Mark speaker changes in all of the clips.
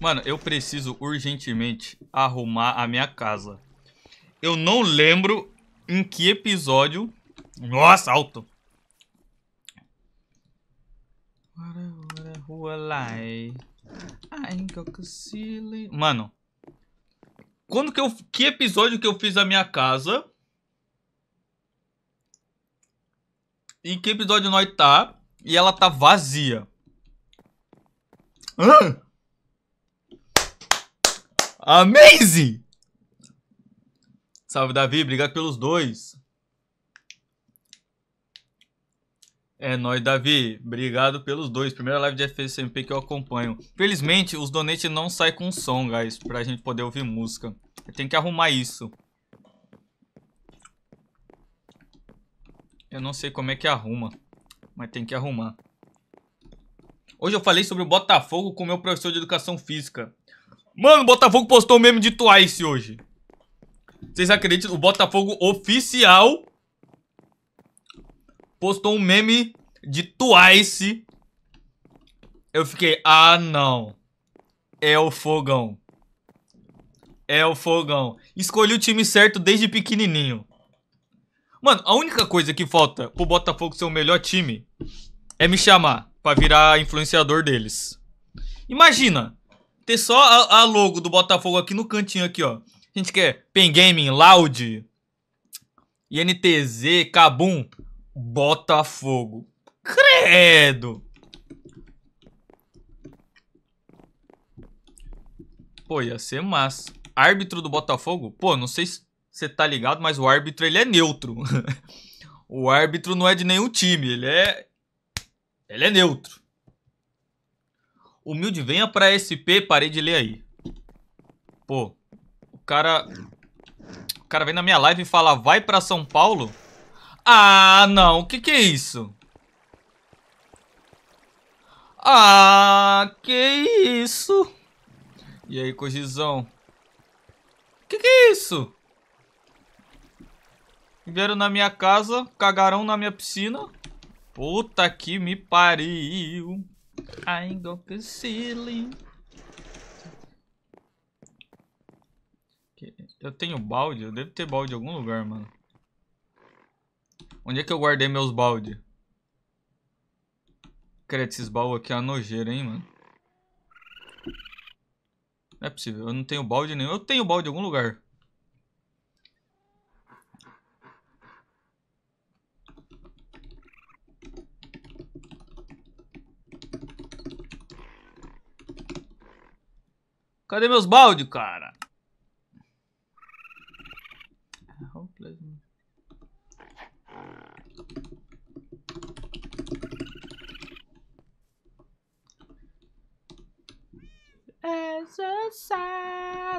Speaker 1: Mano, eu preciso urgentemente arrumar a minha casa. Eu não lembro em que episódio... Nossa, alto! Mano, quando que eu... Que episódio que eu fiz a minha casa? E que episódio nós tá? E ela tá vazia. Hã? Amazing! Salve, Davi. Obrigado pelos dois. É nóis, Davi. Obrigado pelos dois. Primeira live de FSMP que eu acompanho. Felizmente, os donates não saem com som, guys. Pra gente poder ouvir música. Tem que arrumar isso. Eu não sei como é que arruma. Mas tem que arrumar. Hoje eu falei sobre o Botafogo com meu professor de Educação Física. Mano, o Botafogo postou o meme de Twice hoje. Vocês acreditam? O Botafogo oficial postou um meme de Twice. Eu fiquei, ah não. É o fogão. É o fogão. Escolhi o time certo desde pequenininho. Mano, a única coisa que falta pro Botafogo ser o melhor time é me chamar pra virar influenciador deles. Imagina, ter só a, a, logo do Botafogo aqui no cantinho aqui, ó. A gente quer Pen Gaming, Loud, INTZ, Kabum, Botafogo. Credo! Pô, ia ser massa. Árbitro do Botafogo? Pô, não sei se você tá ligado, mas o árbitro ele é neutro. o árbitro não é de nenhum time, ele é ele é neutro. Humilde, venha pra SP, parei de ler aí. Pô, o cara... O cara vem na minha live e fala, vai pra São Paulo? Ah, não, o que que é isso? Ah, que isso? E aí, Cogizão? Que que é isso? Vieram na minha casa, cagaram na minha piscina. Puta que me pariu. I ain't got ceiling. Eu tenho balde? Eu devo ter balde em algum lugar, mano. Onde é que eu guardei meus balde? Credo, esses baús aqui é uma nojeira, hein, mano. Não é possível, eu não tenho balde nenhum. Eu tenho balde em algum lugar. Cadê meus balde, cara?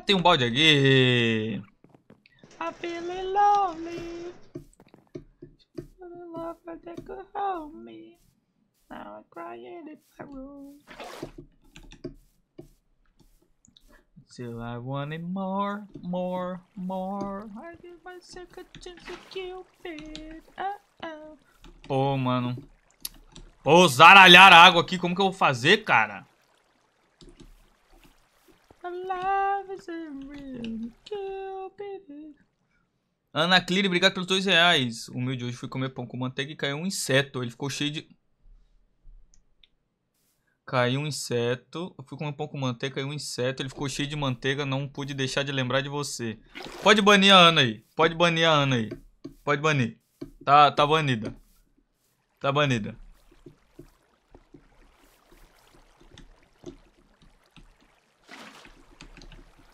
Speaker 1: Tem um balde aqui. I feel lonely. Love that could hold me. Now I cry in room. Till I wanted more, more, more. I give myself a chance to. Uh -oh. Pô, mano. Pô, zaralhar a água aqui, como que eu vou fazer, cara? Ana Cleary, obrigado pelos dois reais. O meu de hoje foi comer pão com manteiga e caiu um inseto. Ele ficou cheio de... Caiu um inseto. Eu fui comer pão com manteiga, caiu um inseto. Ele ficou cheio de manteiga, não pude deixar de lembrar de você. Pode banir a Ana aí. Pode banir a Ana aí. Pode banir. Tá, tá banida. Tá banida.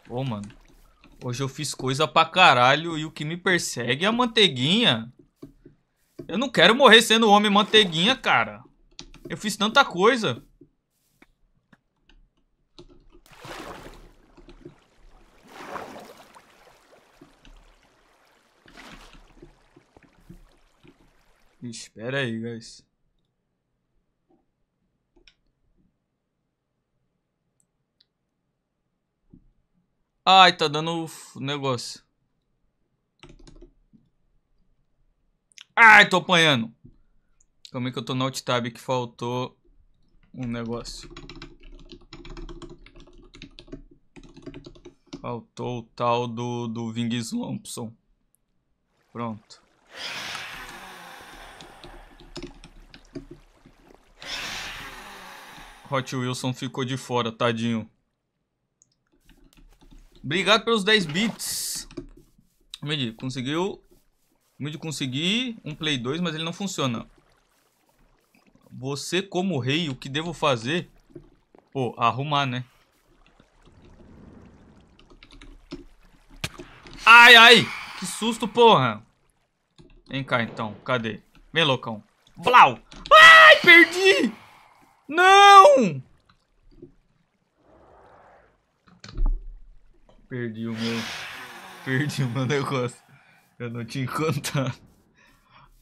Speaker 1: Pô, mano. Hoje eu fiz coisa pra caralho e o que me persegue é a manteiguinha. Eu não quero morrer sendo homem manteiguinha, cara. Eu fiz tanta coisa. Espera aí, guys. Ai, tá dando negócio. Ai, tô apanhando. Como é que eu tô no alt tab que faltou um negócio. Faltou o tal do, do Vingis Lompson. Pronto. Hot Wilson ficou de fora, tadinho. Obrigado pelos 10 bits. Medi, conseguiu. Medi, consegui um Play 2, mas ele não funciona. Você, como rei, o que devo fazer? Pô, arrumar, né? Ai, ai! Que susto, porra! Vem cá, então. Cadê? Vem, loucão. Blau! Ai, perdi! Não! Perdi o meu... Perdi o meu negócio. Eu não tinha contado.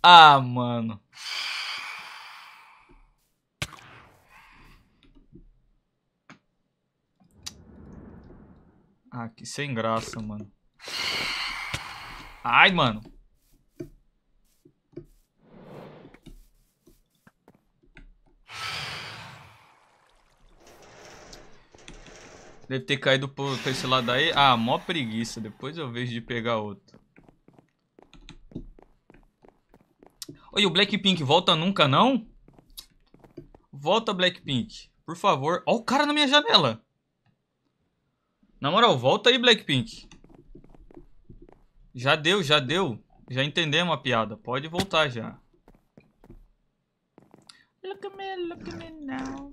Speaker 1: Ah, mano. Ah, que sem graça, mano. Ai, mano. Deve ter caído por esse lado aí. Ah, mó preguiça. Depois eu vejo de pegar outro. Oi, o Blackpink volta nunca, não? Volta, Blackpink. Por favor. Ó o cara na minha janela. Na moral, volta aí, Blackpink. Já deu, já deu. Já entendemos a piada. Pode voltar já. Look at me, look at me now.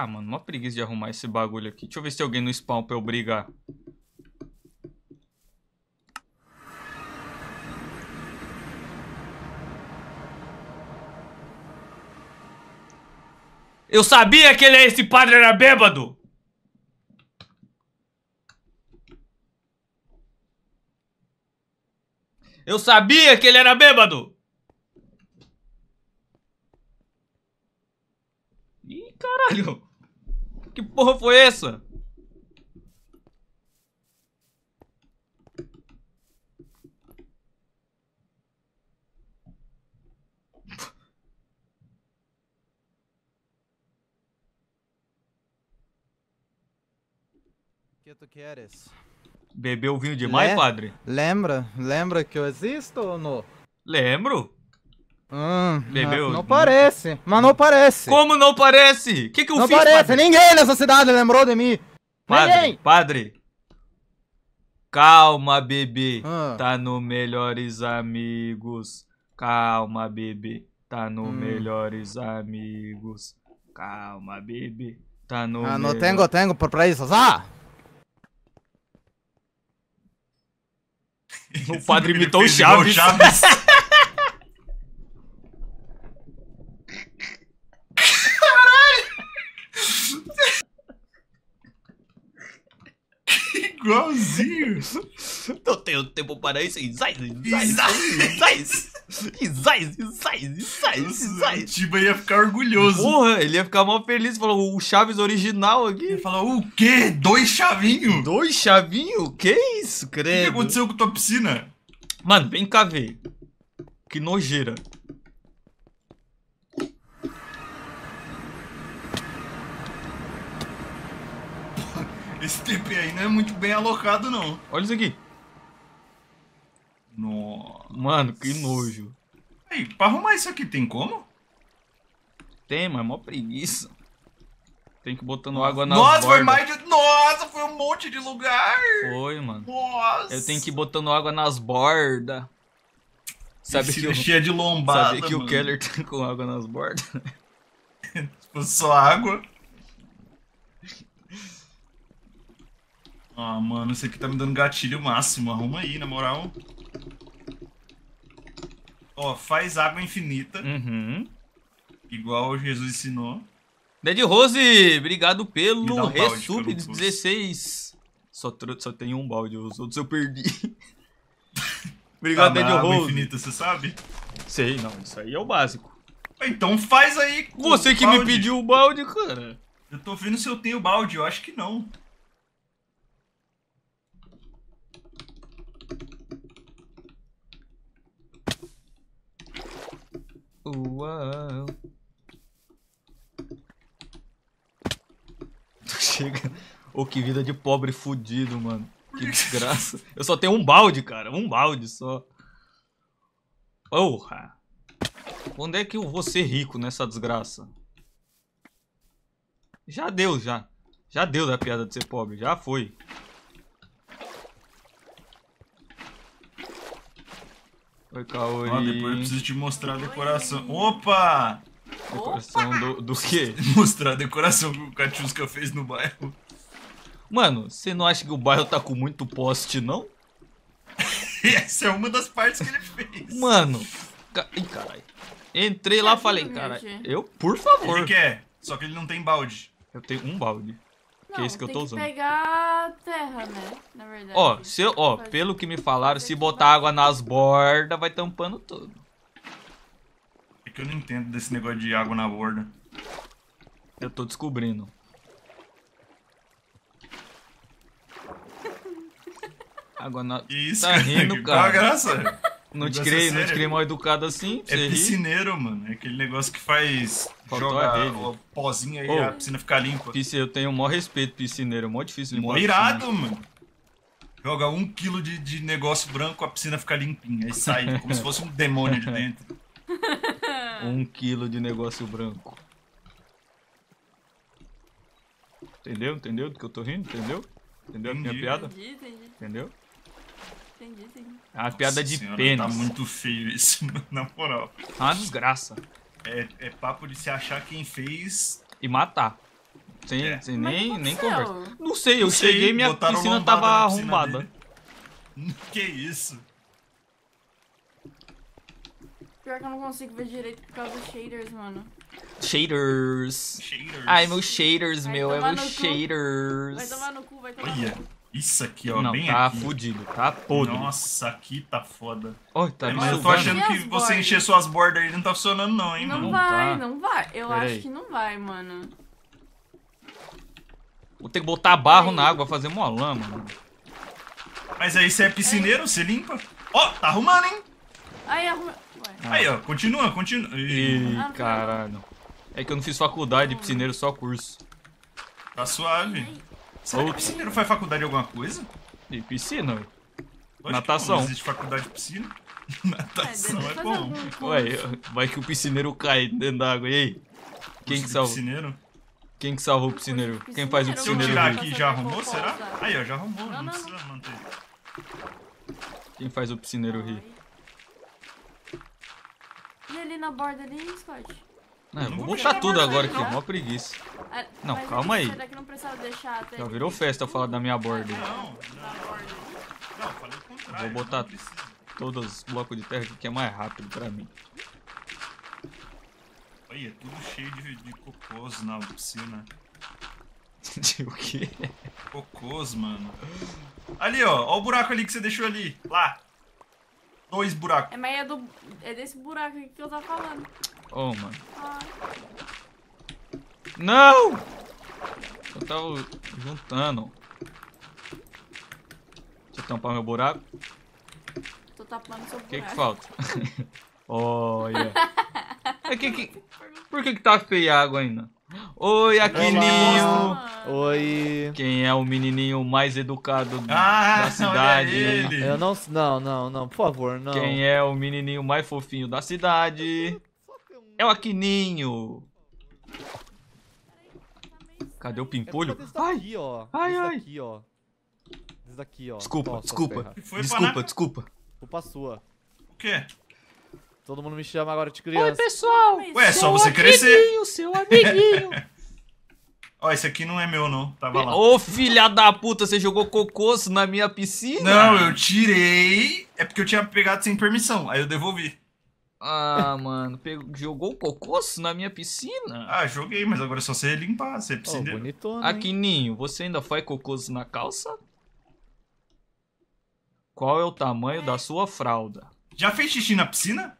Speaker 1: Ah, mano, uma preguiça de arrumar esse bagulho aqui. Deixa eu ver se tem alguém no spawn pra eu brigar. Eu sabia que ele esse padre era bêbado! Eu sabia que ele era bêbado! Ih, caralho! Que porra foi essa?
Speaker 2: que tu queres?
Speaker 1: Bebeu vinho demais,
Speaker 2: Le-
Speaker 1: padre?
Speaker 2: Lembra? Lembra que eu existo ou não?
Speaker 1: Lembro.
Speaker 2: Hum,
Speaker 1: Bebeu?
Speaker 2: Não, não parece, mas não parece.
Speaker 1: Como não parece? O que, que eu
Speaker 2: não
Speaker 1: fiz,
Speaker 2: parece,
Speaker 1: padre?
Speaker 2: ninguém nessa cidade lembrou de mim.
Speaker 1: Padre,
Speaker 2: Ninguém.
Speaker 1: padre. Calma, bebê.
Speaker 2: Ah.
Speaker 1: Tá no Melhores Amigos. Calma, bebê. Tá no
Speaker 2: Hum.
Speaker 1: Melhores Amigos. Calma, bebê. Tá no
Speaker 2: Ah, não tenho por pra isso, ah!
Speaker 1: O padre imitou o Chaves.
Speaker 3: Igualzinho.
Speaker 1: Não tenho tempo para isso. Isais,
Speaker 3: Isais.
Speaker 1: Isais, Isais, Isais, Isais,
Speaker 3: Nossa, o
Speaker 1: Isais.
Speaker 3: Tiba ia ficar orgulhoso.
Speaker 1: Porra, ele ia ficar mal feliz. Falou o Chaves original
Speaker 3: Ele
Speaker 1: aqui.
Speaker 3: falou, o quê? Dois chavinhos?
Speaker 1: Dois chavinhos? Que isso,
Speaker 3: O que,
Speaker 1: credo?
Speaker 3: aconteceu com tua piscina?
Speaker 1: Mano, vem cá ver. Que nojeira.
Speaker 3: Esse TP aí não é muito bem alocado, não.
Speaker 1: Olha isso aqui.
Speaker 3: Nossa.
Speaker 1: Mano, que nojo.
Speaker 3: Aí, pra arrumar isso aqui, tem como?
Speaker 1: Tem, mas é mó preguiça. Tem que ir botando água nas
Speaker 3: Nossa, foi
Speaker 1: bordas.
Speaker 3: mais de... Nossa, foi um monte de lugar.
Speaker 1: Foi, mano.
Speaker 3: Nossa.
Speaker 1: Eu tenho que ir botando água nas bordas. Sabe que, o,
Speaker 3: cheia de lombada,
Speaker 1: sabe que o
Speaker 3: mano.
Speaker 1: Keller tá com água nas bordas?
Speaker 3: Só água. Ah, mano, isso aqui tá me dando gatilho máximo. Arruma aí, na moral. Ó, faz água infinita,
Speaker 1: Uhum.
Speaker 3: igual Jesus ensinou.
Speaker 1: Dead Rose, obrigado
Speaker 3: Me
Speaker 1: pelo
Speaker 3: um
Speaker 1: resub de
Speaker 3: não pus.
Speaker 1: 16. Só, só tem um balde, os outros eu perdi. obrigado,
Speaker 3: Tá
Speaker 1: Dead
Speaker 3: água
Speaker 1: Rose.
Speaker 3: infinita, você sabe?
Speaker 1: Sei, não, isso aí é o básico.
Speaker 3: Então faz aí. com
Speaker 1: Você que me
Speaker 3: balde.
Speaker 1: pediu o balde, cara.
Speaker 3: Eu tô vendo se eu tenho balde, eu acho que não.
Speaker 1: Uau. Chega. Ô, que vida de pobre fudido, mano. Que desgraça. Eu só tenho um balde, cara. Um balde só. Porra. Onde é que eu vou ser rico nessa desgraça? Já deu, já. Já deu da piada de ser pobre. Já foi. Oi, Kaori.
Speaker 3: Ó, depois eu preciso te mostrar a decoração. Opa!
Speaker 1: Decoração do, do quê?
Speaker 3: Mostrar a decoração que o Katiuska fez no bairro.
Speaker 1: Mano, você não acha que o bairro tá com muito poste, não?
Speaker 3: Essa é uma das partes que ele fez.
Speaker 1: Mano. Ca... Ih, caralho. Entrei lá e falei, cara, eu, por favor.
Speaker 3: Ele quer, só que ele não tem balde.
Speaker 1: Eu tenho um balde. Que é esse que eu tô
Speaker 4: tem
Speaker 1: usando.
Speaker 4: pegar terra, né? Na verdade.
Speaker 1: Ó, se eu, ó, pelo que me falaram, se botar água nas bordas, vai tampando tudo.
Speaker 3: É que eu não entendo desse negócio de água na borda.
Speaker 1: Eu tô descobrindo. Água na.
Speaker 3: Que isso,
Speaker 1: Tá
Speaker 3: cara?
Speaker 1: rindo,
Speaker 3: Que-
Speaker 1: cara.
Speaker 3: graça?
Speaker 1: Não te criei, não te criei mal educado assim.
Speaker 3: É
Speaker 1: rir.
Speaker 3: piscineiro, mano. É aquele negócio que faz
Speaker 1: Faltou
Speaker 3: jogar o pozinho aí
Speaker 1: Ô.
Speaker 3: a piscina ficar limpa.
Speaker 1: Pisci- Eu tenho o maior respeito piscineiro, é mó difícil limpar
Speaker 3: Mó
Speaker 1: piscina.
Speaker 3: irado, mano. Joga um quilo de, de negócio branco, a piscina fica limpinha. Aí sai, como se fosse um demônio de dentro.
Speaker 1: Um quilo de negócio branco. Entendeu? Entendeu do que eu tô rindo? Entendeu? Entendeu a minha
Speaker 3: Entendi.
Speaker 1: piada?
Speaker 4: Entendi, entendi.
Speaker 1: Entendeu?
Speaker 4: Entendi, entendi.
Speaker 1: É uma piada
Speaker 3: Nossa
Speaker 1: de
Speaker 3: senhora,
Speaker 1: pênis.
Speaker 3: Tá muito feio isso, mano, na moral.
Speaker 1: É uma desgraça.
Speaker 3: É, é papo de se achar quem fez.
Speaker 1: E matar. Sem,
Speaker 3: É.
Speaker 1: sem nem, nem conversa. Não sei, eu
Speaker 3: Não sei,
Speaker 1: cheguei e minha piscina tava arrombada.
Speaker 3: dele. Que isso?
Speaker 4: Pior que eu não consigo ver direito por causa dos shaders, mano.
Speaker 1: Shaders.
Speaker 3: Shaders.
Speaker 1: Ai, meus shaders,
Speaker 4: Vai
Speaker 1: meu. É meus
Speaker 4: no cu.
Speaker 1: shaders.
Speaker 4: Vai tomar no cu, vai tomar
Speaker 3: Olha,
Speaker 4: no cu.
Speaker 3: Isso aqui, ó,
Speaker 1: Não,
Speaker 3: bem
Speaker 1: tá
Speaker 3: aqui.
Speaker 1: fudido. Tá podre.
Speaker 3: Nossa, aqui tá foda.
Speaker 1: Oi, tá
Speaker 3: É, mas eu tô achando que você
Speaker 4: bordas?
Speaker 3: encher suas bordas aí não tá funcionando não, hein,
Speaker 4: Não
Speaker 3: mano.
Speaker 1: Não
Speaker 4: vai,
Speaker 1: tá.
Speaker 4: não vai. Eu
Speaker 1: Pera
Speaker 4: acho
Speaker 1: aí.
Speaker 4: que não vai, mano.
Speaker 1: Vou ter que botar barro
Speaker 4: Aí.
Speaker 1: na água, fazer mó lama, mano.
Speaker 3: Mas aí você é piscineiro, você limpa. Ó, tá arrumando, hein?
Speaker 4: Aí arruma.
Speaker 1: Ah.
Speaker 3: Aí, ó, continua, continua. Ih,
Speaker 4: Ah, não.
Speaker 1: caralho. É que eu não fiz faculdade de piscineiro, só curso.
Speaker 3: tá suave. Será que
Speaker 1: Outro.
Speaker 3: piscineiro faz faculdade de alguma coisa?
Speaker 1: E piscina, ué.
Speaker 3: Lógico que
Speaker 1: Natação.
Speaker 3: Não, existe faculdade de piscina.
Speaker 4: É,
Speaker 3: Natação é,
Speaker 4: fazer
Speaker 3: bom.
Speaker 1: Ué, vai que o piscineiro cai dentro da água. E aí? Quem que
Speaker 3: de
Speaker 1: salvou?
Speaker 3: Piscineiro.
Speaker 1: Quem que salvou o piscineiro?
Speaker 4: de
Speaker 1: Quem faz o
Speaker 3: Se eu
Speaker 4: piscineiro,
Speaker 1: piscineiro
Speaker 3: tirar
Speaker 1: rir?
Speaker 3: aqui, já arrumou, será? Aí, ó, já arrumou, não,
Speaker 4: Não, não,
Speaker 3: precisa manter.
Speaker 1: Quem faz o piscineiro rir?
Speaker 4: E ali na borda ali, Scott?
Speaker 1: Não, eu vou botar tudo agora aqui, mó preguiça.
Speaker 4: Ah,
Speaker 1: Não,
Speaker 4: mas
Speaker 1: calma aí.
Speaker 4: Será que não precisava deixar até
Speaker 1: Já virou festa eu falar da minha borda.
Speaker 3: Não, não, falei o contrário.
Speaker 1: Vou botar-. Todos os blocos de terra aqui que é mais rápido pra mim.
Speaker 3: Olha, tudo cheio de, de cocôs na piscina.
Speaker 1: o quê?
Speaker 3: Cocôs, mano. Ali, ó, ó o buraco ali que você deixou ali. Lá. Dois buracos.
Speaker 4: É, mas é, do, é desse buraco aqui que eu tava falando.
Speaker 1: Oh, mano. Não! Eu tava juntando. Deixa eu tampar meu buraco.
Speaker 4: tô tapando seu
Speaker 1: O
Speaker 4: buraco.
Speaker 1: que que falta? Olha. É que, que, por que que tá feia a água ainda? Oi, Aquininho!
Speaker 2: Oi.
Speaker 1: Quem é o menininho mais educado
Speaker 3: Ah,
Speaker 1: da cidade?
Speaker 3: olha ele.
Speaker 2: Eu não. Não, não, não, por favor, não.
Speaker 1: Quem é o menininho mais fofinho da cidade? É o Aquininho! Cadê o
Speaker 2: É
Speaker 1: pimpolho?
Speaker 2: desse
Speaker 1: Ai!
Speaker 2: daqui, ó.
Speaker 1: Ai, ai.
Speaker 2: daqui, ó. Daqui, ó.
Speaker 1: Desculpa,
Speaker 2: Nossa,
Speaker 1: desculpa. Desculpa, desculpa.
Speaker 2: Culpa sua.
Speaker 3: O quê?
Speaker 2: Todo mundo me chama agora de
Speaker 1: Oi,
Speaker 2: criança.
Speaker 1: pessoal!
Speaker 4: Mas
Speaker 3: Ué, é só você
Speaker 1: o
Speaker 3: crescer.
Speaker 1: Aquininho, seu amiguinho!
Speaker 3: Ó, esse aqui não é meu, não. Tava lá.
Speaker 1: Ô, filha da puta, você jogou cocôs na minha piscina?
Speaker 3: Não, eu tirei. É porque eu tinha pegado sem permissão. Aí eu devolvi.
Speaker 1: Ah, mano, pegou- jogou cocôs na minha piscina?
Speaker 3: Ah, joguei, mas agora é só você limpar. Você é
Speaker 2: Ô,
Speaker 3: piscineiro.
Speaker 2: bonitona, hein?
Speaker 1: Aquininho, você ainda faz cocôs na calça? Qual é o tamanho da sua fralda?
Speaker 3: Já fez xixi na piscina?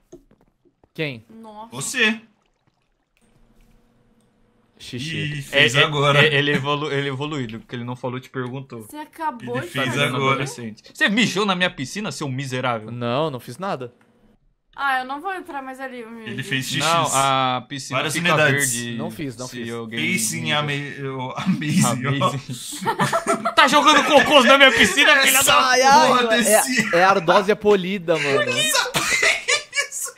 Speaker 2: Quem?
Speaker 4: Nossa.
Speaker 3: Você.
Speaker 2: Xixi.
Speaker 3: Ih, fez
Speaker 1: É, é,
Speaker 3: agora.
Speaker 1: é, ele, evolu ele evoluído, porque ele não falou, te perguntou.
Speaker 4: Você acabou
Speaker 3: Ele
Speaker 4: de
Speaker 3: fez agora.
Speaker 1: adolescente? Você mijou na minha piscina, seu miserável?
Speaker 2: Não, não fiz nada.
Speaker 4: Ah, eu não vou entrar mais ali. meu
Speaker 3: Ele fez xixi.
Speaker 1: Não, a piscina
Speaker 3: Várias
Speaker 1: fica
Speaker 3: unidades.
Speaker 1: verde.
Speaker 2: Não fiz, não fiz.
Speaker 3: Pacing Amazing.
Speaker 1: tá jogando cocôs na minha piscina, filha da...
Speaker 3: Porra
Speaker 2: ai,
Speaker 3: desse-
Speaker 2: é, é ardósia polida, mano.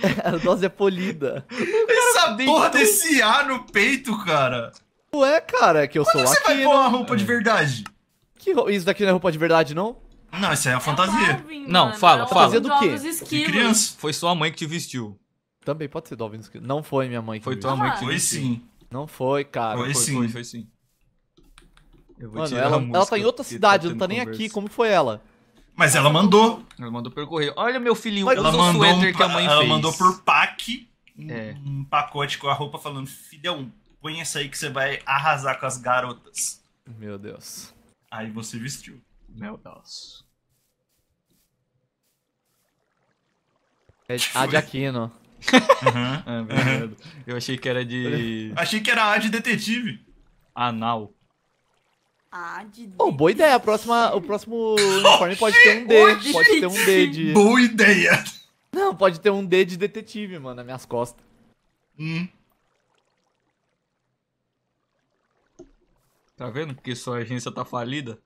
Speaker 2: É ardósia polida.
Speaker 3: Essa porra desse A no peito, cara.
Speaker 2: Ué, cara, que eu sou
Speaker 3: Você vai
Speaker 2: aqui.
Speaker 3: pôr uma
Speaker 2: não-
Speaker 3: roupa de verdade?
Speaker 2: Que Isso daqui não é roupa de verdade, não?
Speaker 3: Não, isso aí é a
Speaker 4: É
Speaker 3: fantasia.
Speaker 1: Não,
Speaker 4: mano,
Speaker 1: fala,
Speaker 4: é
Speaker 1: fala.
Speaker 2: Fantasia do quê?
Speaker 3: De criança.
Speaker 1: Foi sua mãe que te vestiu.
Speaker 2: Também pode ser Dolphins. Não foi minha mãe que
Speaker 1: Foi tua mãe que te
Speaker 3: Foi
Speaker 1: vestiu.
Speaker 3: sim.
Speaker 2: Não foi, cara.
Speaker 3: Foi.
Speaker 1: Foi,
Speaker 3: sim.
Speaker 1: foi, foi sim. Eu vou
Speaker 2: Mano,
Speaker 1: tirar a
Speaker 2: ela,
Speaker 1: música,
Speaker 2: ela tá em outra
Speaker 1: porque
Speaker 2: cidade,
Speaker 1: tá
Speaker 2: não tá nem
Speaker 1: conversa.
Speaker 2: aqui. Como foi ela?
Speaker 3: Mas ela mandou.
Speaker 1: Ela mandou pelo correio. Olha, meu filhinho,
Speaker 2: Mas
Speaker 3: Ela
Speaker 1: o
Speaker 3: mandou, um,
Speaker 1: que a mãe
Speaker 3: ela
Speaker 1: fez.
Speaker 3: mandou por pack um,
Speaker 1: É.
Speaker 3: um pacote com a roupa falando: Filhão, põe essa aí que você vai arrasar com as garotas.
Speaker 2: Meu Deus.
Speaker 3: Aí você vestiu.
Speaker 1: Meu Deus.
Speaker 2: É a de Aquino.
Speaker 3: Aham.
Speaker 1: É verdade. Eu achei que era de
Speaker 3: Achei que era a de detetive.
Speaker 1: anal.
Speaker 4: Ah, de
Speaker 2: Oh, boa ideia. A próxima, o próximo uniforme pode ter um D. Pode ter um D de.
Speaker 3: Boa ideia.
Speaker 2: Não, pode ter um D de detetive, mano, nas minhas costas.
Speaker 3: Hum.
Speaker 1: Tá vendo? Porque sua agência tá falida.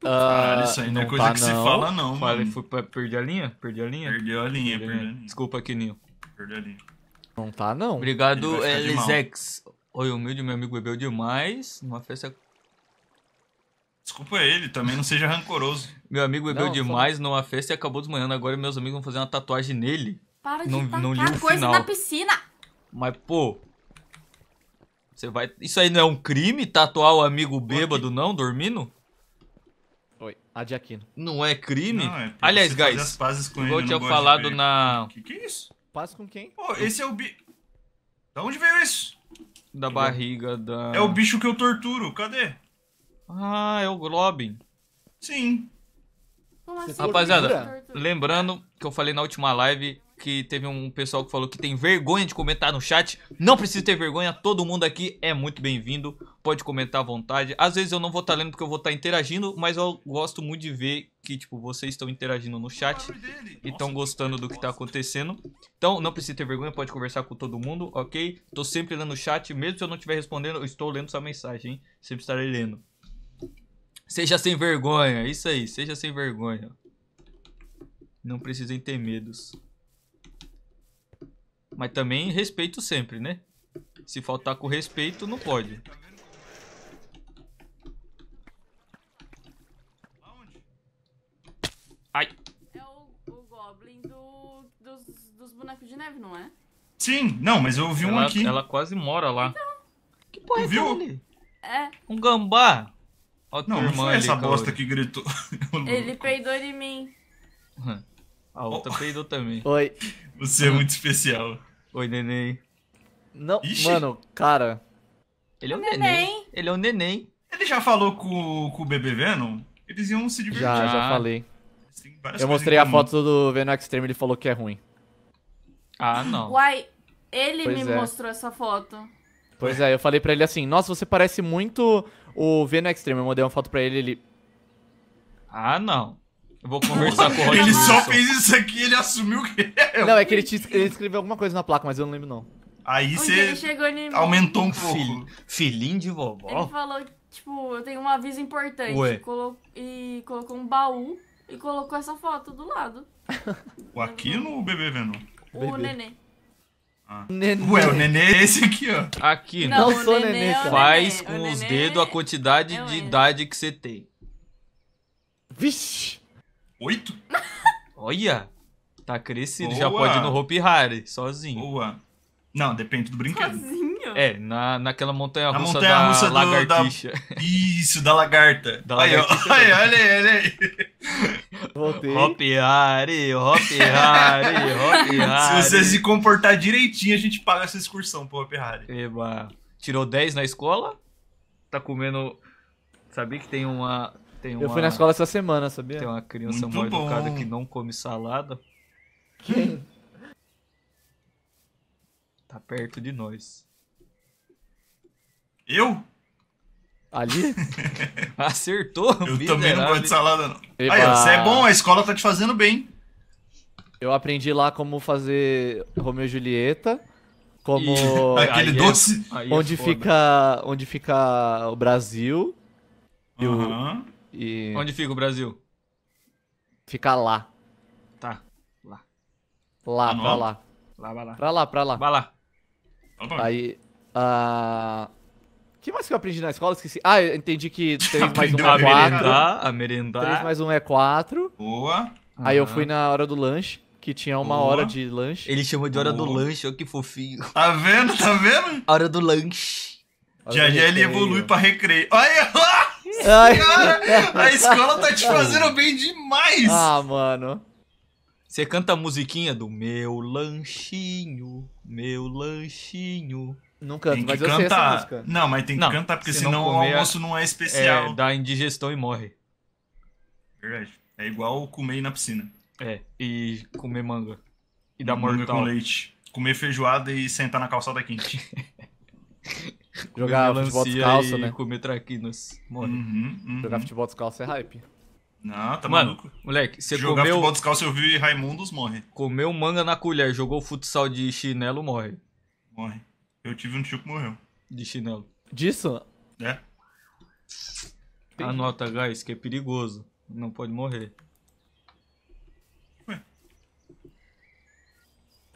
Speaker 3: Caralho,
Speaker 2: Ah,
Speaker 3: isso aí não, é
Speaker 2: não
Speaker 3: coisa
Speaker 2: tá,
Speaker 3: que se
Speaker 2: não.
Speaker 3: fala, não,
Speaker 1: Falei,
Speaker 3: mano.
Speaker 1: fui pra, perdi a linha? Perdi a linha?
Speaker 3: Perdeu a linha,
Speaker 1: Perdi a
Speaker 3: perdeu a
Speaker 1: linha. Desculpa, Kininho.
Speaker 3: Perdeu a linha.
Speaker 2: Não tá, não.
Speaker 1: Obrigado. Elisex. Oi, humilde, meu amigo bebeu demais. Numa festa.
Speaker 3: Desculpa ele, também não seja rancoroso.
Speaker 1: Meu amigo bebeu
Speaker 2: Não,
Speaker 1: demais numa festa e acabou desmanhando. Agora meus amigos vão fazer uma tatuagem nele.
Speaker 4: Para de
Speaker 1: Não-
Speaker 4: tacar
Speaker 1: não li o
Speaker 4: coisa
Speaker 1: final.
Speaker 4: na piscina.
Speaker 1: Mas, pô. Você vai. Isso aí não é um crime? Tatuar o amigo bêbado, não? Dormindo?
Speaker 2: A de Aquino.
Speaker 1: Não é crime?
Speaker 3: Não, é
Speaker 1: Aliás, guys,
Speaker 3: pazes com ele,
Speaker 1: igual eu tinha falado na.
Speaker 3: Que que é isso?
Speaker 2: Paz com quem?
Speaker 3: Pô, esse é o bi... Da onde veio isso?
Speaker 1: Da barriga da.
Speaker 3: É o bicho que eu torturo, cadê?
Speaker 1: Ah, é o Globin.
Speaker 3: Sim.
Speaker 4: Como assim?
Speaker 1: Rapaziada, lembrando que eu falei na última live que teve um pessoal que falou que tem vergonha de comentar no chat. Não precisa ter vergonha, todo mundo aqui é muito bem-vindo. Pode comentar à vontade. Às vezes eu não vou estar lendo porque eu vou estar interagindo, mas eu gosto muito de ver que tipo vocês estão interagindo no chat
Speaker 3: é
Speaker 1: e estão gostando do que tá acontecendo. Então, não precisa ter vergonha, pode conversar com todo mundo, ok? Tô sempre lendo o chat, mesmo se eu não estiver respondendo, eu estou lendo sua mensagem, hein? Sempre estarei lendo. Seja sem vergonha, isso aí, seja sem vergonha. Não precisem ter medos. Mas também respeito sempre, né? Se faltar com respeito, não pode. Ai,
Speaker 4: É o, o Goblin do, dos, dos bonecos de neve, não é?
Speaker 3: Sim, não, mas eu vi um
Speaker 1: ela,
Speaker 3: aqui.
Speaker 1: ela quase mora lá. Que porra é
Speaker 3: viu?
Speaker 4: É,
Speaker 1: Um gambá.
Speaker 3: Não, não foi
Speaker 1: ali,
Speaker 3: essa bosta que gritou.
Speaker 4: ele peidou em mim.
Speaker 1: A outra peidou também.
Speaker 2: Oi.
Speaker 3: Você é muito especial.
Speaker 1: Oi, neném.
Speaker 2: Não,
Speaker 3: Ixi.
Speaker 2: mano, cara.
Speaker 1: Ele é um
Speaker 4: Neném.
Speaker 1: neném. Ele é um neném.
Speaker 3: Ele já falou com, com o bebê Venom? Eles iam se divertir.
Speaker 2: Já, já
Speaker 1: Já.
Speaker 2: falei. Eu mostrei a foto do Venom Extreme ele falou que é ruim.
Speaker 1: Ah, não.
Speaker 4: Uai, ele
Speaker 2: Pois
Speaker 4: me
Speaker 2: é.
Speaker 4: mostrou essa foto.
Speaker 2: Pois é, eu falei pra ele assim, nossa, você parece muito o Venom Extreme. Eu mandei uma foto pra ele ele.
Speaker 1: Ah, não. Eu vou conversar com o Rod
Speaker 3: Ele só
Speaker 1: Wilson.
Speaker 3: fez isso aqui ele assumiu que é.
Speaker 2: Não, é que ele, te- ele escreveu alguma coisa na placa, mas eu não lembro não.
Speaker 3: Aí
Speaker 4: ele
Speaker 3: você aumentou um pouco.
Speaker 1: Filho, filhinho de
Speaker 4: Ele
Speaker 1: vovó?
Speaker 4: falou, tipo, eu tenho um aviso importante.
Speaker 1: Ué.
Speaker 4: Colo- e colocou um baú e colocou essa foto do lado.
Speaker 3: O Aquino ou o bebê Venom?
Speaker 4: O
Speaker 2: Bebê.
Speaker 4: nenê.
Speaker 2: Nenê.
Speaker 3: Ué, o nenê é esse aqui, ó.
Speaker 1: Aqui?
Speaker 2: Não
Speaker 4: o
Speaker 2: sou
Speaker 4: nenê
Speaker 2: nenê,
Speaker 4: é o
Speaker 2: cara.
Speaker 1: Faz com
Speaker 4: O
Speaker 1: os dedos a quantidade
Speaker 4: é o
Speaker 1: de idade que você tem.
Speaker 2: Vixe!
Speaker 3: Oito?
Speaker 1: Olha. Tá crescido.
Speaker 3: Boa.
Speaker 1: Já pode ir no Hopi Hari, sozinho.
Speaker 3: Boa. Não, depende do brinquedo.
Speaker 4: Sozinho.
Speaker 1: É, na, naquela montanha
Speaker 3: Na
Speaker 1: russa da
Speaker 3: montanha-russa do- da-
Speaker 1: lagartixa.
Speaker 3: Isso, da lagarta.
Speaker 1: Da
Speaker 3: aí, ó.
Speaker 1: lagartixa
Speaker 3: Aí, olha aí, olha aí.
Speaker 2: Voltei.
Speaker 1: Hopi Hari, Hopi Hari, Hopi Hari.
Speaker 3: Se você se comportar direitinho, a gente paga essa excursão pro Hopi Hari.
Speaker 1: Eba. Tirou 10 na escola? Tá comendo. Sabia que tem uma. Tem uma
Speaker 2: Eu fui na escola essa semana, sabia?
Speaker 1: Tem uma criança
Speaker 3: Muito
Speaker 1: mal educada
Speaker 3: bom.
Speaker 1: que não come salada.
Speaker 2: Quem?
Speaker 1: Tá perto de nós.
Speaker 3: Eu?
Speaker 1: É
Speaker 2: Ali?
Speaker 1: Acertou,
Speaker 3: Eu também não
Speaker 1: miserável.
Speaker 3: gosto de salada, não.
Speaker 2: Eba.
Speaker 3: Aí, você é bom, a escola tá te fazendo bem.
Speaker 2: Eu aprendi lá como fazer Romeu e Julieta, como
Speaker 3: Aquele
Speaker 1: Aí é-
Speaker 3: doce.
Speaker 1: aí é
Speaker 2: onde
Speaker 1: foda.
Speaker 2: fica onde fica o Brasil e o-
Speaker 3: Aham.
Speaker 2: E
Speaker 1: Onde fica o Brasil?
Speaker 2: fica lá,
Speaker 1: Tá. Lá.
Speaker 2: lá
Speaker 3: Ah,
Speaker 2: pra lá,
Speaker 1: Lá, vai lá.
Speaker 2: pra lá, pra lá.
Speaker 1: Vai lá.
Speaker 2: Aí, ah, que mais que eu aprendi na escola? Esqueci. Ah, eu entendi que 3 mais 1
Speaker 3: Aprendeu
Speaker 2: é
Speaker 1: A
Speaker 3: a
Speaker 2: 4.
Speaker 1: merendar, a
Speaker 2: 3
Speaker 1: merendar.
Speaker 2: mais 1 é 4.
Speaker 3: Boa.
Speaker 2: Aí eu
Speaker 1: Aham.
Speaker 2: fui na hora do lanche, que tinha uma
Speaker 3: Boa.
Speaker 2: hora de lanche.
Speaker 1: Ele chamou de hora do
Speaker 3: Boa.
Speaker 1: lanche, olha que fofinho.
Speaker 3: Tá vendo? Tá vendo?
Speaker 1: Hora do lanche.
Speaker 2: Hora
Speaker 3: Já
Speaker 2: do
Speaker 3: já ele evolui pra recreio. Olha!
Speaker 2: Ai.
Speaker 3: Cara, a escola tá te fazendo bem demais!
Speaker 2: Ah, mano.
Speaker 1: Você canta a musiquinha do meu lanchinho, meu lanchinho.
Speaker 2: Não canto,
Speaker 3: tem que
Speaker 2: mas eu sei essa
Speaker 3: cantar.
Speaker 2: música.
Speaker 3: Não, mas tem que
Speaker 1: Não,
Speaker 3: cantar, porque
Speaker 1: se
Speaker 3: senão
Speaker 1: não
Speaker 3: o
Speaker 1: comer,
Speaker 3: almoço não é
Speaker 1: É,
Speaker 3: especial.
Speaker 1: dá indigestão e morre.
Speaker 3: Verdade. É igual comer ir na piscina.
Speaker 1: É, e comer manga. E dar
Speaker 3: Manga
Speaker 1: mortal.
Speaker 3: com leite. Comer feijoada e sentar na calçada quente.
Speaker 2: Jogar futebol descalço,
Speaker 1: e
Speaker 2: né?
Speaker 1: comer traquinas. Morre.
Speaker 3: Uhum, uhum.
Speaker 2: Jogar futebol descalço é hype.
Speaker 3: Não, tá
Speaker 1: Mano,
Speaker 3: maluco.
Speaker 1: moleque, você
Speaker 3: Jogar
Speaker 1: comeu,
Speaker 3: futebol descalço eu vi Raimundos, morre.
Speaker 1: comeu manga na colher, jogou futsal de chinelo, morre.
Speaker 3: Morre. Eu tive um tio que morreu.
Speaker 1: De chinelo.
Speaker 2: Disso?
Speaker 3: É?
Speaker 2: Entendi.
Speaker 1: Anota, guys, que é perigoso. Não pode morrer.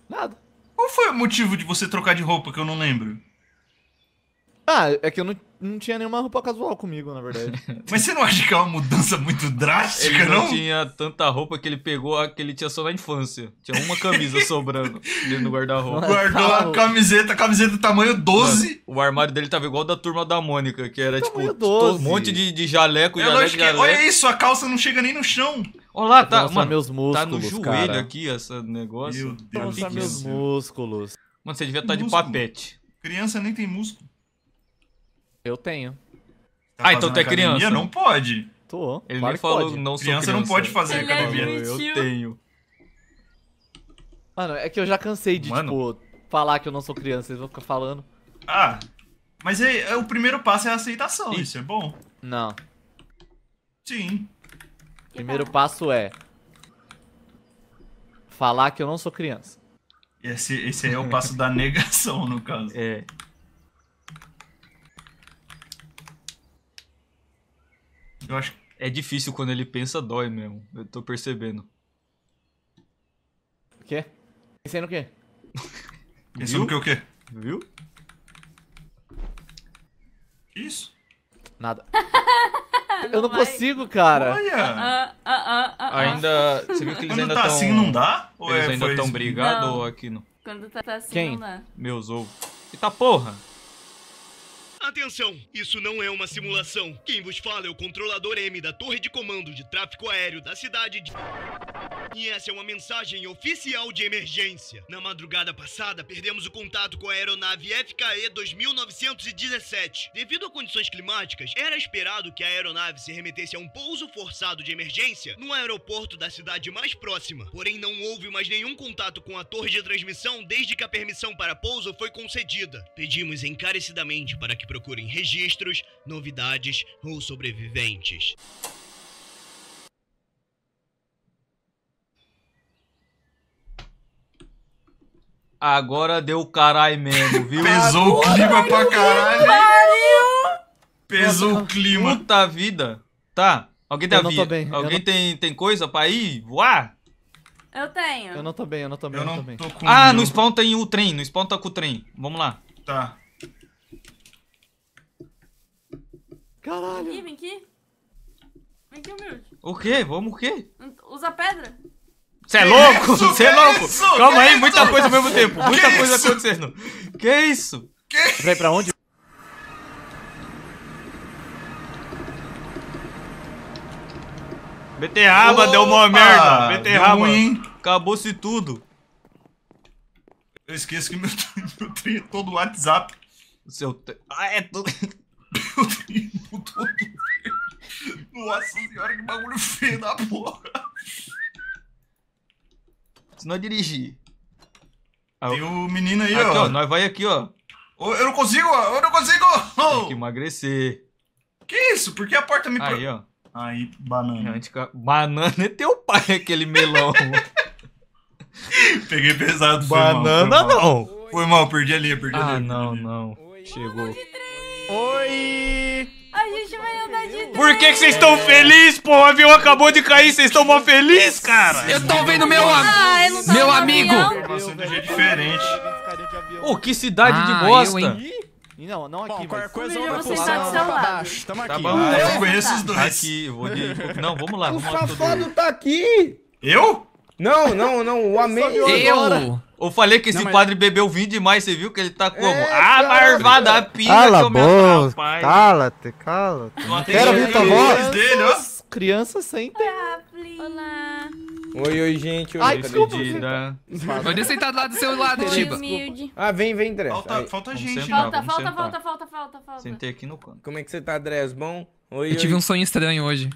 Speaker 2: Nada.
Speaker 3: Qual foi o motivo de você trocar de roupa que eu não lembro?
Speaker 2: Ah, é que eu não, não tinha nenhuma roupa casual comigo, na verdade.
Speaker 3: Mas você não acha que é uma mudança muito drástica,
Speaker 1: Ele não,
Speaker 3: não?
Speaker 1: tinha tanta roupa que ele pegou a que ele tinha só na infância. Tinha uma camisa sobrando dentro do guarda-roupa.
Speaker 3: Guardou a camiseta, camiseta tamanho 12.
Speaker 1: O armário dele tava igual da turma da Mônica, que era tipo
Speaker 2: Tamanho
Speaker 1: to-
Speaker 2: 12.
Speaker 1: um monte de, de jaleco,
Speaker 3: É
Speaker 1: jaleco,
Speaker 3: que.
Speaker 1: jaleco.
Speaker 3: Olha isso, a calça não chega nem no chão.
Speaker 1: Olha lá, tá, mano,
Speaker 2: meus
Speaker 1: tá
Speaker 2: músculos,
Speaker 1: no joelho
Speaker 2: cara.
Speaker 1: aqui esse negócio.
Speaker 3: Meu
Speaker 2: Vou
Speaker 3: Deus do
Speaker 2: meus músculos.
Speaker 1: Mano, você devia estar de
Speaker 3: Músculo.
Speaker 1: papete.
Speaker 3: Criança nem tem músculo.
Speaker 2: Eu tenho.
Speaker 3: Tá
Speaker 1: Ah, então tu é
Speaker 3: academia?
Speaker 1: criança.
Speaker 3: Não pode.
Speaker 2: Tô.
Speaker 1: Ele
Speaker 2: claro
Speaker 1: nem
Speaker 2: que
Speaker 1: falou,
Speaker 2: pode.
Speaker 1: não sou
Speaker 3: Criança
Speaker 1: criança.
Speaker 3: não pode fazer
Speaker 4: Ele
Speaker 3: academia.
Speaker 1: Eu
Speaker 4: admitiu.
Speaker 1: tenho.
Speaker 2: Mano, é que eu já cansei de,
Speaker 1: Mano.
Speaker 2: tipo, falar que eu não sou criança. Vocês vão ficar falando.
Speaker 3: Ah, mas é, é- o primeiro passo é a aceitação.
Speaker 1: Ih.
Speaker 3: Isso é bom.
Speaker 2: Não.
Speaker 3: Sim.
Speaker 2: Primeiro passo é. Falar que eu não sou criança.
Speaker 3: Esse, esse aí é o passo da negação, no caso.
Speaker 1: É.
Speaker 3: Eu acho
Speaker 1: É difícil quando ele pensa, dói mesmo. Eu tô percebendo.
Speaker 2: O quê? Pensei no quê?
Speaker 3: Pensando que o quê?
Speaker 1: Viu?
Speaker 3: Que Isso?
Speaker 2: Nada. Eu não
Speaker 4: vai.
Speaker 2: consigo, cara.
Speaker 3: Olha!
Speaker 4: Ah, ah, ah.
Speaker 1: Ainda. Você viu que eles
Speaker 3: Quando
Speaker 1: ainda
Speaker 3: tá assim, não dá? Ou
Speaker 1: Eles
Speaker 3: é,
Speaker 1: ainda estão brigados
Speaker 4: Não.
Speaker 1: ou aqui não?
Speaker 4: Quando tá, tá assim,
Speaker 2: Quem?
Speaker 4: não dá.
Speaker 1: Meus ovos. Eita porra!
Speaker 5: Atenção, isso não é uma simulação. Quem vos fala é o controlador M da torre de comando de tráfego aéreo da cidade de. E essa é uma mensagem oficial de emergência. Na madrugada passada, perdemos o contato com a aeronave FKE 2917. Devido a condições climáticas, era esperado que a aeronave se remetesse a um pouso forçado de emergência no aeroporto da cidade mais próxima. Porém, não houve mais nenhum contato com a torre de transmissão desde que a permissão para pouso foi concedida. Pedimos encarecidamente para que procurem registros, novidades ou sobreviventes.
Speaker 1: Agora deu caralho mesmo, viu?
Speaker 3: Pesou o clima pra caralho. Pesou o clima.
Speaker 1: Puta vida. Tá. Alguém tá
Speaker 2: tô
Speaker 1: vi-
Speaker 2: bem, eu
Speaker 1: Alguém
Speaker 2: não-
Speaker 1: tem, tem coisa pra ir voar?
Speaker 4: Eu tenho.
Speaker 2: Eu não tô bem, eu não tô bem,
Speaker 3: Eu
Speaker 2: eu não tô bem.
Speaker 3: tô com.
Speaker 1: Ah,
Speaker 3: meu-
Speaker 1: no spawn tem o trem. No spawn tá com o trem. Vamos lá.
Speaker 3: Tá.
Speaker 4: Vem aqui,
Speaker 2: Caralho.
Speaker 4: vem aqui. Vem aqui, humilde.
Speaker 1: O quê? Vamos o quê?
Speaker 4: Usa pedra.
Speaker 1: Você é
Speaker 3: Que
Speaker 1: louco?
Speaker 3: isso?
Speaker 1: Você é
Speaker 3: Que
Speaker 1: louco?
Speaker 3: isso?
Speaker 1: Calma
Speaker 3: Que
Speaker 1: aí,
Speaker 3: isso?
Speaker 1: muita coisa ao mesmo tempo. Muita
Speaker 3: Que
Speaker 1: coisa
Speaker 3: isso?
Speaker 1: acontecendo. Que isso?
Speaker 2: Vai pra onde?
Speaker 1: Beterraba deu uma
Speaker 3: Opa!
Speaker 1: merda. Beterraba. Acabou-se tudo.
Speaker 3: Eu esqueço que meu, meu trem é todo WhatsApp.
Speaker 1: O seu. Ah, é tudo.
Speaker 3: Meu trem mudou tudo. Nossa senhora, que bagulho feio da porra.
Speaker 1: Se não dirigir. Ah,
Speaker 3: Tem o menino aí,
Speaker 1: Aqui,
Speaker 3: ó.
Speaker 1: ó. Nós vai aqui, ó.
Speaker 3: Eu não consigo, ó. Eu não consigo.
Speaker 1: Tem que emagrecer.
Speaker 3: Que isso? Por que a porta me... pro-
Speaker 1: Aí, ó.
Speaker 3: Aí, banana.
Speaker 1: Antica... Banana é teu pai, aquele melão.
Speaker 3: Peguei pesado, foi mal,
Speaker 1: Banana
Speaker 3: foi mal.
Speaker 1: não.
Speaker 3: Foi mal, perdi a linha, perdi a linha.
Speaker 1: Ah,
Speaker 3: perdi a
Speaker 1: não, não. Chegou.
Speaker 2: Oi!
Speaker 4: A gente vai andar de trem.
Speaker 1: Por que que vocês estão felizes, pô? O avião acabou de cair, vocês estão mó felizes, cara?
Speaker 6: Eu tô vendo meu am-
Speaker 4: Ah, eu
Speaker 6: Meu amigo!
Speaker 3: Passando de jeito diferente.
Speaker 1: Ô, que cidade
Speaker 6: Ah,
Speaker 1: de
Speaker 6: eu,
Speaker 1: bosta.
Speaker 2: Ih, Não, não aqui,
Speaker 7: Qualquer
Speaker 2: mas...
Speaker 7: coisa,
Speaker 4: Filho,
Speaker 7: eu vou
Speaker 4: tá do
Speaker 7: lá
Speaker 4: seu lado.
Speaker 7: baixo. Tamo
Speaker 1: Tá
Speaker 7: aqui.
Speaker 1: bom.
Speaker 3: Ah, eu conheço os dois.
Speaker 1: Aqui, vou de... Não, vamos lá,
Speaker 8: O
Speaker 1: vamos lá todo
Speaker 8: safado tá aqui!
Speaker 3: Eu?
Speaker 8: Não, não, não, o amei.
Speaker 6: Eu!
Speaker 1: Eu falei que esse
Speaker 7: Não, mas-
Speaker 1: padre bebeu vinho demais, você viu que ele tá como?
Speaker 8: É,
Speaker 1: ah, a pinga
Speaker 9: Cala
Speaker 1: que eu atrapalho.
Speaker 9: cala-te, cala-te.
Speaker 3: Não
Speaker 9: Quero ouvir tua voz.
Speaker 3: dele, ó.
Speaker 2: Crianças sentem.
Speaker 4: Olá.
Speaker 8: Oi, oi, gente. Oi,
Speaker 2: Ai, desculpa.
Speaker 1: Despedida.
Speaker 6: Pode sentar do lado do seu lado, Tiba.
Speaker 8: Ah, vem, vem, André.
Speaker 3: Falta, falta gente.
Speaker 1: sentar.
Speaker 4: Falta, falta, falta, falta, falta, falta.
Speaker 1: Sentei aqui no canto.
Speaker 8: Como é que você tá, Andrés? Bom? Oi,
Speaker 6: Eu tive um sonho estranho hoje.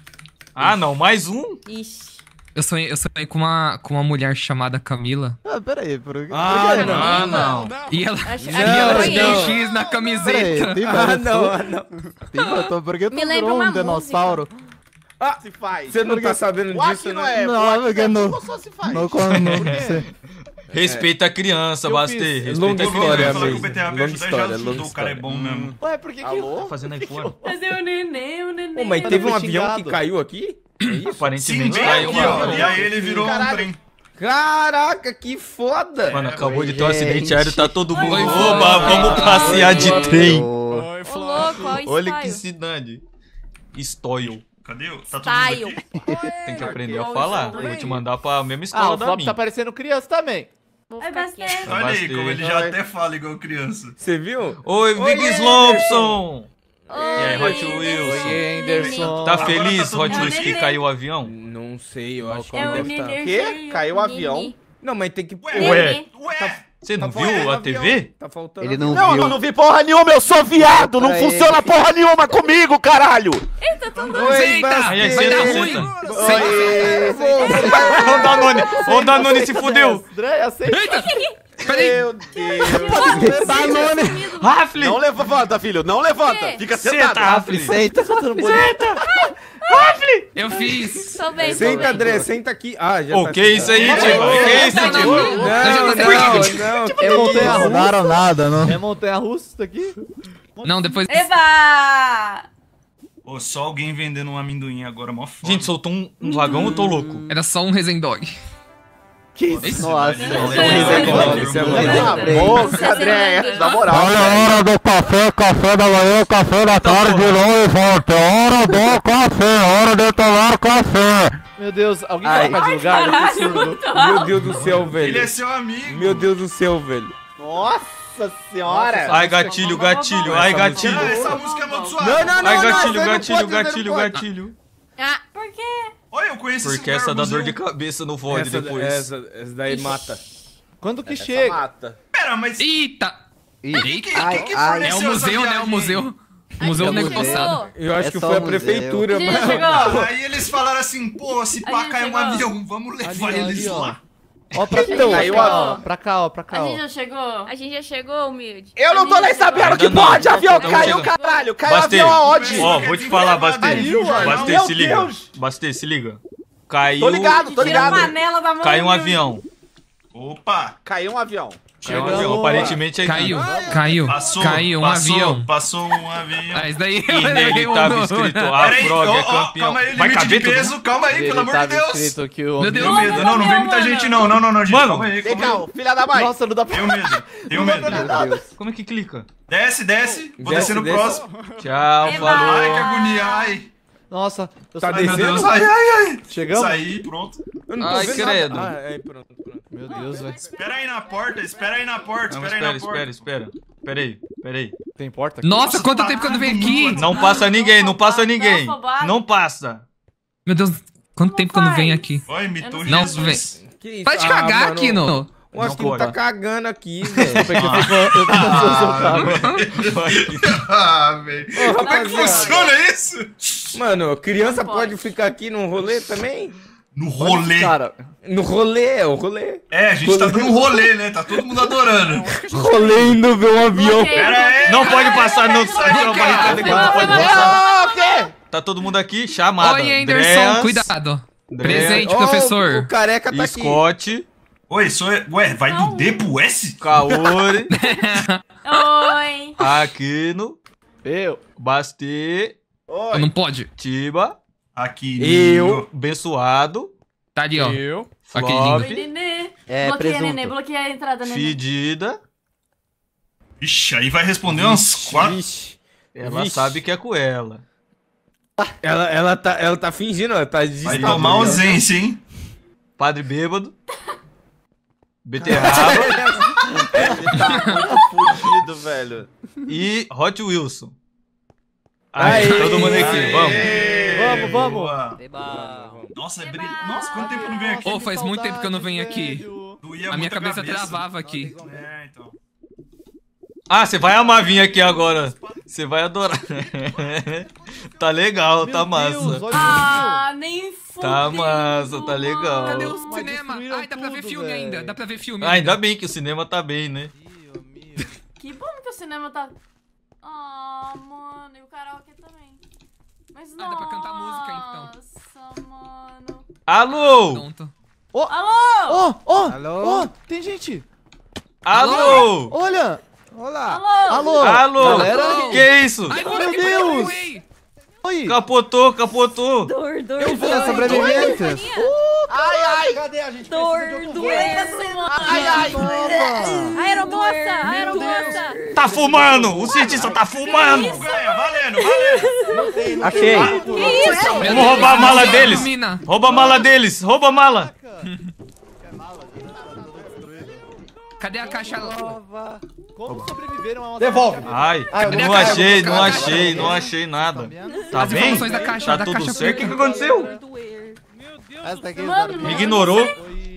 Speaker 1: Ah, não, mais um?
Speaker 4: Ixi.
Speaker 6: Eu sonhei, eu sonhei com, uma, com uma mulher chamada Camila.
Speaker 9: Ah, peraí, por que?
Speaker 1: Ah,
Speaker 9: por que
Speaker 1: não, ah, não.
Speaker 6: E ela,
Speaker 4: Acho,
Speaker 6: e ela um
Speaker 4: conheço.
Speaker 6: X na
Speaker 9: Peraí,
Speaker 6: camiseta.
Speaker 9: Tiba,
Speaker 8: Ah,
Speaker 9: eres
Speaker 8: não, ah, não.
Speaker 9: Tiba, tu- por que tu virou um dinossauro?
Speaker 8: Ah,
Speaker 2: Se faz.
Speaker 8: você não tá sabendo disso,
Speaker 2: não
Speaker 8: né?
Speaker 2: é.
Speaker 9: Não,
Speaker 2: o Aki
Speaker 9: porque
Speaker 2: é
Speaker 9: não-
Speaker 2: só se faz.
Speaker 9: Não, com- não, você-
Speaker 1: Respeita a criança,
Speaker 2: fiz.
Speaker 1: Respeita
Speaker 8: Longa
Speaker 1: a
Speaker 8: história,
Speaker 1: criança.
Speaker 3: falar que o
Speaker 8: mesmo.
Speaker 3: BTA me
Speaker 8: Longa história, longa
Speaker 3: o cara é bom mesmo.
Speaker 2: Ué, por que que...
Speaker 1: Tá fazendo iPhone?
Speaker 4: Mas é o neném, o neném.
Speaker 8: Pô, mas
Speaker 2: Ele
Speaker 8: teve um avião que caiu aqui? É isso?
Speaker 3: Sim,
Speaker 1: Aparentemente
Speaker 3: bem
Speaker 1: caiu
Speaker 3: aqui, ó. E aí ele virou um trem.
Speaker 8: Caraca, que foda!
Speaker 1: Mano, acabou de ter um acidente aéreo, tá todo mundo. Oba, vamos passear de trem.
Speaker 7: Oi,
Speaker 4: louco,
Speaker 1: Olha que cidade. Stoyle.
Speaker 3: Cadê? o- Tá todo mundo
Speaker 4: Style.
Speaker 3: aqui?
Speaker 1: Tem que aprender a falar. Eu vou te mandar pra mesma
Speaker 2: Ah,
Speaker 1: escola
Speaker 2: o
Speaker 1: da minha.
Speaker 2: tá parecendo criança também.
Speaker 4: Vou É bastante. quieto.
Speaker 3: Olha aí, como ele já
Speaker 8: Oi.
Speaker 3: até fala igual criança.
Speaker 8: Você viu?
Speaker 1: Oi, Big
Speaker 8: Oi,
Speaker 1: Slompson! E aí,
Speaker 4: Oi,
Speaker 1: Hot Wheels?
Speaker 2: Oi, Anderson.
Speaker 1: Tá feliz,
Speaker 3: tá todo
Speaker 1: Hot Wheels, que caiu o avião?
Speaker 8: Não sei, eu acho que
Speaker 4: É
Speaker 8: ele
Speaker 4: o
Speaker 8: deve tá.
Speaker 4: neném.
Speaker 2: Quê? Caiu o avião?
Speaker 8: Não, mas tem que...
Speaker 3: Ué,
Speaker 1: Ué,
Speaker 3: ué.
Speaker 1: Você não
Speaker 8: Tá
Speaker 1: viu a. TV?
Speaker 8: Tá faltando
Speaker 9: Ele não
Speaker 2: Não,
Speaker 9: viu.
Speaker 2: eu não vi porra nenhuma, eu sou viado, não
Speaker 9: Aí.
Speaker 2: funciona porra nenhuma comigo, caralho!
Speaker 8: Oi,
Speaker 6: Senta!
Speaker 1: Aí, aí,
Speaker 6: Vai dar
Speaker 1: senta,
Speaker 6: ruim!
Speaker 1: senta.
Speaker 6: Senta.
Speaker 1: Ô, Danone! Ô, Danone se fudeu!
Speaker 6: Eita! Peraí!
Speaker 2: Meu Deus.
Speaker 1: Danone! Rafle!
Speaker 2: Não levanta, filho, não levanta. Fica
Speaker 1: Senta,
Speaker 2: sentado.
Speaker 1: Rafle!
Speaker 9: Senta.
Speaker 6: Eu fiz!
Speaker 4: Tô bem, tô
Speaker 8: Senta,
Speaker 4: bem.
Speaker 8: André, senta aqui. Ah, já
Speaker 1: Ô,
Speaker 8: tá
Speaker 1: que isso aí,
Speaker 8: sentado.
Speaker 1: tio? Que isso,
Speaker 6: Não,
Speaker 1: tio?
Speaker 6: não,
Speaker 8: Não,
Speaker 6: tô
Speaker 8: não, não. que
Speaker 2: É montanha
Speaker 9: Não
Speaker 2: russa.
Speaker 9: daram nada, não.
Speaker 2: É montanha russa isso daqui?
Speaker 6: Não, depois.
Speaker 4: Eba!
Speaker 3: Pô, só alguém vendendo um amendoim agora, mó foda.
Speaker 1: Gente, soltou um, um vagão, eu tô louco.
Speaker 6: Era só um Resendog.
Speaker 2: Que isso?
Speaker 3: Esse
Speaker 2: Nossa.
Speaker 1: Não,
Speaker 3: é- é- é-
Speaker 8: esse é
Speaker 3: é-
Speaker 8: bom.
Speaker 2: Cala a. Na moral.
Speaker 9: Olha a hora do café, café da manhã, café da tarde,
Speaker 1: porra.
Speaker 9: não e volta. Hora do café, hora de tomar café.
Speaker 2: Meu Deus, alguém
Speaker 8: Ai.
Speaker 2: troca de lugar? Eu tô surdo.
Speaker 8: Meu Deus do céu,
Speaker 3: Ele
Speaker 8: velho.
Speaker 3: é seu amigo.
Speaker 8: Meu Deus do céu, velho.
Speaker 2: Nossa senhora.
Speaker 1: Ai, gatilho, gatilho, ai, gatilho.
Speaker 3: Essa música é amaldiçoada.
Speaker 8: Não, não, não.
Speaker 1: Ai, gatilho, gatilho, gatilho, gatilho.
Speaker 4: Ah, por quê?
Speaker 3: Olha, eu conheço
Speaker 1: Porque
Speaker 3: esse
Speaker 1: essa dá dor de cabeça no VOD
Speaker 8: Essa,
Speaker 1: depois.
Speaker 8: essa, essa daí mata.
Speaker 2: Quando que chega?
Speaker 3: Pera, mas
Speaker 6: Eita!
Speaker 3: quem,
Speaker 9: Ai,
Speaker 3: que
Speaker 9: ai.
Speaker 6: É o museu,
Speaker 3: essa
Speaker 6: né? O museu. O museu negociado.
Speaker 4: chegou.
Speaker 8: Eu acho
Speaker 9: É
Speaker 8: que foi a
Speaker 9: museu.
Speaker 8: prefeitura, mano.
Speaker 3: Aí eles falaram assim, pô, se pá cai um avião, vamos levar
Speaker 2: Ali,
Speaker 3: eles
Speaker 2: ali, ó.
Speaker 3: lá.
Speaker 2: Ó, pra
Speaker 4: Então,
Speaker 2: caiu, ó. Pra cá, ó, pra cá,
Speaker 4: A
Speaker 2: ó.
Speaker 4: gente já chegou? A gente já chegou, humilde.
Speaker 2: Eu não tô
Speaker 4: A
Speaker 2: nem sabendo que
Speaker 1: Ainda
Speaker 2: porra
Speaker 1: não.
Speaker 2: de avião
Speaker 1: Estamos
Speaker 2: caiu, caralho. Caiu
Speaker 1: Bastê,
Speaker 2: avião aonde?
Speaker 1: ó, vou te falar. Bastê,
Speaker 2: Meu
Speaker 1: se liga. Bastê, se liga. Caiu.
Speaker 2: Tô ligado, tô
Speaker 4: Tira a
Speaker 2: ligado.
Speaker 4: panela da mão.
Speaker 1: Caiu um avião.
Speaker 3: Opa,
Speaker 2: Caiu um avião.
Speaker 1: Um
Speaker 2: Chegamos.
Speaker 1: avião. Aparentemente é
Speaker 6: Caiu, caiu,
Speaker 3: passou,
Speaker 6: caiu um
Speaker 3: passou,
Speaker 6: avião.
Speaker 3: Passou um avião.
Speaker 6: Ah, isso daí.
Speaker 1: E nele tava escrito a
Speaker 3: Peraí,
Speaker 1: Frog
Speaker 3: ó,
Speaker 1: é campeão.
Speaker 3: calma aí,
Speaker 1: Vai
Speaker 3: limite
Speaker 1: caber
Speaker 3: de peso, calma aí, pelo amor de Deus.
Speaker 2: escrito que o...
Speaker 6: Meu Deus.
Speaker 3: Medo, não, não vem muita gente não, não, não, não, gente,
Speaker 1: Mano.
Speaker 3: calma aí, calma aí.
Speaker 2: Filha da mãe. Nossa, não dá pra...
Speaker 3: Tenho medo, tenho medo.
Speaker 8: Meu Deus.
Speaker 1: Como é que clica?
Speaker 3: Desce, desce, vou
Speaker 8: Desce,
Speaker 3: descer no próximo.
Speaker 1: Tchau, falou.
Speaker 3: Ai, que agonia, ai.
Speaker 2: Nossa, eu
Speaker 8: Tá
Speaker 2: sou-
Speaker 3: Ai, meu
Speaker 8: descendo?
Speaker 3: Ai, ai, ai.
Speaker 2: Chegamos?
Speaker 3: Saí, pronto.
Speaker 8: Eu não tô
Speaker 1: Ai,
Speaker 8: vendo
Speaker 1: credo.
Speaker 8: nada. Ah, é, pronto, pronto.
Speaker 2: Meu Deus, velho.
Speaker 3: Espera aí na porta, espera aí na porta,
Speaker 1: Não,
Speaker 3: espera aí
Speaker 1: espera,
Speaker 3: na porta.
Speaker 1: espera, espera. Espera aí, espera aí.
Speaker 2: Tem porta aqui?
Speaker 6: Nossa, quanto tempo que eu não venho aqui!
Speaker 1: Não passa ninguém, não passa ninguém. Não passa.
Speaker 6: Meu Deus, quanto tempo que eu não venho aqui?
Speaker 3: Oi, imitou
Speaker 4: não
Speaker 3: Jesus.
Speaker 8: Que isso?
Speaker 6: Para de
Speaker 8: Ah,
Speaker 6: cagar
Speaker 8: mano,
Speaker 6: aqui, no.
Speaker 8: O Askin
Speaker 1: Não
Speaker 8: tá cagando aqui, velho.
Speaker 3: Ah, velho. Como é que funciona isso?
Speaker 8: Mano, criança
Speaker 4: Não
Speaker 8: pode
Speaker 4: pode.
Speaker 8: ficar aqui no rolê também?
Speaker 3: No rolê.
Speaker 2: Cara,
Speaker 8: No rolê, é o rolê.
Speaker 3: É, a gente tá dando um rolê, né? Tá todo mundo adorando.
Speaker 8: Rolê indo ver um avião.
Speaker 4: Ok.
Speaker 3: Pera aí.
Speaker 1: Não pode passar, não.
Speaker 3: Sai,
Speaker 1: Não,
Speaker 3: cara.
Speaker 1: barricada aqui, não pode passar.
Speaker 2: Ah, o quê?
Speaker 1: Tá todo mundo aqui, chamada.
Speaker 6: Oi, Anderson,
Speaker 1: Andreas,
Speaker 6: cuidado.
Speaker 1: Andreas,
Speaker 6: Presente,
Speaker 8: Ó,
Speaker 6: professor.
Speaker 8: O careca tá aqui.
Speaker 1: Scott,
Speaker 3: Oi, sou. Ué, vai
Speaker 4: Não.
Speaker 3: do D pro S?
Speaker 1: Kaori,
Speaker 4: Oi.
Speaker 1: Aquino,
Speaker 2: Eu.
Speaker 1: Basti,
Speaker 6: Não pode.
Speaker 1: Tiba,
Speaker 3: Aqui.
Speaker 8: Eu.
Speaker 1: Bençoado,
Speaker 6: Tá ali, ó.
Speaker 2: Eu.
Speaker 6: Aquele
Speaker 1: Flop,
Speaker 4: Nenê.
Speaker 8: É,
Speaker 4: bloqueia,
Speaker 8: presunto.
Speaker 4: Nenê. Bloqueia a entrada, Nenê.
Speaker 1: Fedida.
Speaker 3: Ixi, aí vai responder umas quatro.
Speaker 8: Vixe.
Speaker 1: Ela
Speaker 8: Vixe.
Speaker 1: sabe que é com ela.
Speaker 8: Ela, ela, tá, ela tá fingindo, ela tá
Speaker 3: Vai tomar ausência, hein?
Speaker 1: Padre bêbado. Beterraba
Speaker 8: Ele tá muito fudido, velho.
Speaker 1: e Hot Wilson. Aí,
Speaker 8: Aê!
Speaker 1: todo mundo aqui,
Speaker 3: Aê!
Speaker 1: vamos.
Speaker 2: Vamos, vamos.
Speaker 3: Nossa, é. Nossa, quanto tempo eu não venho aqui?
Speaker 6: Ô, faz muito tempo que eu não venho aqui.
Speaker 3: Doía
Speaker 6: A minha
Speaker 3: muito
Speaker 6: cabeça travava aqui.
Speaker 3: É, então.
Speaker 1: Ah, você vai amar vir aqui agora. Você vai adorar. tá legal, tá massa.
Speaker 4: Ah, nem fudendo.
Speaker 1: Tá massa, tá legal.
Speaker 6: Cadê o cinema? Ai, dá pra ver filme
Speaker 2: velho.
Speaker 6: ainda. Dá pra ver filme
Speaker 1: Ah, ainda bem que o cinema tá bem, né?
Speaker 4: Que bom que o cinema tá... Ah, mano. E o karaokê também. Mas
Speaker 6: Ah, dá pra cantar música, então.
Speaker 4: Nossa, mano.
Speaker 1: Alô!
Speaker 6: Tonto.
Speaker 4: Alô?
Speaker 2: Ó, ó,
Speaker 8: Alô?
Speaker 2: ó, tem gente.
Speaker 1: Alô!
Speaker 2: Olha.
Speaker 8: Olá.
Speaker 4: Alô?
Speaker 2: Alô.
Speaker 1: Alô!
Speaker 2: Galera.
Speaker 1: Que isso?
Speaker 6: Ai,
Speaker 2: Meu
Speaker 6: meu
Speaker 2: Deus. Oi.
Speaker 1: Capotou, capotou.
Speaker 7: Dor, dor,
Speaker 2: Eu as sobreviventes.
Speaker 8: Ai, ai. Cadê a gente?
Speaker 7: Dor, dor.
Speaker 8: Ai, ai.
Speaker 7: Aeromoça, aeromoça.
Speaker 1: Tá fumando! O cientista tá fumando!
Speaker 3: Ganha, valendo, valendo.
Speaker 8: Achei.
Speaker 1: Vamos roubar a mala deles!
Speaker 6: Mina.
Speaker 1: Rouba a mala deles! Rouba a mala!
Speaker 6: Cadê a caixa?
Speaker 2: Como sobreviveram a uma
Speaker 8: Devolve.
Speaker 1: Ai,
Speaker 6: Cadê
Speaker 1: não
Speaker 6: a
Speaker 1: achei, não
Speaker 6: a
Speaker 1: achei, não achei nada. Tá
Speaker 6: As
Speaker 1: bem?
Speaker 6: da caixa,
Speaker 1: Tá
Speaker 6: da
Speaker 1: tudo
Speaker 6: caixa
Speaker 1: certo? O que, que aconteceu?
Speaker 4: Mano,
Speaker 1: Me ignorou.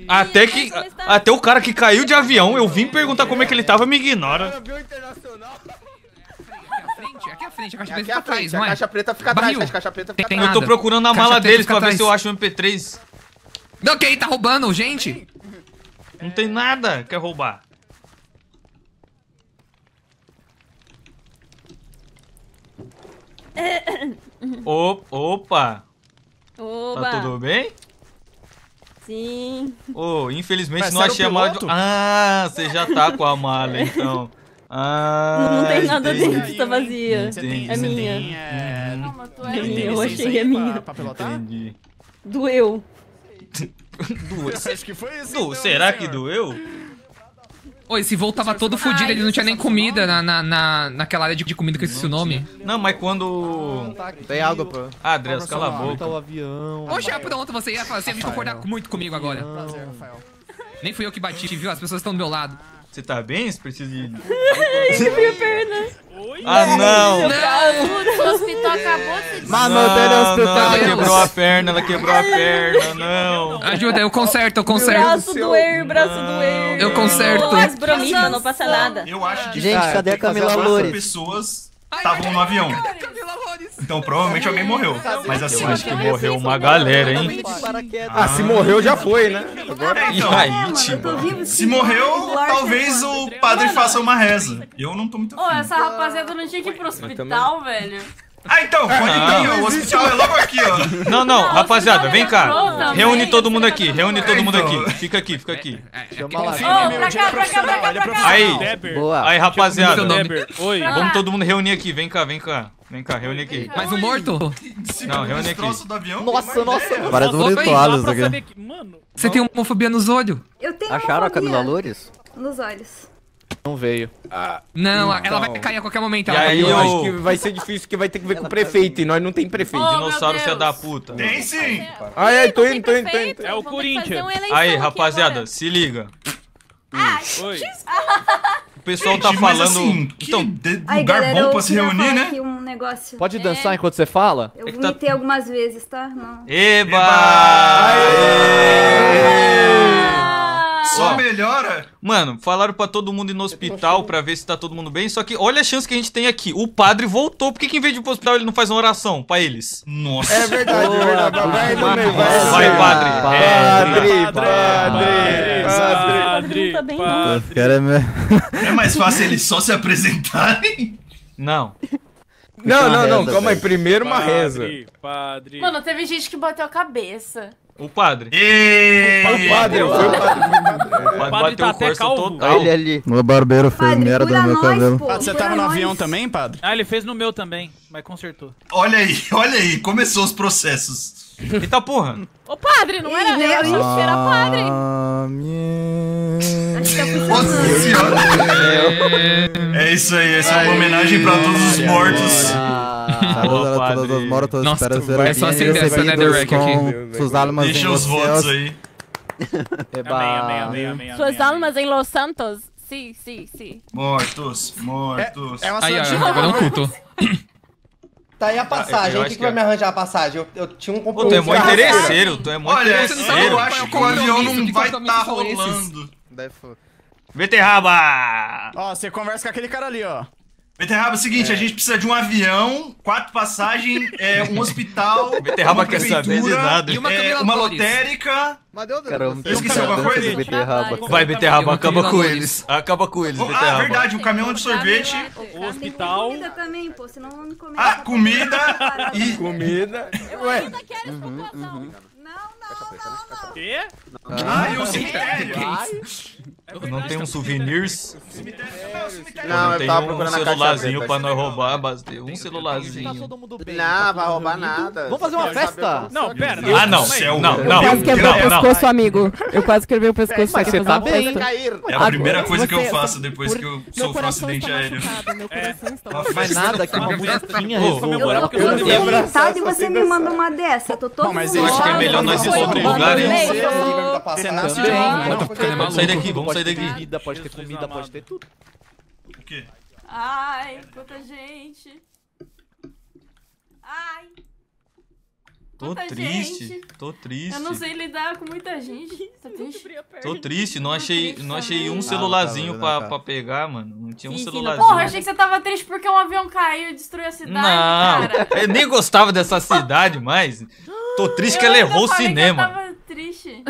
Speaker 1: Até que. Até o cara que caiu de avião, eu vim perguntar como é que ele tava, me ignora.
Speaker 6: Aqui à frente, a caixa
Speaker 8: Aqui
Speaker 6: preta
Speaker 8: à
Speaker 6: fica atrás,
Speaker 8: frente,
Speaker 6: não
Speaker 8: a
Speaker 6: é?
Speaker 8: caixa preta fica atrás, a caixa preta fica atrás.
Speaker 1: Eu tô procurando a
Speaker 6: Caixa
Speaker 1: mala deles pra ver se eu acho o MP3.
Speaker 6: Ok, tá roubando, gente.
Speaker 1: Não tem nada. Quer roubar? O- opa!
Speaker 7: Oba.
Speaker 1: Tá tudo bem?
Speaker 7: Sim.
Speaker 1: Ô, infelizmente
Speaker 2: Mas
Speaker 1: não achei a mala de... Ah, você já tá com a mala, então. Ah,
Speaker 7: Não tem nada
Speaker 1: entendi.
Speaker 7: dentro, tá vazia.
Speaker 1: Entendi.
Speaker 7: É minha.
Speaker 4: Calma, tu
Speaker 7: É
Speaker 4: é
Speaker 7: minha, eu achei a minha.
Speaker 1: Entendi.
Speaker 7: Doeu.
Speaker 1: Doeu.
Speaker 3: Acho que foi isso.
Speaker 1: Du- será que doeu?
Speaker 6: Ô, esse voo tava todo fudido, ele não tinha nem comida na, na, na- naquela área de, de comida que eu esqueci o nome.
Speaker 1: Não, mas quando...
Speaker 2: Tem água, pô.
Speaker 1: Ah, Andrés, cala a
Speaker 2: Tá
Speaker 1: boca.
Speaker 2: o avião.
Speaker 6: Oxe, é pronto, você ia, você ia me concordar muito comigo agora.
Speaker 2: Prazer, Rafael.
Speaker 6: Nem fui eu que bati, viu? As pessoas estão do meu lado.
Speaker 1: Você tá bem? Você precisa de...
Speaker 7: Minha perna.
Speaker 1: Ah, não!
Speaker 4: Putz, o hospital acabou de se
Speaker 2: Mano,
Speaker 1: não,
Speaker 2: eu tenho
Speaker 1: não,
Speaker 2: hospital.
Speaker 1: ela quebrou a perna, ela quebrou a perna, não.
Speaker 6: Ajuda, eu conserto, eu conserto.
Speaker 7: Braço doer, braço doer.
Speaker 6: Eu conserto.
Speaker 7: Mas bromista, não passa nada.
Speaker 3: Eu acho que
Speaker 2: Gente, cadê a Camila Loures?
Speaker 3: pessoas estavam no avião. Então provavelmente alguém morreu. Mas assim,
Speaker 1: acho que morreu uma galera, hein?
Speaker 8: Ah, se morreu já foi, né?
Speaker 3: É, então,
Speaker 1: aí, Tiba?
Speaker 3: se morreu, talvez o padre faça uma reza. Eu não tô muito
Speaker 4: Ô, essa rapaziada não tinha que ir pro hospital, velho.
Speaker 3: Ah, então, pode
Speaker 1: Ah.
Speaker 3: ó, o hospital é logo aqui, ó.
Speaker 1: Não, não, rapaziada, vem cá.
Speaker 4: Pronto,
Speaker 1: Reúne todo mundo aqui, reúne todo mundo
Speaker 3: Então.
Speaker 1: aqui. Fica aqui, fica aqui.
Speaker 2: Chama lá.
Speaker 4: Ô, pra cá, pra cá, pra cá, cá.
Speaker 1: Aí,
Speaker 2: Boa.
Speaker 1: aí, rapaziada.
Speaker 10: Oi.
Speaker 1: Vamos todo mundo reunir aqui, vem cá, vem cá. Vem cá, reúne aqui.
Speaker 6: Mais um morto?
Speaker 1: Não, reúne aqui.
Speaker 2: Nossa, nossa. um isso
Speaker 10: pra
Speaker 2: aqui.
Speaker 10: Mano...
Speaker 6: Você tem homofobia nos olhos?
Speaker 11: Eu tenho
Speaker 2: Acharam a Camila Loures?
Speaker 11: Nos olhos.
Speaker 2: Não veio.
Speaker 6: Não,
Speaker 8: Então.
Speaker 6: ela vai cair a qualquer momento.
Speaker 1: E
Speaker 6: ela
Speaker 1: aí,
Speaker 8: Eu acho que vai ser difícil, que vai ter que ver com o prefeito, e nós não tem prefeito.
Speaker 4: Ô,
Speaker 1: Dinossauro
Speaker 4: meu
Speaker 1: filha da puta.
Speaker 3: Tem sim.
Speaker 8: Ai, ai, tô indo, tô indo, tô indo.
Speaker 10: É o Corinthians.
Speaker 1: Aí, rapaziada,
Speaker 7: agora.
Speaker 1: se liga.
Speaker 10: Oi.
Speaker 1: O pessoal tá
Speaker 3: Gente, mas
Speaker 1: falando.
Speaker 3: assim, que
Speaker 1: Então,
Speaker 3: de-
Speaker 11: Ai,
Speaker 3: lugar
Speaker 11: galera,
Speaker 3: bom pra se reunir, né?
Speaker 11: um negócio.
Speaker 2: Pode dançar enquanto você fala?
Speaker 11: Eu
Speaker 1: É que tá-
Speaker 11: vomitei algumas vezes, tá? Não.
Speaker 1: Eba!
Speaker 3: Só melhora.
Speaker 1: Mano, falaram pra todo mundo ir no hospital pra ver se tá todo mundo bem. Só que olha a chance que a gente tem aqui. O padre voltou. Por que, que em vez de ir pro hospital ele não faz uma oração pra eles?
Speaker 3: Nossa.
Speaker 8: É verdade, é verdade. Vai meio, vai.
Speaker 1: Vai, padre.
Speaker 8: Padre,
Speaker 1: É,
Speaker 8: padre, padre.
Speaker 10: Padre,
Speaker 7: não não.
Speaker 10: padre.
Speaker 2: Cara, me...
Speaker 3: É mais fácil eles só se apresentarem.
Speaker 1: Não.
Speaker 8: Não, não, não,
Speaker 2: reza,
Speaker 8: calma aí. Primeiro uma reza.
Speaker 10: Padre, padre.
Speaker 4: Mano, teve gente que bateu a cabeça.
Speaker 1: O padre.
Speaker 3: Ê!
Speaker 8: O padre, foi o padre.
Speaker 1: O padre bateu
Speaker 10: tá até calvo.
Speaker 1: total.
Speaker 12: Ele ali. O barbeiro fez
Speaker 13: Padre,
Speaker 12: merda no meu
Speaker 13: nós,
Speaker 12: cabelo.
Speaker 13: pô.
Speaker 14: Padre, você tava no
Speaker 13: nós.
Speaker 14: avião também, padre?
Speaker 10: Ah, ele fez no meu também, mas consertou.
Speaker 3: Olha aí, olha aí, começou os processos.
Speaker 1: Eita porra.
Speaker 4: Ô, padre, não era eu, que era padre.
Speaker 12: Ah, minha...
Speaker 13: Tá
Speaker 3: Nossa senhora. É isso aí, essa é uma homenagem pra todos os mortos.
Speaker 12: Saludos a
Speaker 1: padre.
Speaker 12: todos os mortos.
Speaker 6: Nossa,
Speaker 12: Espero ser
Speaker 6: vai só acender essa netherrack aqui.
Speaker 12: com suas almas
Speaker 3: Deixa
Speaker 12: em
Speaker 3: os votos aí.
Speaker 14: Eba.
Speaker 10: Amém, amém, amém, amém.
Speaker 4: Suas almas em Los Santos? Sim, sim, sim.
Speaker 3: Mortos, mortos.
Speaker 14: É uma
Speaker 6: Aí, um culto.
Speaker 11: Tá aí a passagem.
Speaker 1: eu
Speaker 11: Quem
Speaker 1: acho
Speaker 11: que vai
Speaker 1: que
Speaker 11: me arranjar a passagem? Eu, eu tinha um
Speaker 1: Pô, tu
Speaker 11: compromisso.
Speaker 1: é
Speaker 11: arrasar.
Speaker 1: interesseiro, tu é mó
Speaker 3: Olha,
Speaker 6: sabe
Speaker 3: eu
Speaker 6: é
Speaker 3: acho que o avião
Speaker 6: compromisso,
Speaker 3: não
Speaker 6: que
Speaker 3: vai estar
Speaker 6: são esses?
Speaker 3: rolando.
Speaker 1: Beterraba!
Speaker 14: Ó, você conversa com aquele cara ali, ó.
Speaker 3: Beterraba, é o seguinte, a gente precisa de um avião, quatro passagens, é, um hospital,
Speaker 1: Beterraba
Speaker 3: uma
Speaker 1: quer saber de nada.
Speaker 6: E uma
Speaker 3: é, uma lotérica.
Speaker 12: Caramba,
Speaker 3: Eu esqueci alguma coisa?
Speaker 12: Beterraba.
Speaker 1: Vai, Beterraba, acaba com eles. Acaba com eles,
Speaker 3: Oh, ah,
Speaker 1: Beterraba.
Speaker 3: verdade, um caminhão de sorvete.
Speaker 10: O hospital.
Speaker 13: comida também, pô, senão não me comer.
Speaker 3: Ah, comida e...
Speaker 8: Comida.
Speaker 4: Eu ainda quero essa ocupação.
Speaker 13: Não, não, não, não.
Speaker 10: Quê?
Speaker 3: Ah, e o cemitério.
Speaker 1: Não tem uns souvenirs?
Speaker 8: Não, eu
Speaker 1: tem
Speaker 8: tava
Speaker 1: um
Speaker 8: procurando caixa
Speaker 1: celularzinho pra nós roubar, bastante. Um
Speaker 2: Tá
Speaker 1: celularzinho.
Speaker 8: Não, vai roubar nada.
Speaker 2: Vamos fazer uma festa?
Speaker 10: Não, pera.
Speaker 1: Ah, não. Não, não.
Speaker 7: Quase quebrei
Speaker 1: Não,
Speaker 7: o
Speaker 1: não.
Speaker 7: pescoço, amigo. Eu quase quebrei o pescoço.
Speaker 2: Mas você tá bem.
Speaker 3: É a primeira coisa que eu
Speaker 7: Você-
Speaker 3: faço depois que eu
Speaker 7: Meu
Speaker 3: sofro um
Speaker 7: coração
Speaker 3: acidente
Speaker 7: está
Speaker 3: aéreo.
Speaker 7: machucado, meu coração está
Speaker 3: Uma
Speaker 2: Mas
Speaker 3: festa.
Speaker 2: nada, que uma musiquinha
Speaker 10: comemorar porque eu
Speaker 13: Eu tô
Speaker 10: negro.
Speaker 13: irritado e você me manda uma dessa. Eu tô todo
Speaker 14: mas
Speaker 13: mundo
Speaker 14: eu acho que é
Speaker 1: melhor nós ir sobre
Speaker 13: roubando
Speaker 1: lugar, hein?
Speaker 13: leite.
Speaker 11: Você livre da passagem.
Speaker 2: Também.
Speaker 6: Eu tô ficando
Speaker 1: Vamos sair daqui, vamos sair
Speaker 2: ter
Speaker 1: daqui.
Speaker 2: bebida, pode ter
Speaker 10: Jesus
Speaker 2: comida,
Speaker 10: amado.
Speaker 2: pode ter tudo.
Speaker 3: O quê?
Speaker 4: Ai, quanta gente. Ai.
Speaker 1: Tô
Speaker 4: Quanta
Speaker 1: triste,
Speaker 4: gente.
Speaker 1: tô triste.
Speaker 4: Eu não sei lidar com muita gente. Tá triste?
Speaker 1: Tô triste, não achei, não achei um
Speaker 13: também.
Speaker 1: celularzinho
Speaker 12: Ah, tá,
Speaker 1: pra,
Speaker 12: tá.
Speaker 1: pra pegar, mano. Não tinha um
Speaker 13: Sim, sim, não
Speaker 1: celularzinho.
Speaker 4: Porra, achei que você tava triste porque um avião caiu e destruiu a cidade,
Speaker 1: Não,
Speaker 4: cara.
Speaker 1: eu nem gostava dessa cidade mais. Tô triste que
Speaker 4: Eu
Speaker 1: ela
Speaker 4: ainda
Speaker 1: errou o
Speaker 4: que
Speaker 1: cinema.
Speaker 4: Eu tava triste.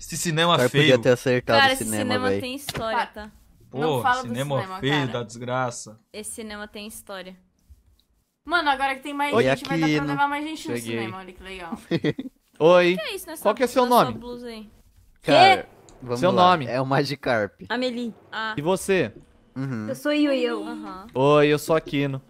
Speaker 1: Esse cinema
Speaker 12: cara
Speaker 1: feio.
Speaker 12: podia ter acertado
Speaker 7: Cara, esse
Speaker 12: cinema,
Speaker 7: cinema tem história, tá?
Speaker 4: Não
Speaker 1: Pô,
Speaker 4: fala do
Speaker 1: cinema,
Speaker 4: cinema,
Speaker 1: feio
Speaker 4: cara.
Speaker 1: da desgraça.
Speaker 7: Esse cinema tem história.
Speaker 4: Mano, agora que tem mais
Speaker 12: Oi,
Speaker 4: gente, vai dar pra levar mais gente no
Speaker 2: Cheguei.
Speaker 4: cinema. Olha que legal.
Speaker 2: Oi.
Speaker 7: Que é isso nessa
Speaker 2: Qual que é seu nome?
Speaker 7: blusa aí?
Speaker 12: Cara, vamos
Speaker 2: Seu
Speaker 12: lá.
Speaker 2: nome?
Speaker 12: É o Magikarp.
Speaker 7: Amelie. Ah.
Speaker 2: E você?
Speaker 12: Uhum.
Speaker 13: Eu sou Yu-Yu.
Speaker 7: Aham.
Speaker 2: Oi, eu sou Aquino.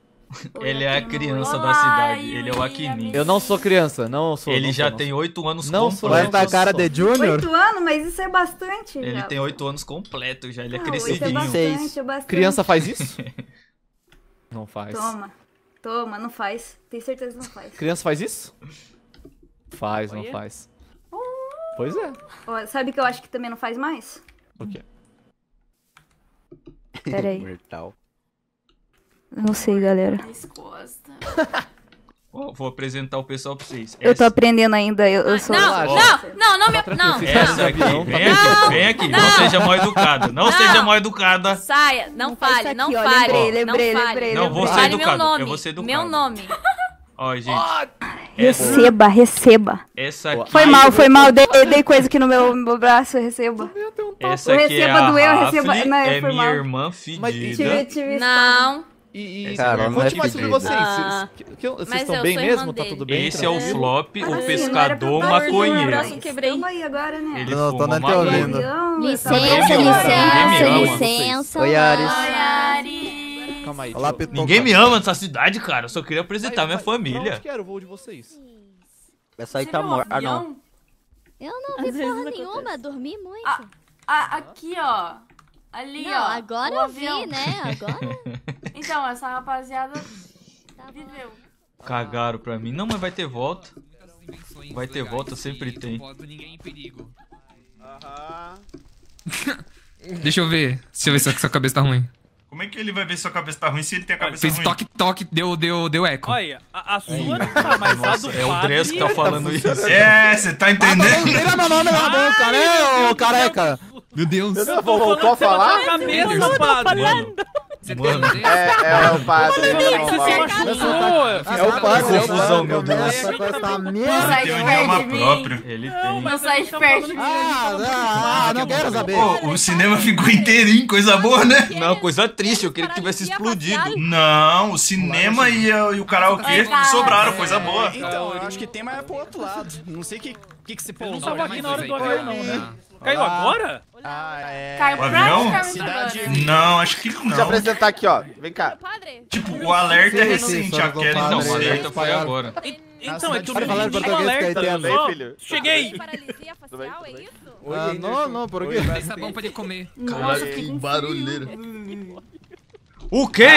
Speaker 1: Ele é a criança da cidade, ele é o
Speaker 4: amigo.
Speaker 2: Eu não sou criança, não sou.
Speaker 1: Ele
Speaker 2: não
Speaker 1: já
Speaker 2: sou, não
Speaker 1: tem oito anos
Speaker 2: Não sou.
Speaker 12: Vai
Speaker 1: completos.
Speaker 12: da cara de Júnior?
Speaker 13: Oito anos, mas isso é bastante.
Speaker 1: Ele
Speaker 13: já.
Speaker 1: tem oito anos completos já, ele é
Speaker 13: Não, oito é
Speaker 1: crescidinho.
Speaker 13: bastante,
Speaker 12: Seis.
Speaker 13: é bastante.
Speaker 2: Criança faz isso? Não faz.
Speaker 13: Toma. Toma, não faz. Tenho certeza que não faz.
Speaker 2: Criança faz isso? Faz, não faz. Pois é.
Speaker 13: Ó, sabe que eu acho que também não faz mais?
Speaker 2: O quê?
Speaker 13: Pera aí.
Speaker 12: Mortal.
Speaker 13: Não sei, galera.
Speaker 1: Ó, vou apresentar o pessoal pra vocês.
Speaker 13: Eu tô
Speaker 1: Essa-
Speaker 13: aprendendo ainda. Eu, eu sou.
Speaker 4: Não, não, não, não me. Não.
Speaker 1: Essa aqui,
Speaker 2: Não,
Speaker 1: vem
Speaker 2: tá
Speaker 1: aqui, vem aqui. Não, seja mal educada. Não,
Speaker 4: Não.
Speaker 1: seja mal educada.
Speaker 4: Saia, não,
Speaker 13: faz
Speaker 4: fale, não
Speaker 13: ó,
Speaker 4: fale.
Speaker 13: lembrei, lembrei,
Speaker 4: não
Speaker 13: lembrei,
Speaker 1: Não, vou ser
Speaker 4: Fale meu
Speaker 1: educado.
Speaker 4: nome.
Speaker 1: Eu vou ser educado.
Speaker 4: Meu nome.
Speaker 1: Ó, gente. Essa,
Speaker 13: Receba, receba.
Speaker 1: essa aqui.
Speaker 13: Foi mal, foi mal. Dei, dei coisa aqui no meu, meu braço, receba.
Speaker 1: Essa
Speaker 13: Eu
Speaker 1: aqui é
Speaker 13: recebo
Speaker 1: a
Speaker 13: do eu,
Speaker 1: Rafli,
Speaker 13: recebo- não,
Speaker 1: é
Speaker 13: foi
Speaker 1: minha
Speaker 13: mal.
Speaker 1: irmã
Speaker 2: Mas-
Speaker 13: Tive,
Speaker 1: fedida.
Speaker 13: tive
Speaker 4: Não.
Speaker 2: E, e
Speaker 12: Cara, não
Speaker 2: conte
Speaker 12: é
Speaker 2: mais sobre vocês.
Speaker 7: Ah.
Speaker 2: Vocês, que- que- vocês estão
Speaker 7: eu
Speaker 2: bem mesmo? Tá tudo bem?
Speaker 1: Esse é o? Flop, o
Speaker 13: assim,
Speaker 1: pescador
Speaker 13: não
Speaker 1: maconheiro.
Speaker 13: aí agora, né?
Speaker 1: Ele
Speaker 12: Não, tô nem te ouvindo.
Speaker 7: Licença,
Speaker 13: eu tava-
Speaker 1: Ninguém me ama.
Speaker 7: licença, licença.
Speaker 12: Oi, Ares.
Speaker 4: Oi, Ari.
Speaker 2: Calma aí.
Speaker 12: Olá,
Speaker 2: eu-.
Speaker 1: Ninguém me ama nessa cidade, cara. Eu só queria apresentar minha família.
Speaker 2: onde que era o voo de vocês?
Speaker 12: Essa aí tá morta. Ah, não.
Speaker 15: Eu não vi porra nenhuma, dormi muito.
Speaker 4: Ah, Ah, aqui, ó. Ali,
Speaker 15: não,
Speaker 4: ó.
Speaker 15: agora eu
Speaker 4: avião.
Speaker 15: vi, né? Agora.
Speaker 4: Então, essa rapaziada
Speaker 15: Tá
Speaker 4: viveu.
Speaker 1: Cagaram pra mim. Não, mas vai ter volta. Vai ter volta, sempre tem.
Speaker 6: Deixa eu ver. Deixa eu ver se a sua cabeça tá ruim.
Speaker 3: Como é que ele vai ver se sua cabeça tá ruim se ele tem a cabeça
Speaker 6: Fez
Speaker 3: ruim?
Speaker 6: toque, toque, deu, deu, deu eco.
Speaker 10: Olha, a, a sua não tá, mas a
Speaker 1: Nossa,
Speaker 10: do
Speaker 1: é o. Dress que tá falando isso.
Speaker 3: É, você tá entendendo?
Speaker 12: Tira meu nome da boca, né, ô careca?
Speaker 6: Meu Deus.
Speaker 8: Voltou a falar?
Speaker 10: Cabeça, padre.
Speaker 1: Mano, Mano.
Speaker 16: É, é o padre.
Speaker 8: É o padre, é o
Speaker 1: Confusão, meu
Speaker 8: padre.
Speaker 1: Deus.
Speaker 11: Sai
Speaker 3: Tem um
Speaker 11: de
Speaker 3: idioma
Speaker 11: perto de mim.
Speaker 3: próprio.
Speaker 1: Ele tem.
Speaker 4: Não sai de perto de mim.
Speaker 9: Ah, não quero saber.
Speaker 3: Pô, o cinema ficou inteirinho, coisa boa, né?
Speaker 1: Não, coisa triste, eu queria que tivesse explodido.
Speaker 3: Não, o cinema e, a- e o karaokê sobraram, coisa boa.
Speaker 14: Então, eu acho que tem mais pro outro lado. Não sei o que, que, que se
Speaker 10: Eu não
Speaker 14: pousou.
Speaker 10: tava aqui na hora do avião, não, né? Caiu agora?
Speaker 14: Ah, é.
Speaker 4: Caiu
Speaker 3: O avião?
Speaker 4: praticamente
Speaker 14: Cidade-.
Speaker 3: Não, acho que
Speaker 16: Deixa eu
Speaker 3: não.
Speaker 16: apresentar aqui, ó. Vem cá.
Speaker 7: Padre?
Speaker 3: Tipo, o alerta é
Speaker 9: Sim,
Speaker 3: recente, a
Speaker 9: padre,
Speaker 3: não
Speaker 1: Não, o alerta foi agora.
Speaker 10: Então, é que eu
Speaker 14: Pode
Speaker 10: não
Speaker 9: falar
Speaker 10: entendi o
Speaker 9: português,
Speaker 10: alerta.
Speaker 9: Caetano.
Speaker 10: só
Speaker 16: filho?
Speaker 10: Cheguei.
Speaker 7: Paralisia facial, é isso?
Speaker 9: Ah, não, não, por quê?
Speaker 6: Tá bom pra ele comer.
Speaker 4: Nossa, com
Speaker 1: barulheira. O quê?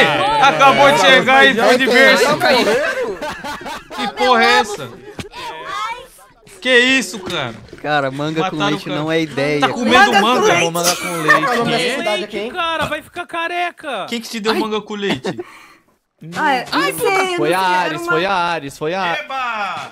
Speaker 1: Acabou de chegar e foi de berço. Que porra é essa? Que isso, cara?
Speaker 17: Cara, manga com
Speaker 1: Mataram
Speaker 17: leite
Speaker 1: o cara.
Speaker 17: não é ideia.
Speaker 1: Tá comendo manga?
Speaker 8: Vou mandar com
Speaker 18: é o nome
Speaker 8: leite.
Speaker 18: dessa cidade aqui,
Speaker 10: Eita,
Speaker 18: hein?
Speaker 10: cara, vai ficar careca.
Speaker 1: Quem que te deu manga com leite?
Speaker 11: Ai, não sei,
Speaker 2: Foi a Ares,
Speaker 11: uma-
Speaker 2: foi a Ares, foi a
Speaker 3: Eba!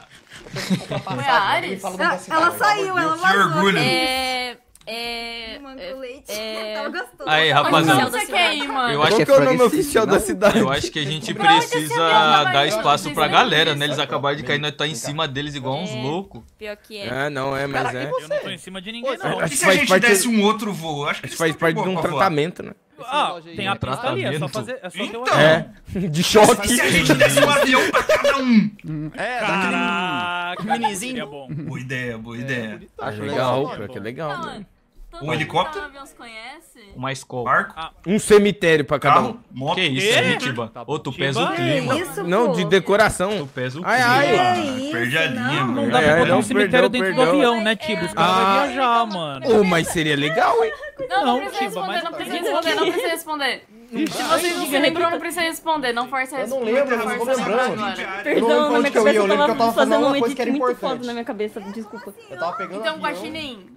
Speaker 4: Foi a Ares?
Speaker 11: Ela, ela saiu, ela
Speaker 3: Que
Speaker 11: vazou.
Speaker 3: orgulho.
Speaker 7: É. É.
Speaker 11: Manga com leite.
Speaker 7: é-
Speaker 11: Tava gostoso.
Speaker 1: Aí, rapaziada.
Speaker 4: você quer ir, mano?
Speaker 1: Eu acho,
Speaker 8: Qual que é o nome oficial da cidade?
Speaker 1: eu acho que a gente
Speaker 4: esse
Speaker 1: precisa dar espaço pra galera, né? Eles acabaram de cair, nós tá em cima deles igual uns loucos.
Speaker 7: Pior que é.
Speaker 8: Ah, não, é, mas é.
Speaker 10: Eu não tô em cima de ninguém, não.
Speaker 3: E se a
Speaker 8: faz
Speaker 3: gente
Speaker 8: parte-
Speaker 3: desse um outro voo? Acho que
Speaker 8: Isso faz parte de um tratamento, né?
Speaker 10: Ah, tem a pista ali, é só
Speaker 1: Tratamento.
Speaker 10: fazer. É só ter o
Speaker 3: Então.
Speaker 10: avião.
Speaker 8: É, de choque.
Speaker 3: E se a gente desse um avião pra cada um?
Speaker 14: É,
Speaker 10: Caraca,
Speaker 14: minizinho.
Speaker 3: Boa ideia, boa ideia.
Speaker 8: Acho legal, pior que é legal. Né?
Speaker 4: Todo
Speaker 3: Um helicóptero?
Speaker 4: que tá no avião se conhece?
Speaker 1: Uma escola.
Speaker 3: Barco,
Speaker 8: Um cemitério pra cada um.
Speaker 3: carro, moto.
Speaker 1: Que isso,
Speaker 10: Quê?
Speaker 1: aí, Tiba? Ô, tu pesa o clima.
Speaker 11: Isso,
Speaker 8: Não, de decoração.
Speaker 1: Tu pesa o
Speaker 8: Ai,
Speaker 1: clima.
Speaker 8: ai.
Speaker 3: Ah,
Speaker 11: isso,
Speaker 3: perde a linha,
Speaker 11: não.
Speaker 3: mano.
Speaker 10: Não dá
Speaker 8: É,
Speaker 10: pra botar
Speaker 8: não,
Speaker 10: um cemitério
Speaker 8: perdeu,
Speaker 10: dentro do avião, né, Tibo? Os caras
Speaker 8: Ah.
Speaker 10: vão viajar, mano.
Speaker 8: Oh, mas seria legal, hein?
Speaker 4: Não, não
Speaker 10: Não,
Speaker 4: precisa responder,
Speaker 10: mas
Speaker 4: não precisa responder, não precisa responder. Se você não se lembrou, não precisa responder. Não força a
Speaker 18: Eu não
Speaker 4: responder.
Speaker 18: lembro, eu não
Speaker 4: lembrar
Speaker 18: lembrando.
Speaker 4: agora.
Speaker 18: Eu não
Speaker 7: Perdão,
Speaker 18: lembro
Speaker 7: na minha cabeça
Speaker 18: eu
Speaker 7: eu
Speaker 18: lembro que eu
Speaker 7: tava fazendo um
Speaker 18: uma coisa
Speaker 7: edit muito
Speaker 18: importante.
Speaker 7: foda na minha cabeça, desculpa.
Speaker 18: Eu tava pegando
Speaker 4: Então. Guaxinim.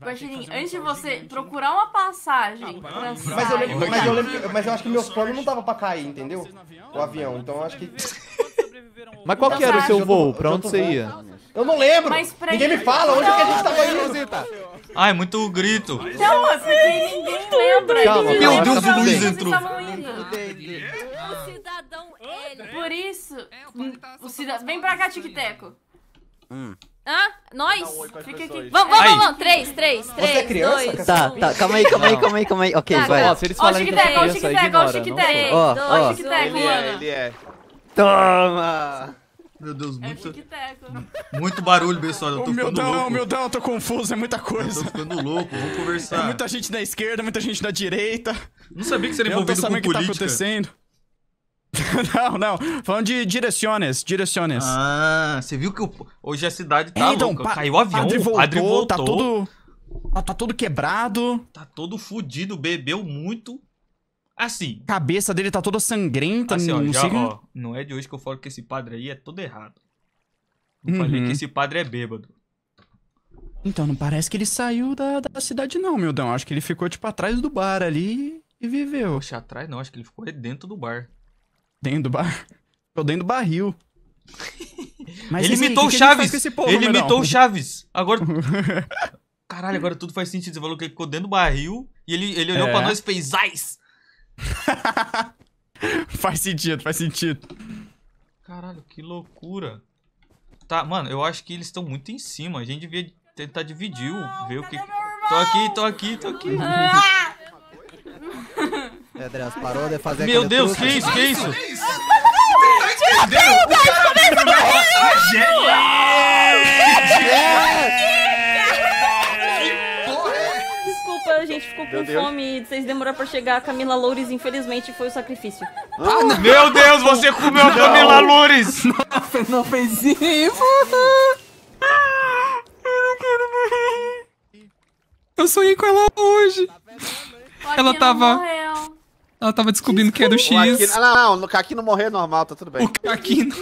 Speaker 4: Guaxinim, antes de você procurar uma passagem pra
Speaker 18: Mas eu, lembro, mas, eu lembro, mas eu acho que meus planos não tava pra cair, entendeu? O avião, então eu acho que...
Speaker 2: Mas qual que era o seu voo? Pra onde você ia?
Speaker 18: Eu não lembro!
Speaker 4: Mas pra
Speaker 18: Ninguém me fala onde é que a gente tava indo!
Speaker 1: Ai, muito grito.
Speaker 4: Não, é porque ninguém lembra.
Speaker 2: Calma,
Speaker 1: Meu Deus, o Luiz entrou.
Speaker 7: O cidadão L.
Speaker 4: Por isso, o cida... vem pra cá, Tic-Teco.
Speaker 7: Ah, nós?
Speaker 4: Fica aqui.
Speaker 7: Vamos, vamos,
Speaker 1: Aí.
Speaker 7: vamos, vamos. Três, três, três,
Speaker 18: é criança,
Speaker 7: dois,
Speaker 17: Tá,
Speaker 7: um.
Speaker 17: tá, calma aí, calma aí, calma aí, calma aí. Ok,
Speaker 7: Tá,
Speaker 17: vai.
Speaker 2: Ó, se eles
Speaker 4: Ó, o
Speaker 2: falarem que eu
Speaker 4: Tic-Teco, ó, o
Speaker 2: criança,
Speaker 4: Tic-Teco, ó, o
Speaker 2: ignora. não sou.
Speaker 17: Ó,
Speaker 7: dois,
Speaker 17: ó.
Speaker 4: Ó, o Tic-Teco,
Speaker 16: Ele é,
Speaker 4: mano.
Speaker 16: ele é.
Speaker 17: Toma!
Speaker 1: Meu Deus,
Speaker 4: É o
Speaker 1: muito,
Speaker 4: Tic-Teco.
Speaker 1: muito barulho, pessoal. Eu tô ficando
Speaker 14: Humildão,
Speaker 1: louco.
Speaker 14: humildão, eu tô confuso, é muita
Speaker 1: Eu
Speaker 14: coisa.
Speaker 1: tô ficando louco, vamos
Speaker 14: É
Speaker 1: conversar.
Speaker 14: muita gente da esquerda, muita gente da direita.
Speaker 1: Não sabia que você era
Speaker 14: Eu não tô
Speaker 1: envolvido com
Speaker 14: sabendo o que tá
Speaker 1: política.
Speaker 14: acontecendo. não, não. Falando de direções, direções.
Speaker 1: Ah, você viu que o- hoje a cidade tá
Speaker 14: É, então,
Speaker 1: louca. Caiu o avião,
Speaker 14: padre
Speaker 1: o
Speaker 14: voltou,
Speaker 1: padre voltou.
Speaker 14: tá todo... Tá, tá todo quebrado.
Speaker 1: Tá todo fudido, bebeu muito. Assim,
Speaker 14: A cabeça dele tá toda sangrenta.
Speaker 1: assim, ó,
Speaker 14: não
Speaker 1: já, ó, não é de hoje que eu falo que esse padre aí é todo errado. Eu
Speaker 14: Uhum.
Speaker 1: falei que esse padre é bêbado.
Speaker 14: Então, não parece que ele saiu da, da cidade não, Mildão. Acho que ele ficou, tipo, atrás do bar ali e viveu.
Speaker 1: Poxa, atrás não, acho que ele ficou aí dentro do bar.
Speaker 14: Dentro do bar. Ficou dentro do barril. Mas
Speaker 1: ele
Speaker 14: aí,
Speaker 1: imitou o Chaves. ele imitou o Chaves. Agora. Caralho, agora tudo faz sentido. Você falou que ele ficou dentro do barril e ele, ele olhou
Speaker 14: É.
Speaker 1: pra nós e fez Ais.
Speaker 14: faz sentido, faz sentido.
Speaker 1: Caralho, que loucura. Tá, mano, eu acho que eles estão muito em cima. A gente devia tentar dividir, ver o que. Tô aqui, tô aqui, tô aqui.
Speaker 17: É, Andreas, parou de fazer
Speaker 1: Meu Deus,
Speaker 17: truque.
Speaker 1: que isso, que isso?
Speaker 7: Desculpa, a gente ficou com fome e vocês demoraram pra chegar. A Camila Loures, infelizmente, foi o sacrifício.
Speaker 1: Meu Deus, você comeu a Camila Loures!
Speaker 9: Não fez isso.
Speaker 6: Eu sonhei com ela hoje. Ela
Speaker 4: não
Speaker 6: tava-
Speaker 4: morreu.
Speaker 6: Ela tava descobrindo que era o
Speaker 16: O
Speaker 6: X.
Speaker 16: Aquino, ah, não, não, o Caquino morrer é normal, tá tudo bem.
Speaker 6: O Caquino.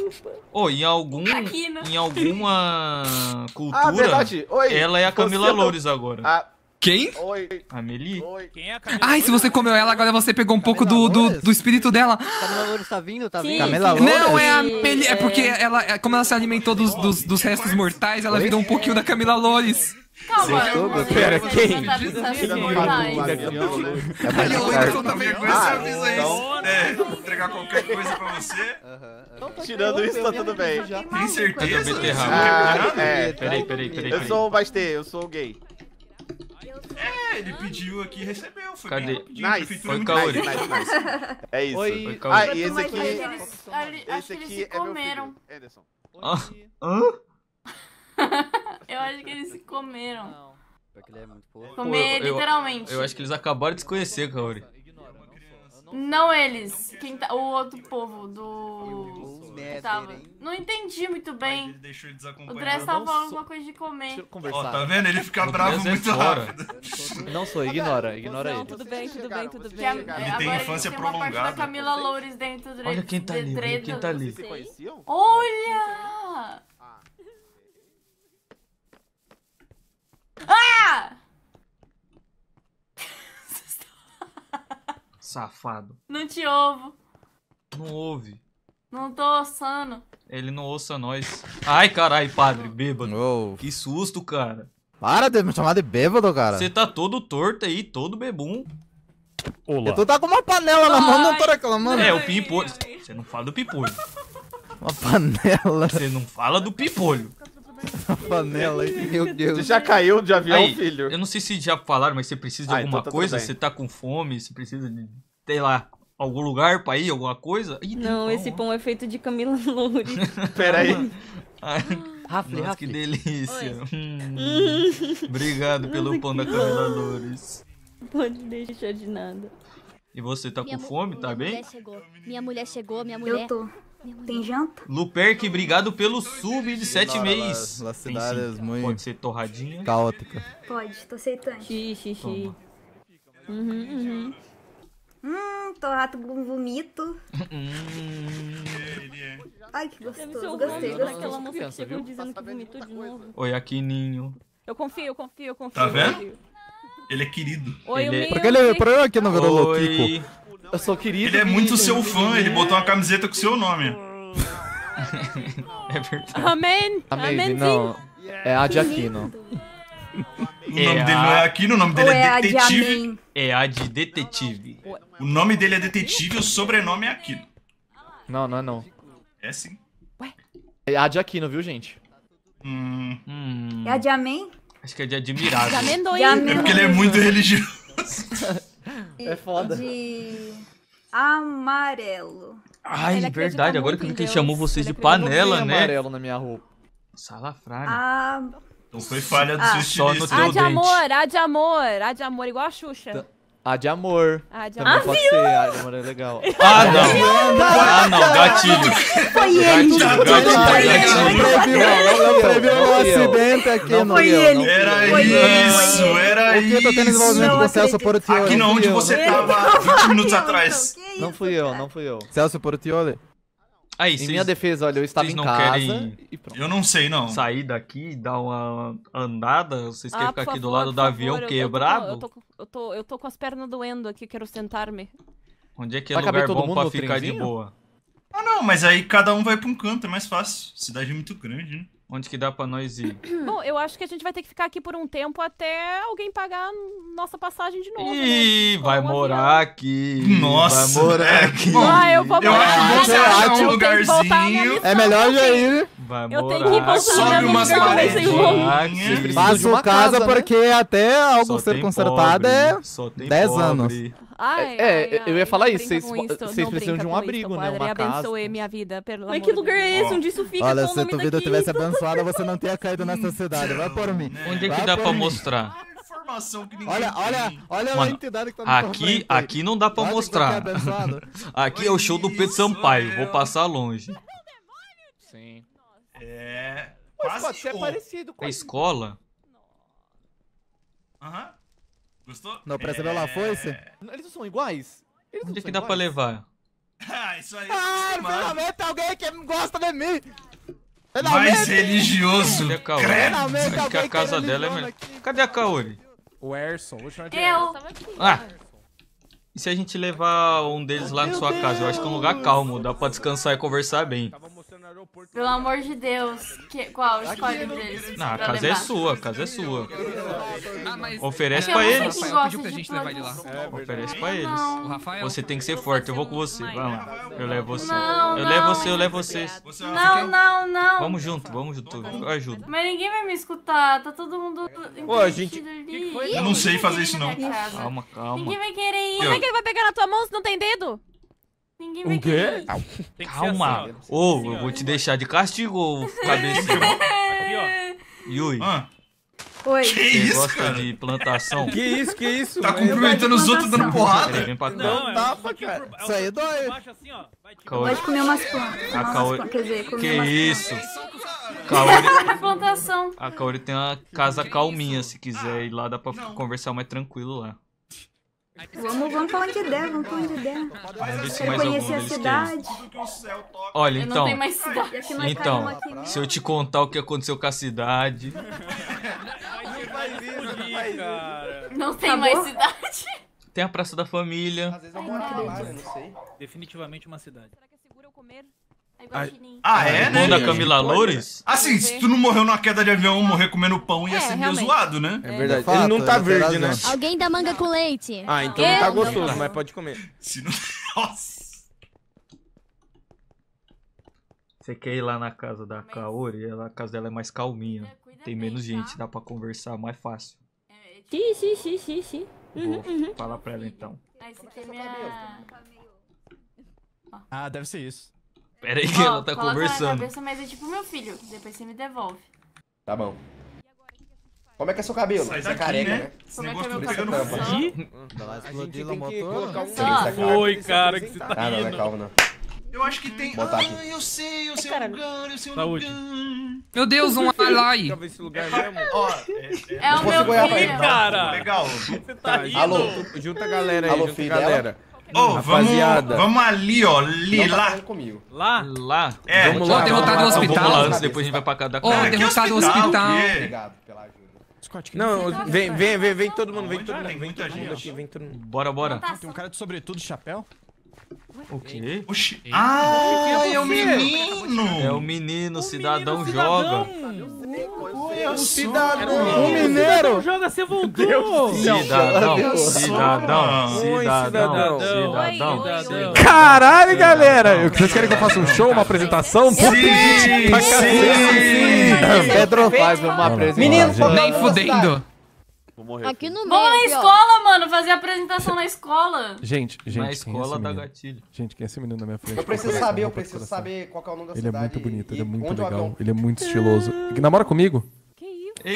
Speaker 1: Ô, em algum.
Speaker 4: Aquino.
Speaker 1: Em alguma cultura.
Speaker 16: Ah, verdade. Oi.
Speaker 1: Ela é a Camila
Speaker 16: não-
Speaker 1: Loures agora.
Speaker 16: Ah,
Speaker 6: Quem?
Speaker 16: oi,
Speaker 1: A Meli?
Speaker 16: oi.
Speaker 10: Quem é a Camila?
Speaker 6: Ai, se você comeu ela, agora você pegou um pouco do, do, do espírito dela.
Speaker 17: Camila Loures tá vindo, tá vindo?
Speaker 7: Camila
Speaker 17: Camila
Speaker 7: Loures?
Speaker 6: Não, é a Meli. É
Speaker 7: é.
Speaker 6: porque ela, é- como ela se alimentou dos, dos, dos restos mortais, ela virou um pouquinho da Camila Loures.
Speaker 4: Calma,
Speaker 8: Você- Pera, quem?
Speaker 4: tá- tá- tá sendo verdade.
Speaker 8: É
Speaker 3: Aí o Whindersson também coisa,
Speaker 8: Ah,
Speaker 3: você avisa
Speaker 8: então-
Speaker 3: isso. É, entregar qualquer coisa pra você.
Speaker 8: Tirando isso, tá tudo bem.
Speaker 3: Tem certeza?
Speaker 8: Ah, é.
Speaker 1: Peraí, peraí, peraí.
Speaker 8: Eu sou o Bastê, eu sou o gay.
Speaker 3: É, ele pediu aqui e recebeu. Foi
Speaker 1: Cadê?
Speaker 8: Nice.
Speaker 1: Foi Kaori.
Speaker 8: Nice, nice. É isso.
Speaker 1: Oi. Foi
Speaker 8: Ah,
Speaker 1: Kaori.
Speaker 8: e esse
Speaker 4: Mas
Speaker 8: aqui.
Speaker 4: acho que eles,
Speaker 8: Esse
Speaker 4: eles
Speaker 8: aqui
Speaker 4: se
Speaker 8: é meu
Speaker 4: comeram.
Speaker 8: filho, Anderson.
Speaker 1: Ah, hã?
Speaker 4: Eu acho que eles se comeram.
Speaker 17: Porque ele é muito fofo.
Speaker 4: Comer,
Speaker 1: Pô, eu-
Speaker 4: literalmente.
Speaker 1: Eu acho que eles acabaram de se conhecer, Kaori.
Speaker 4: Não eles. Quem tá, o outro povo do. que tava. Não entendi muito bem.
Speaker 3: Ele
Speaker 4: O. Dress tava falando alguma coisa de comer.
Speaker 3: Ó, tá vendo? Ele fica bravo
Speaker 1: é
Speaker 3: muito
Speaker 1: fora.
Speaker 3: rápido.
Speaker 2: Não sou, ignora, ignora
Speaker 9: Não,
Speaker 2: ele.
Speaker 9: tudo bem, tudo bem, tudo bem.
Speaker 3: Ele
Speaker 4: agora
Speaker 3: tem infância
Speaker 4: tem uma parte da
Speaker 3: prolongada.
Speaker 4: Camila Loures dentro do
Speaker 1: Olha quem tá ali, olha quem tá ali.
Speaker 4: Olha! Ah!
Speaker 1: Safado.
Speaker 4: Não te ouvo.
Speaker 1: Não ouve.
Speaker 4: Não tô ossando.
Speaker 1: Ele não ouça nós. Ai, carai, padre, bêbado. Que susto, cara.
Speaker 12: para de me chamar de bêbado, cara.
Speaker 1: Você tá todo torto aí, todo bebum.
Speaker 19: Olá.
Speaker 12: Tu tá com uma panela na mão, não tô reclamando.
Speaker 1: É, o pimpolho. Você não fala do pimpolho.
Speaker 12: Uma panela.
Speaker 1: Você não fala do pimpolho.
Speaker 12: Uma panela aí. Meu
Speaker 8: Você
Speaker 12: Deus.
Speaker 8: já caiu de avião,
Speaker 1: Aí,
Speaker 8: filho?
Speaker 1: eu não sei se já falaram, mas você precisa de
Speaker 8: Ah,
Speaker 1: alguma
Speaker 8: então tá
Speaker 1: coisa? Você tá com fome? Você precisa de, sei lá, algum lugar pra ir, alguma coisa? Ih,
Speaker 9: Não,
Speaker 1: pão,
Speaker 9: esse
Speaker 1: ó.
Speaker 9: pão é feito de Camila Loures.
Speaker 8: Pera aí.
Speaker 1: Ai,
Speaker 17: Rafle,
Speaker 1: Nossa, que delícia. Hum. Obrigado pelo pão da Camila Loures.
Speaker 9: Pode deixar de nada.
Speaker 1: E você tá com
Speaker 15: Minha mu-
Speaker 1: fome, tá
Speaker 15: minha
Speaker 1: bem?
Speaker 15: Mulher chegou. Minha mulher chegou, minha mulher.
Speaker 13: Eu tô. Tem janta?
Speaker 1: Luperk, obrigado pelo sub de 7
Speaker 12: Ignora
Speaker 1: meses.
Speaker 12: las- cidades
Speaker 1: Pode ser torradinha.
Speaker 12: Caótica.
Speaker 13: Pode, tô aceitando.
Speaker 9: Xixi, xixi. Uhum, uhum.
Speaker 13: Hum, torrato com vomito. Ai, que gostoso. Gostei, gostei.
Speaker 9: daquela moça que chegou dizendo que vomitou de novo.
Speaker 1: Oi, Aquininho.
Speaker 9: Eu confio, eu confio, eu confio.
Speaker 3: Tá vendo? Ele é querido.
Speaker 9: Oi,
Speaker 1: Ele é-.
Speaker 12: Por que ele, por que aqui não virou?
Speaker 1: Oi.
Speaker 2: Eu sou querido.
Speaker 3: Ele é muito seu fã, ele botou uma camiseta com seu nome.
Speaker 1: É verdade.
Speaker 9: Amém. Amém.
Speaker 2: não. É a de Aquino.
Speaker 3: O nome
Speaker 1: É
Speaker 3: dele
Speaker 1: a-
Speaker 3: não é aqui, o nome dele
Speaker 13: é
Speaker 3: é Detetive.
Speaker 1: É a de detetive.
Speaker 3: O nome dele é Detetive e o sobrenome é Aquino.
Speaker 2: Não, não é não.
Speaker 3: É sim.
Speaker 2: É a de Aquino, viu, gente?
Speaker 3: Hum.
Speaker 1: Hum,
Speaker 13: É a de amém?
Speaker 1: acho que é de admirável.
Speaker 9: De amendoim.
Speaker 3: É porque ele é muito religioso.
Speaker 2: É foda.
Speaker 13: De amarelo.
Speaker 1: Ai,
Speaker 9: Ele acredita
Speaker 1: verdade. Agora que eu
Speaker 9: em
Speaker 1: vi que ele chamou vocês
Speaker 9: Ele
Speaker 1: de panela, né?
Speaker 2: amarelo na minha roupa.
Speaker 1: Salafrário.
Speaker 13: A...
Speaker 3: Não foi falha do
Speaker 13: Ah.
Speaker 3: seu
Speaker 1: Só no
Speaker 3: estilista.
Speaker 1: teu
Speaker 9: A de
Speaker 1: dente.
Speaker 9: amor, a de amor, a de amor, igual a Xuxa.
Speaker 2: A de amor.
Speaker 9: A de
Speaker 2: Também
Speaker 9: amor.
Speaker 2: pode ser, a de amor é legal.
Speaker 1: Ah, não. Ah, não. Gatilho.
Speaker 13: Foi ele.
Speaker 1: Gatilho, gatilho.
Speaker 12: Previu, previu um
Speaker 2: Não fui eu.
Speaker 12: acidente aqui
Speaker 2: Não.
Speaker 13: Foi ele.
Speaker 3: Era isso, era
Speaker 12: O que eu tô tendo desenvolvimento
Speaker 13: Não
Speaker 12: com o Celso. Portioli?
Speaker 3: Aqui não, onde você tava 20 minutos atrás.
Speaker 13: não, isso,
Speaker 2: fui eu, não fui eu.
Speaker 12: Celso Portioli.
Speaker 1: Aí,
Speaker 2: Em minha
Speaker 1: vocês
Speaker 2: defesa, olha, eu estava em casa
Speaker 1: querem-
Speaker 2: e pronto.
Speaker 3: Eu não sei, não.
Speaker 1: sair daqui dar uma andada? Vocês querem
Speaker 9: Ah,
Speaker 1: ficar
Speaker 9: por
Speaker 1: aqui do
Speaker 9: favor,
Speaker 1: lado do avião
Speaker 9: favor, eu-
Speaker 1: quebrado?
Speaker 9: Eu tô, com- eu, tô, eu tô com as pernas doendo aqui, quero sentar-me.
Speaker 1: Onde é que é
Speaker 2: Vai caber
Speaker 1: lugar bom pra ficar de
Speaker 2: trenzinho?
Speaker 1: boa?
Speaker 3: Ah, não, mas aí cada um vai pra um canto, é mais fácil. Cidade é muito grande, né?
Speaker 1: Onde que dá pra nós ir?
Speaker 9: Bom, eu acho que a gente vai ter que ficar aqui por um tempo até alguém pagar nossa passagem de novo.
Speaker 1: Ih,
Speaker 9: né?
Speaker 1: vai morar aqui.
Speaker 3: Nossa,
Speaker 1: vai morar
Speaker 3: é,
Speaker 1: aqui.
Speaker 9: Ah, eu vou
Speaker 3: Eu
Speaker 9: morar.
Speaker 3: acho bom você
Speaker 9: Eu
Speaker 3: achar um
Speaker 9: que minha
Speaker 3: lugarzinho.
Speaker 12: É melhor
Speaker 9: eu
Speaker 12: já ir.
Speaker 1: Vai
Speaker 9: Eu
Speaker 1: morar.
Speaker 9: tenho que voltar
Speaker 3: Sobe
Speaker 9: minha
Speaker 3: umas paredinhas.
Speaker 12: Sua casa
Speaker 2: casa, né?
Speaker 12: porque até algo
Speaker 1: Só
Speaker 12: ser
Speaker 1: tem
Speaker 12: consertado
Speaker 1: pobre,
Speaker 12: é
Speaker 1: só tem
Speaker 12: 10
Speaker 1: pobre.
Speaker 12: anos.
Speaker 9: Ai,
Speaker 2: É,
Speaker 9: ai,
Speaker 2: eu ia falar isso, vocês- precisam de um abrigo, né, uma casa.
Speaker 9: abençoe minha vida, pelo
Speaker 13: Mas
Speaker 9: amor
Speaker 13: que
Speaker 9: de
Speaker 13: lugar é esse? Onde isso fica?
Speaker 12: Olha,
Speaker 13: Qual
Speaker 12: se
Speaker 13: nome
Speaker 12: tua vida tivesse abençoada, você não teria caído nessa cidade. Vai por mim.
Speaker 1: Onde é que dá pra mostrar?
Speaker 3: Que
Speaker 12: Olha, olha, olha a
Speaker 1: Mano,
Speaker 12: entidade que tá no
Speaker 1: Aqui, aqui não dá pra
Speaker 12: que
Speaker 1: mostrar.
Speaker 12: é.
Speaker 1: Aqui é o show do Pedro Sampaio. Vou passar longe.
Speaker 2: Sim.
Speaker 3: É.
Speaker 2: Mas
Speaker 3: Quase
Speaker 2: pode ser
Speaker 3: o-
Speaker 2: parecido com
Speaker 1: É escola?
Speaker 3: Aham. Gostou?
Speaker 12: Não percebeu lá, foi-se?
Speaker 2: Eles não são iguais? Eles não
Speaker 1: Onde é
Speaker 2: são
Speaker 1: que dá pra levar?
Speaker 3: Ah, isso aí.
Speaker 12: Ah,
Speaker 3: mano.
Speaker 12: finalmente alguém que gosta de mim.
Speaker 3: Mais religioso.
Speaker 1: Cadê a Kaori?
Speaker 12: Finalmente
Speaker 1: que a
Speaker 12: alguém
Speaker 1: casa
Speaker 12: que
Speaker 1: dela é melhor.
Speaker 12: aqui.
Speaker 1: Cadê a Kaori?
Speaker 18: O Erson, vou chamar de
Speaker 4: Eu.
Speaker 1: Ah! E se a gente levar um deles lá na sua casa? Eu acho que é um lugar calmo, dá pra descansar e conversar bem.
Speaker 18: Tava mostrando
Speaker 4: Pelo amor de Deus. Que, qual? Escolhe um deles.
Speaker 1: Não, a
Speaker 4: pra
Speaker 1: casa é sua, a casa é sua.
Speaker 6: Ah, mas...
Speaker 1: Oferece
Speaker 4: É que
Speaker 1: pra eles.
Speaker 4: quem
Speaker 6: Rafael pediu pra gente levar ele lá.
Speaker 4: plano.
Speaker 1: Oferece pra eles.
Speaker 4: Não.
Speaker 6: O.
Speaker 1: Você tem que ser forte, eu vou com você. Vai lá. Eu levo você.
Speaker 4: Não,
Speaker 1: Eu
Speaker 4: não.
Speaker 1: levo você, eu levo vocês.
Speaker 4: Não, não, não.
Speaker 1: Vamos junto, vamos junto. Eu ajudo.
Speaker 4: Mas ninguém vai me escutar. Tá todo mundo
Speaker 8: Pô, a gente-.
Speaker 3: Eu não sei fazer isso, não.
Speaker 1: Calma, calma.
Speaker 4: Ninguém vai querer ir.
Speaker 9: Como é que ele vai pegar na tua mão se não tem dedo?
Speaker 4: Ninguém vai querer ir.
Speaker 10: Tem que ser
Speaker 1: Calma.
Speaker 10: assim.
Speaker 1: Ô,
Speaker 10: Assim,
Speaker 1: eu vou te deixar de castigo, ô cabeça.
Speaker 10: Aqui, ó.
Speaker 1: Yui,
Speaker 3: Ah,
Speaker 13: Oi.
Speaker 3: que
Speaker 1: você
Speaker 3: isso,
Speaker 1: gosta
Speaker 3: cara?
Speaker 1: de plantação?
Speaker 8: Que isso, que isso?
Speaker 3: Tá cumprimentando os outros dando
Speaker 1: Peraí,
Speaker 3: porrada?
Speaker 1: vem pra cá.
Speaker 10: Não, é
Speaker 8: tapa,
Speaker 10: pouquinho
Speaker 8: cara.
Speaker 10: por- é um
Speaker 12: Isso aí
Speaker 10: pouquinho por
Speaker 12: dói.
Speaker 10: baixo, assim, ó. Vai, tipo.
Speaker 13: Pode comer umas plantas.
Speaker 1: A
Speaker 13: Umas
Speaker 1: Kaori-
Speaker 13: plantas, Quer dizer, comer
Speaker 1: Que
Speaker 13: umas
Speaker 1: isso?
Speaker 13: plantas.
Speaker 1: Kaori,
Speaker 4: Plantação.
Speaker 1: a Kaori tem uma casa calminha, se quiser ir lá, dá pra conversar mais tranquilo lá.
Speaker 13: Vamos, vamos pra onde der, vamos pra onde der.
Speaker 1: Vamos ver se
Speaker 13: Quero
Speaker 1: mais algum
Speaker 13: conhecer a cidade.
Speaker 1: Olha, então,
Speaker 4: tenho mais cidade.
Speaker 13: Aqui nós
Speaker 1: então,
Speaker 13: né?
Speaker 1: se eu te contar o que aconteceu com a cidade.
Speaker 4: Não tem
Speaker 13: Acabou?
Speaker 4: mais cidade.
Speaker 1: tem a Praça da Família.
Speaker 11: Às vezes eu moro lá? Não sei.
Speaker 10: Definitivamente uma cidade.
Speaker 9: Será que é seguro eu comer?
Speaker 4: É igual chininho.
Speaker 3: Ah, é, né?
Speaker 1: Irmão da Camila Loures?
Speaker 3: Assim, se tu não morreu numa queda de avião, morrer comendo pão ia
Speaker 9: É,
Speaker 3: ser meio
Speaker 9: realmente.
Speaker 3: zoado, né?
Speaker 8: É verdade.
Speaker 12: Fato,
Speaker 8: Ele não tá
Speaker 12: tem
Speaker 8: verde, né?
Speaker 15: Alguém dá manga com leite.
Speaker 8: Ah, então não tá gostoso, mas pode comer.
Speaker 3: Se não... Nossa.
Speaker 1: Você quer ir lá na casa da Kaori? Ela- A casa dela é mais calminha.
Speaker 4: Cuida
Speaker 1: Tem
Speaker 4: bem,
Speaker 1: menos
Speaker 4: tá?
Speaker 1: gente, dá pra conversar mais fácil.
Speaker 4: É,
Speaker 15: Sim, sim, sim, sim, sim.
Speaker 1: Vou falar pra ela então.
Speaker 4: Ah, esse aqui é minha...
Speaker 14: Ah, deve ser isso.
Speaker 1: Pera aí que
Speaker 4: Ó,
Speaker 1: ela tá
Speaker 4: coloca na
Speaker 1: conversando.
Speaker 4: cabeça, mas é tipo meu filho. Depois você me devolve.
Speaker 11: Tá bom. Como é que é seu cabelo?
Speaker 3: Sai
Speaker 11: Você é
Speaker 3: daqui,
Speaker 11: careca,
Speaker 3: né?
Speaker 11: né?
Speaker 3: Esse
Speaker 4: Como é que
Speaker 3: negócio
Speaker 4: é meu
Speaker 11: cabelo?
Speaker 12: lá
Speaker 8: A gente tem que
Speaker 12: motor.
Speaker 8: colocar um...
Speaker 11: Sacar.
Speaker 10: Foi, cara, que você tá
Speaker 11: Ah, não, não é calma, não.
Speaker 3: Eu acho que tem.
Speaker 11: Botar aqui.
Speaker 3: Ah, eu sei, eu sei o lugar, eu sei o
Speaker 10: Saúde.
Speaker 3: lugar.
Speaker 6: Meu Deus, um alai.
Speaker 8: Ver esse lugar mesmo.
Speaker 3: Ó,
Speaker 4: É o meu filho.
Speaker 10: Cara,
Speaker 3: legal.
Speaker 10: você tá rindo.
Speaker 11: Alô?
Speaker 8: Junta a galera aí,
Speaker 11: Alô,
Speaker 8: junta a galera.
Speaker 3: Ô, vamos,
Speaker 8: Rapaziada.
Speaker 3: vamos ali, ó, ali,
Speaker 11: Não tá
Speaker 3: lá.
Speaker 11: comigo.
Speaker 10: Lá?
Speaker 1: Lá?
Speaker 3: É,
Speaker 8: Vamos
Speaker 6: Ó,
Speaker 8: lá.
Speaker 6: derrotado no
Speaker 8: vamos lá,
Speaker 1: Então vamos lá
Speaker 6: hospital.
Speaker 1: antes, depois a gente vai pra casa da
Speaker 6: Ó,
Speaker 1: Kaori.
Speaker 3: que
Speaker 6: derrotado no
Speaker 3: hospital,
Speaker 6: hospital.
Speaker 3: quê?
Speaker 11: Obrigado pela ajuda.
Speaker 14: Scott, que
Speaker 8: Não, vem, vem, vem, vem todo mundo, vem todo mundo, vem todo mundo
Speaker 3: gente.
Speaker 8: aqui, vem todo mundo.
Speaker 1: Bora, bora.
Speaker 14: tem um cara de sobretudo, chapéu?
Speaker 1: O quê?
Speaker 3: Oxi. Ah, é o menino.
Speaker 1: É o menino, cidadão
Speaker 10: cidadão.
Speaker 1: joga.
Speaker 3: É o
Speaker 8: cidadão.
Speaker 12: Um mineiro!
Speaker 10: Joga, você voltou.
Speaker 1: Cidadão, cidadão, cidadão,
Speaker 8: cidadão.
Speaker 1: cidadão, cidadão.
Speaker 18: Caralho, galera! Vocês querem que eu faça um show, uma apresentação?
Speaker 3: Sim, sim.
Speaker 12: Pedro faz uma apresentação.
Speaker 11: Menino,
Speaker 6: Nem fudendo.
Speaker 8: Vou morrer.
Speaker 15: Aqui no meio.
Speaker 4: Vamos na
Speaker 15: aqui, ó.
Speaker 4: escola, mano, fazer apresentação na escola.
Speaker 18: Gente, gente,
Speaker 1: Na
Speaker 18: quem é
Speaker 1: escola
Speaker 18: esse
Speaker 1: da
Speaker 18: menino?
Speaker 1: gatilho.
Speaker 18: Gente, quem é esse menino na minha frente?
Speaker 11: Eu preciso
Speaker 18: coração,
Speaker 11: saber, eu preciso
Speaker 18: coração?
Speaker 11: saber qual que é o nome da
Speaker 18: Ele é
Speaker 11: cidade.
Speaker 18: muito bonito, ele é
Speaker 11: e
Speaker 18: muito
Speaker 11: onde o
Speaker 18: legal,
Speaker 11: avião-
Speaker 18: ele é muito estiloso. Namora comigo?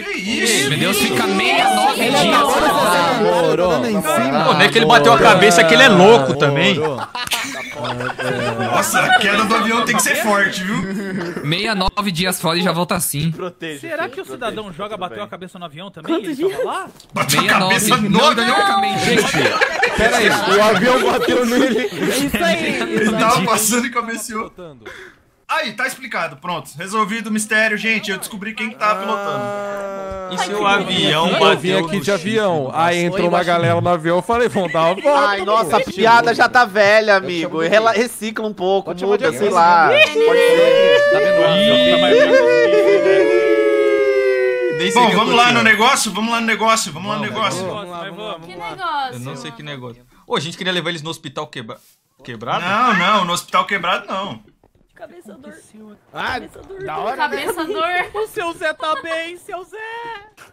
Speaker 3: Que isso?
Speaker 6: Meu Deus, fica 69
Speaker 12: Ele
Speaker 6: dias.
Speaker 12: fazer
Speaker 14: Morou.
Speaker 1: Pô, não é que ele bateu a cabeça que ele é louco também.
Speaker 3: Nossa, a queda do avião tem que ser forte, viu?
Speaker 6: 69 dias fora e já volta assim.
Speaker 8: Proteja.
Speaker 10: Será que o cidadão
Speaker 8: tá
Speaker 10: joga, bateu
Speaker 8: bem.
Speaker 10: a cabeça no avião também? Ele tava lá?
Speaker 3: Bateu a
Speaker 6: 69.
Speaker 3: cabeça no
Speaker 6: Não,
Speaker 3: avião.
Speaker 6: ironicamente.
Speaker 8: Pera aí, o avião bateu nele.
Speaker 12: É isso aí.
Speaker 3: Ele tava passando e cabeceou. Aí, tá explicado, pronto. Resolvido o mistério, gente. Eu descobri quem que tava pilotando.
Speaker 1: E se o avião
Speaker 18: Eu vim
Speaker 1: bateu
Speaker 18: aqui de avião, aí entrou uma galera no avião, eu falei, vamos dar uma volta.
Speaker 8: Ai, nossa, a piada já tá velha, amigo. Rela- recicla um pouco,
Speaker 11: Pode
Speaker 8: muda, sei lá. Pode ser.
Speaker 10: Tá vendo? Tá
Speaker 3: Bom, vamos lá no negócio? Vamos lá no negócio, vamos lá no negócio.
Speaker 10: Vamos lá, vamos.
Speaker 4: Que negócio?
Speaker 1: Eu não sei que negócio. Ô, a gente queria levar eles no hospital quebra... quebrado?
Speaker 3: Não, não, no hospital quebrado não.
Speaker 9: Cabeça dor.
Speaker 8: Ah,
Speaker 12: Da hora.
Speaker 4: Cabeça dor.
Speaker 10: O seu Zé tá bem, seu Zé.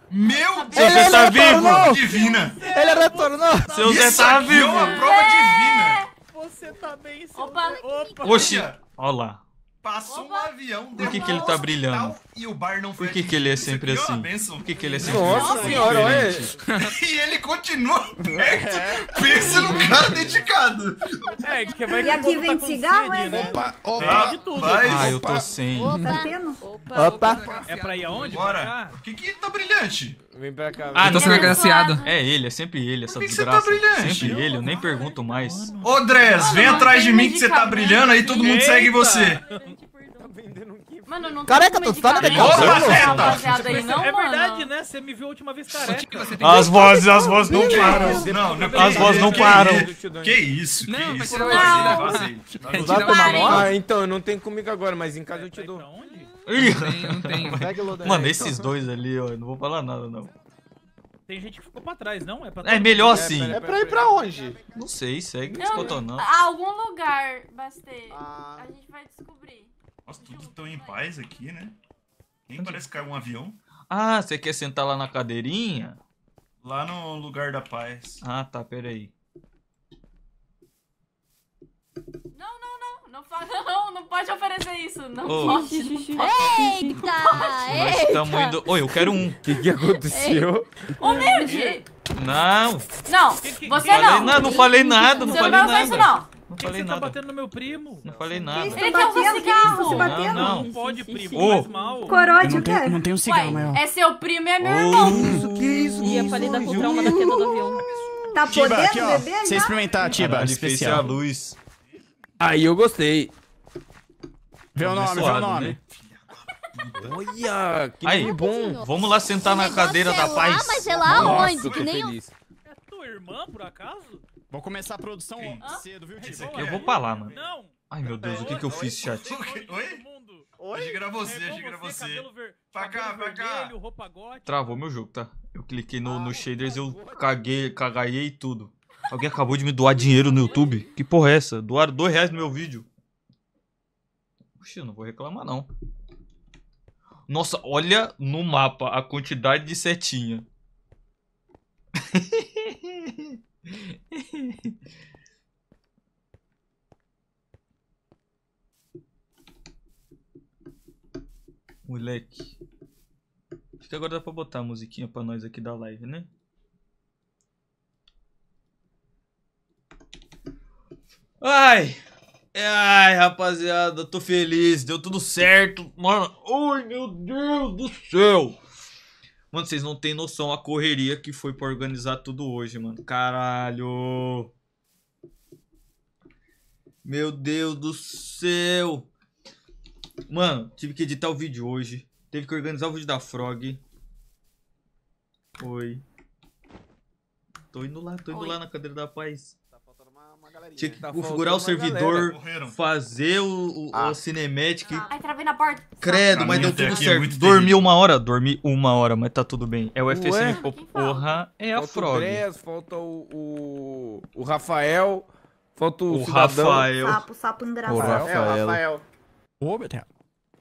Speaker 3: Meu Deus,
Speaker 12: Ele
Speaker 3: você tá
Speaker 12: retornou!
Speaker 3: vivo! Divina!
Speaker 12: Ele retornou.
Speaker 1: Seu Zé
Speaker 3: Isso
Speaker 1: tá
Speaker 3: aqui é
Speaker 1: vivo.
Speaker 3: uma prova divina!
Speaker 10: Você tá bem, seu
Speaker 4: Opa.
Speaker 10: Zé. Opa.
Speaker 1: Oxi, ó lá.
Speaker 3: Passou um avião,
Speaker 1: Por que que ele tá brilhando?
Speaker 3: E o bar não foi
Speaker 1: Por que que ele é sempre
Speaker 3: aqui é
Speaker 1: assim? Por que que ele é sempre
Speaker 8: Nossa
Speaker 1: assim?
Speaker 8: senhora, olha.
Speaker 3: E ele continua perto. Pensa num cara dedicado.
Speaker 10: É, que vai
Speaker 13: E aqui
Speaker 10: povo
Speaker 13: vem
Speaker 10: tá
Speaker 13: cigarro, é?
Speaker 10: né?
Speaker 11: Opa,
Speaker 3: Ah,
Speaker 10: de tudo.
Speaker 3: vai.
Speaker 1: Ah, eu tô sem.
Speaker 13: Tá tendo?
Speaker 12: Opa.
Speaker 10: É pra ir aonde?
Speaker 3: Bora. O que que tá brilhante?
Speaker 8: Vem pra cá.
Speaker 1: Ah,
Speaker 6: Eu tô sendo agraciado.
Speaker 1: É ele, é sempre ele, essa
Speaker 3: Por que que você tá
Speaker 1: desgraça.
Speaker 3: brilhante?
Speaker 1: sempre ele, eu nem pergunto mais.
Speaker 3: Ô, Dres, vem
Speaker 4: não
Speaker 3: atrás de mim que você tá
Speaker 4: medicamento.
Speaker 3: brilhando aí todo mundo segue você.
Speaker 8: Tá vendendo quê?
Speaker 4: Mano, não
Speaker 12: Careca, tu tá na
Speaker 4: pra
Speaker 12: mano.
Speaker 4: rapaziada aí, não,
Speaker 10: é verdade,
Speaker 4: mano?
Speaker 10: né? Você me viu a última vez careca.
Speaker 1: As vozes, as vozes não param.
Speaker 3: Não, não,
Speaker 1: As vozes não param.
Speaker 3: isso? Que isso? Que
Speaker 6: Não, vai
Speaker 3: isso?
Speaker 6: tirar o
Speaker 3: Vazei,
Speaker 6: Não. Vai Parem.
Speaker 8: Ah, então, não tem comigo agora, mas em casa eu te dou.
Speaker 1: Ih.
Speaker 6: Não tem, não tem.
Speaker 1: Mano, esses dois ali, ó, eu não vou falar nada, não.
Speaker 10: Tem gente que ficou pra trás, não? É, pra
Speaker 1: É melhor assim.
Speaker 16: É pra ir pra onde?
Speaker 1: Não sei, segue
Speaker 4: Eu-
Speaker 1: escotonando.
Speaker 4: Algum lugar, Bastê.
Speaker 16: Ah.
Speaker 4: A gente vai descobrir.
Speaker 3: Nossa, tudo tão em paz aqui, né? Nem parece que caiu um avião.
Speaker 1: Ah, você quer sentar lá na cadeirinha?
Speaker 3: Lá no lugar da paz.
Speaker 1: Ah, tá, peraí.
Speaker 4: Não, não, não. Não, fa... não, não pode oferecer isso. Não
Speaker 1: Ô.
Speaker 4: pode. Não pode.
Speaker 20: Eita!
Speaker 1: Nós estamos indo. Oi, eu quero um.
Speaker 8: O que, que aconteceu?
Speaker 4: Humilde!
Speaker 1: Não.
Speaker 4: Não, você
Speaker 1: Falei
Speaker 4: não.
Speaker 1: nada, não falei nada, não
Speaker 4: Você não
Speaker 1: falei
Speaker 4: vai usar isso,
Speaker 1: nada.
Speaker 4: não.
Speaker 1: Não
Speaker 10: Por que
Speaker 1: falei
Speaker 10: você tá
Speaker 1: nada.
Speaker 10: batendo no meu primo?
Speaker 1: Não falei nada.
Speaker 4: Ele quer usar cigarro.
Speaker 1: Não, não.
Speaker 10: Não pode, primo.
Speaker 1: Ô.
Speaker 10: Faz mal.
Speaker 11: Corote,
Speaker 14: não
Speaker 11: o quê?
Speaker 14: não tem um cigarro,
Speaker 4: Ué,
Speaker 14: maior.
Speaker 4: é seu primo e é meu irmão.
Speaker 8: Isso, que isso?
Speaker 7: Ia pra lidar com o trauma da queda do avião.
Speaker 11: Tá
Speaker 14: Tiba,
Speaker 11: podendo
Speaker 14: aqui, ó.
Speaker 11: beber
Speaker 14: Você experimentar, Tiba,
Speaker 1: a
Speaker 14: especial.
Speaker 1: luz.
Speaker 8: Aí eu gostei.
Speaker 14: Vê o nome, vê o nome.
Speaker 1: né?
Speaker 8: Olha, que
Speaker 1: Aí,
Speaker 8: bom.
Speaker 1: Vamos lá sentar na cadeira da
Speaker 20: é
Speaker 1: paz.
Speaker 20: Lá, mas é lá
Speaker 8: Nossa,
Speaker 20: onde? Que nem
Speaker 8: feliz.
Speaker 10: É tua irmã, por acaso?
Speaker 14: Vou começar a produção cedo, viu, Tiba?
Speaker 1: Eu vou pra lá, mano.
Speaker 10: Não.
Speaker 1: Ai, meu Deus, o que que eu fiz, chat?
Speaker 3: Oi? Achei que era você,
Speaker 10: É
Speaker 3: achei que era você. Pra cá, pra cá.
Speaker 1: Travou meu jogo, tá? Eu cliquei no, no shaders e eu caguei, cagaiei tudo. Alguém acabou de me doar dinheiro no YouTube? Que porra é essa? Doaram dois reais no meu vídeo. Eu não vou reclamar, não. Nossa, olha no mapa a quantidade de setinha. Moleque. Acho que agora dá pra botar a musiquinha pra nós aqui da live, né? Ai! Ai, rapaziada, tô feliz, deu tudo certo. Mano, ai meu Deus do céu! Mano, vocês não têm noção a correria que foi pra organizar tudo hoje, mano. Caralho! Meu Deus do céu! Mano, tive que editar o vídeo hoje. Teve que organizar o vídeo da Frog. Oi. Tô indo lá, tô indo
Speaker 4: Oi.
Speaker 1: lá na cadeira da paz. Tinha que
Speaker 16: Tá
Speaker 1: configurar o servidor, fazer o, o,
Speaker 16: Ah.
Speaker 1: o Cinematic.
Speaker 4: Ai, travei na porta.
Speaker 1: Credo,
Speaker 3: Pra
Speaker 1: mas deu tudo
Speaker 3: é
Speaker 1: certo.
Speaker 3: muito
Speaker 1: Dormi uma hora, dormi uma hora, mas tá tudo bem. É o FSM. Porra, é a
Speaker 8: Falta o
Speaker 1: Frog.
Speaker 8: Falta o, o, o Rafael, falta o,
Speaker 1: O
Speaker 8: cidadão.
Speaker 1: Rafael.
Speaker 11: Sapo, sapo
Speaker 8: O
Speaker 11: engraçado.
Speaker 8: Rafael.
Speaker 16: É, o Rafael.
Speaker 14: Ô, Betel.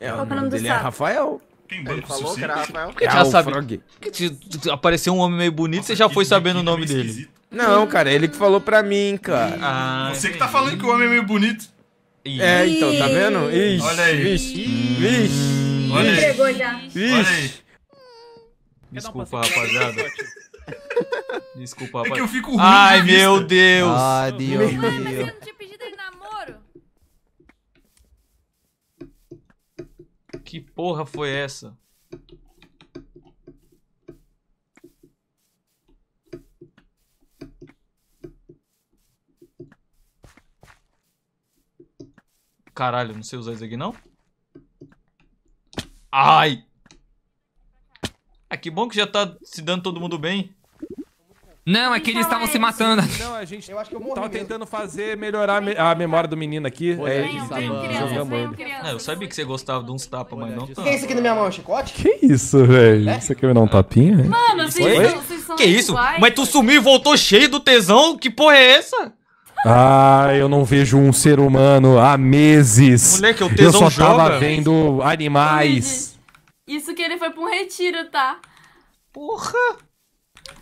Speaker 8: É,
Speaker 11: Qual
Speaker 8: o
Speaker 11: que é o
Speaker 8: nome dele é? Rafael.
Speaker 3: Quem
Speaker 16: Ele
Speaker 3: banca o
Speaker 16: falou que era? Rafael.
Speaker 1: Porque
Speaker 8: É
Speaker 1: já
Speaker 8: o
Speaker 1: sabe.
Speaker 8: Frog.
Speaker 1: que te- te- Apareceu um homem meio bonito, você já foi sabendo o nome
Speaker 3: nome
Speaker 1: dele.
Speaker 8: Não, cara, ele que falou pra mim, cara.
Speaker 1: Ah,
Speaker 3: Você que tá falando que o homem é meio bonito.
Speaker 8: É, então, tá vendo? Ixi,
Speaker 3: Olha aí.
Speaker 8: Vixe, vixe,
Speaker 3: Olha aí.
Speaker 11: Entregou já.
Speaker 3: Olha aí.
Speaker 8: vixe.
Speaker 1: Desculpa, rapaziada. Desculpa,
Speaker 3: É que
Speaker 1: rapaziada.
Speaker 3: eu fico ruim
Speaker 1: Ai,
Speaker 3: de vista.
Speaker 1: meu Deus.
Speaker 12: Ai, Deus
Speaker 4: Mas
Speaker 12: meu.
Speaker 4: você não tinha pedido ele namoro?
Speaker 1: Que porra foi essa? Caralho, não sei usar isso aqui não? Ai! Ah, que bom que já tá se dando todo mundo bem.
Speaker 6: Não, é que eles estavam se matando.
Speaker 18: Não, a gente
Speaker 16: Eu acho que eu morri
Speaker 18: tava
Speaker 16: mesmo.
Speaker 18: tentando fazer melhorar a me- a memória do menino aqui. É,
Speaker 2: Jogamos
Speaker 18: ele.
Speaker 1: eu sabia que você gostava de uns tapas, mas não
Speaker 18: Olha,
Speaker 16: O que é
Speaker 1: tanto.
Speaker 16: isso aqui na minha mão? É um chicote?
Speaker 18: Que isso, velho? Você quer me dar um tapinha?
Speaker 4: Mano, vocês vocês são
Speaker 1: Que isso? Mas tu sumiu e voltou cheio do tesão? Que porra é essa?
Speaker 18: Ah, eu não vejo um ser humano há meses.
Speaker 1: Moleque, o
Speaker 18: eu
Speaker 1: tesão
Speaker 18: só tava
Speaker 1: joga.
Speaker 18: vendo animais.
Speaker 4: Isso que ele foi pra um retiro, tá?
Speaker 1: Porra!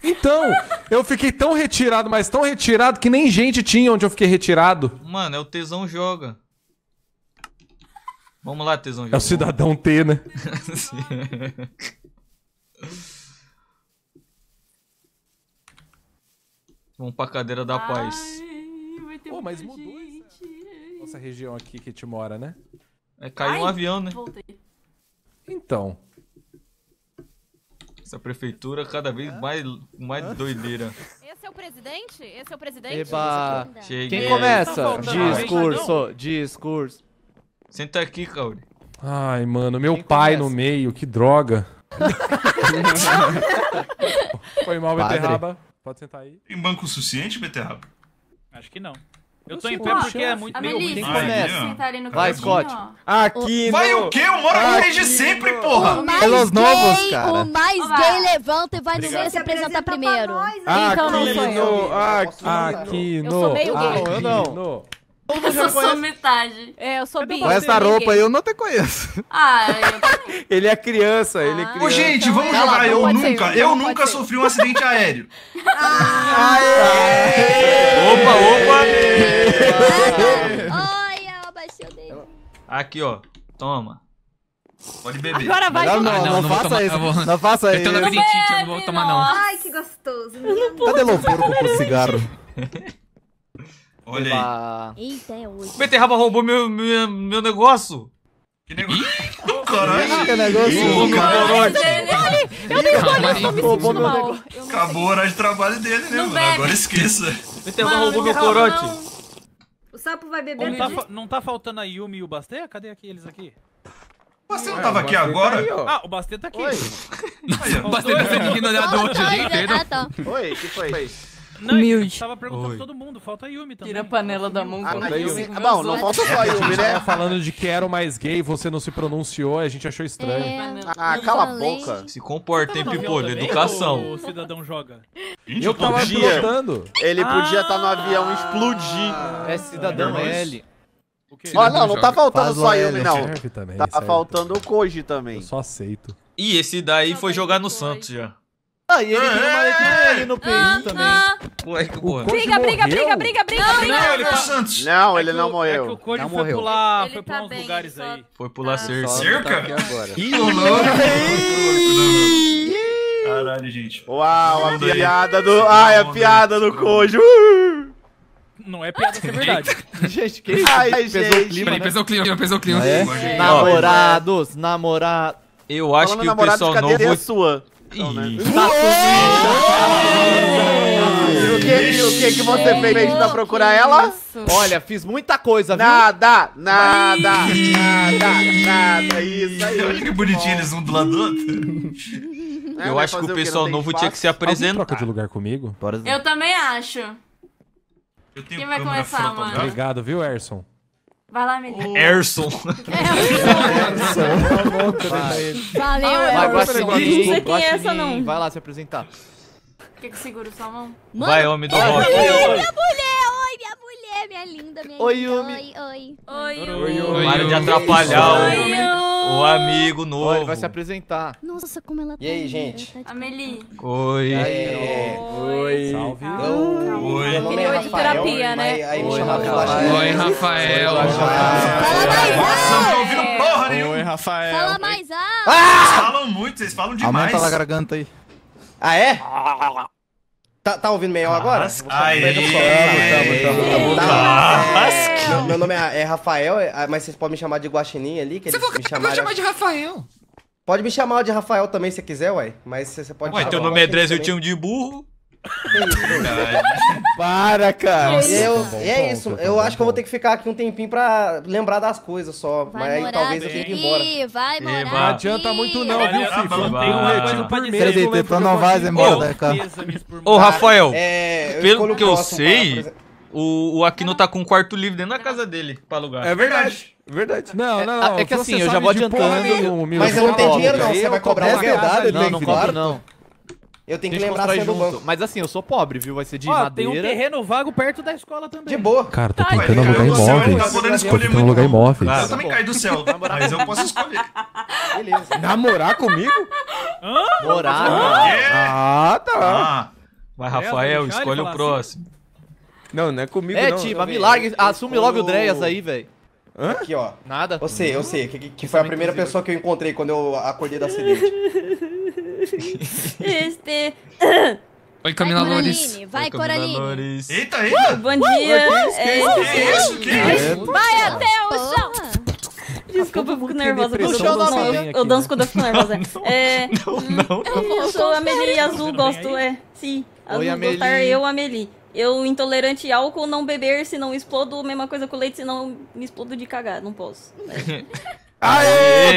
Speaker 18: Então, eu fiquei tão retirado, mas tão retirado que nem gente tinha onde eu fiquei retirado.
Speaker 1: Mano, é o tesão joga. Vamos lá, tesão joga.
Speaker 18: É o cidadão T, né?
Speaker 1: Vamos pra cadeira da paz.
Speaker 4: Ai, vai ter
Speaker 18: Pô, mas mudou
Speaker 4: gente.
Speaker 18: Nossa região aqui que te mora, né?
Speaker 1: É, caiu um
Speaker 4: Ai,
Speaker 1: avião, né?
Speaker 4: Voltei.
Speaker 18: Então.
Speaker 1: Essa prefeitura cada vez mais, mais doideira.
Speaker 7: Esse é o presidente? Esse é o presidente?
Speaker 2: Eba.
Speaker 1: Cheguei.
Speaker 2: Quem começa?
Speaker 10: Tá
Speaker 2: Discurso, discurso.
Speaker 1: Senta aqui, Cauri.
Speaker 18: Ai, mano, meu pai no meio, que droga. Foi mal,
Speaker 3: Padre.
Speaker 18: beterraba. Pode sentar aí.
Speaker 3: Tem banco suficiente, beterraba?
Speaker 10: Acho que não. Eu
Speaker 18: Eu
Speaker 10: tô em pé porque é muito
Speaker 20: sentar ali no
Speaker 4: Vai, Scott. Aqui
Speaker 3: Vai o quê? Eu moro aqui desde sempre, porra!
Speaker 15: O mais
Speaker 4: Pelos
Speaker 15: gay,
Speaker 4: novos, cara.
Speaker 15: o mais gay levanta e vai no meio se apresentar primeiro.
Speaker 9: Então não
Speaker 4: Aqui
Speaker 9: eu.
Speaker 4: no... Aqui
Speaker 18: Aqui
Speaker 9: Eu
Speaker 18: no.
Speaker 9: sou meio gay.
Speaker 4: Eu não.
Speaker 20: Eu só sou metade.
Speaker 9: É, eu sou bi.
Speaker 12: Com essa roupa aí eu não te conheço.
Speaker 20: Ah, eu também.
Speaker 4: Ele é criança, ele é
Speaker 9: Ah.
Speaker 3: Ô,
Speaker 4: criança.
Speaker 3: gente, vamos
Speaker 9: Então,
Speaker 3: jogar
Speaker 9: não
Speaker 3: Eu
Speaker 9: ser,
Speaker 3: Nunca.
Speaker 9: então
Speaker 3: Eu
Speaker 9: não
Speaker 3: nunca
Speaker 9: ser.
Speaker 3: sofri um acidente aéreo.
Speaker 1: Opa, opa!
Speaker 15: Olha, o baixinho dele.
Speaker 1: Aqui, ó. Toma.
Speaker 3: Pode beber.
Speaker 9: Agora vai
Speaker 12: Melhor
Speaker 9: tomar.
Speaker 12: não,
Speaker 6: Ah, não,
Speaker 12: não,
Speaker 6: não
Speaker 12: faça
Speaker 6: tomar,
Speaker 12: isso.
Speaker 6: eu vou-
Speaker 12: Não faça
Speaker 6: Eu
Speaker 12: isso.
Speaker 6: tenho labirintite, eu não vou tomar, não.
Speaker 11: Ai, que gostoso.
Speaker 12: Cadê loucura com o cigarro?
Speaker 3: Olha aí.
Speaker 21: Ah,
Speaker 15: Eita, é hoje.
Speaker 1: Beterraba roubou meu, meu, meu negócio.
Speaker 3: Que negócio. Caralho.
Speaker 12: Que negócio.
Speaker 3: Ô, cara,
Speaker 9: Eu nem escolhi, eu tô me
Speaker 4: Roubou
Speaker 9: sentindo
Speaker 4: meu
Speaker 9: mal.
Speaker 3: Acabou o horário de trabalho dele, né,
Speaker 20: Não
Speaker 3: mano?
Speaker 20: bebe.
Speaker 3: Agora esqueça.
Speaker 1: Beterraba roubou meu corote.
Speaker 20: não.
Speaker 11: O sapo vai beber
Speaker 10: Não tá, não tá faltando a Yumi e o Basté? Cadê aqui eles aqui?
Speaker 3: Você não
Speaker 4: É,
Speaker 3: tava
Speaker 4: o
Speaker 3: aqui
Speaker 4: Bastante
Speaker 3: agora?
Speaker 4: aí.
Speaker 10: Ah, o Basté tá aqui.
Speaker 3: Aí, ó.
Speaker 6: Bastante tá sendo ignorado hoje o dia inteiro.
Speaker 15: Ah, tá.
Speaker 8: Oi, o que foi?
Speaker 10: Não,
Speaker 9: Humilde.
Speaker 10: Tava perguntando
Speaker 1: Oi.
Speaker 10: todo mundo, falta a Yumi também.
Speaker 20: Tira a panela da mão
Speaker 8: Ah,
Speaker 20: a
Speaker 8: Yumi-. Ah, Bom, não falta só a Yumi, né?
Speaker 18: Tava falando de que era o mais gay, você não se pronunciou, a gente achou estranho.
Speaker 15: É,
Speaker 8: Ah, cala a boca.
Speaker 1: Se comporta, hein,
Speaker 10: Tava no avião
Speaker 1: Pipolho? Educação.
Speaker 10: O cidadão joga.
Speaker 18: Eu tava
Speaker 8: podia.
Speaker 18: pilotando.
Speaker 8: Ele podia
Speaker 10: Ah.
Speaker 8: estar no avião e explodir.
Speaker 2: É cidadão. L.
Speaker 10: O quê?
Speaker 8: Ó, não, não tá faltando
Speaker 12: Faz
Speaker 8: só a Yumi, não. Tá faltando o Koji também.
Speaker 18: Eu só aceito.
Speaker 1: Ih, esse daí foi jogar no Santos já.
Speaker 2: Ah, e ele tem uma letra L no peito também.
Speaker 20: Ah,
Speaker 1: Ué, que porra.
Speaker 9: Briga, briga, briga, briga, briga, briga.
Speaker 3: Não, ele tá Santos.
Speaker 8: Não,
Speaker 10: É
Speaker 8: ele não
Speaker 10: o-
Speaker 8: morreu.
Speaker 10: É que o Cody
Speaker 12: Não
Speaker 10: foi
Speaker 12: morreu.
Speaker 10: pular,
Speaker 20: Ele
Speaker 10: foi
Speaker 20: tá
Speaker 10: pular uns
Speaker 20: bem,
Speaker 10: lugares
Speaker 20: só-
Speaker 10: aí.
Speaker 1: Foi pular cerca.
Speaker 12: Só
Speaker 3: Cerca?
Speaker 12: tá.
Speaker 3: Ih, louco. Caralho, gente.
Speaker 8: Uau, a piada do. Ai, a piada do. Uh!
Speaker 10: Não é piada, isso é verdade.
Speaker 2: Gente, que isso?
Speaker 8: Ai,
Speaker 2: Pesou o
Speaker 8: gente.
Speaker 2: clima,
Speaker 6: Peraí,
Speaker 2: né?
Speaker 6: pesou o clima, pesou o clima.
Speaker 12: Ah, é?
Speaker 2: Namorados, namorados.
Speaker 1: Eu acho
Speaker 8: Falando
Speaker 1: que o pessoal
Speaker 8: cadê
Speaker 1: novo.
Speaker 8: a sua?
Speaker 1: Ih,
Speaker 8: E o que, o que que você fez pra procurar ela?
Speaker 2: Olha, fiz muita coisa, viu?
Speaker 8: Nada, nada, nada, nada. Isso aí.
Speaker 3: Olha que bonitinho eles um do lado do outro.
Speaker 8: É,
Speaker 1: eu acho que o pessoal novo
Speaker 8: espaço?
Speaker 1: tinha que se
Speaker 18: Alguém troca de
Speaker 1: apresentar.
Speaker 18: lugar comigo?
Speaker 20: Eu também acho.
Speaker 3: Eu tenho
Speaker 20: Quem vai começar, mano?
Speaker 18: Obrigado, viu, Erson?
Speaker 20: Vai lá, Melissa.
Speaker 1: Erson.
Speaker 15: Valeu,
Speaker 2: Vai,
Speaker 15: Elson.
Speaker 2: Guaxinim.
Speaker 9: Não sei quem é essa, não.
Speaker 2: Vai lá se apresentar.
Speaker 20: Quer que segura sua mão?
Speaker 15: Mano,
Speaker 1: Vai, homem do rock.
Speaker 15: minha mulher, oi, minha linda, minha
Speaker 2: Oi,
Speaker 15: linda.
Speaker 2: Yumi.
Speaker 15: Oi, oi.
Speaker 20: Oi,
Speaker 10: Oi,
Speaker 20: Yumi.
Speaker 1: Para de atrapalhar
Speaker 20: Oi,
Speaker 1: o, o amigo novo.
Speaker 2: ele vai se apresentar.
Speaker 15: Nossa, como ela tá
Speaker 8: E aí,
Speaker 15: linda,
Speaker 8: gente?
Speaker 15: tá
Speaker 20: Amelie.
Speaker 1: Oi.
Speaker 4: Oi.
Speaker 18: Salve.
Speaker 3: Oi.
Speaker 11: Meu nome é
Speaker 9: Aquele oi de
Speaker 11: Rafael,
Speaker 9: terapia, né?
Speaker 2: Oi, Rafael.
Speaker 6: Oi, Rafael.
Speaker 3: Nossa, não tô ouvindo porra nenhuma.
Speaker 14: Oi, Rafael.
Speaker 15: Fala mais alto.
Speaker 3: Vocês falam muito, vocês falam demais.
Speaker 12: Aumenta lá a garganta aí.
Speaker 11: Ah, é? Tá, tá ouvindo melhor agora?
Speaker 3: Aí.
Speaker 11: É, meu, meu nome é, é Rafael, é, mas vocês podem me chamar de Guaxinim ali, que
Speaker 6: Você
Speaker 11: eles me chamaram...
Speaker 6: chamar de Rafael.
Speaker 11: Pode me chamar de Rafael também se quiser, ué. Mas você pode
Speaker 1: Ué, teu nome é
Speaker 11: Guaxinim
Speaker 1: Dres e te chamo de burro.
Speaker 4: Para, cara.
Speaker 11: E, eu,
Speaker 4: Tá bom,
Speaker 11: e é
Speaker 4: ponto,
Speaker 11: isso,
Speaker 4: tá
Speaker 11: eu
Speaker 4: bom,
Speaker 11: acho que eu vou ter que ficar aqui um tempinho pra lembrar das coisas só. mas
Speaker 15: Vai
Speaker 11: aí
Speaker 15: morar
Speaker 11: talvez eu tenha que ir embora.
Speaker 15: vai morar.
Speaker 18: Não
Speaker 15: aqui.
Speaker 18: adianta muito não,
Speaker 10: Olha,
Speaker 18: viu,
Speaker 10: tá
Speaker 18: FIFA?
Speaker 10: bom,
Speaker 18: Tem
Speaker 1: vai.
Speaker 18: um retiro
Speaker 10: Vai.
Speaker 18: por mês.
Speaker 12: Acredita,
Speaker 18: eu lembro
Speaker 12: pra
Speaker 18: que
Speaker 12: não
Speaker 18: eu
Speaker 12: vai embora
Speaker 10: por
Speaker 1: Ô, Rafael,
Speaker 11: É, eu
Speaker 1: pelo que eu sei, o, o Aquino tá com um quarto livre dentro da casa dele pra alugar.
Speaker 4: É verdade. Verdade.
Speaker 18: Não, não, não.
Speaker 2: É que
Speaker 18: se
Speaker 2: assim, eu já vou
Speaker 18: de porra
Speaker 2: adiantando.
Speaker 11: Mas
Speaker 18: você
Speaker 11: eu não tenho dinheiro não, você
Speaker 18: Eu
Speaker 11: vai cobrar
Speaker 18: uma
Speaker 11: verdade.
Speaker 2: Não, não compro não.
Speaker 11: Eu tenho que lembrar do
Speaker 2: junto.
Speaker 11: banco.
Speaker 2: Mas assim, eu sou pobre, viu? Vai ser de
Speaker 10: Ó, tem um
Speaker 2: madeira.
Speaker 10: terreno vago perto da escola também.
Speaker 11: De boa.
Speaker 18: Cara, tô
Speaker 3: Ué,
Speaker 18: tentando alugar
Speaker 3: ele tá
Speaker 18: imóveis.
Speaker 3: podendo
Speaker 18: Tô
Speaker 3: escolher
Speaker 18: tentando
Speaker 3: muito.
Speaker 18: alugar imóveis.
Speaker 3: Eu
Speaker 1: Claro.
Speaker 3: também caí do céu, mas eu posso escolher.
Speaker 11: Beleza.
Speaker 4: Namorar comigo?
Speaker 2: Morar.
Speaker 4: Ah, tá.
Speaker 3: Ah,
Speaker 1: Vai,
Speaker 10: É,
Speaker 1: Rafael, escolhe o próximo.
Speaker 4: Não, não é comigo,
Speaker 2: É,
Speaker 4: não.
Speaker 2: Tiba, me larga. Assume logo o Dreias aí, velho.
Speaker 11: Aqui, ó.
Speaker 2: Nada.
Speaker 11: Eu sei, eu sei. Que, que foi a primeira pessoa que eu encontrei quando eu acordei da acidente.
Speaker 20: Este...
Speaker 6: Oi, Camila
Speaker 15: Vai,
Speaker 6: Loures.
Speaker 15: Coraline, Vai,
Speaker 1: Oi,
Speaker 15: Coraline.
Speaker 1: Loures.
Speaker 3: eita, eita.
Speaker 20: Bom dia.
Speaker 3: Que
Speaker 20: É,
Speaker 3: isso? Que isso?
Speaker 9: Vai até o chão.
Speaker 20: Desculpa, eu fico nervosa.
Speaker 18: depressão
Speaker 20: Eu, eu,
Speaker 18: bem
Speaker 20: eu,
Speaker 18: aqui,
Speaker 20: eu danço
Speaker 18: né?
Speaker 20: quando eu fico nervosa. É,
Speaker 1: Não, não.
Speaker 20: eu sou a Amelie Azul, gosto, é. Sim, azul
Speaker 2: Oi, Amelie.
Speaker 20: gostar, eu, Amelie. Eu, intolerante a álcool, não beber, se não explodo. Mesma coisa com leite, se não me explodo de cagar. Não posso. É.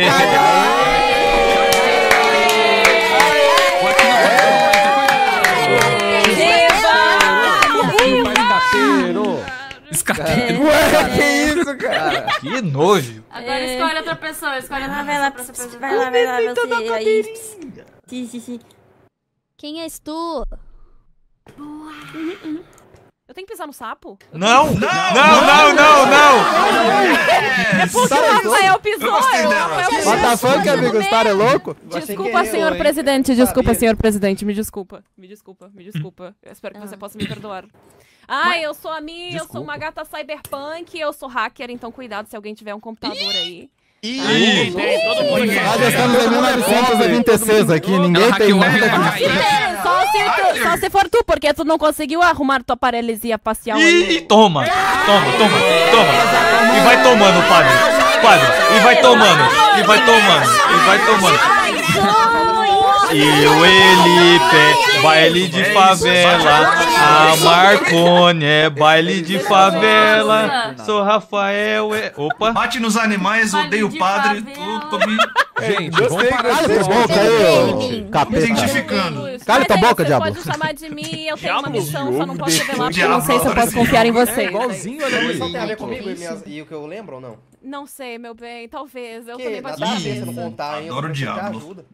Speaker 6: Escateiro.
Speaker 8: Ué, que isso, cara?
Speaker 1: Que nojo.
Speaker 4: Agora escolhe outra pessoa, escolhe outra
Speaker 15: Ah, vai lá,
Speaker 4: pessoa pra essa
Speaker 15: vai lá, vai lá,
Speaker 4: pessoa.
Speaker 15: você aí. Sim, sim, sim. Quem és tu?
Speaker 9: Eu tenho que pisar no sapo?
Speaker 1: Não! Não, não, não, não!
Speaker 9: É porque o Rafael pisou.
Speaker 3: gostei dela.
Speaker 9: Rafael pisou.
Speaker 12: What the fuck, amigo? Cara é louco?
Speaker 9: Desculpa, senhor presidente. Desculpa, senhor presidente. Me desculpa. Me desculpa, me desculpa. Eu espero que você possa me perdoar. Ai, eu sou a Mi, eu sou uma gata cyberpunk, eu sou hacker, então cuidado se alguém tiver um computador aí.
Speaker 22: Ih,
Speaker 12: Nós estamos em 1926 aqui, ninguém tem nada
Speaker 9: É, Só se, tu- só se for tu, porque tu não conseguiu arrumar tua paralisia facial aí.
Speaker 1: Ih, toma! Toma, toma, toma! E vai tomando, padre! Padre, e vai tomando! E vai tomando! E vai tomando! E o Elipe, baile de favela. A Marcone é baile de favela. Sou Rafael. É... Opa!
Speaker 3: Bate nos animais, odeio o padre. Tô, tô me.
Speaker 18: Gente, vamos parar
Speaker 12: Cala
Speaker 18: de
Speaker 12: tua boca aí, ô capeta.
Speaker 3: Identificando.
Speaker 12: Cala tua
Speaker 9: aí
Speaker 12: boca,
Speaker 9: você
Speaker 12: diabo.
Speaker 9: pode chamar de mim, eu tenho uma missão, só não posso revelar porque eu não sei se eu posso confiar em
Speaker 18: É
Speaker 9: você.
Speaker 18: igualzinho, olha
Speaker 11: A missão tem a ver comigo e, minhas- e o que eu lembro ou não?
Speaker 9: Não sei, meu bem, talvez. Eu
Speaker 11: Que
Speaker 9: também
Speaker 11: a
Speaker 9: na
Speaker 11: não
Speaker 9: cabeça.
Speaker 11: contar, hein? Eu
Speaker 3: Adoro o
Speaker 11: preciso de
Speaker 3: diabo.
Speaker 11: ajuda.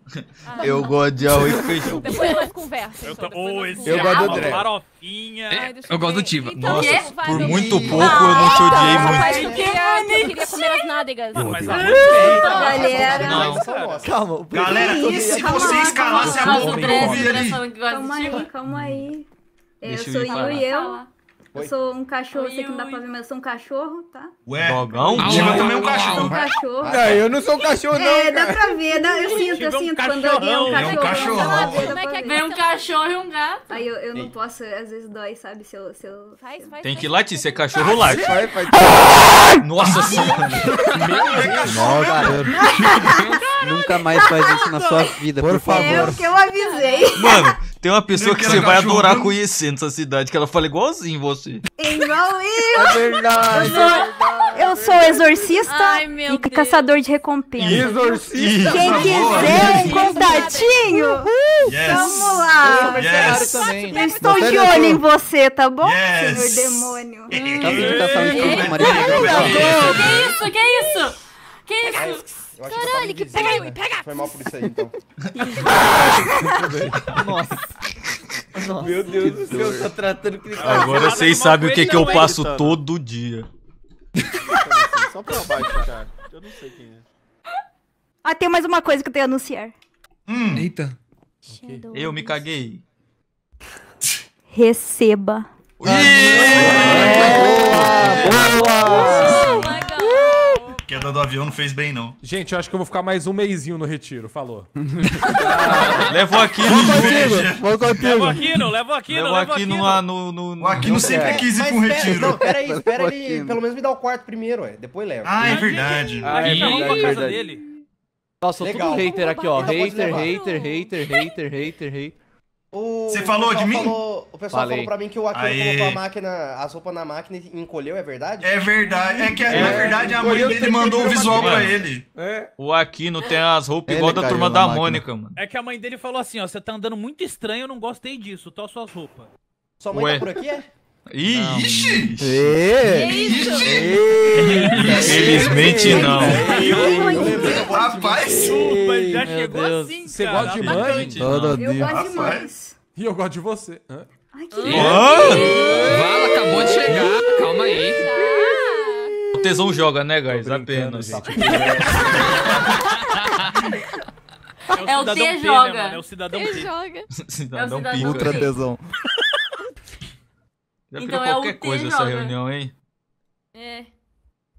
Speaker 1: Eu gosto de arroz e feijão.
Speaker 9: Depois nós conversamos.
Speaker 10: Eu, tô... esse
Speaker 12: Eu gosto do
Speaker 10: farofinha.
Speaker 9: Deixa
Speaker 6: Eu gosto do Tiva.
Speaker 9: Então,
Speaker 1: Nossa, por muito pouco eu não te odiei muito.
Speaker 9: eu queria, eu queria comer as nádegas.
Speaker 10: Mas
Speaker 4: Galera.
Speaker 1: Não.
Speaker 12: Calma,
Speaker 3: Galera, e se
Speaker 4: Calma
Speaker 3: você
Speaker 4: lá,
Speaker 3: escalasse a
Speaker 4: Nossa,
Speaker 3: eu ali?
Speaker 4: impressão que gosta
Speaker 13: Calma aí, calma aí. Eu
Speaker 1: eu
Speaker 13: sou
Speaker 1: falar.
Speaker 13: Yui, eu.
Speaker 4: Fala.
Speaker 13: Eu
Speaker 11: Oi.
Speaker 13: sou um cachorro,
Speaker 4: Oi,
Speaker 13: sei que não dá pra ver, mas eu sou um cachorro, tá?
Speaker 3: Ué,
Speaker 1: Dogão?
Speaker 3: o Diva também é um
Speaker 13: Sou um
Speaker 3: cachorro.
Speaker 13: cachorro.
Speaker 12: Não, eu não sou um cachorro, não,
Speaker 13: É, dá pra ver, dá, eu sinto, eu
Speaker 10: Tive um
Speaker 13: sinto quando alguém é um
Speaker 10: cachorrão.
Speaker 3: É um
Speaker 13: cachorro.
Speaker 9: Como é que é
Speaker 4: um cachorro e um gato.
Speaker 13: Aí eu, eu não posso, às vezes dói, sabe? Se eu. Se eu
Speaker 9: Faz, faz,
Speaker 1: Tem
Speaker 9: faz.
Speaker 1: que latir, se é cachorro late.
Speaker 12: Vai, vai.
Speaker 1: Nossa senhora.
Speaker 17: Nossa, nunca mais faz isso na sua vida, por,
Speaker 12: Por favor.
Speaker 13: É o que eu avisei.
Speaker 1: Mano, tem uma pessoa
Speaker 3: Eu
Speaker 1: que você vai
Speaker 3: cachorro.
Speaker 1: adorar conhecer nessa cidade, que ela fala igualzinho você.
Speaker 13: Igual eu.
Speaker 12: É verdade.
Speaker 13: Eu sou exorcista
Speaker 4: Ai, meu
Speaker 13: e
Speaker 4: Deus.
Speaker 13: caçador de recompensa.
Speaker 12: Exorcista.
Speaker 13: Quem quiser um contatinho,
Speaker 3: Yes.
Speaker 13: vamos lá.
Speaker 3: Yes.
Speaker 2: também.
Speaker 13: Eu estou
Speaker 12: Você
Speaker 13: de olho em você, tá bom,
Speaker 3: Yes.
Speaker 13: senhor demônio?
Speaker 17: Caso de caçar um espírito do marido.
Speaker 4: Que isso? Que isso? Que isso?
Speaker 11: Eu achei Caralho, que pega, me pega! Foi mal por isso aí, então.
Speaker 8: Meu Deus do céu, tá tratando que ele tá
Speaker 1: Agora vocês sabem o que, que eu passo todo dia.
Speaker 8: Só pra baixo, cara. Eu não sei quem é.
Speaker 13: Ah, tem mais uma coisa que eu tenho a anunciar.
Speaker 3: Hum,
Speaker 6: Eita.
Speaker 1: Eu me caguei.
Speaker 13: Receba.
Speaker 3: Queda do avião não fez bem, não.
Speaker 18: Gente, eu acho que eu vou ficar mais um mêsinho no retiro, falou.
Speaker 1: Leva o Aquino.
Speaker 12: Vou contigo.
Speaker 10: Leva o Aquino, leva o Aquino,
Speaker 1: Leva o
Speaker 10: leva o
Speaker 1: Aquino
Speaker 10: Aquino.
Speaker 1: lá no... no, no...
Speaker 3: O Aquino sempre quis ir pra um retiro.
Speaker 11: Não, peraí, espera ele pelo menos me dar o quarto primeiro, ué. Depois leva.
Speaker 3: Ah, é verdade.
Speaker 12: Ah, é verdade,
Speaker 10: casa dele.
Speaker 2: Nossa, eu
Speaker 11: Legal.
Speaker 2: tudo hater aqui, ó.
Speaker 11: Então
Speaker 2: Hater, hater, hater, hater, hater, hater.
Speaker 11: O-
Speaker 3: Você falou de mim?
Speaker 11: falou- o pessoal
Speaker 2: Falei.
Speaker 11: falou pra mim que o Aquino
Speaker 3: Aê.
Speaker 11: colocou a máquina, as roupas na máquina e encolheu, é verdade?
Speaker 3: É verdade. É que, na verdade, a mãe dele mandou o visual pra ele.
Speaker 11: É.
Speaker 1: O Aquino tem as roupas
Speaker 12: Ele
Speaker 1: igual da
Speaker 12: caiu
Speaker 1: turma
Speaker 12: na
Speaker 1: da
Speaker 12: máquina.
Speaker 1: Mônica, mano.
Speaker 10: É que a mãe dele falou assim, ó, você tá andando muito estranho, eu não gostei disso, tô suas roupas.
Speaker 11: Sua mãe
Speaker 1: Ué.
Speaker 11: tá por aqui, é?
Speaker 3: Ixi!
Speaker 1: Infelizmente não.
Speaker 3: Rapaz!
Speaker 10: Já
Speaker 2: meu
Speaker 10: chegou
Speaker 2: Deus.
Speaker 10: assim,
Speaker 18: Você gosta de mãe?
Speaker 13: Eu gosto demais.
Speaker 18: E eu gosto de você. Hã?
Speaker 13: Ai, que
Speaker 6: Vala acabou de chegar, calma aí.
Speaker 1: O tesão joga, né, guys? Apenas.
Speaker 18: gente.
Speaker 4: É o
Speaker 10: cidadão
Speaker 4: T
Speaker 10: P, né,
Speaker 4: joga.
Speaker 10: É o cidadão P.
Speaker 9: joga.
Speaker 1: Cidadão
Speaker 4: cidadão
Speaker 1: pica.
Speaker 12: Ultra tesão.
Speaker 1: Já
Speaker 4: Então
Speaker 1: virou
Speaker 4: é o
Speaker 1: qualquer
Speaker 4: T
Speaker 1: coisa essa
Speaker 4: joga.
Speaker 1: reunião, hein?
Speaker 4: É.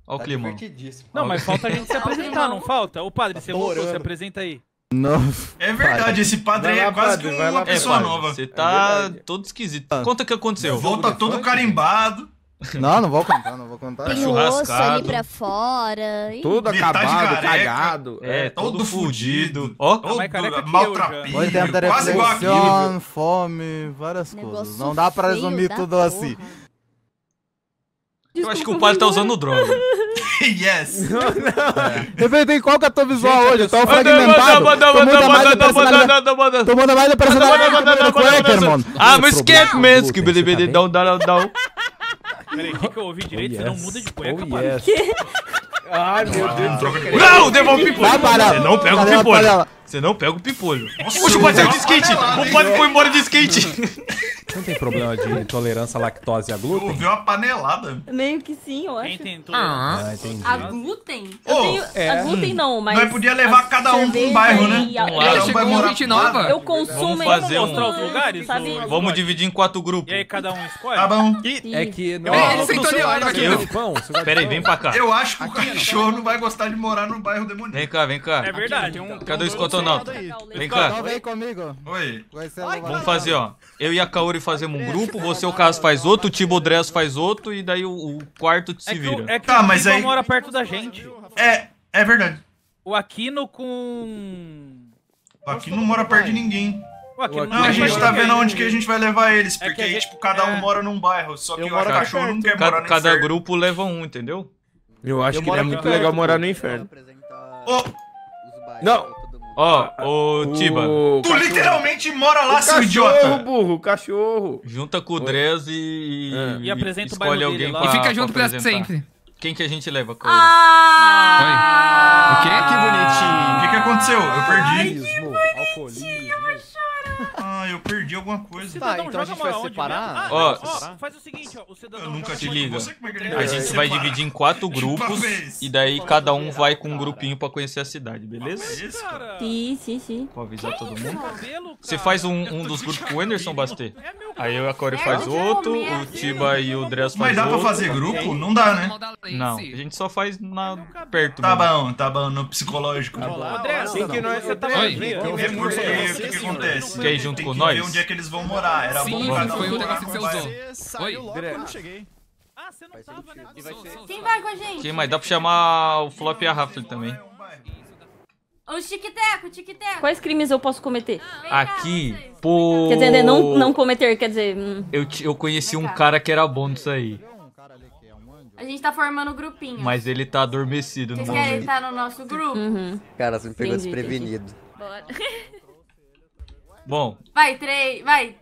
Speaker 1: Ó o
Speaker 11: Tá divertidíssimo.
Speaker 10: Não, mas falta a gente se apresentar, não falta? Ô, padre, você voltou,
Speaker 11: Adorando.
Speaker 10: se apresenta aí.
Speaker 12: Nossa.
Speaker 3: É verdade, esse padre aí
Speaker 8: Vai
Speaker 3: é
Speaker 8: lá,
Speaker 3: quase
Speaker 8: padre,
Speaker 3: que
Speaker 8: lá,
Speaker 3: uma
Speaker 8: padre.
Speaker 3: pessoa
Speaker 1: padre,
Speaker 3: nova.
Speaker 1: Você tá
Speaker 11: verdade.
Speaker 1: todo esquisito. Conta o que aconteceu.
Speaker 3: Volta todo carimbado.
Speaker 12: Não, não vou contar, não vou contar.
Speaker 15: Tem o osso ali pra fora.
Speaker 8: Tudo
Speaker 3: Metade
Speaker 8: acabado,
Speaker 3: careca.
Speaker 8: cagado.
Speaker 1: É, todo,
Speaker 3: todo
Speaker 1: fudido. Ó,
Speaker 3: Todo
Speaker 10: eu
Speaker 3: maltrapilho.
Speaker 12: Tem
Speaker 3: Quase igual aquilo.
Speaker 12: fome, várias
Speaker 15: Negócio
Speaker 12: coisas. Não dá pra resumir
Speaker 15: da
Speaker 12: tudo
Speaker 15: porra.
Speaker 12: assim.
Speaker 1: Eu acho que o padre tá usando droga.
Speaker 3: yes!
Speaker 12: Reverendo, qual que é a tua visual
Speaker 1: Gente,
Speaker 12: hoje? Eu tô
Speaker 1: manda,
Speaker 12: fragmentado.
Speaker 1: manda,
Speaker 12: Tu
Speaker 1: manda,
Speaker 12: muda mais
Speaker 1: manda,
Speaker 12: a personalidade-.
Speaker 1: Ah, mas esquece mesmo que BDBD dá um dá dá
Speaker 10: Peraí, o que, que eu ouvi direito?
Speaker 18: Oh,
Speaker 10: Você não
Speaker 18: yes.
Speaker 10: muda de cueca,
Speaker 18: Oh,
Speaker 10: mano.
Speaker 18: yes.
Speaker 10: Ai, meu Deus.
Speaker 1: Não, devolve o pipolho.
Speaker 12: Vai parar.
Speaker 1: Você não pega o
Speaker 12: a
Speaker 1: não pega o pipolho.
Speaker 3: Nossa,
Speaker 1: Oxe, o saiu
Speaker 3: eu
Speaker 1: de skate. O padre foi embora de skate.
Speaker 18: Você não tem problema de intolerância à lactose e a glúten?
Speaker 3: Ouviu uma panelada.
Speaker 20: Meio que sim, eu acho.
Speaker 10: Quem tentou?
Speaker 18: Ah, entendi.
Speaker 4: A glúten?
Speaker 20: Eu tenho.
Speaker 18: é.
Speaker 20: A glúten não, mas.
Speaker 3: Nós podia levar cada um pra um bairro, né?
Speaker 20: e a-
Speaker 1: Um
Speaker 6: chegou
Speaker 3: morar pro lado.
Speaker 6: nova.
Speaker 20: Eu consumo
Speaker 1: Vamos
Speaker 20: em-
Speaker 1: fazer um-
Speaker 10: Mostrar os lugares?
Speaker 20: Sabe?
Speaker 10: do-
Speaker 1: Vamos dividir em quatro grupos.
Speaker 10: E aí cada um escolhe?
Speaker 3: Tá bom.
Speaker 18: É que não. Ó,
Speaker 6: ele sentou ali, olha, vai
Speaker 18: você
Speaker 6: aqui.
Speaker 18: de pão? De
Speaker 1: Pera aí, vem pra cá.
Speaker 3: Eu acho que o cachorro não vai gostar de morar no bairro demoníaco.
Speaker 1: Vem cá, vem cá.
Speaker 10: É verdade. Um,
Speaker 1: Cadê o Vem
Speaker 12: Então
Speaker 1: cá.
Speaker 12: vem comigo.
Speaker 3: Oi.
Speaker 1: Vamos fazer, ó. Eu e a Kaori fazemos um grupo, você, o Caso, faz outro, o Tibo Dress faz outro, e daí o, o quarto se
Speaker 10: É que,
Speaker 1: vira.
Speaker 10: o, é que
Speaker 3: Tá,
Speaker 10: o
Speaker 3: mas aí-
Speaker 10: mora perto da gente.
Speaker 3: É, é verdade.
Speaker 10: O Aquino com...
Speaker 3: Aqui não mora perto de ninguém.
Speaker 10: O Aquino
Speaker 3: Não, a gente tá vendo onde que a gente vai levar eles,
Speaker 10: É
Speaker 3: porque
Speaker 10: que a
Speaker 3: aí, tipo, cada um
Speaker 10: é.
Speaker 3: mora num bairro, só que o cachorro não quer morar
Speaker 1: Cada,
Speaker 3: no
Speaker 1: cada
Speaker 3: inferno.
Speaker 1: grupo leva um, entendeu?
Speaker 18: Eu acho
Speaker 8: Eu
Speaker 18: que é muito
Speaker 8: perto,
Speaker 18: legal morar no inferno.
Speaker 3: Ô,
Speaker 8: Não.
Speaker 1: Ó, ô Tiba,
Speaker 18: O
Speaker 3: tu
Speaker 18: cachorro-
Speaker 3: literalmente mora lá,
Speaker 8: O
Speaker 3: seu
Speaker 8: cachorro,
Speaker 3: idiota!
Speaker 8: burro, o cachorro.
Speaker 1: junta com o Dress e,
Speaker 18: É.
Speaker 10: E apresenta o
Speaker 1: escolhe
Speaker 10: bairro
Speaker 1: alguém
Speaker 10: dele lá.
Speaker 1: pra
Speaker 6: E fica junto
Speaker 1: pra
Speaker 6: pra sempre.
Speaker 1: Quem que a gente leva, Kaori?
Speaker 4: Ah!
Speaker 6: O quê?
Speaker 3: Que bonitinho. O que que aconteceu? Eu perdi.
Speaker 18: Alcoolismo, alcoolismo.
Speaker 3: Ah, eu perdi alguma coisa.
Speaker 16: Tá, então a gente vai separar?
Speaker 10: Ah,
Speaker 1: Ó,
Speaker 10: ó, faz o seguinte, ó. O cidadão
Speaker 3: Eu nunca
Speaker 1: te liga.
Speaker 3: É
Speaker 1: A gente vai dividir em quatro grupos e daí cada um vai com um grupinho pra conhecer a cidade, beleza?
Speaker 3: Cara.
Speaker 20: Sim, sim, sim.
Speaker 1: Pra avisar todo mundo.
Speaker 10: cabelo,
Speaker 1: Você faz um, um dos grupos com o Anderson, Bastê.
Speaker 10: É
Speaker 1: Aí eu e a Kaori
Speaker 4: É,
Speaker 1: faz outro,
Speaker 4: vou
Speaker 1: o. Tiba e o Dress faz
Speaker 3: Mas dá pra
Speaker 1: outro.
Speaker 3: fazer grupo? Não dá, né?
Speaker 1: Não, a gente só faz na perto.
Speaker 3: Tá bom, tá bom, no psicológico.
Speaker 10: André,
Speaker 8: Quem que nós...
Speaker 10: você tá
Speaker 3: porque o que, que acontece.
Speaker 1: Quer ir junto com
Speaker 3: que
Speaker 1: nós?
Speaker 3: Onde é que eles vão morar. Era
Speaker 6: Sim,
Speaker 3: bom cada um
Speaker 6: foi
Speaker 3: morar
Speaker 6: negócio que você usou.
Speaker 14: Você saiu
Speaker 6: Oi.
Speaker 14: logo quando cheguei.
Speaker 10: Ah, você não tava, né?
Speaker 4: Quem vai com a gente?
Speaker 1: Quem mais? Dá pra chamar o Flop e a Raffle também.
Speaker 4: O Tic-Teco, Tic-Teco.
Speaker 20: Quais crimes eu posso cometer?
Speaker 4: Cá,
Speaker 1: Aqui,
Speaker 4: vocês.
Speaker 1: pô.
Speaker 20: Quer dizer, né, não, não cometer, quer dizer. hum,
Speaker 1: Eu, eu conheci um
Speaker 4: cá.
Speaker 1: cara que era bom nisso aí,
Speaker 4: A gente tá formando grupinho.
Speaker 1: mas ele tá adormecido no
Speaker 4: Vocês querem
Speaker 1: momento.
Speaker 4: estar no nosso grupo?
Speaker 20: Uhum.
Speaker 17: Cara, você me pegou
Speaker 20: Entendi,
Speaker 17: desprevenido.
Speaker 4: Bora.
Speaker 1: Bom,
Speaker 4: Vai, três, vai.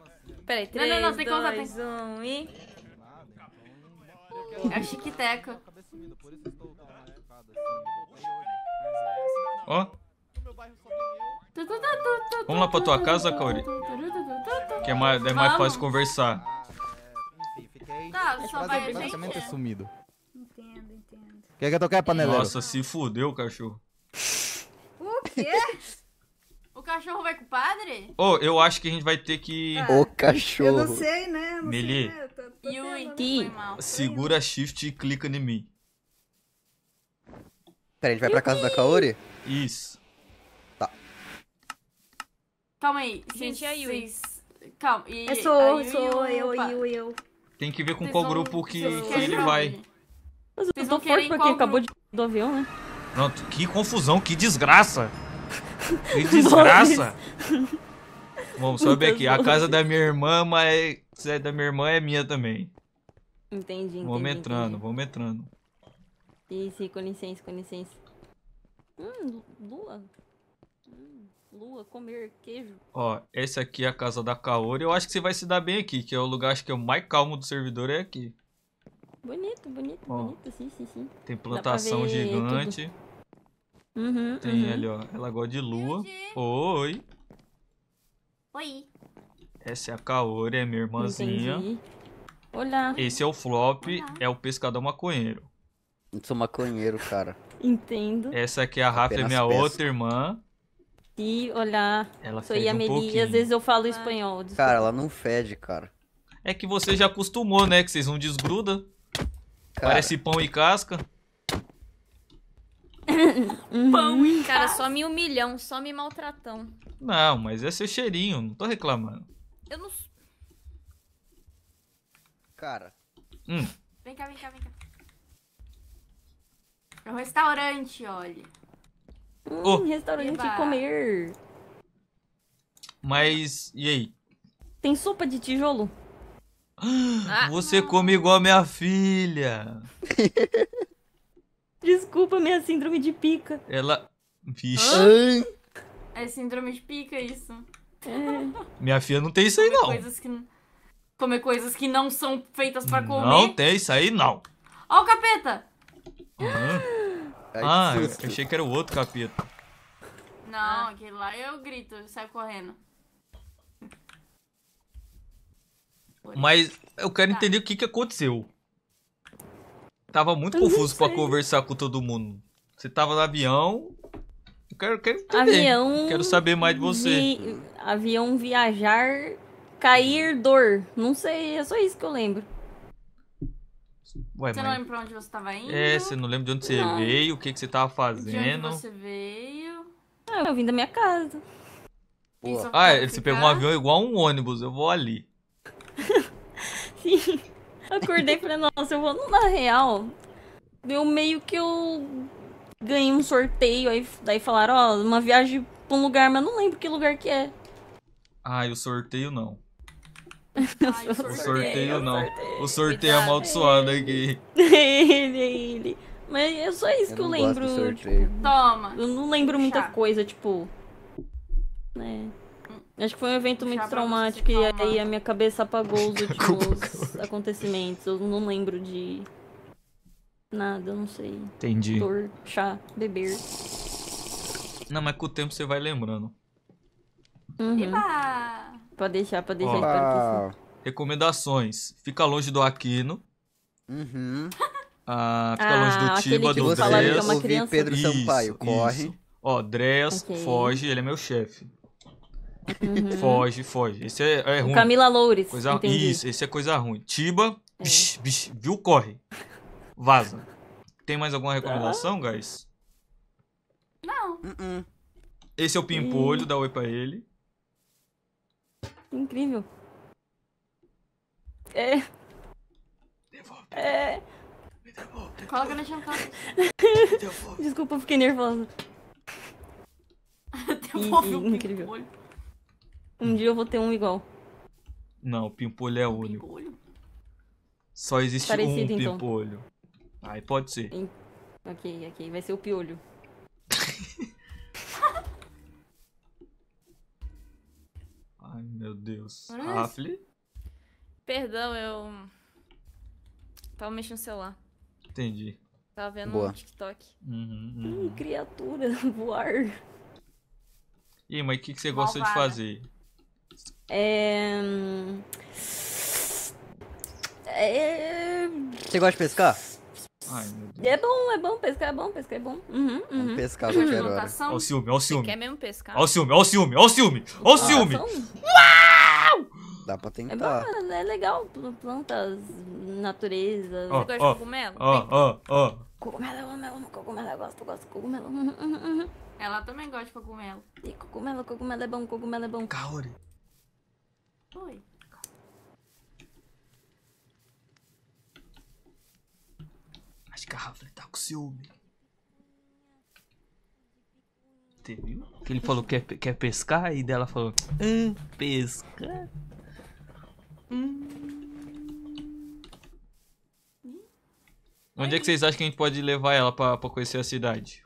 Speaker 20: Peraí,
Speaker 4: Não,
Speaker 20: 3,
Speaker 4: não, não, tem que contar, tem
Speaker 20: 2, 1 e...
Speaker 4: É o Tic-Teco.
Speaker 1: ó, Vamos lá pra tua
Speaker 4: tu,
Speaker 1: casa, Kaori?
Speaker 4: tu.
Speaker 1: que é mais, é mais
Speaker 4: Vamos.
Speaker 1: fácil conversar.
Speaker 4: Tá, só vai a
Speaker 12: Basicamente é
Speaker 4: gente.
Speaker 12: sumido.
Speaker 15: Entendo, entendo.
Speaker 12: O que é que tu quer, paneleiro?
Speaker 1: Nossa, se fudeu, cachorro.
Speaker 4: O quê? O cachorro vai com o padre?
Speaker 1: Ô, eu acho que a gente vai ter que.
Speaker 17: O
Speaker 15: Eu
Speaker 17: cachorro.
Speaker 15: não sei, né? Não
Speaker 1: Meli.
Speaker 15: sei, né? Eu tô- tô
Speaker 4: Yui, mal.
Speaker 1: Segura shift e clica em mim.
Speaker 17: Pera, a gente vai pra casa da Kaori?
Speaker 1: Isso.
Speaker 4: Calma aí.
Speaker 20: Gente,
Speaker 4: vocês-
Speaker 20: e a Yui?
Speaker 4: Calma. E,
Speaker 15: Eu sou, eu sou,
Speaker 4: Yui e
Speaker 15: eu,
Speaker 4: o
Speaker 15: eu, eu.
Speaker 1: Tem que ver com
Speaker 4: Vocês
Speaker 1: qual
Speaker 4: vão-
Speaker 1: grupo que, que ele vai.
Speaker 20: Mas eu tô forte porque acabou de do avião, né?
Speaker 1: Pronto, que confusão, que desgraça. Que desgraça. Vamos sobe aqui. A casa da minha irmã, mas se é da minha irmã é minha também.
Speaker 20: Entendi, entendi.
Speaker 1: Vamos entrando,
Speaker 20: entendi.
Speaker 1: vamos entrando.
Speaker 20: Sim, com licença, com licença. Hum, lua. Hum, lua, comer queijo.
Speaker 1: Ó, essa aqui é a casa da Kaori. Eu acho que você vai se dar bem aqui, que é o lugar acho que é o mais calmo do servidor é aqui.
Speaker 20: Bonito, bonito,
Speaker 1: Ó.
Speaker 20: bonito, sim, sim, sim.
Speaker 1: Tem plantação gigante.
Speaker 20: Uhum,
Speaker 1: Tem
Speaker 20: uhum.
Speaker 1: ali, ó. Ela gosta de lua. Oi.
Speaker 4: Oi.
Speaker 1: Essa é a Kaori, é minha irmãzinha.
Speaker 20: Entendi. Olá.
Speaker 1: Esse é o Flop, é o pescador maconheiro.
Speaker 17: Eu sou maconheiro, cara.
Speaker 20: Entendo.
Speaker 1: Essa aqui é a Rafa, é minha
Speaker 17: peço.
Speaker 1: outra irmã.
Speaker 20: E olá.
Speaker 1: Ela
Speaker 20: Sou
Speaker 1: fede um
Speaker 20: Yameli.
Speaker 1: pouquinho.
Speaker 20: Às vezes eu falo espanhol. desculpa.
Speaker 17: Cara, ela não fede, cara.
Speaker 1: É que você já acostumou, né? Que vocês não desgrudam.
Speaker 17: Cara,
Speaker 1: Parece pão e casca.
Speaker 20: Pão e
Speaker 7: Cara, só me humilhão, só me maltratão.
Speaker 1: Não, mas é seu cheirinho, não tô reclamando.
Speaker 7: Eu não.
Speaker 17: cara.
Speaker 1: Hum,
Speaker 4: Vem cá, vem cá, vem cá. É um restaurante, olha.
Speaker 1: Ô.
Speaker 20: Hum, restaurante
Speaker 4: Eba.
Speaker 20: comer.
Speaker 1: mas e aí?
Speaker 20: Tem sopa de tijolo?
Speaker 1: Você come igual a minha filha.
Speaker 20: Desculpa minha síndrome de pica.
Speaker 1: Ela. Vixe.
Speaker 4: É síndrome de pica isso.
Speaker 1: Minha filha não tem isso aí,
Speaker 4: Comer
Speaker 1: não.
Speaker 4: coisas que Comer coisas que não são feitas pra comer.
Speaker 1: Não tem isso aí, não.
Speaker 4: Ó o capeta!
Speaker 11: Ai,
Speaker 1: Ah,
Speaker 11: que
Speaker 1: eu achei que era o outro capeta.
Speaker 4: Não, aquele lá eu grito, eu saio correndo.
Speaker 1: Mas eu quero
Speaker 4: Tá.
Speaker 1: entender o que, que aconteceu. Tava muito
Speaker 20: Eu
Speaker 1: confuso pra
Speaker 20: sei.
Speaker 1: conversar com todo mundo. Você tava no avião. Eu quero, quero entender.
Speaker 20: Avião.
Speaker 1: Quero saber mais de você.
Speaker 20: vi- Avião viajar, cair, dor. Não sei, é só isso que eu lembro.
Speaker 1: Ué,
Speaker 4: Você não lembra pra onde você tava indo?
Speaker 1: É, você não lembra de onde você
Speaker 20: Não.
Speaker 1: veio, o que, que você tava
Speaker 4: De
Speaker 1: fazendo.
Speaker 4: onde você veio?
Speaker 20: Ah, eu vim da minha casa.
Speaker 1: Ah, você
Speaker 4: ficar?
Speaker 1: pegou um avião igual um ônibus, eu vou ali.
Speaker 20: Sim. Acordei e falei, nossa, eu vou no na real. Deu meio que eu ganhei um sorteio, aí daí falaram, ó, uma viagem pra um lugar, mas não lembro que lugar que é.
Speaker 1: Ah, e o sorteio não.
Speaker 4: Ai,
Speaker 1: O sorteio não. O sorteio é amaldiçoado aqui.
Speaker 20: ele, ele. Mas é só isso
Speaker 11: Eu
Speaker 20: que eu lembro.
Speaker 11: sorteio.
Speaker 20: tipo,
Speaker 4: Toma.
Speaker 20: eu não lembro muita
Speaker 4: Chá.
Speaker 20: coisa, tipo. Né. Acho que foi um evento muito traumático e
Speaker 4: acalmar.
Speaker 20: aí a minha cabeça apagou os últimos acontecimentos. Eu não lembro de nada, eu não sei.
Speaker 1: Entendi.
Speaker 20: Dor, chá, beber.
Speaker 1: Não, mas com o tempo você vai lembrando.
Speaker 20: Uhum.
Speaker 4: Eba!
Speaker 20: Pode deixar, pode deixar, espero
Speaker 11: Ah,
Speaker 1: Recomendações. Fica longe do Aquino.
Speaker 11: uhum.
Speaker 1: Ah, fica
Speaker 20: Ah,
Speaker 1: longe do Tiba, do
Speaker 20: é
Speaker 11: ouvir
Speaker 20: criança.
Speaker 11: Pedro Sampaio, corre.
Speaker 1: Isso. Ó, Dreas,
Speaker 20: Ok.
Speaker 1: foge, ele é meu chefe.
Speaker 20: Uhum.
Speaker 1: Foge, foge. Esse é, é ruim.
Speaker 20: Camila Loures,
Speaker 1: Coisa...
Speaker 20: entendi.
Speaker 1: Isso, esse é coisa ruim. Tiba,
Speaker 20: É.
Speaker 1: bish, bish, viu? Corre. Vaza. Tem mais alguma recomendação, guys?
Speaker 4: Não.
Speaker 11: Uh-uh.
Speaker 1: Esse é o Pimpolho, dá oi pra ele.
Speaker 20: Incrível. É. É.
Speaker 4: Coloca na chantada.
Speaker 20: Desculpa, eu fiquei nervosa.
Speaker 4: Devolve o
Speaker 20: incrível. Um dia eu vou ter um igual.
Speaker 1: Não, o Pimpolho é único.
Speaker 4: Pimpolho?
Speaker 1: Só existe
Speaker 20: Parecido,
Speaker 1: um
Speaker 20: então.
Speaker 1: Pimpolho. Aí pode ser.
Speaker 20: Ok, ok. Vai ser o piolho.
Speaker 1: Ai, meu Deus. Rafli?
Speaker 7: Perdão, eu. Tava mexendo no celular.
Speaker 1: Entendi.
Speaker 7: Tava vendo
Speaker 11: Boa.
Speaker 7: um TikTok.
Speaker 1: Uhum,
Speaker 20: Hum,
Speaker 1: uhum.
Speaker 20: criatura, voar.
Speaker 1: E aí, mas o que, que você gosta de
Speaker 4: Malvada.
Speaker 1: fazer?
Speaker 20: É. É.
Speaker 17: Você gosta de pescar?
Speaker 1: Ai, meu Deus.
Speaker 20: É bom, é bom, pescar é bom, pescar é bom. Uhum, uhum.
Speaker 11: Vamos pescar qualquer hora.
Speaker 4: Anotação?
Speaker 1: Ó o ciúme, ó o ciúme.
Speaker 7: Quer mesmo pescar?
Speaker 1: Ó o ciúme, ó o ciúme, ó o ciúme, ó o ciúme.
Speaker 20: Ação?
Speaker 11: Dá pra
Speaker 20: É
Speaker 11: tentar.
Speaker 20: bom, é legal. pl- Plantas, natureza.
Speaker 1: Ó,
Speaker 7: Você gosta de
Speaker 1: ó,
Speaker 7: cogumelo?
Speaker 1: ó, ó, ó.
Speaker 20: Cogumelo, eu amo, eu amo cogumelo, eu gosto, eu gosto de cogumelo. Uhum, uhum, uhum.
Speaker 4: Ela também gosta de cogumelo.
Speaker 20: E cogumelo, cogumelo é bom, cogumelo é bom.
Speaker 1: Kaori.
Speaker 4: Oi.
Speaker 1: Acho que a Rafli tá com ciúme. Você viu? Que ele falou que quer, quer pescar e dela falou: hum, pesca. Onde é que vocês acham que a gente pode levar ela pra, pra conhecer a cidade?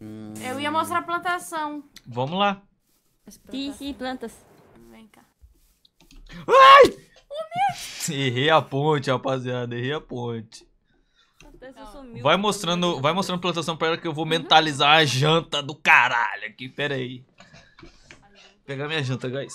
Speaker 4: Eu ia mostrar a plantação.
Speaker 1: Vamos lá.
Speaker 20: Sim, sim, plantas.
Speaker 4: Cá.
Speaker 1: Errei a ponte, rapaziada. Errei a ponte. Vai mostrando, vai mostrando plantação pra ela que eu vou mentalizar a janta do caralho aqui. Pera aí. Vou pegar minha janta, guys.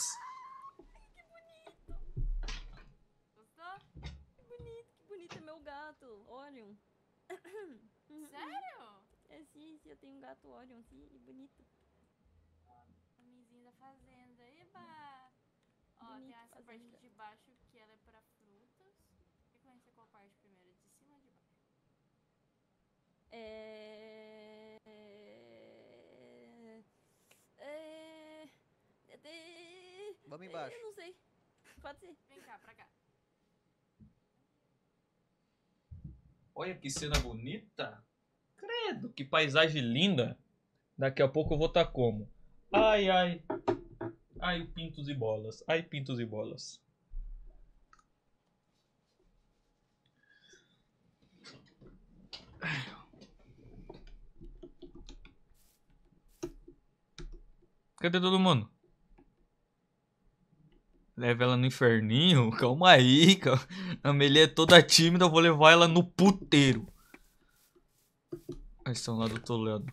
Speaker 17: Vamos embaixo.
Speaker 20: Eu não sei. Pode ser.
Speaker 4: Vem cá, pra cá.
Speaker 1: Olha que cena bonita. Credo, que paisagem linda. Daqui a pouco eu vou estar tá como? Ai, ai. Ai, pintos e bolas. Ai, pintos e bolas. Cadê todo mundo? Leva ela no inferninho? Calma aí, calma. A Amelie é toda tímida, eu vou levar ela no puteiro. Eles estão lá do outro lado.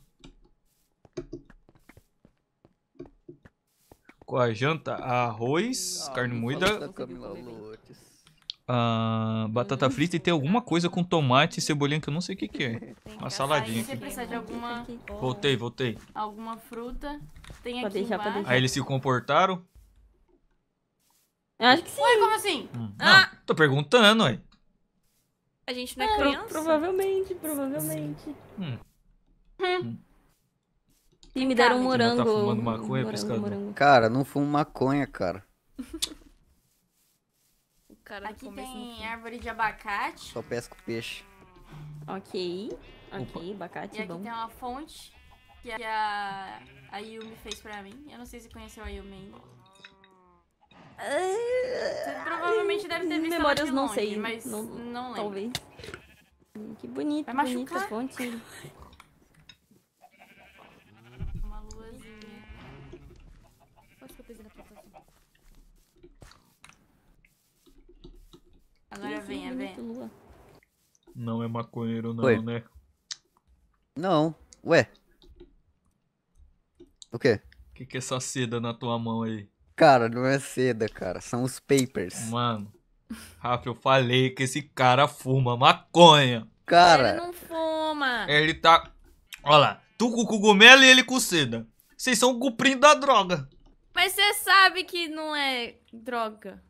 Speaker 1: Com a janta, arroz, carne moída, ah, batata frita e tem alguma coisa com tomate e cebolinha que eu não sei o que, que é. Uma saladinha
Speaker 4: Aí você
Speaker 1: aqui.
Speaker 4: precisa de alguma,
Speaker 1: Voltei, voltei.
Speaker 4: alguma fruta. Tem aqui
Speaker 20: deixar.
Speaker 1: Aí eles se comportaram?
Speaker 20: Eu acho que sim.
Speaker 4: Ué, como assim?
Speaker 1: Não, tô perguntando, ué.
Speaker 7: A gente não é
Speaker 20: Pro-
Speaker 7: criança?
Speaker 20: provavelmente, provavelmente.
Speaker 1: Hum.
Speaker 20: E me deram um
Speaker 1: não
Speaker 20: morango.
Speaker 1: tá fumando maconha,
Speaker 20: morango,
Speaker 1: pescador?
Speaker 20: morango.
Speaker 17: Cara, não fumo maconha, cara.
Speaker 4: Aqui tem árvore de abacate.
Speaker 17: Só pesco peixe.
Speaker 20: Ok. Ok, abacate,
Speaker 4: E aqui
Speaker 20: bom.
Speaker 4: tem uma fonte que a, a Yumi fez pra mim. Eu não sei se conheceu a Yumi ainda. Você provavelmente deve ter visto
Speaker 20: Memórias não
Speaker 4: longe,
Speaker 20: sei.
Speaker 4: mas
Speaker 20: não,
Speaker 4: não, lembro.
Speaker 20: Talvez. Hum, Que bonito,
Speaker 4: Vai
Speaker 20: bonita
Speaker 4: machucar?
Speaker 20: fonte.
Speaker 4: Uma luazinha.
Speaker 7: Acho que eu plataforma.
Speaker 4: Agora venha,
Speaker 20: bonito,
Speaker 4: venha.
Speaker 20: lua.
Speaker 1: Não é maconheiro, não,
Speaker 17: Oi.
Speaker 1: né?
Speaker 17: Não. Ué. O quê?
Speaker 1: O que, que é essa seda na tua mão aí?
Speaker 17: Cara, não é seda, cara. São os papers.
Speaker 1: Mano, Rafa, eu falei que esse cara fuma maconha.
Speaker 17: Cara,
Speaker 7: Ele não fuma.
Speaker 1: Ele tá. Olha lá, tu com cogumelo e ele com seda. Vocês são cumprindo da droga.
Speaker 7: Mas você sabe que não é droga.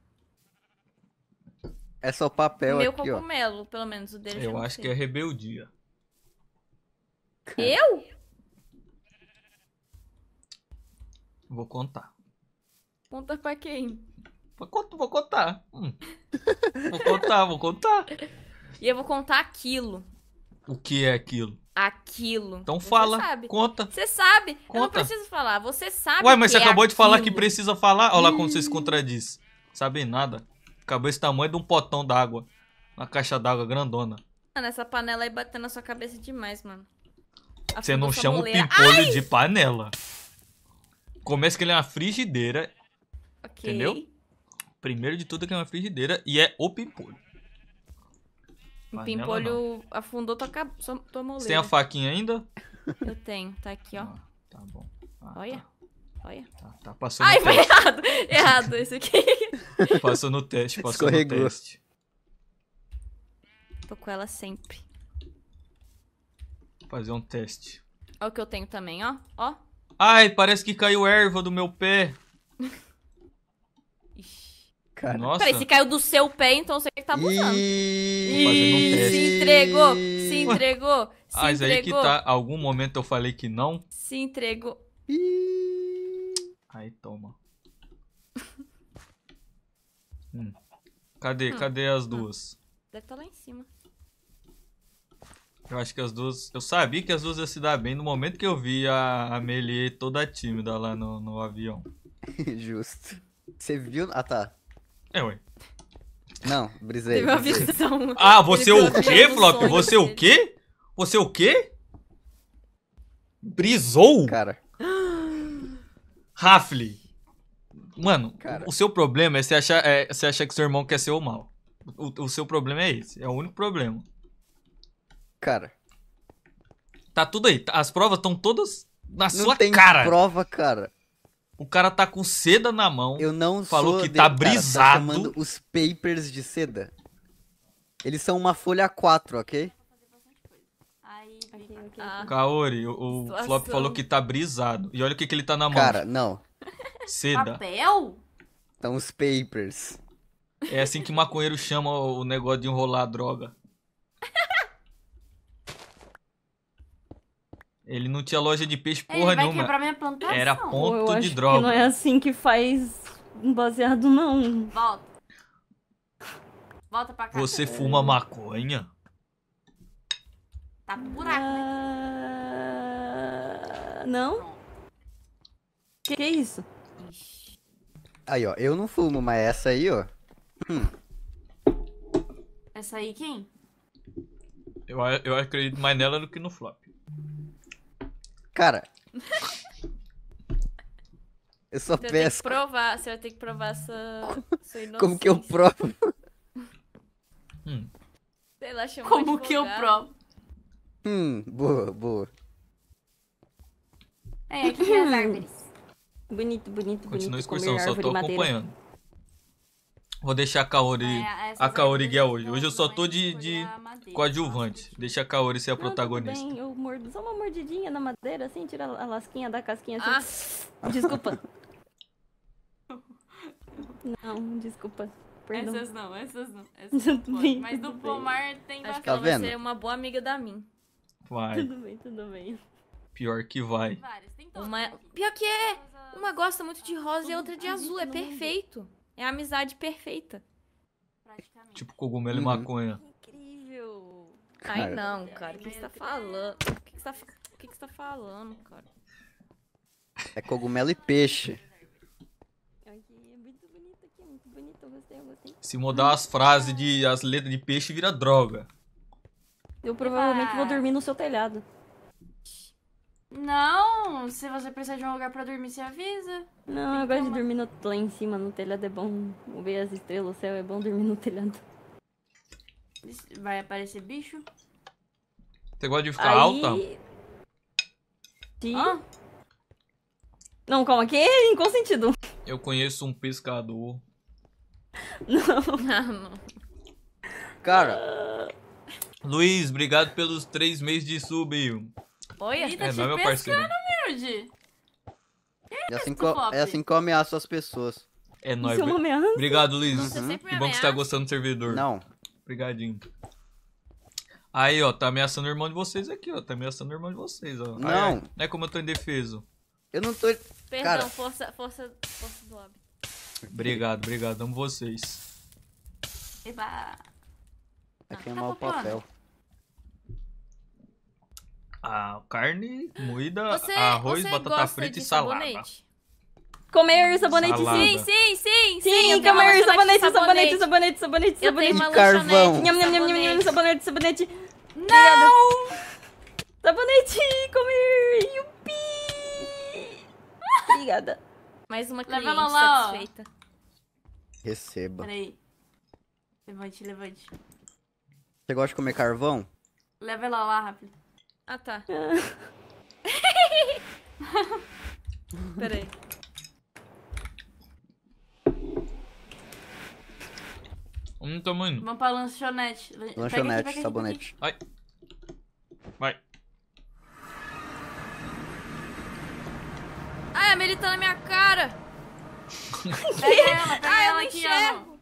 Speaker 17: é só papel
Speaker 7: Meu
Speaker 17: aqui, ó.
Speaker 7: cogumelo, pelo menos o dele. já
Speaker 1: Eu acho
Speaker 7: sei.
Speaker 1: que é rebeldia.
Speaker 7: Eu?
Speaker 1: Vou contar.
Speaker 7: Conta pra quem?
Speaker 1: Vou contar. Vou contar. Hum. Vou contar, vou contar.
Speaker 7: E eu vou contar aquilo.
Speaker 1: O que é aquilo?
Speaker 7: Aquilo.
Speaker 1: Então
Speaker 7: Você
Speaker 1: fala,
Speaker 7: sabe.
Speaker 1: conta.
Speaker 7: Você sabe. Eu não
Speaker 1: Conta.
Speaker 7: preciso falar. Você sabe.
Speaker 1: Ué, mas você
Speaker 7: é
Speaker 1: acabou de falar que
Speaker 7: aquilo.
Speaker 1: precisa falar. Olha lá como você se contradiz. Sabe nada. Acabou esse tamanho de um potão d'água. Uma caixa d'água grandona.
Speaker 7: Mano, essa panela aí batendo na sua cabeça demais, mano.
Speaker 1: Você não chama o pimpolho
Speaker 7: Ai!
Speaker 1: de panela. Começa que ele é uma frigideira.
Speaker 7: Ok.
Speaker 1: Entendeu? Primeiro de tudo que é uma frigideira e é o pimpolho.
Speaker 7: O pimpolho afundou tua, cab... tua moleira.
Speaker 1: Você tem a faquinha ainda?
Speaker 7: Eu tenho, tá aqui, ó.
Speaker 1: Tá bom.
Speaker 7: Olha. Olha.
Speaker 1: Tá, tá passando
Speaker 7: Ai, foi errado. Errado esse aqui.
Speaker 1: Passou no teste, passou
Speaker 17: Escorregou.
Speaker 1: no teste.
Speaker 7: Tô com ela sempre.
Speaker 1: Fazer um teste.
Speaker 7: Olha o que eu tenho também, ó. Ó.
Speaker 1: Ai, parece que caiu erva do meu pé.
Speaker 17: Cara.
Speaker 1: Nossa.
Speaker 7: Peraí, se caiu do seu pé, então você que tá abusando.
Speaker 1: Um
Speaker 7: se entregou, se entregou, se
Speaker 1: Ah, mas aí que
Speaker 7: entregou.
Speaker 1: tá. Algum momento eu falei que não.
Speaker 7: Se entregou.
Speaker 1: Aí toma. Hum. Cadê?
Speaker 7: Hum.
Speaker 1: Cadê as duas?
Speaker 7: Deve estar lá em cima.
Speaker 1: Eu acho que as duas. Eu sabia que as duas iam se dar bem no momento que eu vi a Amelie toda tímida lá no, no avião.
Speaker 17: Justo. Você viu? Ah, tá.
Speaker 1: É, ué.
Speaker 17: Não, brisei.
Speaker 7: Teve uma visão.
Speaker 1: Ah, você o quê, Flop? Você o quê? Você o quê? Brisou?
Speaker 17: Cara.
Speaker 1: Rafli. Mano,
Speaker 17: Cara.
Speaker 1: o seu problema é você achar, é você achar que seu irmão quer ser o mal. O, o seu problema é esse. É o único problema.
Speaker 17: Cara.
Speaker 1: Tá tudo aí. As provas estão todas na
Speaker 17: Não
Speaker 1: sua
Speaker 17: tem
Speaker 1: cara.
Speaker 17: prova, cara.
Speaker 1: O cara tá com seda na mão.
Speaker 17: Eu não
Speaker 1: Falou
Speaker 17: sou
Speaker 1: que
Speaker 17: de-
Speaker 1: tá
Speaker 17: cara,
Speaker 1: brisado.
Speaker 17: chamando os papers de seda. Eles são uma folha A4, ok?
Speaker 4: Aí,
Speaker 7: Ah,
Speaker 1: Kaori, o, o. Flop falou que tá brisado. E olha o que, que ele tá na mão.
Speaker 17: Cara, não.
Speaker 1: Seda.
Speaker 4: papel?
Speaker 17: São os papers.
Speaker 1: É assim que maconheiro chama o negócio de enrolar a droga. Ele não tinha loja de peixe
Speaker 4: Ele
Speaker 1: porra
Speaker 4: vai
Speaker 1: nenhuma.
Speaker 4: quebrar minha plantação.
Speaker 1: Era
Speaker 20: Pô, eu
Speaker 1: ponto
Speaker 20: acho
Speaker 1: de
Speaker 20: que
Speaker 1: droga.
Speaker 20: não é assim que faz um baseado, não.
Speaker 4: Volta. Volta pra cá.
Speaker 1: Você fuma maconha?
Speaker 4: Tá pro buraco, né?
Speaker 20: Ah, não? Que, que é isso?
Speaker 17: Aí, ó. Eu não fumo, mas essa aí, ó. Hum,
Speaker 4: Essa aí quem?
Speaker 1: Eu, eu acredito mais nela do que no flop.
Speaker 17: Cara. Eu só
Speaker 20: Você vai ter que
Speaker 17: peço.
Speaker 20: provar, você vai ter que provar sua, sua inocência.
Speaker 17: Como que eu provo?
Speaker 20: Sei lá, chama
Speaker 4: Como que eu provo?
Speaker 17: Hum, boa, boa.
Speaker 4: É, aqui tem as árvores.
Speaker 20: Bonito, bonito,
Speaker 1: Continua a
Speaker 20: bonito.
Speaker 1: excursão, só tô acompanhando. Vou deixar a Kaori,
Speaker 4: É,
Speaker 1: a Kaori guiar hoje. Hoje eu só tô de, de coadjuvante. Deixa a Kaori ser a
Speaker 20: Não, tudo
Speaker 1: protagonista.
Speaker 20: bem, eu mordo só uma mordidinha na madeira, assim, tira a lasquinha da casquinha assim. Desculpa. Não, desculpa. Perdão.
Speaker 4: Essas não, essas não. Essas
Speaker 20: Tudo
Speaker 4: não
Speaker 20: bem.
Speaker 4: Mas do pomar tem
Speaker 20: Acho que
Speaker 17: Tá
Speaker 20: ela vai ser uma boa amiga da mim.
Speaker 1: Vai.
Speaker 20: Tudo bem, tudo bem.
Speaker 1: Pior que vai.
Speaker 20: Uma... Pior que é. Uma gosta muito de rosa e a outra de azul. É perfeito. É a amizade perfeita.
Speaker 1: Tipo cogumelo e
Speaker 17: Uhum.
Speaker 1: maconha.
Speaker 20: Incrível.
Speaker 17: Cara.
Speaker 20: Ai, não, cara. O que você tá falando? O que você tá, o que você tá falando, cara?
Speaker 17: É cogumelo e peixe.
Speaker 20: Aqui é muito bonito aqui, muito bonito. Eu gostei, eu gostei.
Speaker 1: Se mudar as frases de as letras de peixe vira droga.
Speaker 20: Eu provavelmente vou dormir no seu telhado.
Speaker 4: Não, se você precisar de um lugar pra dormir, você avisa.
Speaker 20: Não, eu gosto de dormir no- lá em cima, no telhado é bom. Ver as estrelas, o céu é bom dormir no telhado.
Speaker 4: Vai aparecer bicho?
Speaker 1: Você gosta de ficar
Speaker 20: Aí-
Speaker 1: alta?
Speaker 20: Sim. Não, calma, que? Em qual sentido?
Speaker 1: Eu conheço um pescador.
Speaker 20: Não. não.
Speaker 17: Cara,
Speaker 1: Luiz, obrigado pelos três meses de sub.
Speaker 20: Olha,
Speaker 1: É, não é meu parceiro.
Speaker 4: Humilde.
Speaker 17: é assim, é assim que eu ameaço as pessoas.
Speaker 1: É nóis.
Speaker 20: Isso é uma?
Speaker 1: Obrigado, Luiz.
Speaker 17: Sempre
Speaker 1: Que bom que você tá gostando do servidor.
Speaker 17: Não.
Speaker 1: Obrigadinho. Aí, ó, tá ameaçando o irmão de vocês aqui, ó. Tá ameaçando o irmão de vocês, ó.
Speaker 17: Não.
Speaker 1: ai. Não é como eu tô indefeso.
Speaker 17: Eu não tô.
Speaker 20: Perdão,
Speaker 17: Cara,
Speaker 20: força, força, força do lobby.
Speaker 1: Obrigado, obrigado. Amo vocês.
Speaker 4: Eba.
Speaker 17: vai queimar o papel.
Speaker 1: Ah, carne moída,
Speaker 20: Você,
Speaker 1: arroz,
Speaker 20: você
Speaker 1: batata frita e salada.
Speaker 20: sabonete? Comer sabonete,
Speaker 1: Salada.
Speaker 20: sim, sim, sim,
Speaker 4: Sim,
Speaker 20: uma
Speaker 4: comer sabonete,
Speaker 20: sabonete, sabonete, sabonete, sabonete.
Speaker 4: uma
Speaker 17: Carvão.
Speaker 20: Nham, nham, nham, nham, nham,
Speaker 4: sabonete.
Speaker 20: sabonete, sabonete. Não! Sabonete, comer, yupi! Obrigada. Mais uma
Speaker 4: Leva
Speaker 20: cliente
Speaker 4: ela lá, ó.
Speaker 20: satisfeita.
Speaker 17: Receba.
Speaker 4: Peraí. Levante, levante.
Speaker 17: Você gosta de comer carvão?
Speaker 4: Leva ela lá rápido.
Speaker 20: Ah, tá. Peraí.
Speaker 1: Onde indo?
Speaker 4: Vamos pra lanchonete. Pega aqui,
Speaker 17: Lanchonete,
Speaker 4: pega aqui,
Speaker 17: sabonete.
Speaker 1: Ai. Vai.
Speaker 20: Ai, a Meli tá na minha cara.
Speaker 4: Pega ela, pega
Speaker 20: Ah, eu
Speaker 4: ela
Speaker 20: não
Speaker 4: aqui,
Speaker 20: enxergo.
Speaker 4: ó.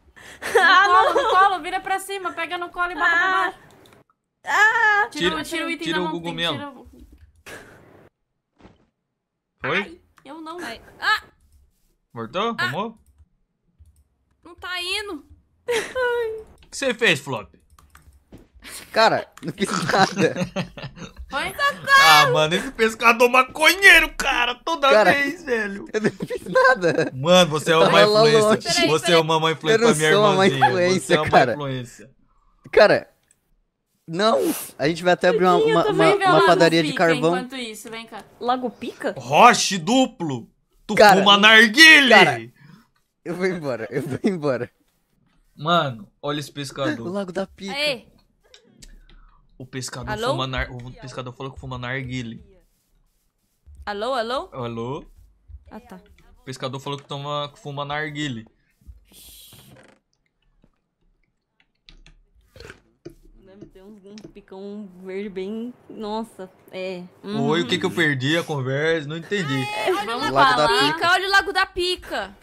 Speaker 4: No colo, no colo, vira pra cima, pega no colo e bota pra baixo.
Speaker 20: Ah!
Speaker 4: Tira, tira o item
Speaker 1: tira
Speaker 4: da
Speaker 1: o
Speaker 4: mão,
Speaker 1: Google
Speaker 4: que
Speaker 1: mesmo.
Speaker 4: tirar o-
Speaker 1: Foi?
Speaker 4: Eu não.
Speaker 20: Ah,
Speaker 1: Voltou? Arrumou?
Speaker 20: não tá indo.
Speaker 1: O que você fez, Flop?
Speaker 17: Cara, não fiz nada.
Speaker 4: Foi?
Speaker 1: Ah, mano, esse pescador maconheiro, cara, toda
Speaker 17: Cara,
Speaker 1: vez, velho.
Speaker 17: Eu não fiz nada.
Speaker 1: Mano, você é uma influência.
Speaker 17: longe.
Speaker 1: Você é uma má
Speaker 17: Eu
Speaker 1: influência pra minha irmãzinha. você é uma
Speaker 17: cara.
Speaker 1: influência.
Speaker 17: Cara, não. A gente vai até abrir uma, uma, uma-
Speaker 4: o
Speaker 17: uma padaria de carvão.
Speaker 4: Enquanto isso, vem cá.
Speaker 20: Lago Pica?
Speaker 1: Roche duplo. Tu
Speaker 17: Cara,
Speaker 1: fuma narguile.
Speaker 17: cara. Eu vou embora, eu vou embora.
Speaker 1: Mano, olha esse
Speaker 17: O
Speaker 1: pescador.
Speaker 17: Lago da Pica.
Speaker 20: Aê,
Speaker 1: O pescador
Speaker 20: Alô?
Speaker 1: fuma nar... O pescador falou que fuma narguile.
Speaker 20: alô, alô?
Speaker 1: Alô?
Speaker 20: Ah, tá.
Speaker 1: O pescador falou que toma, que fuma narguile.
Speaker 20: Uns, um picão verde bem... Nossa, é.
Speaker 1: Oi, o que que eu perdi a conversa? Não entendi.
Speaker 4: Vamos
Speaker 17: Lago da
Speaker 4: lá.
Speaker 20: Pica, olha o Lago da Pica.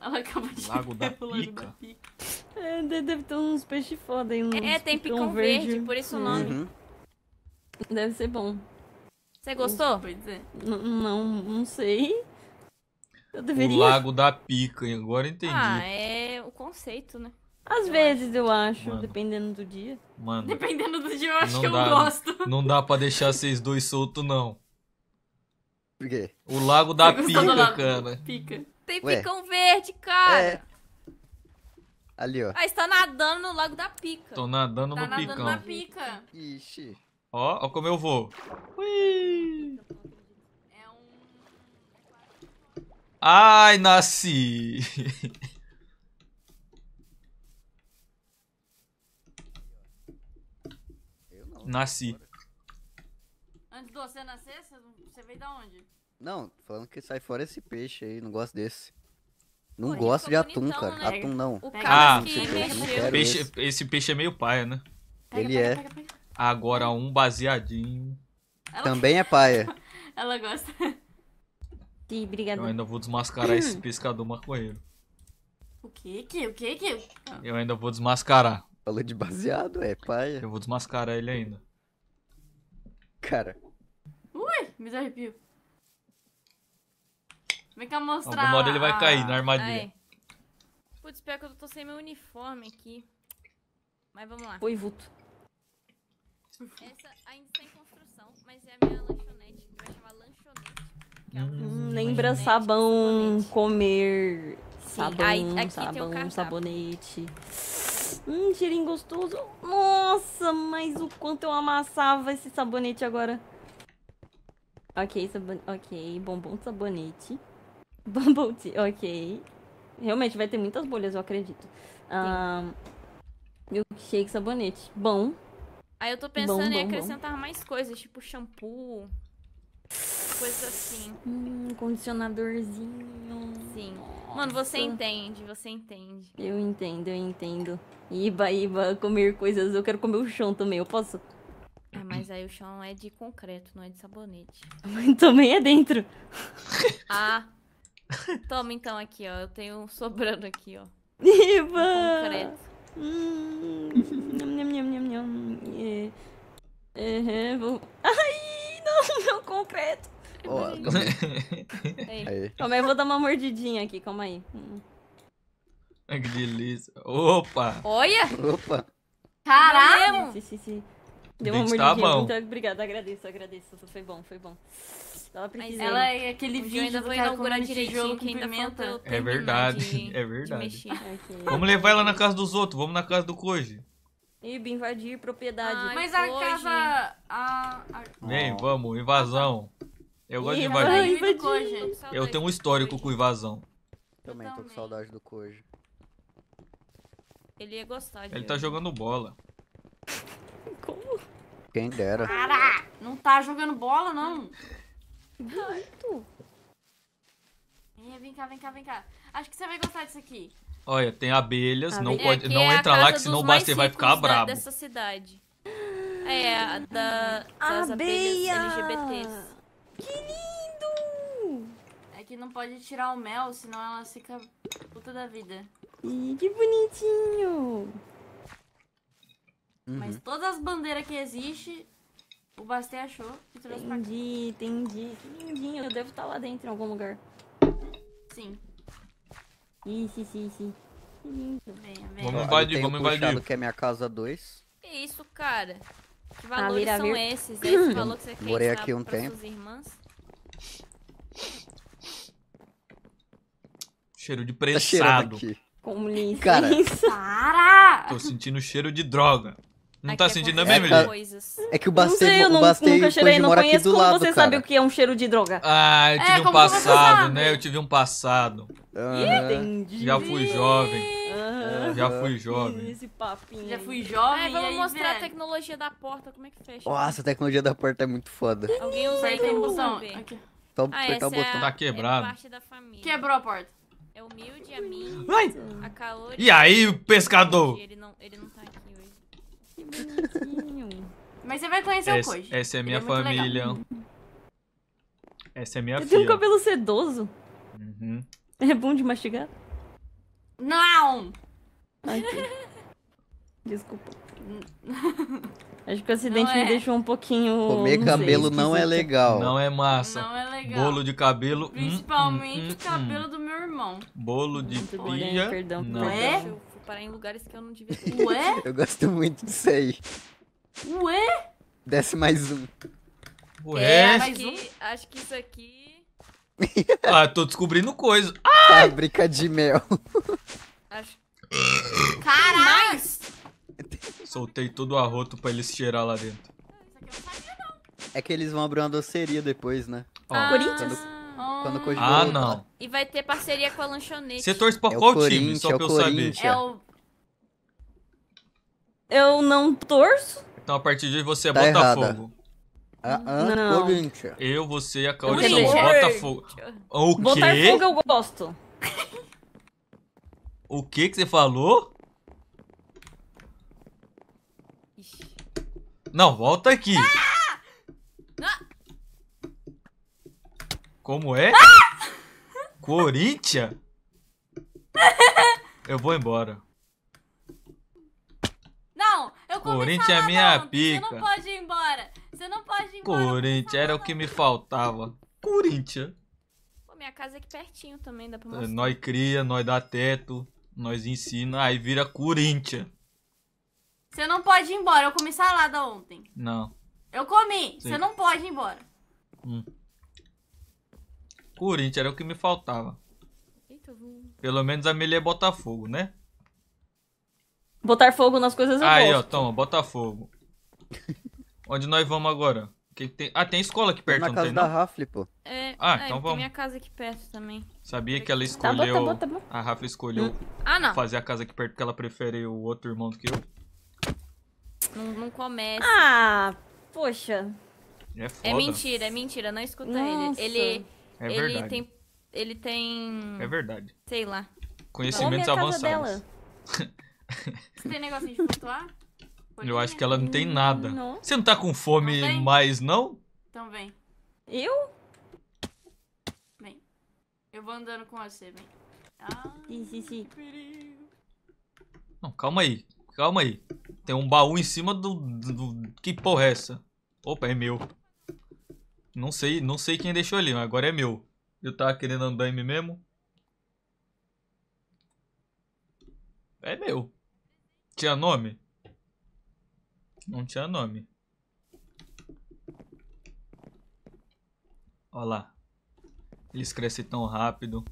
Speaker 4: Ela acabou de
Speaker 1: Lago da
Speaker 4: o Lago
Speaker 1: Pica.
Speaker 4: da Pica.
Speaker 20: É, de- deve ter uns peixes foda aí. Uns
Speaker 4: É, tem picão verde, por isso o nome.
Speaker 17: Uhum.
Speaker 20: Deve ser bom.
Speaker 4: Você gostou? Pois é.
Speaker 20: N- não, não sei. Eu
Speaker 1: O
Speaker 20: deveria.
Speaker 1: Lago da Pica, agora entendi.
Speaker 20: Ah,
Speaker 4: é o conceito, né?
Speaker 20: Às vezes eu acho,
Speaker 1: Mano.
Speaker 20: dependendo do dia.
Speaker 1: Mano,
Speaker 4: Dependendo do dia, eu acho que eu
Speaker 1: dá,
Speaker 4: gosto.
Speaker 1: não dá pra deixar vocês dois soltos, não.
Speaker 17: Por quê?
Speaker 1: O Lago da Pica,
Speaker 4: Lago
Speaker 1: cara.
Speaker 4: Pica.
Speaker 20: Tem
Speaker 17: Ué.
Speaker 20: picão verde, cara.
Speaker 17: É. Ali, ó.
Speaker 4: Ah, está nadando no Lago da Pica.
Speaker 1: Tô nadando
Speaker 4: tá
Speaker 1: no
Speaker 4: nadando
Speaker 1: picão.
Speaker 4: na pica.
Speaker 17: Ixi.
Speaker 1: Ó, ó como eu vou. Ui. Ai, nasci. Nasci.
Speaker 4: Antes de você nascer, você- veio da onde?
Speaker 17: Não, falando que sai fora esse peixe aí, não gosto desse. Não
Speaker 4: Pô,
Speaker 17: gosto de atum,
Speaker 4: bonitão,
Speaker 17: cara.
Speaker 4: né?
Speaker 17: Atum não.
Speaker 4: O
Speaker 1: Ah,
Speaker 4: cara que
Speaker 17: esse peixe,
Speaker 4: mexeu.
Speaker 17: esse.
Speaker 1: esse peixe é meio paia, né?
Speaker 17: Ele é.
Speaker 1: Agora um baseadinho.
Speaker 17: Também é paia.
Speaker 4: Ela gosta.
Speaker 20: Sim, obrigada.
Speaker 1: Eu ainda vou desmascarar esse pescador maconheiro.
Speaker 4: O que que? O que que?
Speaker 1: Eu ainda vou desmascarar.
Speaker 17: Falou de baseado, é paia.
Speaker 1: Eu vou desmascarar ele ainda.
Speaker 17: Cara.
Speaker 4: Ui, me arrepio. Vem cá mostrar.
Speaker 1: Alguma hora ele vai cair na armadilha.
Speaker 4: Ai. Putz, pior que eu tô sem meu uniforme aqui. Mas vamos lá.
Speaker 20: Foi vulto.
Speaker 4: Essa ainda está em construção, mas é a minha lanchonete. que Vai chamar lanchonete. que é um-
Speaker 20: Hum, lembra sabão, comer. Sabão,
Speaker 4: aí- aqui tem o
Speaker 20: sabão,
Speaker 4: cardápio.
Speaker 20: sabonete. Hum, cheirinho gostoso. Nossa, mas o quanto eu amassava esse sabonete agora. Ok, sabon... ok, bombom de sabonete. Bubble tea, ok. Realmente vai ter muitas bolhas, eu acredito. Ah, milkshake, sabonete. Bom.
Speaker 4: Aí eu tô pensando
Speaker 20: Bom,
Speaker 4: em
Speaker 20: bom, bom.
Speaker 4: acrescentar mais coisas, tipo shampoo. Coisas assim.
Speaker 20: Hum, condicionadorzinho.
Speaker 4: Sim. Mano, você
Speaker 20: Nossa.
Speaker 4: entende, você entende.
Speaker 20: Eu entendo, eu entendo. Iba, iba, comer coisas. Eu quero comer o chão também, eu posso?
Speaker 4: Ah, mas aí o chão é de concreto, não é de sabonete.
Speaker 20: também é dentro.
Speaker 4: Ah. Toma então aqui, ó. Eu tenho sobrando aqui, ó.
Speaker 20: Iba!
Speaker 4: Concreto.
Speaker 20: Hum, nham, nham, nham, nham, nham. É. Uhum, vou... Ai, não, meu concreto.
Speaker 17: Ó, calma aí. Aí.
Speaker 20: Calma aí, eu vou dar uma mordidinha aqui, calma aí. Hum.
Speaker 1: Ai, que delícia. Opa!
Speaker 4: Olha!
Speaker 17: Opa!
Speaker 4: Caralho!
Speaker 20: Sim, sim, sim. Deu uma
Speaker 1: dente
Speaker 20: mordidinha.
Speaker 1: tá bom.
Speaker 20: Muito obrigada, agradeço, agradeço. Foi bom, foi bom. Precisando.
Speaker 4: ela é aquele vídeo
Speaker 20: eu ainda vou inaugurar direitinho que ainda falta
Speaker 1: É verdade, é verdade. Vamos levar ela na casa dos outros, vamos na casa do Koji.
Speaker 20: Iba, invadir propriedade.
Speaker 4: Mas a casa. A, a...
Speaker 1: Vem, vamos, invasão. Eu gosto de
Speaker 20: Ih,
Speaker 1: invadir. Eu tenho um histórico com invasão.
Speaker 17: Também tô com saudade do Koji.
Speaker 4: Ele ia gostar de
Speaker 1: Ele tá jogando bola.
Speaker 17: Quem dera.
Speaker 4: Para! Não tá jogando bola, não. É, vem cá, vem cá, vem cá. Acho que você vai gostar disso aqui.
Speaker 1: Olha, tem abelhas, não,
Speaker 4: É,
Speaker 1: pode,
Speaker 4: aqui
Speaker 1: não
Speaker 4: é
Speaker 1: entra lá que senão o Buster vai ficar
Speaker 4: da-
Speaker 1: brabo.
Speaker 4: dessa cidade. É, a da, das
Speaker 20: Abelha!
Speaker 4: abelhas LGBTs.
Speaker 20: Que lindo!
Speaker 4: É que não pode tirar o mel, senão ela fica puta da vida.
Speaker 20: Ih, que bonitinho!
Speaker 17: Uhum.
Speaker 4: Mas todas as bandeiras que existem, o Bastei achou e trouxe pra cá.
Speaker 20: Entendi, entendi. Que lindinho. Eu devo estar lá dentro em algum lugar.
Speaker 4: Sim.
Speaker 20: Sim, sim, sim. Que lindo.
Speaker 4: Venha, venha.
Speaker 1: Vamos invadir, vamos invadir.
Speaker 17: que é minha casa 2.
Speaker 4: Que isso, cara? Que
Speaker 20: Ah,
Speaker 4: valores
Speaker 20: vira,
Speaker 4: são
Speaker 20: vira.
Speaker 4: esses? É esse valor que você quer
Speaker 17: Morei aqui um tempo.
Speaker 4: suas irmãs?
Speaker 1: Cheiro de
Speaker 17: Tá
Speaker 1: prensado.
Speaker 17: aqui.
Speaker 20: Com licença.
Speaker 17: Cara.
Speaker 4: Para!
Speaker 1: Tô sentindo cheiro de droga. Não tá
Speaker 4: é
Speaker 1: sentindo,
Speaker 4: com
Speaker 1: né,
Speaker 17: É,
Speaker 4: coisas.
Speaker 17: É que o
Speaker 20: Não
Speaker 17: Bastei,
Speaker 20: sei, eu
Speaker 17: o
Speaker 20: não,
Speaker 17: Bastei
Speaker 20: nunca
Speaker 17: o
Speaker 20: cheirei, não conheço.
Speaker 17: do
Speaker 20: Como
Speaker 17: lado,
Speaker 20: você
Speaker 17: cara.
Speaker 20: sabe o que é um cheiro de droga?
Speaker 1: Ah, eu tive
Speaker 4: É,
Speaker 1: um passado, né? Eu tive um passado.
Speaker 17: Aham.
Speaker 20: Entendi.
Speaker 1: Já fui jovem.
Speaker 20: Aham.
Speaker 1: Já fui jovem.
Speaker 20: Esse papinho.
Speaker 4: Já fui jovem
Speaker 7: Ai,
Speaker 4: e
Speaker 7: vamos
Speaker 4: aí,
Speaker 7: mostrar a tecnologia da porta, como é que fecha.
Speaker 17: Nossa, a tecnologia da porta é muito foda.
Speaker 7: Alguém usa aí
Speaker 4: o
Speaker 7: eu
Speaker 4: botão. Aqui.
Speaker 17: Só
Speaker 7: Ah,
Speaker 17: apertar o
Speaker 7: é
Speaker 17: botão.
Speaker 7: a,
Speaker 1: Tá quebrado.
Speaker 7: É parte da família.
Speaker 4: Quebrou a porta.
Speaker 7: É humilde, a mim,
Speaker 1: Ai.
Speaker 7: a calor
Speaker 1: E aí, pescador?
Speaker 7: Ele não, ele não tá aqui hoje.
Speaker 20: Que bonitinho.
Speaker 4: Mas você vai conhecer o
Speaker 1: Essa,
Speaker 4: Koji.
Speaker 1: essa é minha
Speaker 4: é
Speaker 1: família. Essa é minha
Speaker 20: Eu tenho um
Speaker 1: filha.
Speaker 20: cabelo sedoso.
Speaker 1: Uhum.
Speaker 20: É bom de mastigar?
Speaker 4: Não!
Speaker 20: Ok. Desculpa. Acho que o acidente
Speaker 4: é.
Speaker 20: me deixou um pouquinho.
Speaker 17: Comer
Speaker 20: não sei,
Speaker 17: cabelo não é legal.
Speaker 1: Não é massa.
Speaker 4: Não é legal.
Speaker 1: Bolo de cabelo. hum,
Speaker 4: Principalmente
Speaker 1: hum, hum,
Speaker 4: o cabelo do meu irmão.
Speaker 1: hum. Bolo de
Speaker 20: Muito bem,
Speaker 1: pia.
Speaker 20: perdão,
Speaker 1: não.
Speaker 20: perdão.
Speaker 7: Parar em lugares que eu não devia ter.
Speaker 4: Ué?
Speaker 17: Eu gosto muito disso aí.
Speaker 4: Ué?
Speaker 17: Desce mais um.
Speaker 1: Ué?
Speaker 7: acho,
Speaker 4: mais
Speaker 7: que, acho que isso aqui.
Speaker 1: Ah, tô descobrindo coisa.
Speaker 17: Fábrica de mel.
Speaker 7: Acho.
Speaker 1: Soltei todo o arroto pra eles cheirar lá dentro.
Speaker 17: É que eles vão abrir uma doceria depois, né?
Speaker 1: Ó.
Speaker 20: Corinthians?
Speaker 17: Quando, quando o
Speaker 1: Ah, não.
Speaker 7: E vai ter parceria com a lanchonete.
Speaker 1: Você torce pra
Speaker 17: É o
Speaker 1: qual time?
Speaker 17: Corinthians,
Speaker 1: Só
Speaker 17: é o
Speaker 1: pra eu saber.
Speaker 17: Corinthians.
Speaker 20: É o... Eu não torço?
Speaker 1: Então a partir de hoje você é
Speaker 17: Tá
Speaker 1: Botafogo.
Speaker 17: Ah, ah,
Speaker 20: Não.
Speaker 17: Corinthians.
Speaker 1: Eu, você e a
Speaker 20: queria.
Speaker 1: são Botafogo. O
Speaker 20: Botar
Speaker 1: quê?
Speaker 20: fogo eu gosto.
Speaker 1: O que que você falou? Não, volta aqui. Como é? Corinthians? Eu vou embora.
Speaker 4: Não, eu comi
Speaker 1: Corinthians é minha
Speaker 4: ontem,
Speaker 1: pica.
Speaker 4: Você não pode ir embora. Você não pode ir embora.
Speaker 1: Corinthians era o que me faltava. Corinthians.
Speaker 7: Pô, minha casa é aqui pertinho também, dá pra
Speaker 1: É,
Speaker 7: mostrar.
Speaker 1: Nós cria, nós dá teto, nós ensina, aí vira Corinthians.
Speaker 4: Você não pode ir embora. Eu comi salada ontem.
Speaker 1: Não.
Speaker 4: Eu comi.
Speaker 1: Sim.
Speaker 4: Você não pode ir embora.
Speaker 1: Hum. Corinthians era o que me faltava. Pelo menos a Melê é Botafogo, né?
Speaker 20: Botar fogo nas coisas eu
Speaker 1: Aí, ó,
Speaker 20: gosto.
Speaker 1: toma, Botafogo. Onde nós vamos agora? Que que tem... Ah, tem escola aqui perto,
Speaker 17: Na
Speaker 1: não
Speaker 17: casa
Speaker 1: tem
Speaker 17: da
Speaker 1: não?
Speaker 17: Rafle, pô.
Speaker 7: É,
Speaker 1: Ah,
Speaker 7: é,
Speaker 1: então
Speaker 7: tem
Speaker 1: vamos.
Speaker 7: minha casa aqui perto também.
Speaker 1: Sabia que ela
Speaker 20: Tá
Speaker 1: escolheu...
Speaker 20: bom, tá bom, tá bom.
Speaker 1: A Rafa escolheu
Speaker 7: Ah, não.
Speaker 1: fazer a casa aqui perto porque ela prefere o outro irmão do que eu.
Speaker 7: Não, não começa.
Speaker 20: Ah, poxa.
Speaker 1: É foda.
Speaker 7: É mentira, é mentira, não escuta
Speaker 20: Nossa.
Speaker 7: ele. Ele,
Speaker 1: É
Speaker 7: ele
Speaker 1: verdade.
Speaker 7: tem. Ele tem.
Speaker 1: É verdade.
Speaker 7: Sei lá.
Speaker 1: Conhecimentos
Speaker 20: casa
Speaker 1: avançados.
Speaker 20: dela.
Speaker 4: Você tem negocinho de flutuar?
Speaker 1: Eu acho que ela não tem nada.
Speaker 20: Não.
Speaker 1: Você não tá com fome mais, não?
Speaker 4: Então vem.
Speaker 20: Eu?
Speaker 4: Vem. Eu vou andando com você, vem. Ah,
Speaker 20: Sim, sim, sim.
Speaker 4: que perigo.
Speaker 1: Não, calma aí. Calma aí. Tem um baú em cima do, do- do- Que porra é essa? Opa, é meu. Não sei, não sei quem deixou ali, mas agora é meu. Eu tava querendo andar em mim mesmo. É meu. Tinha nome? Não tinha nome. Olha lá. Eles crescem tão rápido.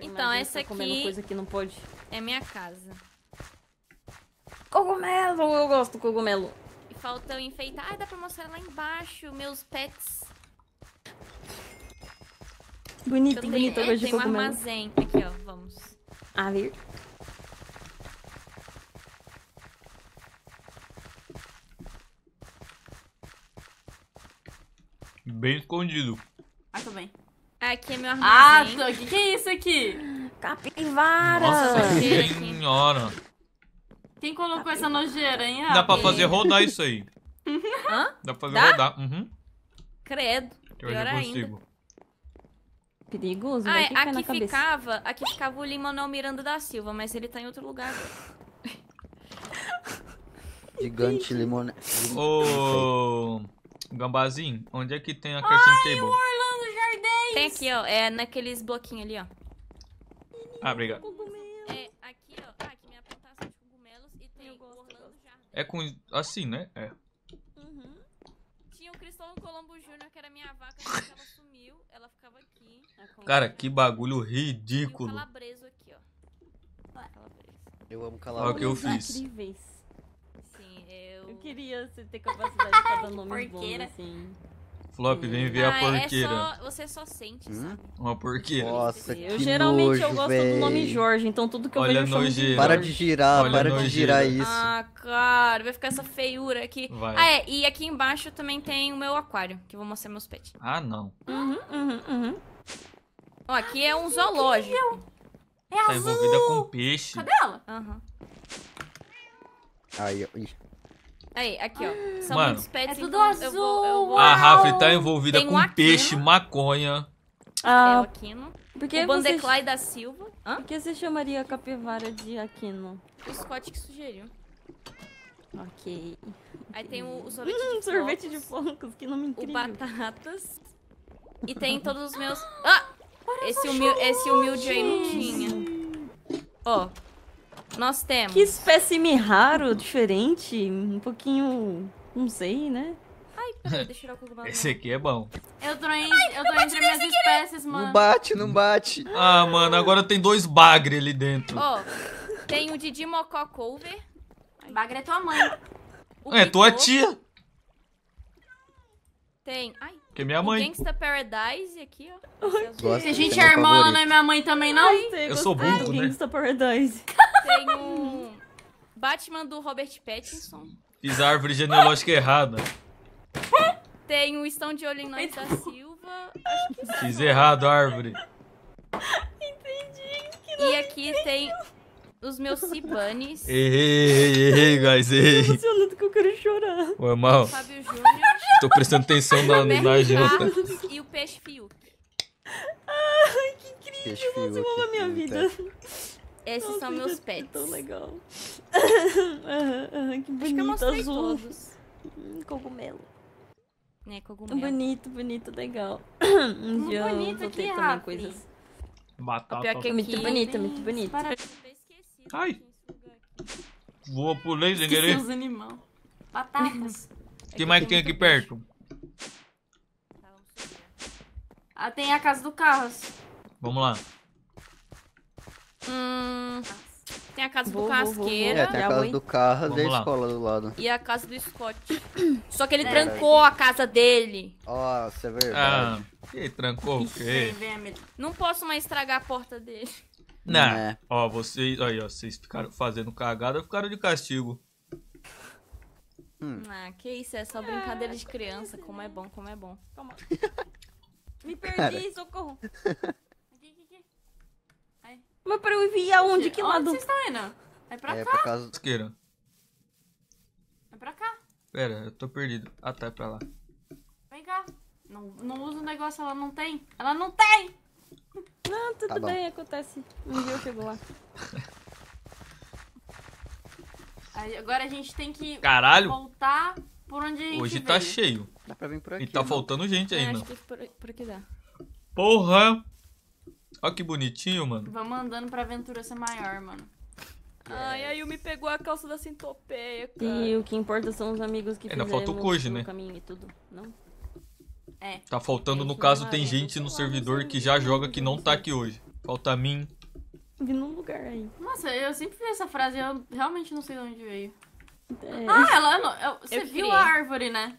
Speaker 7: Então,
Speaker 20: Imagina
Speaker 7: essa
Speaker 20: você comendo
Speaker 7: aqui
Speaker 20: coisa que não pode.
Speaker 7: É minha casa.
Speaker 20: Cogumelo! Eu gosto do cogumelo.
Speaker 7: E falta eu enfeitar. Ah, dá pra mostrar lá embaixo meus pets.
Speaker 20: Bonito,
Speaker 7: Eu tenho,
Speaker 20: bonito, eu
Speaker 7: é,
Speaker 20: gosto de
Speaker 7: tem um
Speaker 20: cogumelo.
Speaker 7: armazém. Aqui, ó, vamos.
Speaker 20: A ver.
Speaker 1: Bem escondido.
Speaker 4: Ah, tô bem.
Speaker 7: Aqui é meu
Speaker 4: Ah,
Speaker 7: armazém.
Speaker 4: tô. O que, que é isso aqui?
Speaker 20: Capivara!
Speaker 1: Nossa senhora.
Speaker 4: Quem colocou essa nojeira, hein?
Speaker 1: Dá pra fazer rodar isso aí.
Speaker 7: Hã?
Speaker 1: Dá pra fazer
Speaker 7: Dá?
Speaker 1: rodar. Uhum.
Speaker 7: Credo.
Speaker 1: Eu
Speaker 7: Pior ainda.
Speaker 1: consigo.
Speaker 20: Perigoso,
Speaker 7: Ah,
Speaker 20: né?
Speaker 7: é, aqui ficava, aqui ficava o Limonel Miranda da Silva, mas ele tá em outro lugar agora.
Speaker 17: Gigante limone...
Speaker 1: Ô. Gambazinho, onde é que tem a crafting table?
Speaker 7: Tem aqui, ó, é naqueles bloquinhos ali, ó.
Speaker 1: Ah, obrigado.
Speaker 7: É, aqui, ó, ah, aqui minha plantação de cogumelos e tem o Orlando Jardim.
Speaker 1: É com. Assim, né? É.
Speaker 7: Uhum. Tinha o Cristóvão Colombo Júnior, que era minha vaca, mas ela sumiu, ela ficava aqui.
Speaker 1: Cara, que bagulho
Speaker 7: E o
Speaker 1: ridículo.
Speaker 7: calabreso aqui, ó. Calabreso.
Speaker 17: Eu amo
Speaker 1: Olha o que eu fiz.
Speaker 20: Incríveis.
Speaker 7: Sim, eu...
Speaker 20: Eu queria ter capacidade de dar nomes bons, assim.
Speaker 1: Flop, vem ver a
Speaker 7: Ah,
Speaker 1: porqueira.
Speaker 7: É só, você só sente,
Speaker 17: Hum?
Speaker 7: sabe?
Speaker 1: Uma porqueira.
Speaker 17: Nossa,
Speaker 20: Eu
Speaker 17: que
Speaker 20: geralmente eu
Speaker 17: nojo,
Speaker 20: gosto do nome
Speaker 17: véi.
Speaker 20: Jorge, então tudo que eu
Speaker 1: Olha
Speaker 20: vejo eu chamo de.
Speaker 17: Para de girar,
Speaker 1: Olha
Speaker 17: para de girar isso.
Speaker 7: Ah, cara, vai ficar essa feiura aqui.
Speaker 1: Vai.
Speaker 7: Ah, é, e aqui embaixo também tem o meu aquário, que eu vou mostrar meus pets.
Speaker 1: Ah, não.
Speaker 20: Uhum, uhum, uhum.
Speaker 7: Ó, aqui é um zoológico.
Speaker 4: É
Speaker 1: Tá
Speaker 4: azul!
Speaker 1: envolvida com peixe.
Speaker 4: Cadê ela?
Speaker 7: Aham.
Speaker 17: Aí, ó, ih.
Speaker 7: Aí, aqui, ó. São
Speaker 1: Mano.
Speaker 7: muitos pets,
Speaker 4: É tudo
Speaker 7: então eu vou, eu vou...
Speaker 1: A Rafa tá envolvida
Speaker 7: Tem um
Speaker 1: com
Speaker 7: aquino.
Speaker 1: peixe, maconha.
Speaker 7: É o
Speaker 20: Ah,
Speaker 7: Aquino.
Speaker 20: por que
Speaker 7: o
Speaker 20: você,
Speaker 7: Bandeclay da Silva. Hã?
Speaker 20: por que você chamaria a capivara de Aquino?
Speaker 7: O Scott que sugeriu.
Speaker 20: Ok.
Speaker 7: Aí tem o, o sorvete
Speaker 20: Hum,
Speaker 7: de
Speaker 20: sorvete de
Speaker 7: flocos,
Speaker 20: que nome
Speaker 7: o
Speaker 20: incrível.
Speaker 7: batatas. E tem todos os meus... Ah! Esse, humil... Esse humilde aí não tinha. Ó. Nós temos...
Speaker 20: Que espécime raro, diferente, um pouquinho, não sei, né?
Speaker 7: Ai,
Speaker 20: Peraí, deixa eu tirar o cogumelo.
Speaker 1: Esse aqui é bom.
Speaker 4: Eu tô, em, eu tô entre minhas espécies, mano.
Speaker 17: Não bate, não bate.
Speaker 1: Ah, mano, agora tem dois bagre ali dentro.
Speaker 7: Ó, tem o Didi Mocó Cover.
Speaker 4: Bagre é tua mãe.
Speaker 7: o
Speaker 1: É, tua
Speaker 7: Picô,
Speaker 1: tia.
Speaker 7: Tem. Ai.
Speaker 1: Que é minha
Speaker 7: o
Speaker 1: mãe.
Speaker 7: Gangsta Paradise aqui, ó.
Speaker 4: Se a gente é
Speaker 17: é meu
Speaker 4: irmã, ela não é minha mãe também, não?
Speaker 1: Eu sou burro, né?
Speaker 20: Gangsta Paradise.
Speaker 7: Tem um Batman do Robert Pattinson.
Speaker 1: Fiz a árvore genealógica errada.
Speaker 7: Tem o Estão de Olho em Nós da Silva. Acho que
Speaker 1: Fiz errado a árvore.
Speaker 7: E aqui tem os meus Cibanes.
Speaker 1: Errei, errei, guys, errei.
Speaker 20: emocionando que eu quero chorar.
Speaker 1: Foi mal.
Speaker 7: Fábio Júnior.
Speaker 1: Tô prestando atenção na, na janta.
Speaker 7: Carlos e o Peixe Fiuk.
Speaker 20: Ai, que incrível. Você ama a minha vida.
Speaker 7: Esses
Speaker 20: Nossa,
Speaker 7: são meus
Speaker 20: gente,
Speaker 7: pets.
Speaker 20: Tão legal. Que bonito,
Speaker 7: Acho que eu mostrei
Speaker 20: azul.
Speaker 7: todos.
Speaker 20: Hum, cogumelo.
Speaker 7: Né, cogumelo.
Speaker 20: Bonito, bonito, legal. Um dia eu
Speaker 4: bonito
Speaker 20: vou ter também coisas.
Speaker 1: Batata.
Speaker 7: Pior que
Speaker 20: É muito bonito, muito bonito.
Speaker 4: Para
Speaker 1: Ai. Voa pulei sem querer.
Speaker 4: os animais. Batatas.
Speaker 1: O que mais que tem aqui perto?
Speaker 4: Ah, tem a casa do Carlos.
Speaker 1: Vamos lá.
Speaker 7: Hum, tem a casa
Speaker 20: Vou,
Speaker 7: do Casqueira.
Speaker 17: É, tem a casa do carro e a escola do lado.
Speaker 7: E a casa do Scott. Só que ele
Speaker 4: É.
Speaker 7: trancou a casa dele.
Speaker 17: Nossa, é
Speaker 1: Ah,
Speaker 17: verdade.
Speaker 1: e trancou o quê?
Speaker 7: Não posso mais estragar a porta dele.
Speaker 1: Não.
Speaker 17: É.
Speaker 1: Ó, vocês, aí, ó, vocês ficaram fazendo cagada, ficaram de castigo.
Speaker 17: Hum.
Speaker 7: Ah, que isso, é só brincadeira de criança. Como é bom, como é bom.
Speaker 20: Calma. Me
Speaker 17: Cara.
Speaker 20: perdi, socorro.
Speaker 4: Aqui, aqui, aqui. Aí.
Speaker 20: Mas pra eu ir aonde? Que
Speaker 4: Onde
Speaker 20: lado?
Speaker 4: vocês estão indo? É pra
Speaker 17: É,
Speaker 4: cá.
Speaker 17: por causa...
Speaker 1: Esqueira.
Speaker 4: É pra cá.
Speaker 1: Pera, eu tô perdido. Ah, tá, é pra lá.
Speaker 4: Vem cá. Não, não usa o negócio, ela não tem. Ela não tem!
Speaker 20: Não, tudo
Speaker 17: Tá
Speaker 20: bem, acontece. Um dia eu chego lá.
Speaker 4: Aí, agora a gente tem que
Speaker 1: Caralho.
Speaker 4: voltar por onde a gente
Speaker 1: Hoje tá
Speaker 4: veio.
Speaker 1: cheio.
Speaker 17: Dá pra vir por aqui.
Speaker 1: E tá
Speaker 17: né?
Speaker 1: faltando gente
Speaker 7: É,
Speaker 1: ainda.
Speaker 7: acho que por, por aqui dá.
Speaker 1: Porra! Olha que bonitinho, mano.
Speaker 4: Vamos andando pra aventura ser maior, mano.
Speaker 7: Ai, aí me pegou a calça da centopeia, cara.
Speaker 20: E o que importa são os amigos que
Speaker 1: Ainda falta o Koji,
Speaker 20: no
Speaker 1: né?
Speaker 20: caminho e tudo. Não?
Speaker 4: É.
Speaker 1: Tá faltando, no caso, tem
Speaker 20: é.
Speaker 1: gente no servidor que já joga que não tá aqui hoje. Falta mim.
Speaker 20: Vi num lugar aí.
Speaker 4: Nossa, eu sempre vi essa frase e eu realmente não sei de onde veio.
Speaker 20: É.
Speaker 4: Ah, ela. Você
Speaker 7: Eu
Speaker 4: viu
Speaker 7: criei.
Speaker 4: a árvore, né?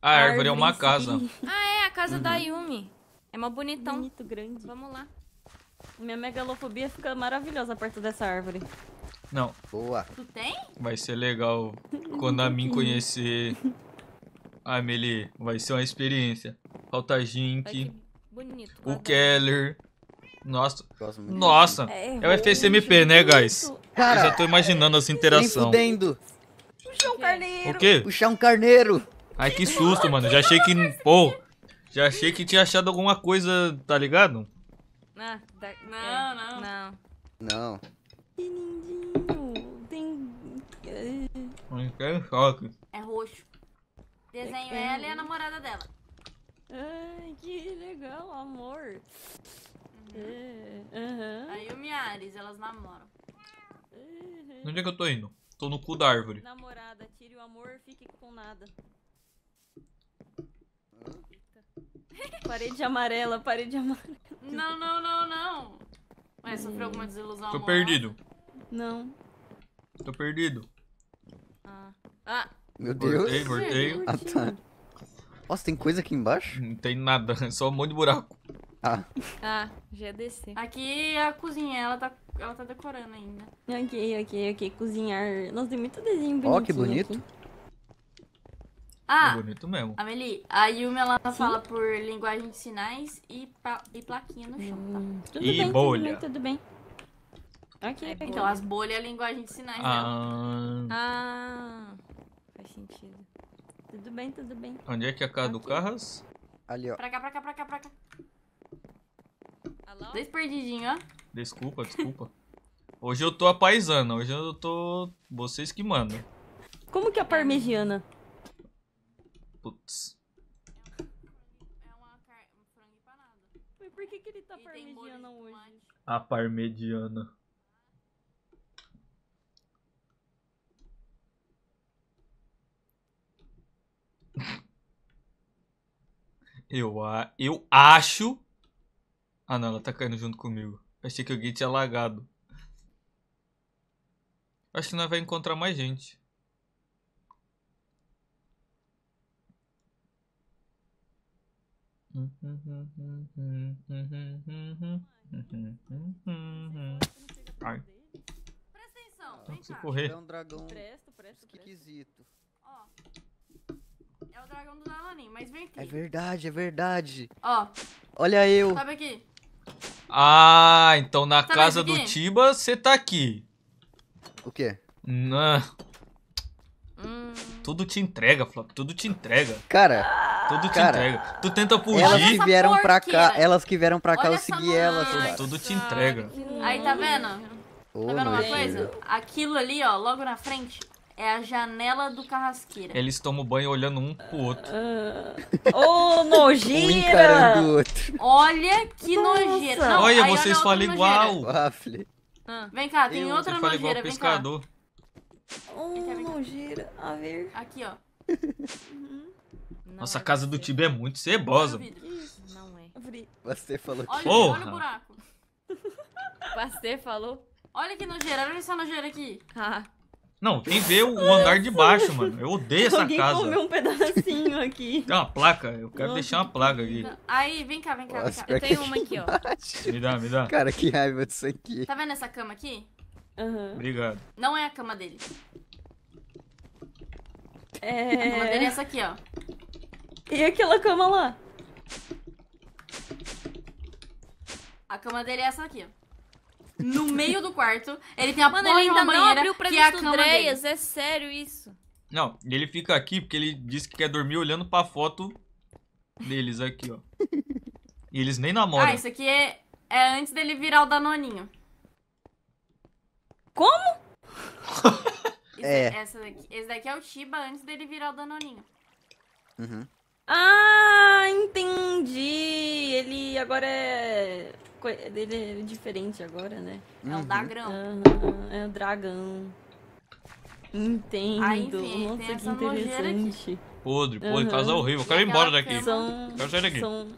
Speaker 1: A árvore é uma
Speaker 20: Árvore
Speaker 1: casa.
Speaker 7: Ah, é a casa da Yumi. É mó bonitão.
Speaker 20: Bonito, grande.
Speaker 7: Vamos lá.
Speaker 20: Minha megalofobia fica maravilhosa perto dessa árvore.
Speaker 1: Não,
Speaker 17: Boa.
Speaker 4: Tu tem?
Speaker 1: vai ser legal quando a mim conhecer a Amelie. Vai ser uma experiência. Falta a Jink,
Speaker 7: bonito.
Speaker 1: o
Speaker 7: guarda-
Speaker 1: Keller. Nossa, nossa.
Speaker 20: É,
Speaker 1: É o FSMP, né, guys? Eu
Speaker 17: Cara,
Speaker 1: já tô imaginando essa
Speaker 17: nem
Speaker 1: interação.
Speaker 17: fudendo.
Speaker 20: Puxa um carneiro.
Speaker 1: O quê?
Speaker 17: Puxar um carneiro.
Speaker 1: Ai, que susto, mano. Já achei que. Pô, já achei que tinha achado alguma coisa, tá ligado?
Speaker 7: Ah, da...
Speaker 4: Não,
Speaker 7: é.
Speaker 4: não.
Speaker 7: Não.
Speaker 17: Não.
Speaker 20: Que lindinho. Tem... é,
Speaker 1: choque.
Speaker 4: É roxo. Desenho
Speaker 20: É, é
Speaker 4: ela e a namorada dela.
Speaker 20: Ai, que legal, amor. É, aham.
Speaker 4: A Yumi e a Ares, elas namoram.
Speaker 20: aham.
Speaker 1: Onde é que eu tô indo? Tô no cu da árvore.
Speaker 20: Namorada, tire o amor, fique com nada. Parede amarela, parede amarela.
Speaker 4: Não, não, não, não. Ué, sofreu alguma desilusão
Speaker 1: Tô perdido.
Speaker 20: Não.
Speaker 1: Tô perdido.
Speaker 7: Ah. Ah,
Speaker 17: Meu Deus.
Speaker 1: Voltei, voltei.
Speaker 17: Ah, tá. Nossa, tem coisa aqui embaixo?
Speaker 1: Não tem nada, é só um monte de buraco.
Speaker 17: Ah,
Speaker 7: ah, já desci.
Speaker 4: Aqui é a cozinha, ela tá, ela tá decorando ainda.
Speaker 20: Ok, ok, ok. Cozinhar. Nossa, tem muito desenho bonitinho
Speaker 17: ó que bonito.
Speaker 20: aqui.
Speaker 4: Ah,
Speaker 1: É bonito mesmo.
Speaker 4: Amelie, a Yumi ela fala por linguagem de sinais e, pa- e plaquinha no chão, tá?
Speaker 20: Hum, tudo
Speaker 1: E
Speaker 20: bem,
Speaker 1: bolha.
Speaker 20: tudo bem, tudo bem. Ok, ok.
Speaker 4: Então, as bolhas é a linguagem de sinais dela.
Speaker 1: Ah,
Speaker 7: Ah, faz sentido.
Speaker 20: Tudo bem, tudo bem.
Speaker 1: onde é que é a casa do
Speaker 20: Ok.
Speaker 1: Carras?
Speaker 17: ali, ó.
Speaker 4: Pra cá, pra cá, pra cá, pra cá.
Speaker 7: Alô?
Speaker 4: Dois perdidinhos, ó.
Speaker 1: Desculpa, desculpa. Hoje eu tô a paisana, hoje eu tô. Vocês que mandam.
Speaker 20: Como que é a parmegiana?
Speaker 1: Putz.
Speaker 4: É uma um frango empanado.
Speaker 20: Mas por que, que ele tá
Speaker 4: E
Speaker 20: parmegiana hoje?
Speaker 1: A parmegiana. Eu, a... eu acho. Ah, não, ela tá caindo junto comigo. Achei que alguém tinha lagado. Acho que nós vai encontrar mais gente. Ai.
Speaker 4: Presta atenção,
Speaker 1: se
Speaker 4: cá.
Speaker 1: correr.
Speaker 17: É um dragão
Speaker 20: Presto, presto,
Speaker 17: esquisito.
Speaker 4: Ó. É o dragão do Danoninho, mas vem aqui.
Speaker 17: É verdade, é verdade.
Speaker 4: Ó,
Speaker 17: Olha eu.
Speaker 4: sabe aqui?
Speaker 1: Ah, então na
Speaker 4: Sabe
Speaker 1: casa do? Tiba você tá aqui.
Speaker 17: O quê?
Speaker 1: Não. Tudo te entrega, Flop. Tudo te entrega.
Speaker 17: Cara,
Speaker 1: Tudo te
Speaker 17: cara,
Speaker 1: entrega. Tu tenta fugir.
Speaker 17: elas que vieram pra cá, elas que vieram pra cá,
Speaker 4: Olha
Speaker 17: eu segui elas. cara.
Speaker 1: Tudo te entrega.
Speaker 4: Aí, tá vendo?
Speaker 17: Ô,
Speaker 4: Tá vendo uma coisa? Aquilo ali, ó, logo na frente, é a janela do carrasqueira.
Speaker 1: Eles tomam banho olhando um pro outro.
Speaker 20: Ô,
Speaker 17: Um
Speaker 20: nojeira!
Speaker 17: encarando o outro.
Speaker 4: Olha que nojeira. Não,
Speaker 1: Olha, vocês falam igual.
Speaker 4: Ah, Vem cá, tem
Speaker 17: Eu-
Speaker 4: outra nojeira, vem cá.
Speaker 20: Ô, nojeira. A ver.
Speaker 4: Aqui, ó.
Speaker 1: Nossa, a casa do Tiba é muito cebosa.
Speaker 7: Não é.
Speaker 17: Você falou
Speaker 4: Olha,
Speaker 17: que...
Speaker 1: Porra.
Speaker 4: olha o buraco.
Speaker 7: Pasteur falou.
Speaker 4: Olha que nojeira, olha essa nojeira aqui.
Speaker 7: Ah.
Speaker 1: Não, vem ver o andar de baixo, mano. Eu odeio essa
Speaker 20: Alguém
Speaker 1: casa.
Speaker 20: comeu um pedacinho aqui.
Speaker 1: Tem uma placa. Eu quero
Speaker 20: Nossa,
Speaker 1: deixar uma placa aqui.
Speaker 4: Aí, vem cá, vem cá, vem
Speaker 17: Nossa,
Speaker 4: cá.
Speaker 17: pra
Speaker 7: Eu tenho
Speaker 17: que
Speaker 7: uma aqui, ó.
Speaker 1: Me dá, me dá.
Speaker 17: Cara, que raiva disso aqui.
Speaker 4: Tá vendo essa cama aqui?
Speaker 1: Obrigado.
Speaker 4: Não é a cama dele.
Speaker 20: É...
Speaker 4: A cama dele é essa aqui, ó.
Speaker 20: E aquela cama lá?
Speaker 4: A cama dele é essa aqui, ó. No meio do quarto, ele tem a
Speaker 7: Mano,
Speaker 4: porra
Speaker 7: ele ainda não
Speaker 4: banheira
Speaker 7: abriu pra
Speaker 4: que é a cama
Speaker 7: Dreias,
Speaker 4: dele.
Speaker 7: é sério isso.
Speaker 1: Não, ele fica aqui porque ele disse que quer dormir olhando pra foto deles aqui, ó. E eles nem namoram.
Speaker 4: Ah, isso aqui é, é antes dele virar o Danoninho.
Speaker 20: Como?
Speaker 17: É.
Speaker 4: Essa daqui, esse daqui é o Shiba antes dele virar o Danoninho.
Speaker 17: Uhum.
Speaker 20: Ah, entendi. Ele agora é. Ele é diferente agora, né?
Speaker 4: É o
Speaker 17: Uhum.
Speaker 4: Dagrão.
Speaker 20: Aham, é o dragão. Entendo.
Speaker 4: Ah, enfim,
Speaker 20: Nossa, que interessante.
Speaker 1: Podre, podre,
Speaker 20: Aham.
Speaker 1: casa horrível. Eu quero ir embora daqui.
Speaker 20: São.
Speaker 1: Quero sair daqui.
Speaker 20: São.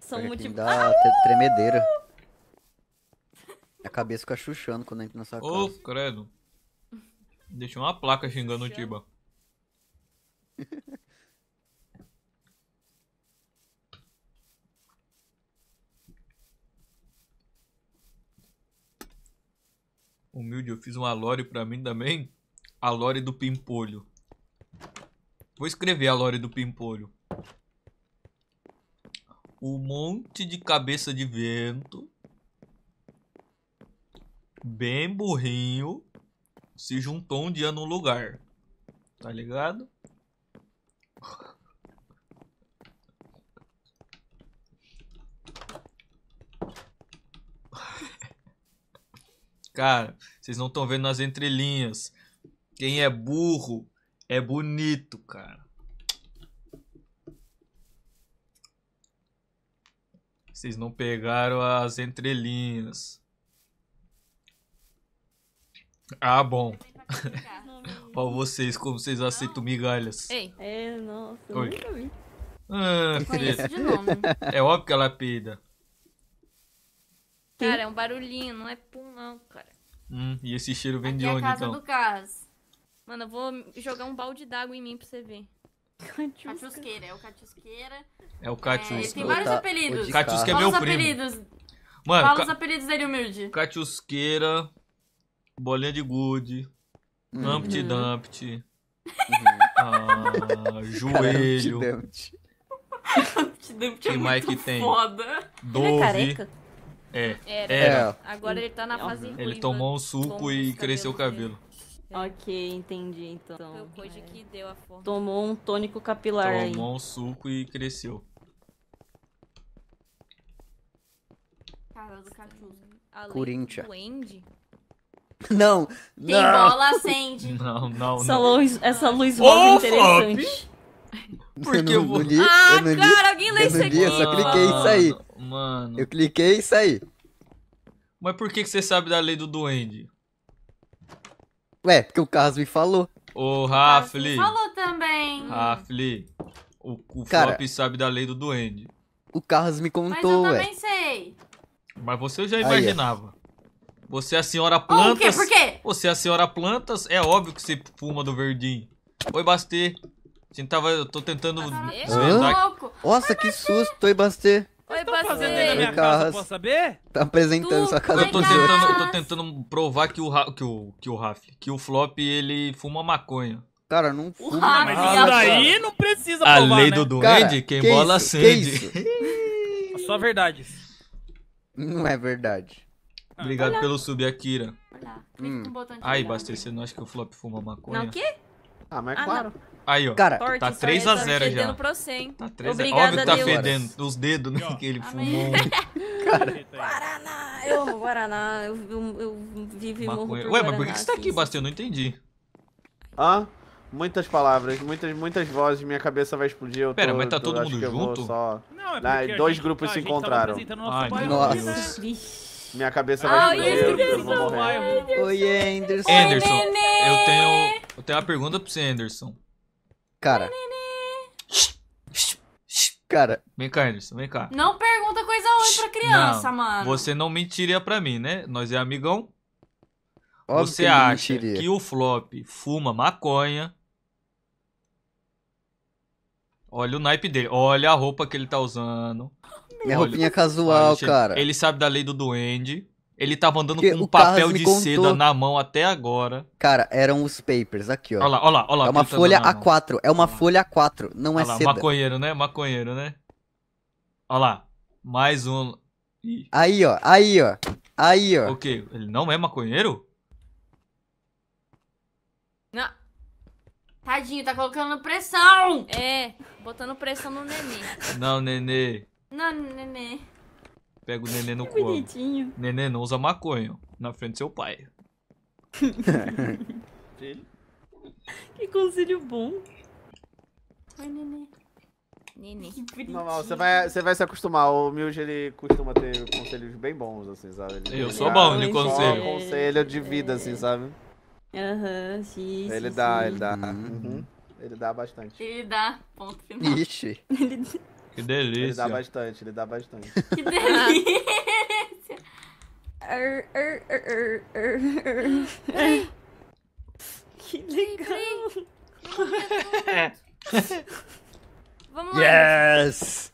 Speaker 20: São motivos.
Speaker 17: dá até tremedeira. A cabeça fica chuchando quando entra na sua
Speaker 1: Ô,
Speaker 17: casa.
Speaker 1: credo. Deixa uma placa xingando o Tiba. Humilde, eu fiz uma lore pra mim também. A lore do Pimpolho. Vou escrever a lore do Pimpolho. Um monte de cabeça de vento. Bem burrinho. Se juntou um dia num lugar. Tá ligado? Cara, vocês não estão vendo nas entrelinhas. Quem é burro é bonito, cara. Vocês não pegaram as entrelinhas. Ah, bom. pra vocês, como vocês aceitam migalhas.
Speaker 7: Ei.
Speaker 20: É, nossa, eu
Speaker 1: Oi.
Speaker 20: nunca vi.
Speaker 1: Ah,
Speaker 4: Conheço de nome.
Speaker 1: É óbvio que ela peida.
Speaker 7: Cara, é um barulhinho, não é pum não, cara.
Speaker 1: Hum, e esse cheiro vem
Speaker 4: Aqui
Speaker 1: de
Speaker 4: é a
Speaker 1: onde
Speaker 4: casa
Speaker 1: então?
Speaker 4: do Cas.
Speaker 7: Mano, eu vou jogar um balde d'água em mim pra você ver.
Speaker 4: Catusqueira, é o Catusqueira.
Speaker 1: É o
Speaker 4: É,
Speaker 1: Catiusca.
Speaker 4: ele tem vários
Speaker 17: Tá,
Speaker 4: apelidos.
Speaker 1: Catiusca é
Speaker 4: Fala
Speaker 1: meu
Speaker 4: os
Speaker 1: primo.
Speaker 4: apelidos.
Speaker 1: Mano,
Speaker 4: Fala
Speaker 1: Ca-
Speaker 4: os apelidos dele, humilde.
Speaker 1: Catiusqueira, bolinha de gude,
Speaker 17: Uhum.
Speaker 1: Humpty Dumpty,
Speaker 17: Uhum.
Speaker 1: ah, joelho.
Speaker 17: Te
Speaker 4: deu
Speaker 1: Quem
Speaker 4: é
Speaker 1: mais
Speaker 4: muito
Speaker 1: que tem?
Speaker 4: Foda.
Speaker 1: Dove.
Speaker 20: careca?
Speaker 1: É,
Speaker 7: Era.
Speaker 1: era.
Speaker 7: Agora ele tá na fase
Speaker 1: Ele
Speaker 7: ruiva,
Speaker 1: tomou um suco e cresceu o cabelo.
Speaker 20: Ok, entendi então.
Speaker 7: Foi o Koji que deu a forma.
Speaker 20: Tomou um tônico capilar aí.
Speaker 1: Tomou um suco e cresceu.
Speaker 4: Casa do.
Speaker 7: Além
Speaker 17: Corinthians.
Speaker 7: do Duende.
Speaker 17: Não,
Speaker 4: Tem
Speaker 17: não.
Speaker 4: bola, acende.
Speaker 1: Não, não,
Speaker 20: Essa
Speaker 1: não.
Speaker 20: luz, essa luz rosa
Speaker 1: Flop!
Speaker 20: interessante.
Speaker 1: Porque
Speaker 17: eu não,
Speaker 1: eu vou-
Speaker 17: li,
Speaker 7: Ah,
Speaker 17: eu
Speaker 7: cara, alguém lê
Speaker 17: eu
Speaker 7: isso
Speaker 17: li, eu
Speaker 7: aqui,
Speaker 17: só cliquei isso aí.
Speaker 1: Mano,
Speaker 17: Eu cliquei isso aí.
Speaker 1: mas por que, que você sabe da lei do duende?
Speaker 17: Ué, porque o Carlos me falou.
Speaker 1: Ô, Rafli.
Speaker 4: Falou também.
Speaker 1: Rafli. O, o
Speaker 17: Cara.
Speaker 1: Flop sabe da lei do duende.
Speaker 17: O Carlos me
Speaker 4: Mas eu
Speaker 17: contou, ué.
Speaker 4: também sei.
Speaker 1: Mas você já imaginava. Você é a senhora
Speaker 4: Oh, o quê?
Speaker 1: plantas.
Speaker 4: Por quê?
Speaker 1: Você é a senhora plantas, é óbvio que você fuma do verdinho. Oi, Bastê. A tava. Eu tô tentando desvendar.
Speaker 17: Nossa, que susto, oi, Bastê.
Speaker 7: Oi,
Speaker 10: fazendo aí na
Speaker 7: Bastê.
Speaker 10: minha casa, posso saber?
Speaker 17: Tá apresentando sua casa
Speaker 1: Eu tô tentando, eu tô tentando provar que o, que o, que o Raf, que o Flop, ele fuma maconha.
Speaker 17: Cara, não fuma.
Speaker 10: Ah, mas
Speaker 17: nada,
Speaker 10: isso daí
Speaker 17: cara.
Speaker 10: não precisa
Speaker 1: A
Speaker 10: provar,
Speaker 1: lei
Speaker 10: né?
Speaker 1: do duende,
Speaker 17: Cara,
Speaker 1: quem
Speaker 17: que
Speaker 1: bola
Speaker 17: isso? Que
Speaker 1: acende.
Speaker 17: isso?
Speaker 10: Só verdades.
Speaker 17: Não é verdade.
Speaker 1: Obrigado
Speaker 4: Olha.
Speaker 1: pelo sub, Akira.
Speaker 4: Olha, clica
Speaker 17: Hum.
Speaker 4: no botão de
Speaker 1: você não acha que o Flop fuma maconha?
Speaker 7: Não, o quê?
Speaker 8: Ah, mas
Speaker 4: Ah,
Speaker 8: claro.
Speaker 1: Aí, ó.
Speaker 17: Cara,
Speaker 7: Torte,
Speaker 1: tá
Speaker 7: só
Speaker 1: 3
Speaker 7: ele
Speaker 1: a
Speaker 7: tá
Speaker 1: 0 já.
Speaker 7: fedendo pra você, hein?
Speaker 1: Tá 3 a 0.
Speaker 7: Obrigada,
Speaker 1: Óbvio que tá
Speaker 7: Deus.
Speaker 1: fedendo os dedos, né? Que ele fumou.
Speaker 20: Guaraná, eu amo Guaraná. Eu, eu, eu vivo e morro por.
Speaker 1: Ué, mas por que
Speaker 20: Guaraná,
Speaker 1: que você tá aqui? Eu não entendi.
Speaker 8: Hã? Muitas palavras, muitas, muitas vozes, minha cabeça vai explodir. Eu
Speaker 1: Pera,
Speaker 8: tô-
Speaker 1: mas tá todo
Speaker 8: acho
Speaker 1: mundo junto?
Speaker 8: Só...
Speaker 10: Não, é
Speaker 8: Né,
Speaker 10: porque a
Speaker 8: dois
Speaker 10: gente-
Speaker 8: grupos
Speaker 10: a
Speaker 8: se
Speaker 10: gente tava
Speaker 8: encontraram.
Speaker 1: Ai,
Speaker 10: bairro.
Speaker 8: Minha cabeça
Speaker 7: Ai,
Speaker 8: vai explodir. eu- vou morrer.
Speaker 17: Oi, Anderson.
Speaker 1: Eu tenho, eu tenho uma pergunta pra você, Anderson.
Speaker 17: Cara. Cara,
Speaker 1: Vem cá, Anderson, vem cá.
Speaker 4: Não pergunta coisa ruim pra criança,
Speaker 1: Não,
Speaker 4: mano.
Speaker 1: Você não mentiria pra mim, né? Nós é amigão.
Speaker 17: óbvio
Speaker 1: você
Speaker 17: que
Speaker 1: acha
Speaker 17: mentiria.
Speaker 1: que o Flop fuma maconha? Olha o naipe dele. Olha a roupa que ele tá usando.
Speaker 17: Minha
Speaker 1: Olha-
Speaker 17: roupinha casual,
Speaker 1: gente,
Speaker 17: cara.
Speaker 1: Ele sabe da lei do duende. Ele tava andando
Speaker 17: Porque
Speaker 1: com um papel de
Speaker 17: contou.
Speaker 1: seda na mão até agora.
Speaker 17: Cara, eram os papers, aqui, ó.
Speaker 1: Olha lá, olha lá, olha lá.
Speaker 17: É uma
Speaker 1: tá
Speaker 17: folha
Speaker 1: dando na mão.
Speaker 17: A4, é uma folha A4, não é
Speaker 1: Olha lá,
Speaker 17: seda.
Speaker 1: maconheiro, né? Maconheiro, né? Olha lá. Mais um. Ih,
Speaker 17: Aí, ó, aí, ó. Aí, ó.
Speaker 1: o quê? Ele não é maconheiro?
Speaker 4: Não. Tadinho, tá colocando pressão.
Speaker 7: É, botando pressão no neném.
Speaker 1: Não, nenê.
Speaker 4: Não, nenê.
Speaker 1: Pega o nenê no
Speaker 20: Que
Speaker 1: colo.
Speaker 20: bonitinho.
Speaker 1: Nenê não usa maconha. Na frente do seu pai.
Speaker 20: Que conselho bom.
Speaker 4: Oi, nenê.
Speaker 7: Nenê.
Speaker 8: Normal, você vai, você vai se acostumar. O Milge, ele costuma ter conselhos bem bons, assim, sabe? Ele-
Speaker 1: Eu
Speaker 8: ele
Speaker 1: sou bom de
Speaker 8: só
Speaker 1: conselho.
Speaker 8: conselho de vida, assim, sabe?
Speaker 20: Aham, sim.
Speaker 8: Ele
Speaker 20: sim,
Speaker 8: dá,
Speaker 20: sim.
Speaker 8: ele dá. Uhum. Ele dá bastante.
Speaker 4: Ele dá ponto final.
Speaker 17: Ixi.
Speaker 1: Que
Speaker 8: Ele
Speaker 1: delícia.
Speaker 8: dá bastante, ele dá bastante.
Speaker 4: Que delícia.
Speaker 20: Ar, ar. Que legal.
Speaker 4: Vamos lá.
Speaker 17: Yes!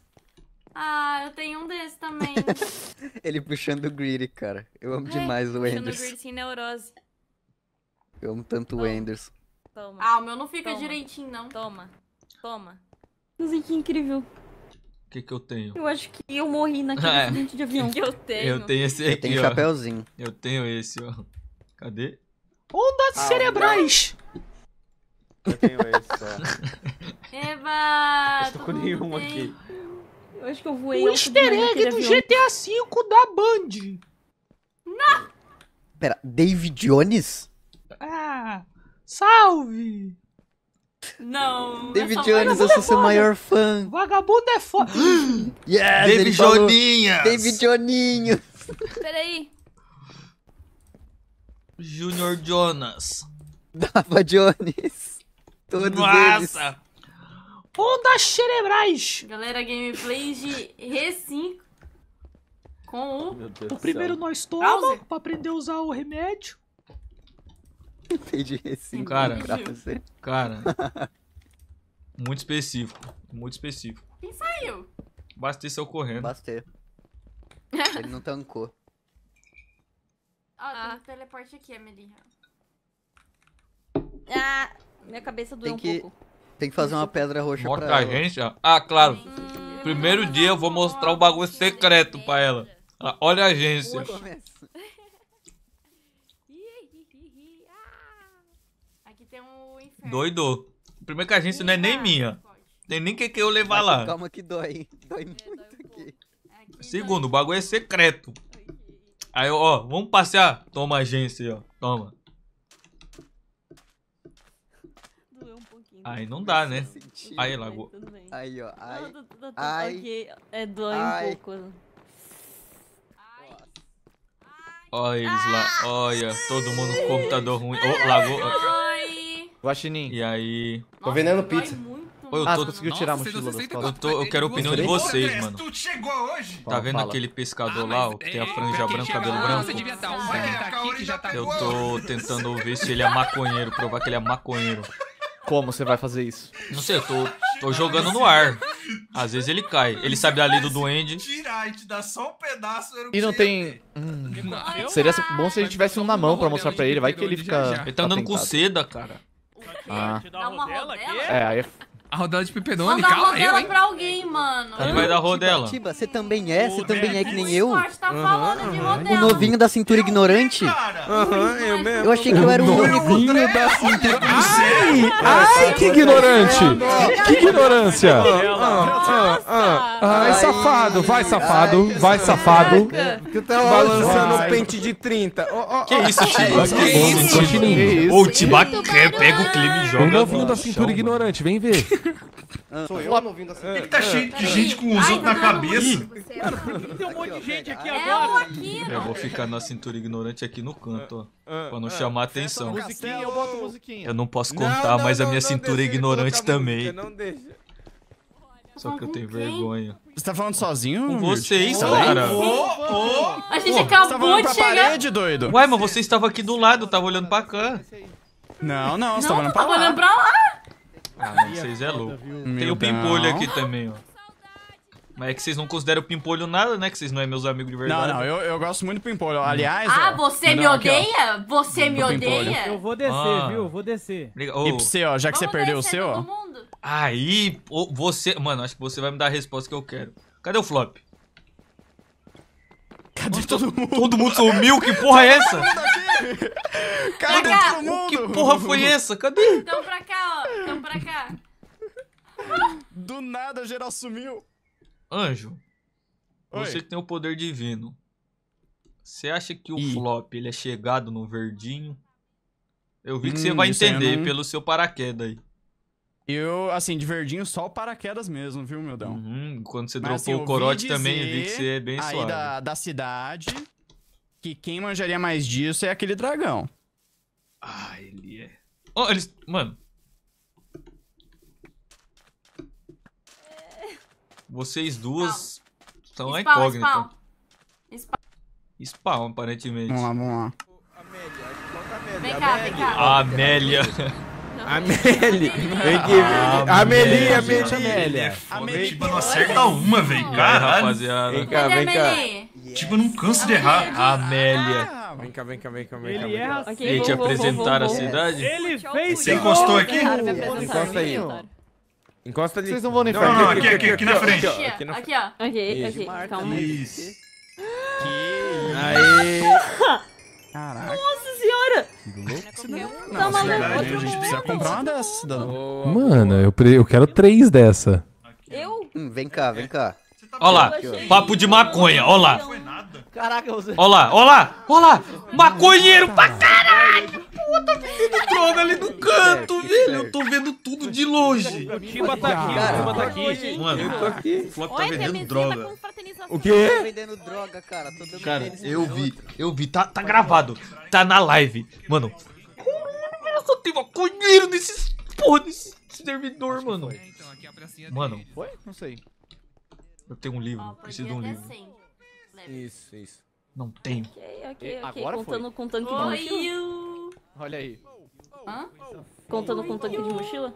Speaker 4: Ah, eu tenho um desse também.
Speaker 17: Ele puxando o Greedy, cara. Eu amo demais o
Speaker 7: Puxando o
Speaker 17: Anderson.
Speaker 7: grid sem neurose.
Speaker 17: Eu amo tanto o Anderson.
Speaker 7: Toma.
Speaker 4: Ah, o meu não fica
Speaker 7: Toma.
Speaker 4: direitinho, não.
Speaker 7: Toma. Toma.
Speaker 20: Nossa, que incrível.
Speaker 1: O que que eu tenho?
Speaker 20: Eu acho que eu morri naquele
Speaker 1: É.
Speaker 20: acidente de avião.
Speaker 7: que eu tenho?
Speaker 1: Eu tenho esse
Speaker 17: Eu
Speaker 1: aqui,
Speaker 17: tenho
Speaker 1: ó.
Speaker 17: chapéuzinho.
Speaker 1: Eu tenho esse, ó. Cadê? Ondas
Speaker 8: Ah,
Speaker 1: cerebrais!
Speaker 8: Eu tenho esse só.
Speaker 4: Eba!
Speaker 8: Eu tô com nenhum
Speaker 4: tem.
Speaker 8: aqui.
Speaker 20: Eu acho que eu voei
Speaker 1: O easter egg do
Speaker 20: avião.
Speaker 1: GTA V da Band.
Speaker 17: Pera, David Jones?
Speaker 1: Ah, salve!
Speaker 4: Não.
Speaker 17: David Jones, eu sou seu maior fã.
Speaker 1: Vagabundo é foda.
Speaker 17: Yes,
Speaker 1: David. Joninhas.
Speaker 17: David Joninho.
Speaker 7: Peraí.
Speaker 1: Junior Jonas.
Speaker 17: Dava Jones. Todos eles.
Speaker 1: Nossa! Ondas cerebrais!
Speaker 4: Galera, gameplay de R5 com o
Speaker 8: Meu Deus
Speaker 1: primeiro
Speaker 8: céu.
Speaker 1: nós
Speaker 4: Browser.
Speaker 1: toma pra aprender a usar o remédio.
Speaker 17: Entendi esse.
Speaker 1: Cara. Cara, muito específico. Muito específico.
Speaker 4: Quem saiu?
Speaker 1: Basta isso correndo.
Speaker 17: Bastei. Ele não tancou.
Speaker 4: Ó,
Speaker 7: Ah.
Speaker 4: tem um teleporte aqui, Amelie.
Speaker 20: Ah, minha cabeça doeu
Speaker 17: Tem
Speaker 20: um
Speaker 17: que,
Speaker 20: pouco.
Speaker 17: tem que fazer uma pedra roxa
Speaker 1: Mostra
Speaker 17: pra
Speaker 1: a
Speaker 17: ela.
Speaker 1: agência. Ah, claro. Primeiro dia eu vou mostrar o bagulho secreto pra ela. Olha a agência.
Speaker 4: Aqui tem
Speaker 1: Doido. Primeiro que a agência não é nem minha. Tem nem que que eu levar lá.
Speaker 17: Calma que dói. Dói muito aqui.
Speaker 4: Aqui
Speaker 1: Segundo, o bagulho é secreto. Aí, ó, vamos passear? Toma a agência aí, ó. Toma.
Speaker 20: Um.
Speaker 1: Aí não dá, né? Aí.
Speaker 20: Tudo bem.
Speaker 17: Aí, ó. Ai.
Speaker 20: Não, tô- tô- tô-
Speaker 17: ai,
Speaker 20: ok. É, dói
Speaker 17: ai.
Speaker 20: um pouco.
Speaker 1: Olha eles lá. Olha, todo mundo com computador ruim. Ô, lagou.
Speaker 4: Oi!
Speaker 2: Guaxinim.
Speaker 1: E aí.
Speaker 11: Tô vendendo pizza.
Speaker 4: muito,
Speaker 1: Ô, eu
Speaker 2: Ah,
Speaker 1: tô...
Speaker 2: você conseguiu tirar a mochila das
Speaker 1: Eu,
Speaker 2: costas.
Speaker 1: tô, eu quero a opinião de vocês, mano.
Speaker 3: Tu chegou hoje?
Speaker 1: Tá vendo
Speaker 2: Fala.
Speaker 1: aquele pescador lá, ó, que tem a franja branca, cabelo branco?
Speaker 6: Você devia um tá aqui que já tá...
Speaker 1: Eu tô tentando ver se ele é maconheiro, provar que ele é maconheiro.
Speaker 2: Como você vai fazer isso?
Speaker 1: Não sei, eu tô, tô jogando no ar. Às vezes ele cai. Ele sabe a lei do duende.
Speaker 3: Tirar e te dar só um pedaço. Eu não
Speaker 2: E não tem. Hum, seria bom se a gente tivesse um na mão pra mostrar pra ele. Vai que ele fica.
Speaker 1: Ele tá andando com seda, cara.
Speaker 2: Ah,
Speaker 20: Dá uma rodela?
Speaker 2: é, aí é.
Speaker 6: A rodela de pepperoni,
Speaker 20: Manda
Speaker 6: calma aí,
Speaker 20: rodela
Speaker 6: hein?
Speaker 20: pra alguém, mano.
Speaker 1: Ele vai dar rodela.
Speaker 17: Tiba, você também é? Você também é que nem eu?
Speaker 20: Tá falando de
Speaker 17: O
Speaker 20: rodela.
Speaker 17: novinho da cintura ignorante?
Speaker 12: Aham, eu mesmo.
Speaker 17: Eu achei que eu era o único.
Speaker 18: Novinho da cintura. Ai, ai, que ignorante. Que ignorância. Ai, safado. Vai, safado. Vai, safado.
Speaker 12: Que tá balançando o pente de 30. Ó, ó,
Speaker 1: Que isso, Tiba? Que isso,
Speaker 18: Guaxinim.
Speaker 1: Ô, o Tiba quer, pega o clima e
Speaker 18: O
Speaker 1: joga.
Speaker 18: novinho
Speaker 1: no
Speaker 18: da cintura ignorante, vem ver.
Speaker 11: Sou eu novinho da
Speaker 3: Ele tá cheio de gente com os outros na cabeça.
Speaker 10: Tem um monte de gente aqui
Speaker 20: É
Speaker 10: agora.
Speaker 1: Eu vou ficar na cintura ignorante aqui no canto, ó. Pra não chamar atenção.
Speaker 2: Musiquinha, eu boto musiquinha.
Speaker 1: Eu não posso
Speaker 12: Não,
Speaker 1: contar,
Speaker 12: não,
Speaker 1: mas a
Speaker 12: não,
Speaker 1: minha
Speaker 12: não
Speaker 1: cintura é ignorante também.
Speaker 12: Não deixa.
Speaker 1: Só que eu tenho vergonha.
Speaker 14: Você tá falando sozinho?
Speaker 1: Com vocês,
Speaker 14: Tá
Speaker 1: cara.
Speaker 14: bem?
Speaker 20: A gente
Speaker 14: Você tá
Speaker 20: acabou de chegar.
Speaker 14: parede, doido?
Speaker 1: Ué, mas você estava aqui do lado, eu tava olhando pra cá.
Speaker 14: Não, não, você
Speaker 20: Não,
Speaker 14: tá olhando pra
Speaker 20: tava
Speaker 14: lá.
Speaker 20: olhando pra lá.
Speaker 1: Ah, mas vocês é louco. Tem
Speaker 14: Meu
Speaker 1: o pimpolho aqui também, ó. Mas é que vocês não consideram o pimpolho nada, né? Que vocês não é meus amigos de
Speaker 14: Não,
Speaker 1: verdade.
Speaker 14: não, eu, eu gosto muito do Pimpolho. Aliás.
Speaker 20: Ah,
Speaker 14: ó,
Speaker 20: você me
Speaker 14: não, aqui,
Speaker 20: odeia? Você me
Speaker 14: pimpolho.
Speaker 20: odeia?
Speaker 10: Eu vou descer,
Speaker 1: Ah.
Speaker 10: viu? Vou descer.
Speaker 1: Liga-
Speaker 14: E
Speaker 1: ô,
Speaker 14: pra você, ó, já que você
Speaker 20: Vamos
Speaker 14: perdeu o seu, ó.
Speaker 20: mundo?
Speaker 1: Aí, ô, você. Mano, acho que você vai me dar a resposta que eu quero. Cadê o flop?
Speaker 14: Cadê todo mundo?
Speaker 1: Todo mundo sumiu? Que porra é essa?
Speaker 14: Cadê
Speaker 20: cá.
Speaker 14: todo mundo?
Speaker 1: Que porra foi essa? Cadê?
Speaker 20: Então pra cá, ó. Então pra cá.
Speaker 14: Do nada, geral sumiu.
Speaker 1: Anjo,
Speaker 14: Oi.
Speaker 1: você que tem o poder divino. Você acha que o
Speaker 14: Ih.
Speaker 1: flop ele é chegado no verdinho? Eu vi que você
Speaker 14: Hum,
Speaker 1: vai
Speaker 14: aí eu
Speaker 1: entender
Speaker 14: não-
Speaker 1: pelo seu paraquedas aí.
Speaker 14: Eu, assim, de verdinho, só o paraquedas mesmo, viu, meu Dão?
Speaker 1: Uhum, quando você
Speaker 14: Mas,
Speaker 1: dropou
Speaker 14: assim,
Speaker 1: o corote também, eu vi que você é bem
Speaker 14: aí
Speaker 1: suave.
Speaker 14: da, da cidade que quem manjaria mais disso é aquele dragão.
Speaker 1: Ah, ele é. Ó, eles. Mano. Vocês duas são a incógnita.
Speaker 20: spawn. Spawn.
Speaker 1: Spawn, aparentemente.
Speaker 14: Vamos lá, vamos lá.
Speaker 20: Vem cá, vem cá.
Speaker 1: Amélia.
Speaker 12: Amélie. Vem aqui.
Speaker 1: Amélia.
Speaker 12: Amelie, Amelie.
Speaker 18: Amélia.
Speaker 3: Tiba não acerta uma, velho. Caralho.
Speaker 1: rapaziada.
Speaker 12: Vem cá, vem cá.
Speaker 20: Melee?
Speaker 3: Tiba não cansa de errar.
Speaker 1: Amélia.
Speaker 12: Vem cá, vem cá, vem cá, vem cá.
Speaker 10: Ele
Speaker 12: vem cá.
Speaker 10: é
Speaker 1: E aí, te
Speaker 7: vou, vou, vou,
Speaker 1: apresentaram a
Speaker 7: vou,
Speaker 1: cidade?
Speaker 10: Ele fez
Speaker 3: Você encostou aqui?
Speaker 7: Me
Speaker 12: Encosta aí. Encosta ali.
Speaker 2: Vocês não vão no
Speaker 3: Não, não, aqui, aqui, aqui na frente.
Speaker 20: Aqui,
Speaker 12: Aqui
Speaker 20: ó.
Speaker 12: na-
Speaker 20: Aqui, ó.
Speaker 7: Ok,
Speaker 12: Isso.
Speaker 7: ok, calma.
Speaker 3: Isso.
Speaker 12: Aê.
Speaker 14: Caraca.
Speaker 20: Nossa senhora.
Speaker 14: Não,
Speaker 20: Tá maluco?
Speaker 3: verdade,
Speaker 14: a gente precisa comprar uma dessas, cidadão.
Speaker 18: Mano, eu, pre- eu quero três dessa.
Speaker 20: Eu?
Speaker 17: Hum, vem cá, vem cá.
Speaker 1: Ó lá, papo de maconha, ó lá.
Speaker 2: Caraca, você.
Speaker 1: Ó lá, ó lá, ó lá. Maconheiro pra caralho. Pô, tá vendendo droga ali no canto, velho. Eu tô vendo tudo de longe.
Speaker 10: O Tiba tá aqui, o Tiba tá aqui.
Speaker 1: Mano,
Speaker 12: Eu tô aqui.
Speaker 1: o Flop tá vendendo droga.
Speaker 7: confraternização.
Speaker 12: O
Speaker 17: Tô
Speaker 12: quê?
Speaker 17: vendendo droga, cara. Tô dando
Speaker 1: Cara, eu vi, eu vi, tá, tá gravado, tá na live. Mano, eu só tem maconheiro nesse, porra, nesse servidor, mano.
Speaker 6: Então, aqui é a pracinha
Speaker 1: Mano.
Speaker 2: Foi? Não sei.
Speaker 1: Eu tenho um livro,
Speaker 20: Ó,
Speaker 1: preciso de um livro.
Speaker 20: 100. Leve.
Speaker 12: Isso, isso.
Speaker 1: Não tenho.
Speaker 7: Ok, ok, ok.
Speaker 2: Agora
Speaker 7: Contando com tanque de mochila?
Speaker 20: you.
Speaker 2: Olha aí.
Speaker 20: Hã?
Speaker 7: Contando com tanque de mochila?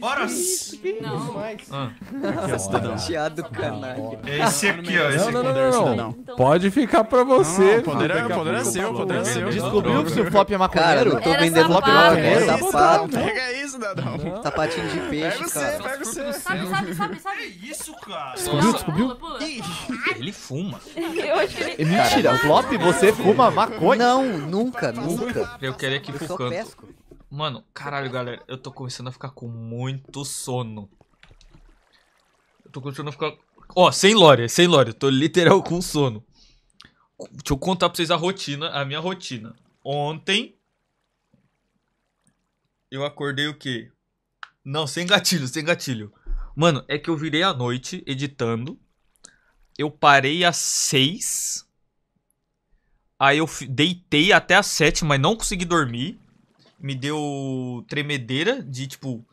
Speaker 3: Bora.
Speaker 20: Não.
Speaker 1: Ah,
Speaker 14: cidadão.
Speaker 17: Chateado, canalha.
Speaker 3: É esse aqui, ó. Esse
Speaker 18: Não, não,
Speaker 3: aqui.
Speaker 18: não, não, não. Pode ficar pra você.
Speaker 14: Não, poder é- poder é
Speaker 18: pouco
Speaker 14: seu,
Speaker 18: eu
Speaker 14: poder é seu.
Speaker 2: Descobriu que se o flop é
Speaker 17: Cara,
Speaker 2: maconheiro?
Speaker 17: não tô
Speaker 20: Era
Speaker 17: vendendo droga, é
Speaker 2: Era
Speaker 17: sapato.
Speaker 14: Pega aí, cidadão.
Speaker 17: Sapatinho de peixe,
Speaker 14: Pega você,
Speaker 17: cara.
Speaker 14: pega você.
Speaker 20: Sabe, sabe, sabe,
Speaker 3: Que
Speaker 20: sabe.
Speaker 3: isso, cara?
Speaker 2: Descobriu, descobriu?
Speaker 20: Pula, pula.
Speaker 1: ele fuma.
Speaker 7: Eu acho que ele...
Speaker 2: É mentira, flop, você fuma maconha?
Speaker 17: Não, nunca, nunca.
Speaker 1: Eu quero ir aqui
Speaker 17: Eu
Speaker 1: pro canto.
Speaker 17: pesco.
Speaker 1: Mano, caralho, galera, eu tô começando a ficar com muito sono. Eu tô começando a ficar. Ó, sem lore, sem lore, eu tô literal com sono. Deixa eu contar pra vocês a rotina, a minha rotina. Ontem. Eu acordei o quê? Não, sem gatilho, sem gatilho. Mano, é que eu virei à noite editando. Eu parei às seis. Aí eu deitei até às sete, mas não consegui dormir me deu tremedeira de tipo.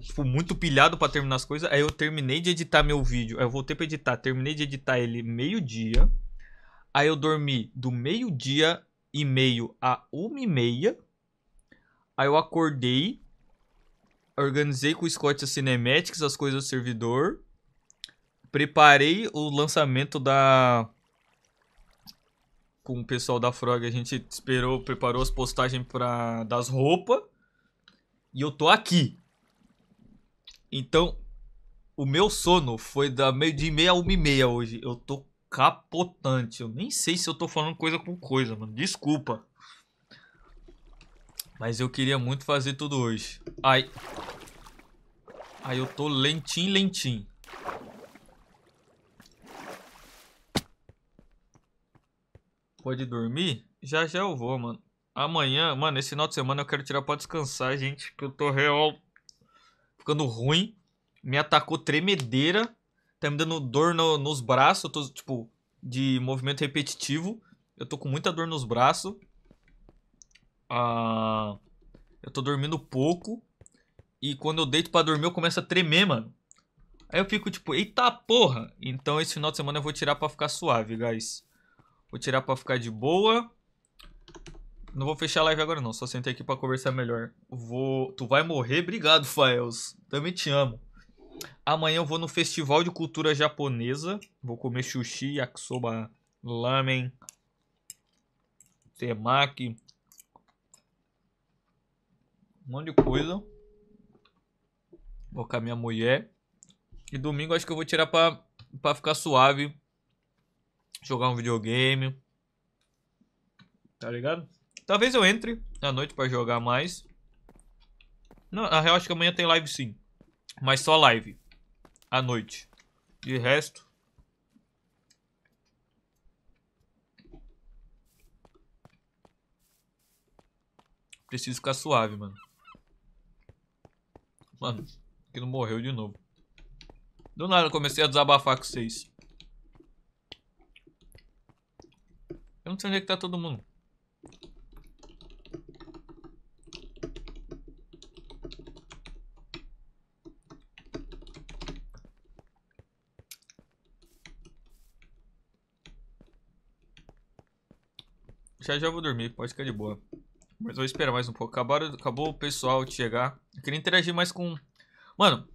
Speaker 1: tipo, muito pilhado pra terminar as coisas. Aí eu terminei de editar meu vídeo. Aí eu voltei pra editar. Terminei de editar ele meio-dia. Aí eu dormi do meio-dia e meio a uma e meia. Aí eu acordei. Organizei com o Scott as cinematics, as coisas do servidor. Preparei o lançamento da. Com o pessoal da Frog, a gente esperou, preparou as postagens pra... das roupas. E eu tô aqui. Então, o meu sono foi da meio de meia a uma e meia hoje. Eu tô capotante. Eu nem sei se eu tô falando coisa com coisa, mano. Desculpa. Mas eu queria muito fazer tudo hoje. Ai. Aí eu tô lentinho, lentinho. Pode dormir? Já já eu vou, mano. Amanhã, mano, esse final de semana eu quero tirar pra descansar, gente. Que eu tô real ficando ruim. Me atacou tremedeira. Tá me dando dor no- nos braços. Eu tô, tipo, de movimento repetitivo. Eu tô com muita dor nos braços. Ah, eu tô dormindo pouco. E quando eu deito pra dormir, eu começo a tremer, mano. Aí eu fico tipo, eita porra! Então esse final de semana eu vou tirar pra ficar suave, guys. Vou tirar pra ficar de boa. Não vou fechar a live agora não, só sentei aqui pra conversar melhor. Vou... Tu vai morrer? Obrigado, Faels. Também te amo. Amanhã eu vou no Festival de Cultura Japonesa. Vou comer sushi, yakisoba, lamen, temaki. Um monte de coisa. Vou com a minha mulher. E domingo acho que eu vou tirar pra, pra ficar suave. Jogar um videogame. Tá ligado? Talvez eu entre à noite pra jogar mais. Não, na real acho que amanhã tem live sim. Mas só live. À noite. De resto. Preciso ficar suave, mano. Mano, que não morreu de novo. Do nada eu comecei a desabafar com vocês. Eu não sei onde é que tá todo mundo. Já já vou dormir, pode ficar de boa. Mas vou esperar mais um pouco. Acabaram, acabou o pessoal de chegar. Eu queria interagir mais com. Mano.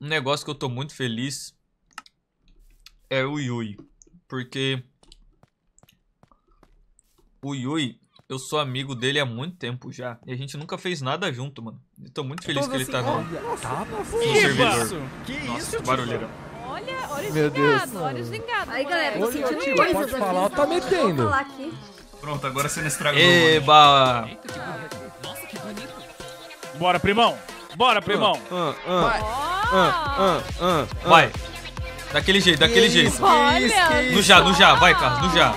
Speaker 1: Um negócio que eu tô muito feliz é o Yui. Porque. O Yui, eu sou amigo dele há muito tempo já. E a gente nunca fez nada junto, mano. Eu tô muito feliz que ele tá no, no servidor.
Speaker 20: Que
Speaker 1: Nossa,
Speaker 20: isso,
Speaker 1: que barulheira.
Speaker 7: Olha, olha o
Speaker 18: Meu Deus.
Speaker 7: gingado, olha o gingado.
Speaker 15: Aí, galera, tô sentindo
Speaker 18: tio,
Speaker 15: coisas
Speaker 18: pode falar, tá
Speaker 15: só-
Speaker 18: metendo.
Speaker 15: Vou falar aqui.
Speaker 3: Pronto, agora você não estragou. o momento.
Speaker 1: Eba!
Speaker 10: Bora, primão. Bora, primão.
Speaker 1: Vai. Daquele jeito, daquele
Speaker 10: Que
Speaker 1: jeito.
Speaker 10: isso, que Olha isso, que
Speaker 1: No já, no já. Vai, Carlos, no já.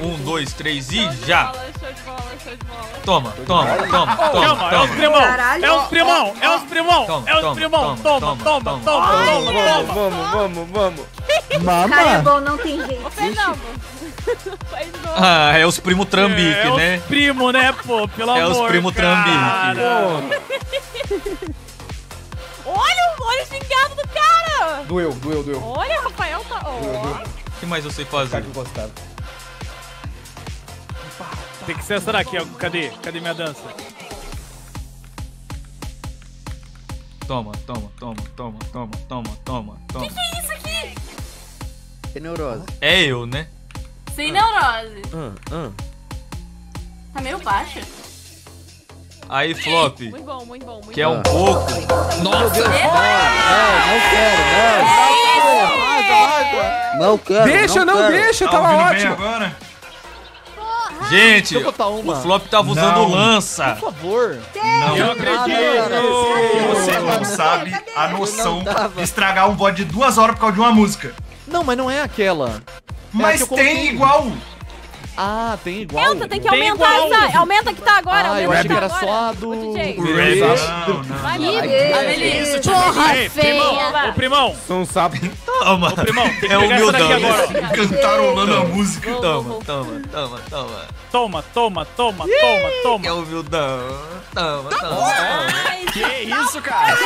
Speaker 1: Um, dois, três e já. Toma, toma, toma, toma,
Speaker 10: Calma, é os
Speaker 1: toma.
Speaker 10: primão. É os primão. É os primão.
Speaker 1: Toma,
Speaker 10: É os
Speaker 1: toma,
Speaker 10: primão.
Speaker 1: toma,
Speaker 10: Toma, toma, toma, toma,
Speaker 16: Vamos,
Speaker 10: toma.
Speaker 16: vamos, vamos, vamos.
Speaker 15: Cara, é bom, não tem jeito.
Speaker 7: Ô, Fernando.
Speaker 1: Ah, é os primo trambique,
Speaker 10: É, é
Speaker 1: né?
Speaker 10: os primo, né, pô? Pelo
Speaker 1: É os
Speaker 10: amor,
Speaker 1: primo
Speaker 10: cara.
Speaker 7: Olha, o- olha o gingado do cara.
Speaker 11: Doeu, doeu, doeu.
Speaker 7: Olha, o Rafael tá... ó.
Speaker 1: O que mais eu sei fazer?
Speaker 10: Tem que ser essa daqui, ó. Cadê? Cadê minha dança?
Speaker 1: Toma, toma, toma, toma, toma, toma, toma, toma.
Speaker 20: Que é isso aqui?
Speaker 17: Que neurose.
Speaker 1: É eu, né?
Speaker 20: Sem neurose.
Speaker 1: Ah, ah.
Speaker 20: Tá meio baixa.
Speaker 1: Aí, Flop.
Speaker 7: Muito bom, muito bom, muito
Speaker 1: Quer
Speaker 7: bom.
Speaker 1: um pouco?
Speaker 6: Nossa!
Speaker 17: Não quero.
Speaker 18: Deixa, não,
Speaker 17: quero.
Speaker 18: deixa,
Speaker 3: Tá
Speaker 18: tava
Speaker 3: ouvindo bem
Speaker 18: ótimo.
Speaker 3: agora?
Speaker 1: Gente,
Speaker 18: Deixa
Speaker 1: o Flop tava usando
Speaker 3: Não.
Speaker 1: lança.
Speaker 18: Por favor.
Speaker 3: Não
Speaker 10: Eu acredito.
Speaker 3: Você não sabe a noção de estragar um bode de duas horas por causa de uma música.
Speaker 2: Não, mas não é aquela.
Speaker 3: Mas
Speaker 2: que eu
Speaker 3: tem igual.
Speaker 2: Ah, tem igual.
Speaker 7: Aumenta, tem que
Speaker 10: Tem
Speaker 7: aumentar
Speaker 10: igual.
Speaker 7: essa. Aumenta que tá agora,
Speaker 2: Ah, eu achei que
Speaker 7: tá
Speaker 2: era
Speaker 7: agora.
Speaker 2: só a do...
Speaker 7: Ô, DJ.
Speaker 3: O Red. Não, não.
Speaker 7: Vai.
Speaker 20: Amelie.
Speaker 15: Porra
Speaker 10: Ei, primão.
Speaker 15: feia.
Speaker 10: Ô, primão.
Speaker 18: Não sabe.
Speaker 1: Toma.
Speaker 10: Ô, primão. Tem que
Speaker 1: É
Speaker 10: pegar essa daqui agora.
Speaker 3: Cantarolando a música.
Speaker 1: Toma, toma, toma, toma.
Speaker 10: toma, toma, toma, toma, toma.
Speaker 1: Que humildão. Toma, toma, toma.
Speaker 10: Que isso, cara?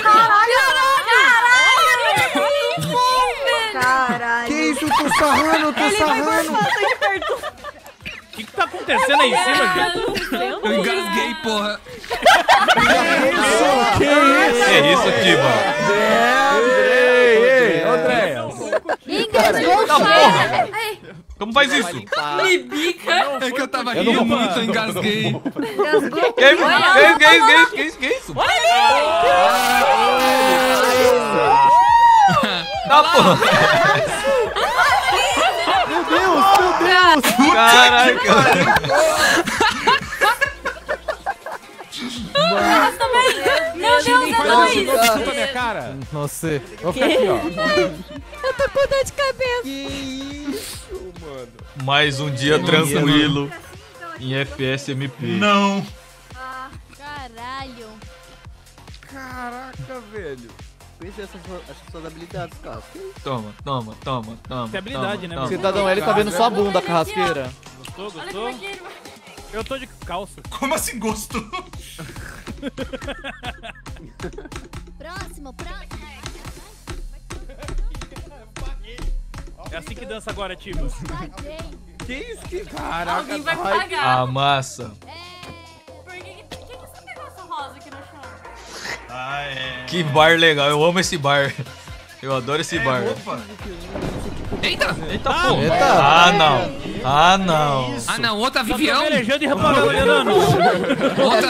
Speaker 15: Caralho.
Speaker 12: Que isso, eu tô sarrando, eu tô
Speaker 20: Ele
Speaker 12: sarrando.
Speaker 20: perto.
Speaker 10: O que, que tá acontecendo aí em cima, gente?
Speaker 6: Eu engasguei, porra.
Speaker 18: Que isso?
Speaker 1: Que isso, Tiba?
Speaker 18: Ei, ei, André.
Speaker 15: Engasgou
Speaker 1: Tá
Speaker 15: o
Speaker 1: porra. Como faz isso?
Speaker 6: Me bica. É que eu tava rindo muito, eu engasguei.
Speaker 15: Engasgou.
Speaker 1: Que isso? Que isso? Que isso? Que isso? Que isso? Que isso? Tá porra.
Speaker 12: Meu Deus, meu Deus.
Speaker 1: Caralho, cara.
Speaker 4: Nossa, também. Meu Deus, é nóis.
Speaker 18: Chupa minha cara.
Speaker 12: Nossa.
Speaker 18: Vou ficar aqui, ó.
Speaker 7: Eu tô com dor de cabeça.
Speaker 12: Isso, mano.
Speaker 1: Mais um dia tranquilo em FSMP.
Speaker 3: Não.
Speaker 15: Ah, caralho.
Speaker 12: Caraca, velho.
Speaker 17: Conheci essas suas- essas suas habilidades, cara.
Speaker 1: Toma, toma, toma, toma.
Speaker 10: É habilidade,
Speaker 1: toma,
Speaker 10: né,
Speaker 1: toma.
Speaker 2: Cidadão L tá vendo sua bunda, carrasqueira.
Speaker 10: Gostou, gostou?
Speaker 4: é que.
Speaker 10: Eu tô de calça.
Speaker 3: Como assim gostou?
Speaker 15: Próximo, próximo.
Speaker 10: É assim que dança agora, Tiba.
Speaker 15: Paguei.
Speaker 12: Que isso, que caraca.
Speaker 4: Alguém vai
Speaker 12: ai,
Speaker 4: pagar.
Speaker 1: A massa.
Speaker 3: Ah, é.
Speaker 1: Que bar legal. Eu amo esse bar. Eu adoro esse
Speaker 3: É,
Speaker 1: bar.
Speaker 3: opa.
Speaker 6: Eita!
Speaker 1: Eita porra.
Speaker 12: Eita.
Speaker 1: Ah, não. Ah, não.
Speaker 6: Ah, não, outra Vivião.
Speaker 10: e.
Speaker 6: Outra
Speaker 4: É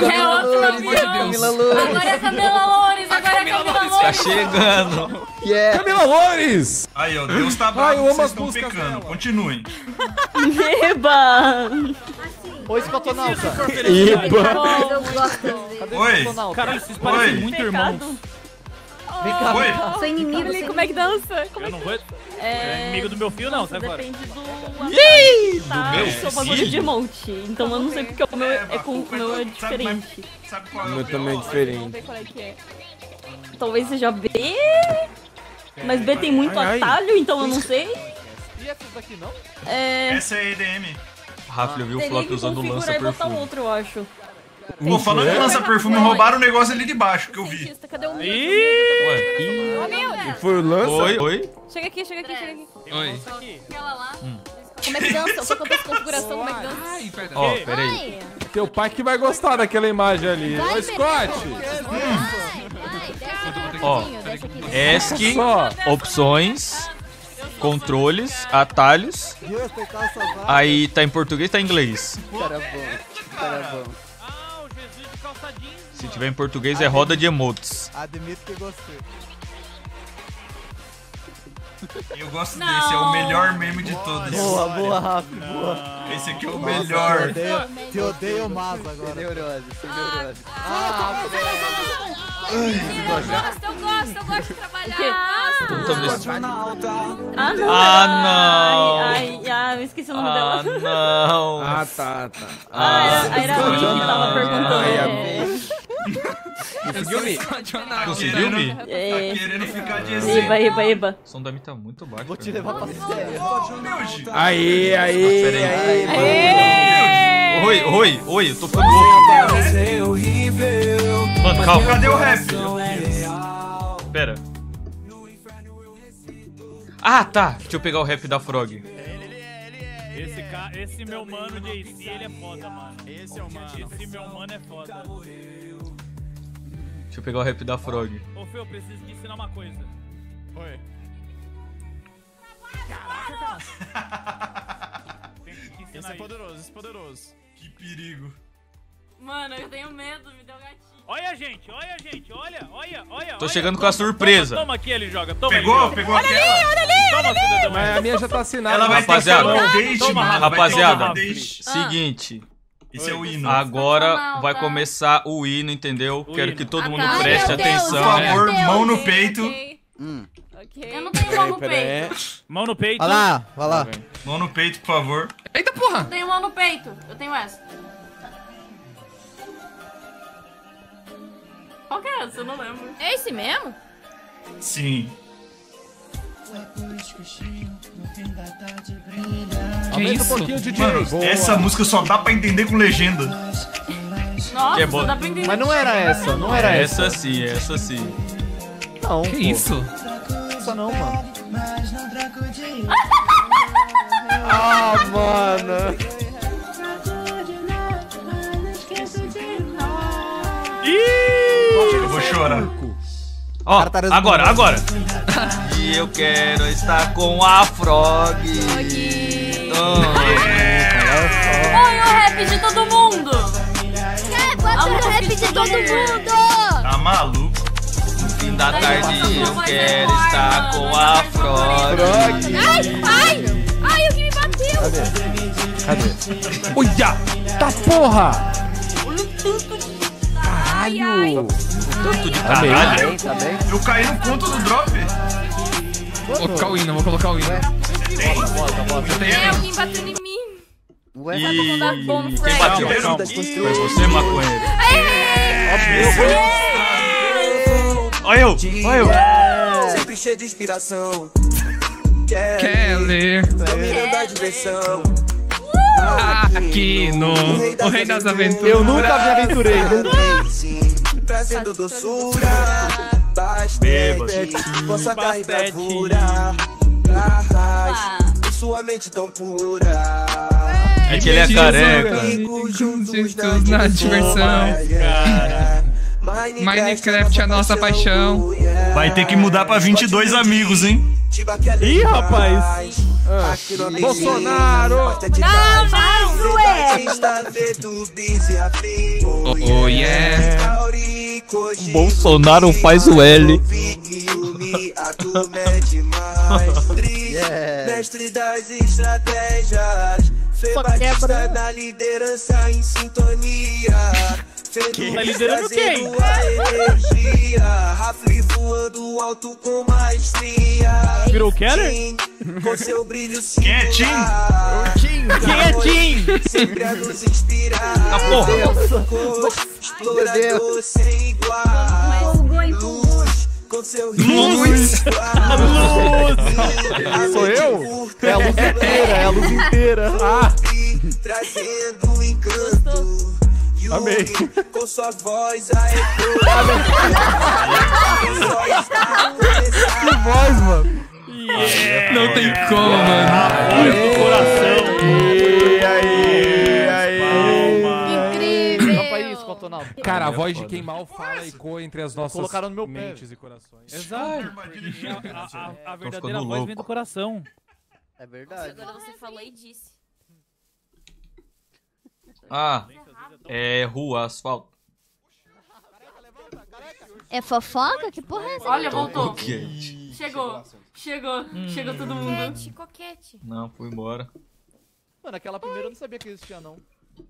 Speaker 6: Vivião,
Speaker 4: outro
Speaker 6: pelo amor de
Speaker 4: avião.
Speaker 6: Deus.
Speaker 4: Agora é Camila Loures, agora é Camila
Speaker 1: Tá
Speaker 4: Loures.
Speaker 1: chegando.
Speaker 17: Yeah.
Speaker 18: Camila Loures.
Speaker 3: Aí, ó, Deus tá
Speaker 18: Ai,
Speaker 3: bravo
Speaker 18: eu
Speaker 3: que
Speaker 18: amo
Speaker 3: vocês
Speaker 18: as
Speaker 3: estão pecando.
Speaker 18: dela.
Speaker 3: Continuem.
Speaker 20: Eba!
Speaker 2: Oi. Cadê o
Speaker 3: Oi.
Speaker 10: Caralho, vocês parecem
Speaker 3: Oi.
Speaker 10: muito irmãos.
Speaker 2: Vem cá,
Speaker 3: Oi.
Speaker 15: Sou inimigo. Sou
Speaker 7: como é que dança. Como
Speaker 10: Eu
Speaker 7: é
Speaker 10: não
Speaker 7: que...
Speaker 10: vou. É inimigo do meu filho, não, sai fora.
Speaker 20: Depende do.
Speaker 1: Ih,
Speaker 20: Tá,
Speaker 1: do meu
Speaker 20: eu sou bagulho de monte. Então eu não sei porque o meu é,
Speaker 3: mas
Speaker 20: com o meu é diferente.
Speaker 3: Sabe qual é
Speaker 12: O meu também é?
Speaker 7: Vamos
Speaker 12: diferente.
Speaker 7: ver qual é que é.
Speaker 20: Talvez seja B. Mas B tem muito atalho, então eu não sei.
Speaker 2: E essas daqui não?
Speaker 20: É.
Speaker 3: Essa é EDM.
Speaker 1: Rafa, eu vi o Flop usando
Speaker 20: configurar e botar
Speaker 1: lança-perfume.
Speaker 20: outro, eu acho.
Speaker 3: Pô, falando em lança-perfume, roubaram o negócio ali de baixo que eu vi.
Speaker 7: Cadê o meu?
Speaker 10: Ih!
Speaker 12: Foi o lança?
Speaker 1: Oi, oi.
Speaker 7: Chega aqui, chega aqui, chega aqui.
Speaker 6: Oi.
Speaker 4: Aquela lá.
Speaker 7: Como é que dança? Eu sou com a configuração, como é que dança?
Speaker 6: Ai, perdão.
Speaker 1: Ó, peraí.
Speaker 18: Teu pai que vai gostar daquela imagem ali.
Speaker 15: Vai,
Speaker 18: Ô, Scott.
Speaker 15: vai, vai, desce aqui
Speaker 1: Ó. ESC, opções, controles, atalhos. Aí tá em português, tá em inglês.
Speaker 17: Cara bom. Cara bom.
Speaker 10: Ah, o Jesus de calça jeans.
Speaker 1: Se tiver em português é roda de emotes.
Speaker 12: Admito que gostei.
Speaker 3: Eu gosto desse, é o melhor meme de todos.
Speaker 17: Boa, boa, Rafa, boa.
Speaker 3: Esse aqui é o
Speaker 12: Nossa, Te
Speaker 3: melhor.
Speaker 12: odeio, te odeio
Speaker 17: Sem
Speaker 12: agora.
Speaker 17: neurose, sem neurose.
Speaker 15: Ah,
Speaker 4: Eu gosto, eu gosto, eu gosto de trabalhar.
Speaker 1: Então,
Speaker 20: Ah, não!
Speaker 1: Ah, não.
Speaker 20: Ai, ai, ai, eu esqueci o nome
Speaker 1: Ah,
Speaker 20: dela.
Speaker 1: não.
Speaker 12: Ah, tá, tá.
Speaker 20: Ah, era, era a Lin que tava perguntando. É,
Speaker 1: Conseguiu me?
Speaker 3: Tá
Speaker 1: Conseguiu
Speaker 3: querendo,
Speaker 1: me?
Speaker 20: é,
Speaker 3: tá querendo ficar de exemplo.
Speaker 20: eba, eba.
Speaker 1: O som da minha tá muito baixo.
Speaker 17: Vou te
Speaker 1: cara.
Speaker 17: levar pra sério.
Speaker 12: Aí, aí,
Speaker 1: Pera aí.
Speaker 12: aí.
Speaker 1: Oi, oi, oi, eu tô ficando louco. Mano, calma.
Speaker 3: Cadê o rap?
Speaker 1: Pera. Ah, tá. Deixa eu pegar o rap da Frog.
Speaker 10: Esse, ca... Esse meu mano JC, ele é foda, mano. Esse é o mano. Esse meu mano é foda.
Speaker 1: Deixa eu pegar o rap da Frog.
Speaker 10: Ô, Fê, eu preciso te ensinar uma coisa. Oi.
Speaker 8: Esse é poderoso, esse é poderoso.
Speaker 3: Que perigo.
Speaker 4: Mano, eu tenho medo, me deu gatinho.
Speaker 10: Olha, gente, olha, gente, olha, olha, olha.
Speaker 1: Tô
Speaker 10: olha.
Speaker 1: chegando com a surpresa.
Speaker 10: Toma, toma aqui, ele joga. Toma,
Speaker 3: Pegou?
Speaker 10: ele joga.
Speaker 3: Pegou aquela?
Speaker 10: Toma, cidadão.
Speaker 18: Mas a minha já tá assinada.
Speaker 3: Ela vai ter que
Speaker 1: Rapaziada.
Speaker 3: o date,
Speaker 1: Rapaziada.
Speaker 3: Vai ter que falar o date.
Speaker 1: Seguinte.
Speaker 3: Esse é o hino.
Speaker 1: Agora
Speaker 4: Sensacional,
Speaker 1: vai
Speaker 4: tá?
Speaker 1: começar o hino, entendeu?
Speaker 10: O
Speaker 1: Quero
Speaker 10: hino.
Speaker 1: que todo
Speaker 4: Ah,
Speaker 1: mundo
Speaker 4: tá. Ai,
Speaker 1: preste
Speaker 15: Deus,
Speaker 1: atenção.
Speaker 3: Por favor,
Speaker 15: Deus.
Speaker 3: mão no peito.
Speaker 7: ok,
Speaker 17: Hum.
Speaker 7: ok.
Speaker 4: Eu não tenho mão no peito.
Speaker 10: Mão no peito.
Speaker 12: Vai lá, vai lá.
Speaker 3: Mão no peito, por favor.
Speaker 6: Eita porra!
Speaker 4: Eu tenho mão no peito. Eu tenho essa. Qual que é essa? Eu não lembro.
Speaker 15: É esse mesmo?
Speaker 3: Sim.
Speaker 18: Aumenta um pouquinho, DJ.
Speaker 3: Mano, essa música só dá pra entender com legenda.
Speaker 7: Nossa,
Speaker 1: é bom.
Speaker 7: só dá pra entender.
Speaker 2: Mas não era essa, não era essa.
Speaker 1: Essa sim, essa sim.
Speaker 2: Não,
Speaker 6: Que
Speaker 2: pô.
Speaker 6: isso?
Speaker 2: Essa não, mano. Ah, mano.
Speaker 3: Eu vou chorar.
Speaker 1: Ó,
Speaker 17: Tartaruga
Speaker 1: agora, agora. Eu quero estar com a Frog. Oh,
Speaker 7: Põe o rap de todo mundo!
Speaker 15: É, bota o rap de todo mundo!
Speaker 3: Tá maluco?
Speaker 1: no fim da tarde eu quero estar com a Frog.
Speaker 15: Ai, ai! Ai, o que me bateu!
Speaker 18: Cadê? Olha! Tá porra!
Speaker 7: Ai, ai!
Speaker 1: Tanto de
Speaker 18: Tá bem,
Speaker 1: caralho.
Speaker 17: Tá bem?
Speaker 3: Eu caí no ponto do drop.
Speaker 6: Vou colocar o hino, vou colocar o hino.
Speaker 7: É, alguém bateu em mim!
Speaker 17: Ué?
Speaker 7: Mundo dá bom
Speaker 1: E quem bateu?
Speaker 3: Não.
Speaker 1: Foi você, maconheiro. Olha eu, olha eu.
Speaker 23: Sempre cheio de inspiração.
Speaker 6: Keller.
Speaker 23: Domínio da diversão.
Speaker 6: Aqui no O Rei das Aventuras.
Speaker 2: Eu nunca me aventurei.
Speaker 23: Trazendo doçura.
Speaker 1: Beba.
Speaker 23: Bastante. Com sua carne. Arrase. Com sua mente tão pura.
Speaker 1: É que ele é careca.
Speaker 23: Juntos
Speaker 6: na diversão. Minecraft é a nossa paixão.
Speaker 3: Vai ter que mudar pra 22 amigos, hein?
Speaker 18: Ih, rapaz! Ah, Bolsonaro!
Speaker 20: Não, mas ué!
Speaker 6: Oh, yeah.
Speaker 1: Bolsonaro faz o L.
Speaker 17: Yeah.
Speaker 23: Mestre das estratégias. Feba está na liderança em sintonia.
Speaker 10: Tá liderando quem?
Speaker 23: A energia. Rafle voando alto com maestria.
Speaker 10: Virou Keller?
Speaker 23: Tim, Com seu brilho
Speaker 3: Quem é Tim?
Speaker 10: Quem é Tim?
Speaker 23: Sempre a nos inspirar.
Speaker 1: Ah, porra.
Speaker 23: Explorador sem igual. Luz com seu
Speaker 10: Luz.
Speaker 2: Sou eu? É a luz inteira, é a luz inteira.
Speaker 18: Ah,
Speaker 23: trazendo encanto.
Speaker 18: Amei.
Speaker 23: Com sua voz a
Speaker 2: Que voz, mano.
Speaker 6: Não tem como, mano.
Speaker 10: Olha pro coração.
Speaker 2: E aí, aí.
Speaker 15: Incrível!
Speaker 2: Só pra isso, Cotonaldo.
Speaker 18: cara, a voz de quem mal fala ecoa entre as nossas
Speaker 2: Colocaram no meu pé.
Speaker 18: mentes e corações.
Speaker 10: Exato. A, a- a verdadeira voz
Speaker 1: louco.
Speaker 10: vem do coração.
Speaker 17: É verdade.
Speaker 7: Agora você falou e disse.
Speaker 1: Ah, é rua, asfalto.
Speaker 15: É fofoca? Que porra é essa?
Speaker 7: Olha, voltou. Chegou. Chegou. Chegou todo mundo.
Speaker 15: Coquete, coquete.
Speaker 1: Não, fui embora.
Speaker 2: Mano, aquela primeira eu não sabia que existia, não.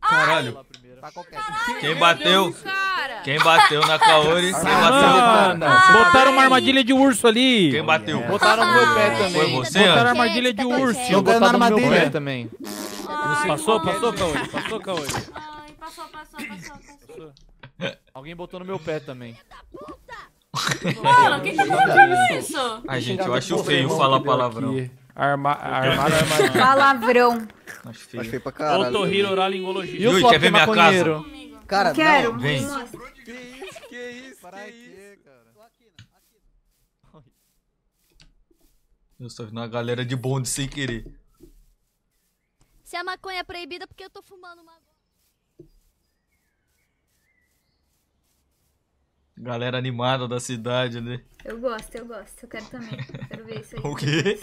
Speaker 1: Caralho.
Speaker 17: Tá qualquer.
Speaker 1: Quem bateu?
Speaker 7: Cara.
Speaker 1: Quem bateu na Kaori? Quem bateu?
Speaker 10: Mano, botaram uma armadilha de urso ali.
Speaker 1: Quem bateu?
Speaker 2: Botaram no meu pé também.
Speaker 1: Foi você,
Speaker 10: Botaram armadilha de urso.
Speaker 2: Botado
Speaker 17: na
Speaker 2: no meu pé também.
Speaker 10: Passou, passou, Kaori. Passou, Kaori.
Speaker 7: Passou, passou, passou, passou.
Speaker 2: Alguém botou no meu pé também.
Speaker 7: Mano, quem tá colocando isso?
Speaker 1: Ai, gente, eu acho feio falar palavrão.
Speaker 18: Aqui. Arma, armar armadilha.
Speaker 20: Palavrão.
Speaker 1: Acho
Speaker 17: Acho
Speaker 1: feio.
Speaker 17: feio pra caralho.
Speaker 10: Otorrino Oralingologia.
Speaker 2: E o Flop
Speaker 1: quer ver
Speaker 2: que
Speaker 1: minha
Speaker 2: maconheiro?
Speaker 17: Cara,
Speaker 20: Quero.
Speaker 17: não.
Speaker 1: Vem. Eu estou vendo uma galera de bonde sem querer.
Speaker 15: Se a maconha é proibida, porque eu tô fumando uma.
Speaker 1: Galera animada da cidade, né?
Speaker 13: Eu gosto, eu gosto. Eu quero também. Quero ver isso aí.
Speaker 1: O quê?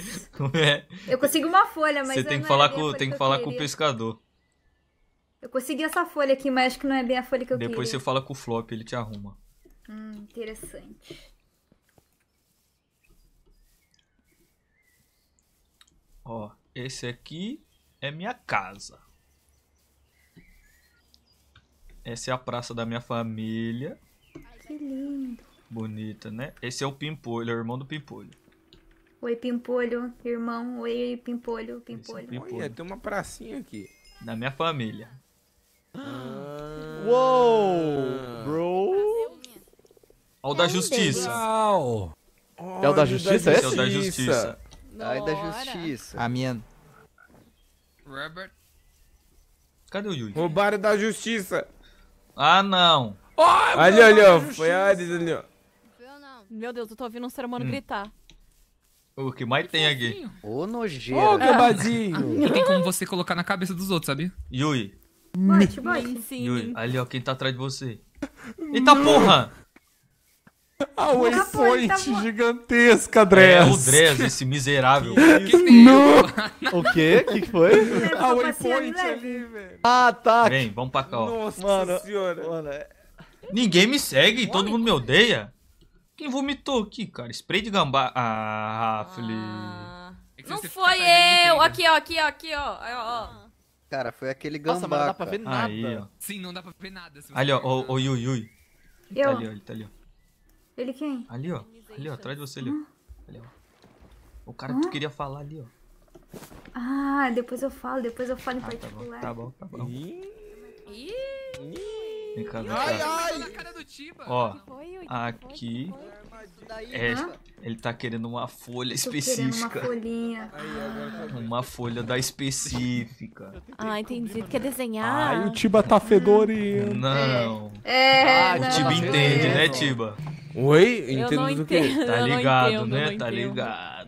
Speaker 1: É.
Speaker 13: Eu consegui uma folha, mas
Speaker 1: Você
Speaker 13: não
Speaker 1: tem
Speaker 13: é
Speaker 1: que falar com, tem que falar com o pescador.
Speaker 13: Eu consegui essa folha aqui, mas acho que não é bem a folha que eu
Speaker 1: Depois você
Speaker 13: queria.
Speaker 1: fala com o Flop, ele te arruma.
Speaker 13: Hum, interessante.
Speaker 1: Ó, esse aqui é minha casa. Essa é a praça da minha família.
Speaker 13: Lindo.
Speaker 1: Bonita, né? Esse é o Pimpolho, é o irmão do Pimpolho.
Speaker 13: Oi, Pimpolho, irmão. Oi, Pimpolho, Pimpolho.
Speaker 18: Olha, tem uma pracinha aqui.
Speaker 1: Da minha família.
Speaker 2: Uou! Bro!
Speaker 1: Ó o da justiça.
Speaker 2: É o da justiça
Speaker 1: Esse
Speaker 2: esse?
Speaker 1: é o da justiça.
Speaker 17: Ai da justiça.
Speaker 12: A minha.
Speaker 6: Robert.
Speaker 1: Cadê o Yui?
Speaker 18: Roubaram da justiça.
Speaker 1: Ah, não.
Speaker 18: Ali, ali, ó. Foi a Ares ali, ó.
Speaker 7: Meu Deus, eu tô ouvindo um ser humano
Speaker 1: Hum.
Speaker 7: gritar.
Speaker 1: O que mais tem aqui?
Speaker 17: Ô, nojeira.
Speaker 18: Ô, gabazinho.
Speaker 6: Não tem como você colocar na cabeça dos outros, sabia?
Speaker 1: Yui.
Speaker 13: Bote, bote.
Speaker 7: Sim.
Speaker 1: Yui, ali, ó, quem tá atrás de você. Eita porra!
Speaker 18: A
Speaker 13: Tá
Speaker 18: waypoint gigantesca,
Speaker 1: É
Speaker 18: Dress.
Speaker 1: o Dress, esse miserável.
Speaker 18: No.
Speaker 8: O quê? O que, que foi?
Speaker 18: A waypoint ali, velho.
Speaker 8: Ah, tá.
Speaker 1: Vem, vamos pra cá, ó.
Speaker 18: Nossa
Speaker 8: Mano,
Speaker 18: senhora.
Speaker 8: Mano, é-
Speaker 1: Ninguém me segue, todo mundo me odeia. Quem vomitou aqui, cara? Spray de gambá. Ah, Rafli.
Speaker 6: É que
Speaker 7: Não foi eu! Aqui, ó, aqui, ó, aqui, ó. Ó.
Speaker 17: Cara, foi aquele gambá.
Speaker 8: Nossa, mas não dá pra ver nada.
Speaker 1: Aí, ó.
Speaker 6: Sim, não dá pra ver nada.
Speaker 1: Ali, ó, ó, ó, Yui, Yui. Tá
Speaker 13: Eu.
Speaker 1: ali, ó, ele tá ali, ó.
Speaker 13: Ele quem?
Speaker 1: Ali, ó. Ali, ó, atrás de você ali, ó. Ali, ó. O cara que tu queria falar ali, ó.
Speaker 13: Ah, depois eu falo, depois eu falo em
Speaker 1: Ah, tá bom,
Speaker 13: particular.
Speaker 1: tá bom, tá bom.
Speaker 7: Ih,
Speaker 1: Vem cá, vem
Speaker 18: Ai,
Speaker 1: cá.
Speaker 18: ai.
Speaker 6: Na cara do Tiba.
Speaker 1: Ó, aqui. É,
Speaker 13: Hã?
Speaker 1: ele tá querendo uma folha
Speaker 13: querendo uma
Speaker 1: específica.
Speaker 13: folhinha.
Speaker 1: Uma folha da específica.
Speaker 7: Ah, entendi. Quer
Speaker 18: Ai,
Speaker 7: desenhar?
Speaker 18: o Tiba tá fedorento.
Speaker 1: Não.
Speaker 13: É,
Speaker 8: Ah,
Speaker 1: O. Tiba entende, né? Tiba?
Speaker 18: Oi? Entendo do quê?
Speaker 7: entendo.
Speaker 1: Tá ligado,
Speaker 7: entendo,
Speaker 1: né? Tá
Speaker 7: entendo.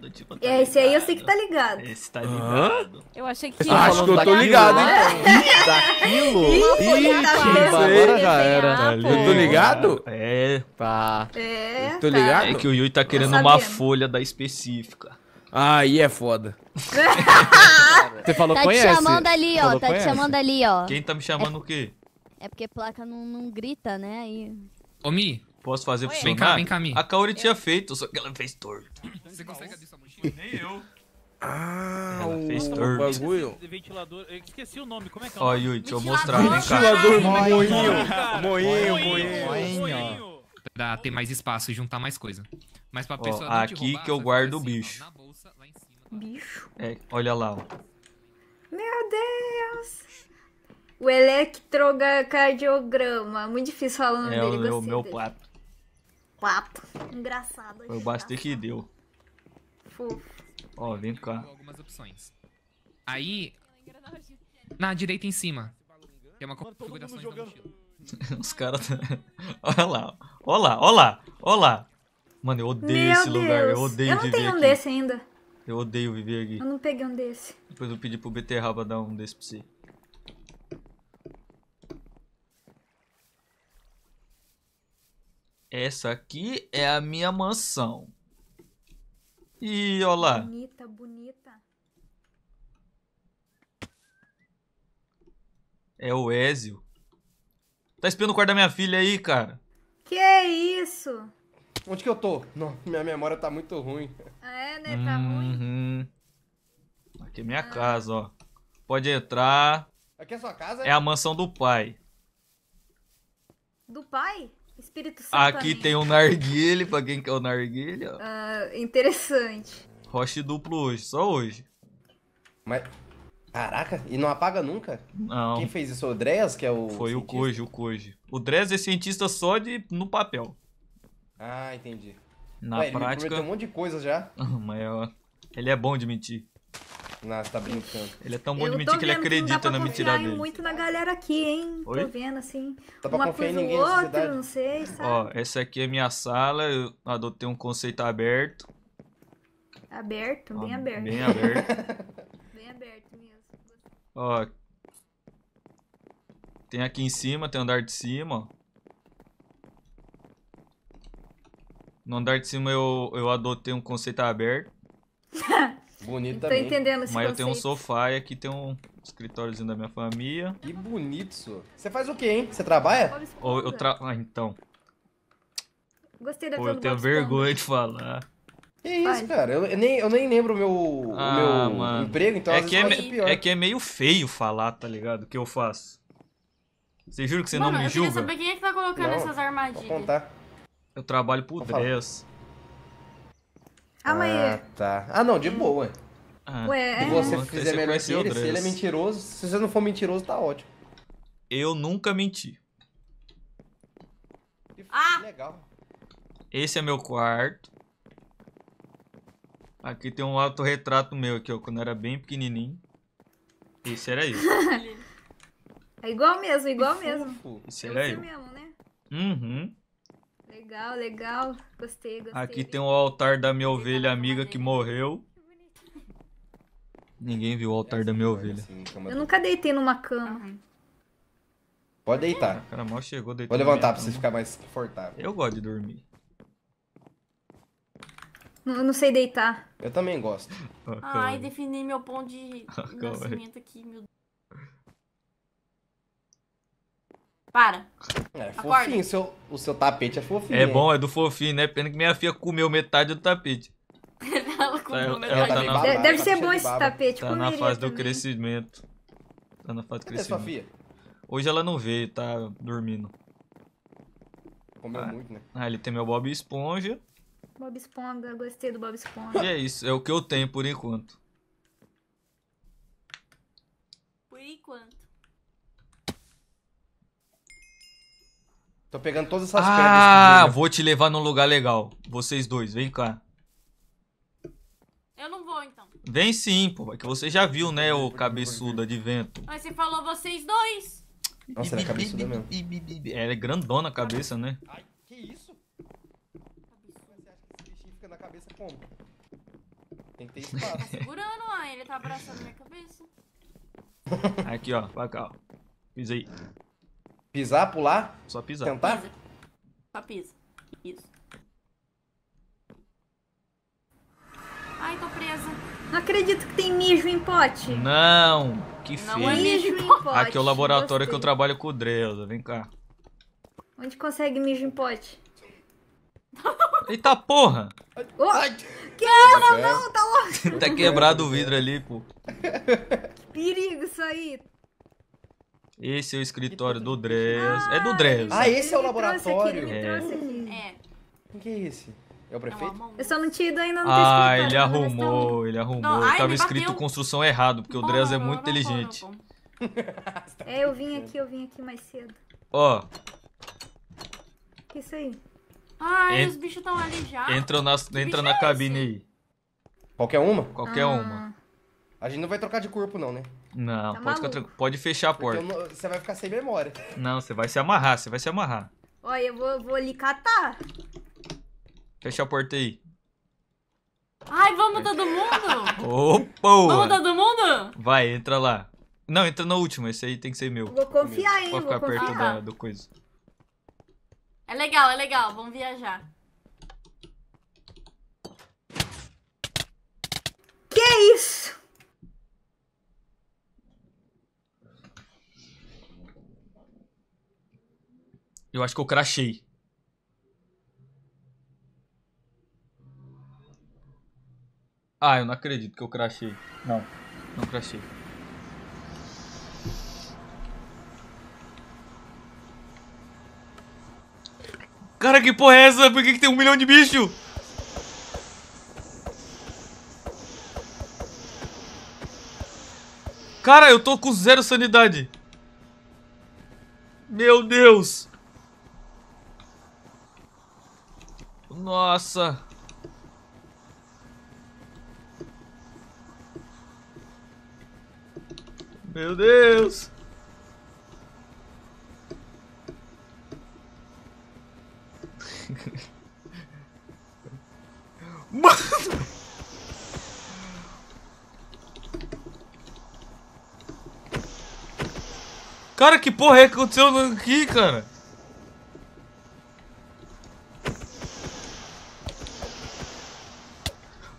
Speaker 1: Ligado. Tiba tá
Speaker 13: É, esse aí eu sei que tá ligado.
Speaker 1: Esse tá ligado.
Speaker 7: Eu achei que.
Speaker 18: Ah, acho que eu tô ligado, hein?
Speaker 8: Daquilo?
Speaker 13: Ih,
Speaker 8: Ih,
Speaker 13: tá
Speaker 8: Tiba,
Speaker 13: vendo?
Speaker 8: agora já era.
Speaker 7: Desenhar,
Speaker 18: Eu tô ligado?
Speaker 1: É,
Speaker 8: Tá.
Speaker 13: É,
Speaker 18: Tô
Speaker 13: tá.
Speaker 18: ligado?
Speaker 1: é que o Yui tá querendo uma folha da específica.
Speaker 18: Aí é foda.
Speaker 8: Você falou
Speaker 15: Tá te
Speaker 8: conhece?
Speaker 15: chamando ali, ó.
Speaker 8: Falou
Speaker 15: Tá te chamando ali, ó.
Speaker 1: Quem tá me chamando o quê?
Speaker 15: É porque placa não, não grita, né? Aí.
Speaker 6: Ô, Mi,
Speaker 1: Posso fazer
Speaker 7: Oi.
Speaker 6: Vem cá,
Speaker 1: funcionar?
Speaker 6: vem cá.
Speaker 1: A Kaori tinha feito, só que ela fez torto.
Speaker 6: você consegue abrir sua mochila?
Speaker 3: Nem eu.
Speaker 18: Ah,
Speaker 1: Ela
Speaker 18: o
Speaker 1: fez
Speaker 18: o
Speaker 1: torto.
Speaker 18: bagulho.
Speaker 10: Ventilador. Eu esqueci o nome, como é que é o
Speaker 1: Ó? Yui, deixa eu mostrar, vem cá.
Speaker 18: Ventilador moinho.
Speaker 10: Cara,
Speaker 18: Moinho,
Speaker 10: moinho,
Speaker 18: moinho.
Speaker 10: moinho.
Speaker 6: Pra ter mais espaço e juntar mais coisa. Mas pra
Speaker 1: Ó,
Speaker 6: pessoa não te
Speaker 1: aqui
Speaker 6: roubar,
Speaker 1: que eu guardo o
Speaker 6: assim, ó,
Speaker 1: bicho.
Speaker 6: bolsa, cima.
Speaker 13: Bicho.
Speaker 1: É, olha lá, ó.
Speaker 13: Meu Deus. O eletrocardiograma. Muito difícil falar o nome
Speaker 1: É
Speaker 13: dele.
Speaker 1: é o meu pato.
Speaker 13: Pato. Engraçado.
Speaker 1: Foi o bastante que deu.
Speaker 13: Fofo.
Speaker 1: Ó, vem cá.
Speaker 6: Algumas opções. Aí, na direita em cima, tem uma configuração mochila.
Speaker 1: Os caras. olha lá, olha lá, olha lá, olha lá. Mano, eu odeio
Speaker 13: Meu
Speaker 1: esse lugar. Eu
Speaker 13: Deus.
Speaker 1: odeio
Speaker 13: Eu não
Speaker 1: viver
Speaker 13: tenho um
Speaker 1: aqui.
Speaker 13: desse ainda.
Speaker 1: Eu odeio viver aqui.
Speaker 13: Eu não peguei um desse.
Speaker 1: Depois eu pedi pro Beterraba dar um desse pra você. Essa aqui é a minha mansão. E olha lá.
Speaker 13: Bonita, bonita.
Speaker 1: É o Ezio. Tá espiando o quarto da minha filha aí, cara.
Speaker 13: Que isso?
Speaker 11: Onde que eu tô? Não, minha memória tá muito ruim.
Speaker 13: É, né? Tá ruim.
Speaker 1: Uhum. Aqui é minha casa, ó. Pode entrar.
Speaker 11: Aqui é sua casa?
Speaker 1: É a mansão do pai.
Speaker 13: Do pai? Espírito Santo.
Speaker 1: Aqui
Speaker 13: amém.
Speaker 1: tem um narguile, pra quem quer o narguile, ó.
Speaker 13: Ah, interessante.
Speaker 1: Roche duplo hoje, só hoje.
Speaker 11: Mas. Caraca, e não apaga nunca?
Speaker 1: Não.
Speaker 11: Quem fez isso? O Dreas, que é o.
Speaker 1: Foi o
Speaker 11: cientista?
Speaker 1: Koji, o Koji. O Drez é cientista só de no papel.
Speaker 11: Ah, entendi.
Speaker 1: Na
Speaker 11: Ué, ele
Speaker 1: prática.
Speaker 11: prometeu um monte de coisa já.
Speaker 1: Mas ele é bom de mentir.
Speaker 11: Você tá brincando.
Speaker 1: Ele é tão bom de
Speaker 13: Eu
Speaker 1: mentir que ele acredita na mentira dele.
Speaker 13: muito na galera aqui, hein?
Speaker 1: Oi?
Speaker 13: Tô vendo assim.
Speaker 11: Dá pra
Speaker 13: uma
Speaker 11: confiar em
Speaker 13: coisa ou
Speaker 11: ninguém cidade?
Speaker 13: não sei, sabe?
Speaker 1: Ó, essa aqui é minha sala, eu adotei um conceito aberto.
Speaker 13: Aberto, bem
Speaker 1: Ó,
Speaker 13: aberto.
Speaker 1: Bem aberto.
Speaker 13: bem aberto mesmo.
Speaker 1: Ó. Tem aqui em cima, tem o andar de cima, ó. No andar de cima eu, eu adotei um conceito aberto.
Speaker 11: Bonito
Speaker 13: Tô
Speaker 11: também.
Speaker 13: entendendo esse
Speaker 1: Mas eu tenho um
Speaker 13: conceito.
Speaker 1: sofá e aqui tem um escritóriozinho da minha família.
Speaker 11: Que bonito isso. Você faz o quê, hein? Você trabalha?
Speaker 1: Ou eu tra... Ah, então.
Speaker 13: Gostei da
Speaker 1: Ou
Speaker 13: tua
Speaker 1: eu tenho vergonha de falar.
Speaker 11: Que isso, cara? Eu, eu nem, eu nem lembro o meu, o
Speaker 1: Ah,
Speaker 11: meu
Speaker 1: mano.
Speaker 11: emprego, então
Speaker 1: é que é, me- é que é meio feio falar, tá ligado? O que eu faço. Você jura que você
Speaker 4: Mano,
Speaker 1: não me
Speaker 4: eu queria
Speaker 1: julga?
Speaker 4: saber quem é que tá colocando
Speaker 11: Não,
Speaker 4: essas
Speaker 11: Vou
Speaker 4: armadilhas.
Speaker 11: contar.
Speaker 1: Eu trabalho pro
Speaker 11: falar.
Speaker 1: Dress.
Speaker 13: Ah, mas
Speaker 11: Ah, tá. Ah, não, de boa.
Speaker 1: Ah,
Speaker 13: Ué,
Speaker 11: Se você
Speaker 1: Você
Speaker 11: fizer melhor que ele, se ele é mentiroso, se você não for mentiroso, tá ótimo.
Speaker 1: Eu nunca menti.
Speaker 13: Ah!
Speaker 11: Legal.
Speaker 1: Esse é meu quarto. Aqui tem um autorretrato meu aqui, ó. Quando eu era bem pequenininho. Esse era eu.
Speaker 13: É igual mesmo, igual mesmo.
Speaker 1: Esse
Speaker 13: É
Speaker 1: era eu.
Speaker 13: mesmo, né?
Speaker 1: Uhum.
Speaker 13: Legal, legal. Gostei, gostei.
Speaker 1: Aqui tem o altar da minha ovelha amiga que morreu. Ninguém viu o altar da minha ovelha.
Speaker 13: Eu nunca deitei numa cama.
Speaker 11: Pode deitar.
Speaker 1: O cara mal chegou deitou
Speaker 11: Vou levantar pra você ficar mais confortável.
Speaker 1: Eu gosto de dormir.
Speaker 13: Não, eu não sei deitar.
Speaker 11: Eu também gosto.
Speaker 4: Ai, defini meu ponto de nascimento aqui, meu Deus. Para.
Speaker 11: É
Speaker 4: Acorda.
Speaker 11: fofinho, o seu, o seu tapete é fofinho.
Speaker 1: É
Speaker 11: hein?
Speaker 1: bom, é do fofinho, né? Pena que minha filha comeu metade do tapete.
Speaker 4: Ela
Speaker 1: comeu
Speaker 11: metade.
Speaker 1: Ela tá na,
Speaker 13: Deve, deve ser
Speaker 11: cheio
Speaker 13: bom esse tapete.
Speaker 1: tá na fase do
Speaker 13: também.
Speaker 1: crescimento. Tá na fase do
Speaker 11: Cadê sua
Speaker 1: crescimento.
Speaker 11: filha?
Speaker 1: Hoje ela não veio, tá dormindo.
Speaker 11: Comeu
Speaker 1: Ah.
Speaker 11: muito, né?
Speaker 1: Ah, ele tem meu Bob Esponja.
Speaker 13: Bob Esponja, gostei do Bob Esponja.
Speaker 1: E é isso, é o que eu tenho por enquanto.
Speaker 4: Por enquanto.
Speaker 11: Tô pegando todas essas
Speaker 1: Ah,
Speaker 11: pedras. brilham.
Speaker 1: vou te levar num lugar legal. Vocês dois, vem cá.
Speaker 4: Eu não vou, então.
Speaker 1: Vem sim, pô. É que você já viu, né, o cabeçuda de vento.
Speaker 4: Mas você falou vocês dois.
Speaker 11: Nossa, ela é cabeçuda mesmo.
Speaker 1: Ela é grandona a cabeça, né?
Speaker 11: Que isso? Você acha que esse bichinho fica na cabeça como? Tem que ter espaço.
Speaker 4: Segurando, ó. Ele tá abraçando minha cabeça.
Speaker 1: Aqui, ó. Vai cá, ó. Pisa aí.
Speaker 11: Pisar, pular?
Speaker 1: Só pisar.
Speaker 11: Tentar?
Speaker 4: Pisa. Só pisa. Isso. Ai, tô presa.
Speaker 13: Não acredito que tem mijo em pote.
Speaker 1: Não, que
Speaker 4: Não
Speaker 1: feio.
Speaker 4: é
Speaker 13: Mijo em pote.
Speaker 1: Aqui é o laboratório que eu
Speaker 13: Gostei.
Speaker 1: trabalho com o Dreuza. Vem cá.
Speaker 13: Onde consegue mijo em pote?
Speaker 1: Eita porra!
Speaker 13: Oh, que isso? Não, não, tá louco.
Speaker 1: tá quebrado o vidro ali, pô.
Speaker 13: Perigo isso aí.
Speaker 1: Esse é o escritório do Dreuza. É do Dreuza.
Speaker 11: Ah, esse é o
Speaker 13: aqui,
Speaker 11: laboratório.
Speaker 13: ele me
Speaker 1: É.
Speaker 13: trouxe aqui.
Speaker 4: É.
Speaker 11: Quem que é esse? É o prefeito?
Speaker 13: Eu só não tinha ido ainda no
Speaker 1: Ah, ele
Speaker 13: escritório, mas
Speaker 1: arrumou, ele arrumou.
Speaker 13: Não, ai,
Speaker 1: Tava escrito
Speaker 13: bateu.
Speaker 1: construção errado, porque o Dreuza é muito inteligente.
Speaker 13: tá- É, eu vim aqui, eu vim aqui mais cedo.
Speaker 1: Ó,
Speaker 13: Que isso aí?
Speaker 4: Ai,
Speaker 1: En-
Speaker 4: os bichos tão ali já.
Speaker 1: entra na, entra na
Speaker 4: é
Speaker 1: cabine
Speaker 4: esse?
Speaker 1: aí.
Speaker 11: Qualquer uma?
Speaker 1: Qualquer
Speaker 13: Ah.
Speaker 1: uma.
Speaker 11: A gente não vai trocar de corpo, não, né?
Speaker 1: Não,
Speaker 13: Tá
Speaker 1: pode, ficar pode fechar a porta.
Speaker 11: não- você vai ficar sem memória.
Speaker 1: Não, você vai se amarrar, você vai se amarrar.
Speaker 13: Olha, eu vou, vou lhe catar.
Speaker 1: Fecha a porta aí.
Speaker 4: Ai, vamos todo mundo?
Speaker 1: Opa!
Speaker 4: Vamos todo mundo?
Speaker 1: Vai, entra lá. Não, entra na última, esse aí tem que ser meu.
Speaker 13: Vou confiar, hein?
Speaker 1: Pode
Speaker 13: Vou
Speaker 1: ficar perto
Speaker 13: confiar.
Speaker 1: da, do coisa.
Speaker 4: É legal, é legal. Vamos viajar.
Speaker 13: Que isso?
Speaker 1: Eu acho que eu crachei. Ah, eu não acredito que eu crachei. Não, não crachei. Cara, que porra é essa? Por que, que tem um milhão de bicho? Cara, eu tô com zero sanidade. Meu Deus. Nossa. Meu Deus. Cara, que porra é que aconteceu aqui, cara?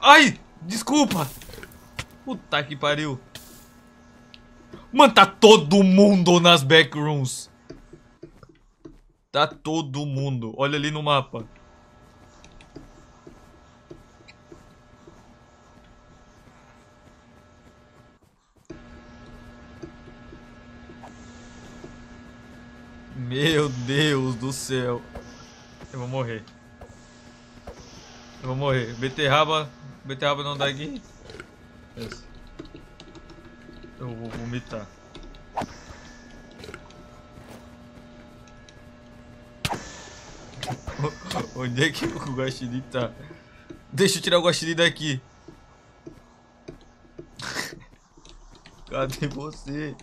Speaker 1: Ai, desculpa. Puta que pariu. Mano, tá todo mundo nas backrooms. Tá todo mundo. Olha ali no mapa. Meu Deus do céu. Eu vou morrer. Eu vou morrer. Beterraba. Beterraba rabo não daqui? Eu vou vomitar. Onde é que o guaxinim tá? Deixa eu tirar o guaxinim daqui. Cadê você?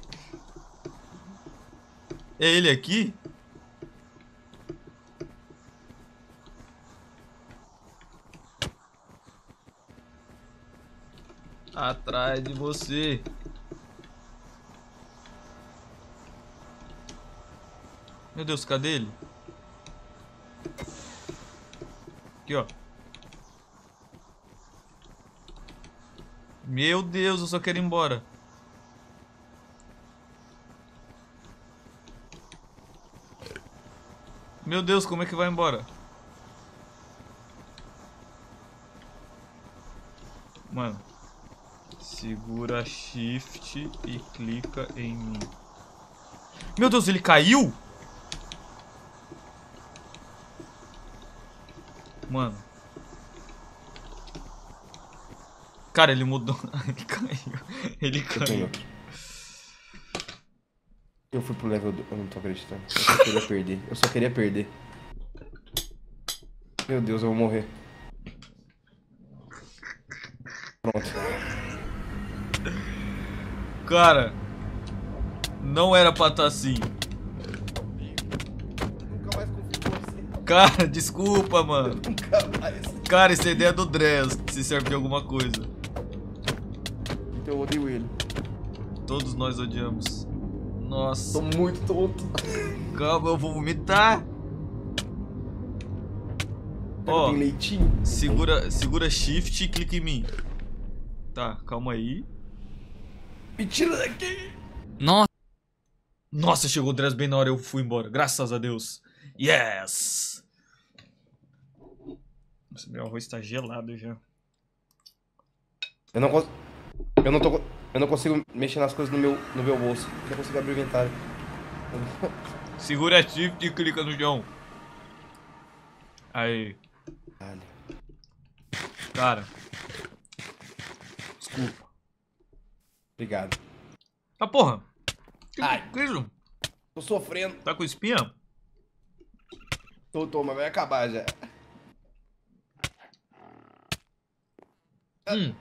Speaker 1: É ele aqui? Atrás de você. Meu Deus, cadê ele? Aqui, ó. Meu Deus, eu só quero ir embora. Meu Deus, como é que vai embora? Mano. Segura shift e clica em mim. Meu Deus, ele caiu? Mano. Cara, ele mudou. ele caiu. Ele caiu.
Speaker 11: Eu fui pro level do... Eu não tô acreditando. Eu só queria perder. Eu só queria perder. Meu Deus, eu vou morrer.
Speaker 1: Cara. Não era pra estar assim.
Speaker 11: Nunca mais confio em você.
Speaker 1: Cara, desculpa, mano.
Speaker 11: Nunca mais.
Speaker 1: Cara, isso é ideia do Dress, se serve de alguma coisa.
Speaker 11: Então eu odeio ele.
Speaker 1: Todos nós odiamos. Nossa.
Speaker 11: Tô muito tonto.
Speaker 1: Calma, eu vou vomitar. Ó,
Speaker 11: leitinho?
Speaker 1: segura, segura shift e clica em mim. Tá, calma aí.
Speaker 11: Me tira daqui.
Speaker 6: Nossa.
Speaker 1: Nossa, chegou o Dress bem na hora, eu fui embora. Graças a Deus. Yes! Nossa, meu arroz tá gelado já.
Speaker 11: Eu não consigo. Eu não tô. Eu não consigo mexer nas coisas no meu, no meu bolso. Eu não consigo abrir o inventário.
Speaker 1: Segura shift e clica no chão. Aí. Cara. Desculpa.
Speaker 11: Obrigado.
Speaker 1: Ah, porra. Que,
Speaker 11: Ai.
Speaker 1: que isso?
Speaker 11: Tô sofrendo.
Speaker 1: Tá com espinha?
Speaker 11: Tô, tô, mas vai acabar já.
Speaker 1: Hum.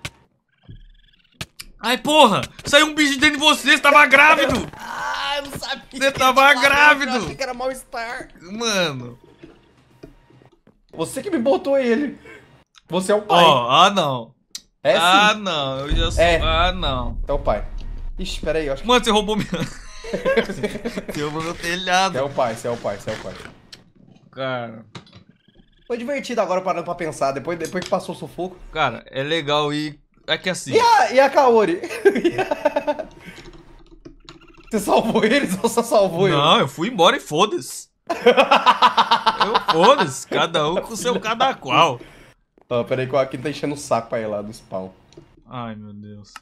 Speaker 1: Ai, porra! Saiu um bicho dentro de você, você tava grávido!
Speaker 11: Ah, eu não sabia.
Speaker 1: Você tava grávido!
Speaker 11: Eu achei que era mal-estar.
Speaker 1: Mano.
Speaker 11: Você que me botou ele. Você é o pai.
Speaker 1: Ó, ah não.
Speaker 11: É sim.
Speaker 1: Ah não, eu já sou.
Speaker 11: É.
Speaker 1: Ah não.
Speaker 11: É o pai. Ixi, peraí, eu acho que.
Speaker 1: Mano, você roubou minha. você roubou meu telhado.
Speaker 11: Você é o pai, você é o pai, você é o pai.
Speaker 1: Cara.
Speaker 11: Foi divertido agora parando pra pensar, depois, depois que passou o sufoco.
Speaker 1: Cara, é legal e. É que assim.
Speaker 11: E a, e a Kaori? Você salvou eles ou só salvou ele?
Speaker 1: Não, eu fui embora e foda-se. eu foda-se, cada um com o seu cada qual.
Speaker 11: Ó, peraí que o Akin tá enchendo o saco pra ir lá do spawn.
Speaker 1: Ai, meu Deus.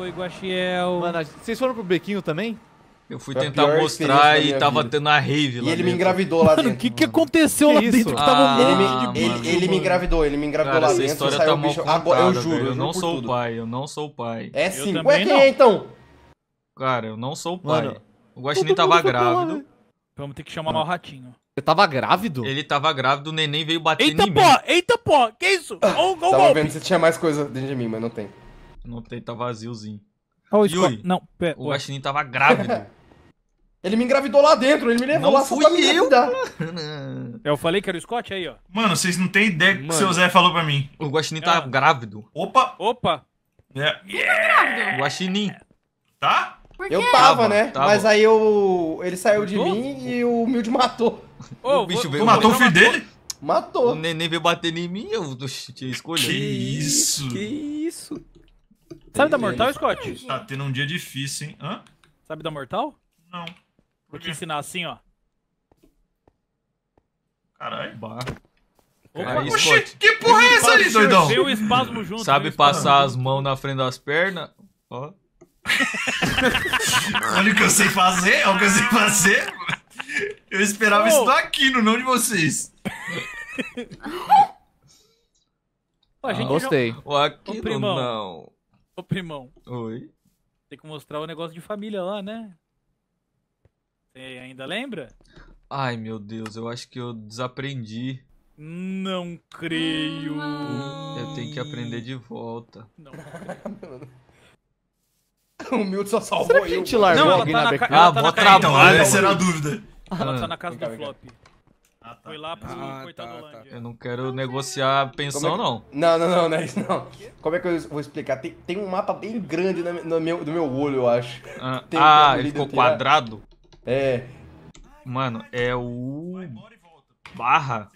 Speaker 10: Oi, Guaxiel.
Speaker 2: Mano, vocês foram pro bequinho também?
Speaker 1: Eu fui
Speaker 11: Foi
Speaker 1: tentar mostrar e tava
Speaker 11: vida.
Speaker 1: tendo a rave lá
Speaker 11: E ele me
Speaker 1: dentro.
Speaker 11: engravidou lá dentro.
Speaker 10: O que, que aconteceu lá
Speaker 2: Que
Speaker 10: dentro
Speaker 2: isso?
Speaker 10: que tava
Speaker 1: Ah,
Speaker 11: Ele me,
Speaker 10: de
Speaker 11: ele,
Speaker 1: mano.
Speaker 11: ele me engravidou, ele me engravidou
Speaker 1: Cara,
Speaker 11: lá
Speaker 1: essa
Speaker 11: dentro,
Speaker 1: história
Speaker 11: saiu
Speaker 1: tá mal
Speaker 11: bicho.
Speaker 1: contada,
Speaker 11: Agora, eu juro,
Speaker 1: velho.
Speaker 11: eu
Speaker 1: Eu
Speaker 11: juro
Speaker 1: não sou o pai, eu não sou o pai.
Speaker 11: É sim. Ué, quem
Speaker 10: não.
Speaker 11: é então?
Speaker 1: Cara, eu não sou o pai.
Speaker 2: Mano,
Speaker 1: o Guaxinim
Speaker 2: todo
Speaker 1: tava
Speaker 2: pra
Speaker 1: grávido.
Speaker 10: Vamos ter que chamar lá o ratinho.
Speaker 2: Você tava grávido?
Speaker 1: Ele tava grávido, o neném veio bater
Speaker 10: Eita
Speaker 1: em mim.
Speaker 10: pô, eita pô, que isso? Ó, o
Speaker 11: Tava
Speaker 10: golpe.
Speaker 11: vendo se tinha mais coisa dentro de mim, mas não tem.
Speaker 1: Não tem, tá vaziozinho.
Speaker 10: Ó, o
Speaker 1: Yuri,
Speaker 10: Scott. Não, pera.
Speaker 1: O. Guaxinim tava grávido.
Speaker 11: Ele me engravidou lá dentro, ele me levou
Speaker 1: Não
Speaker 11: lá só
Speaker 1: fui
Speaker 11: pra me
Speaker 1: eu.
Speaker 10: Eu falei que era o Scott aí, ó.
Speaker 3: Mano, vocês não têm ideia do que o seu Zé falou pra mim.
Speaker 1: o Guaxinim tá
Speaker 10: Ah.
Speaker 1: grávido.
Speaker 3: Opa!
Speaker 10: Opa.
Speaker 3: É.
Speaker 1: O Guaxinim.
Speaker 3: Tá?
Speaker 11: Eu tava, né?
Speaker 1: tava.
Speaker 11: Mas aí eu... ele saiu de
Speaker 10: Matou?
Speaker 11: mim e o Humilde matou.
Speaker 10: Ô,
Speaker 1: O bicho veio
Speaker 3: Matou o filho dele?
Speaker 1: O
Speaker 11: Matou.
Speaker 1: neném veio bater em mim, eu tinha escolhido.
Speaker 3: Que isso?
Speaker 2: Que isso?
Speaker 10: Sabe da Mortal, Scott?
Speaker 3: Tá tendo um dia difícil, hein? Hã?
Speaker 10: Sabe da Mortal?
Speaker 3: Não.
Speaker 10: Vou te ensinar assim, ó.
Speaker 3: Caralho.
Speaker 1: Bah.
Speaker 10: Opa.
Speaker 1: Aí,
Speaker 3: Oxi,
Speaker 1: Scott,
Speaker 3: que porra é essa aí, doidão?
Speaker 10: O espasmo junto.
Speaker 1: sabe
Speaker 10: o
Speaker 1: passar as mãos na frente das pernas? Ó.
Speaker 3: Olha o que eu sei fazer, olha o que eu sei fazer. Eu esperava isso
Speaker 10: Ô.
Speaker 3: do Aquino, não de vocês.
Speaker 10: Ó, a gente já-
Speaker 2: Gostei.
Speaker 1: O Aquino
Speaker 10: primão.
Speaker 1: não.
Speaker 10: Ô, primão.
Speaker 1: Oi?
Speaker 10: Tem que mostrar o negócio de família lá, né? Você ainda lembra?
Speaker 1: Ai, meu Deus, eu acho que eu desaprendi.
Speaker 10: Não creio.
Speaker 1: Eu tenho que aprender de volta.
Speaker 11: o Milton só salvou
Speaker 10: Será que a
Speaker 11: eu.
Speaker 10: gente largou
Speaker 11: Não,
Speaker 10: alguém na
Speaker 11: tá
Speaker 10: back-
Speaker 11: na
Speaker 10: ela
Speaker 1: Ah,
Speaker 10: tá
Speaker 1: mó
Speaker 10: na. Flop.
Speaker 3: Essa era a dúvida.
Speaker 10: Ela tá
Speaker 1: Ah.
Speaker 10: na casa do
Speaker 11: vem cá.
Speaker 10: Flop. Foi lá pro
Speaker 11: Ah,
Speaker 10: coitado
Speaker 11: tá,
Speaker 10: Holândia.
Speaker 1: Eu não quero negociar pensão,
Speaker 11: é
Speaker 1: não.
Speaker 11: que- Não, não, não, não é isso não. Como é que eu vou explicar? Tem, tem um mapa bem grande na- no meu, do meu olho, eu acho.
Speaker 1: Ah,
Speaker 11: Tem-
Speaker 1: ah,
Speaker 11: tem
Speaker 1: ele ficou
Speaker 11: tirar.
Speaker 1: quadrado?
Speaker 11: É.
Speaker 1: Mano, é o. Barra.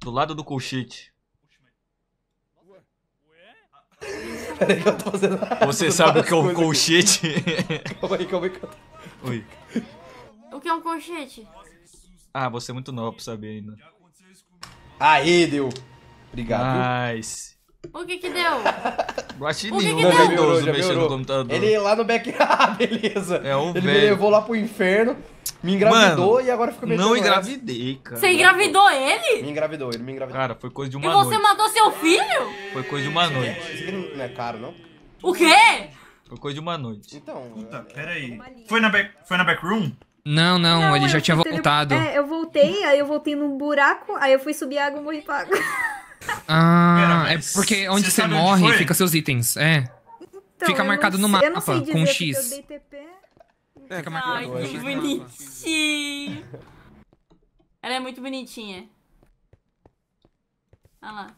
Speaker 1: Do lado do colchete.
Speaker 11: Peraí que eu tô fazendo.
Speaker 1: Você sabe o que é um colchete?
Speaker 11: Calma aí, calma aí. calma aí.
Speaker 1: Oi.
Speaker 4: O que é um colchete?
Speaker 1: Ah, você é muito nova pra saber ainda.
Speaker 11: Aê, deu. Obrigado.
Speaker 1: Nice.
Speaker 4: O que que deu?
Speaker 1: Guaxinim,
Speaker 4: O que que
Speaker 1: um
Speaker 4: deu?
Speaker 11: já
Speaker 1: idoso
Speaker 11: já
Speaker 1: mexendo no computador.
Speaker 11: Ele lá no back. Ah, beleza.
Speaker 1: É um
Speaker 11: Ele me
Speaker 1: velho.
Speaker 11: levou lá pro inferno, me engravidou
Speaker 1: Mano,
Speaker 11: e agora fica metendo
Speaker 1: Não engravidei, cara.
Speaker 4: Você engravidou ele?
Speaker 11: Me engravidou, ele me engravidou.
Speaker 1: Cara, foi coisa de
Speaker 4: E
Speaker 1: uma
Speaker 4: você
Speaker 1: noite.
Speaker 4: matou seu filho?
Speaker 1: Foi coisa de uma noite.
Speaker 11: Isso aqui não é caro, não?
Speaker 4: O quê?
Speaker 1: Foi coisa de uma noite.
Speaker 11: Então.
Speaker 3: Puta, peraí. Foi na, back, foi na backroom?
Speaker 6: Não, não, ele já tinha
Speaker 13: fui tele-
Speaker 6: voltado.
Speaker 13: É, eu voltei, aí eu voltei num buraco, aí eu fui subir água e morri pra água.
Speaker 6: Ah,
Speaker 3: Pera,
Speaker 6: é porque onde
Speaker 3: você onde
Speaker 6: morre,
Speaker 3: foi?
Speaker 6: fica seus itens. É.
Speaker 13: Então,
Speaker 6: Fica marcado no
Speaker 13: sei- eu não sei
Speaker 6: mapa,
Speaker 13: dizer,
Speaker 6: com um X.
Speaker 13: Eu dei TP.
Speaker 6: Fica
Speaker 4: Ai,
Speaker 6: marcado
Speaker 4: que bonitinho. Ela é muito bonitinha. Olha lá.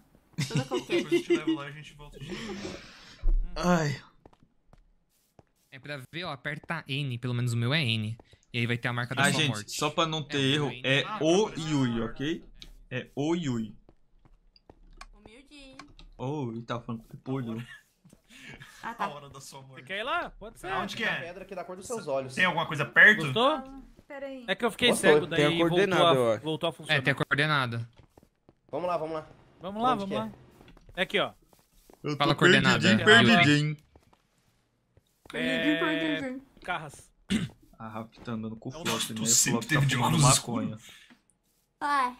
Speaker 4: Toda
Speaker 3: Depois eu
Speaker 4: coquete.
Speaker 3: te levo lá e a gente volta de novo.
Speaker 1: Ai.
Speaker 6: É pra ver, ó, aperta N, pelo menos o meu é N. E aí vai ter a marca da
Speaker 1: Ah,
Speaker 6: sua
Speaker 1: gente,
Speaker 6: morte.
Speaker 1: só pra não ter erro, é o Yui, ok? É o Yui. Oh, ele tá falando com o polho.
Speaker 4: Ah,
Speaker 3: A
Speaker 4: tá.
Speaker 3: hora da sua morte.
Speaker 10: Quer ir lá? Pode ser.
Speaker 3: Aonde que é?
Speaker 11: pedra que dá a cor dos seus olhos.
Speaker 3: Tem alguma coisa perto?
Speaker 10: Gostou?
Speaker 13: Pera aí.
Speaker 10: É que eu fiquei
Speaker 11: Gostou.
Speaker 10: cego,
Speaker 11: Tem
Speaker 10: daí
Speaker 11: a coordenada,
Speaker 10: voltou,
Speaker 11: eu
Speaker 10: a,
Speaker 11: acho.
Speaker 10: voltou a funcionar.
Speaker 6: É, tem a coordenada.
Speaker 11: Vamos lá, vamos lá.
Speaker 10: Vamos lá,
Speaker 11: Onde
Speaker 10: vamos
Speaker 11: que
Speaker 10: lá. É aqui, ó.
Speaker 1: Eu
Speaker 6: Fala a coordenada.
Speaker 1: perdidinho,
Speaker 6: Yui.
Speaker 1: perdidinho.
Speaker 10: É... Carras.
Speaker 1: A Rafa tá andando com o
Speaker 10: É
Speaker 1: Flop, né? O
Speaker 3: sempre
Speaker 1: Flop tá
Speaker 3: teve de
Speaker 1: fumando maconha.
Speaker 4: Ai.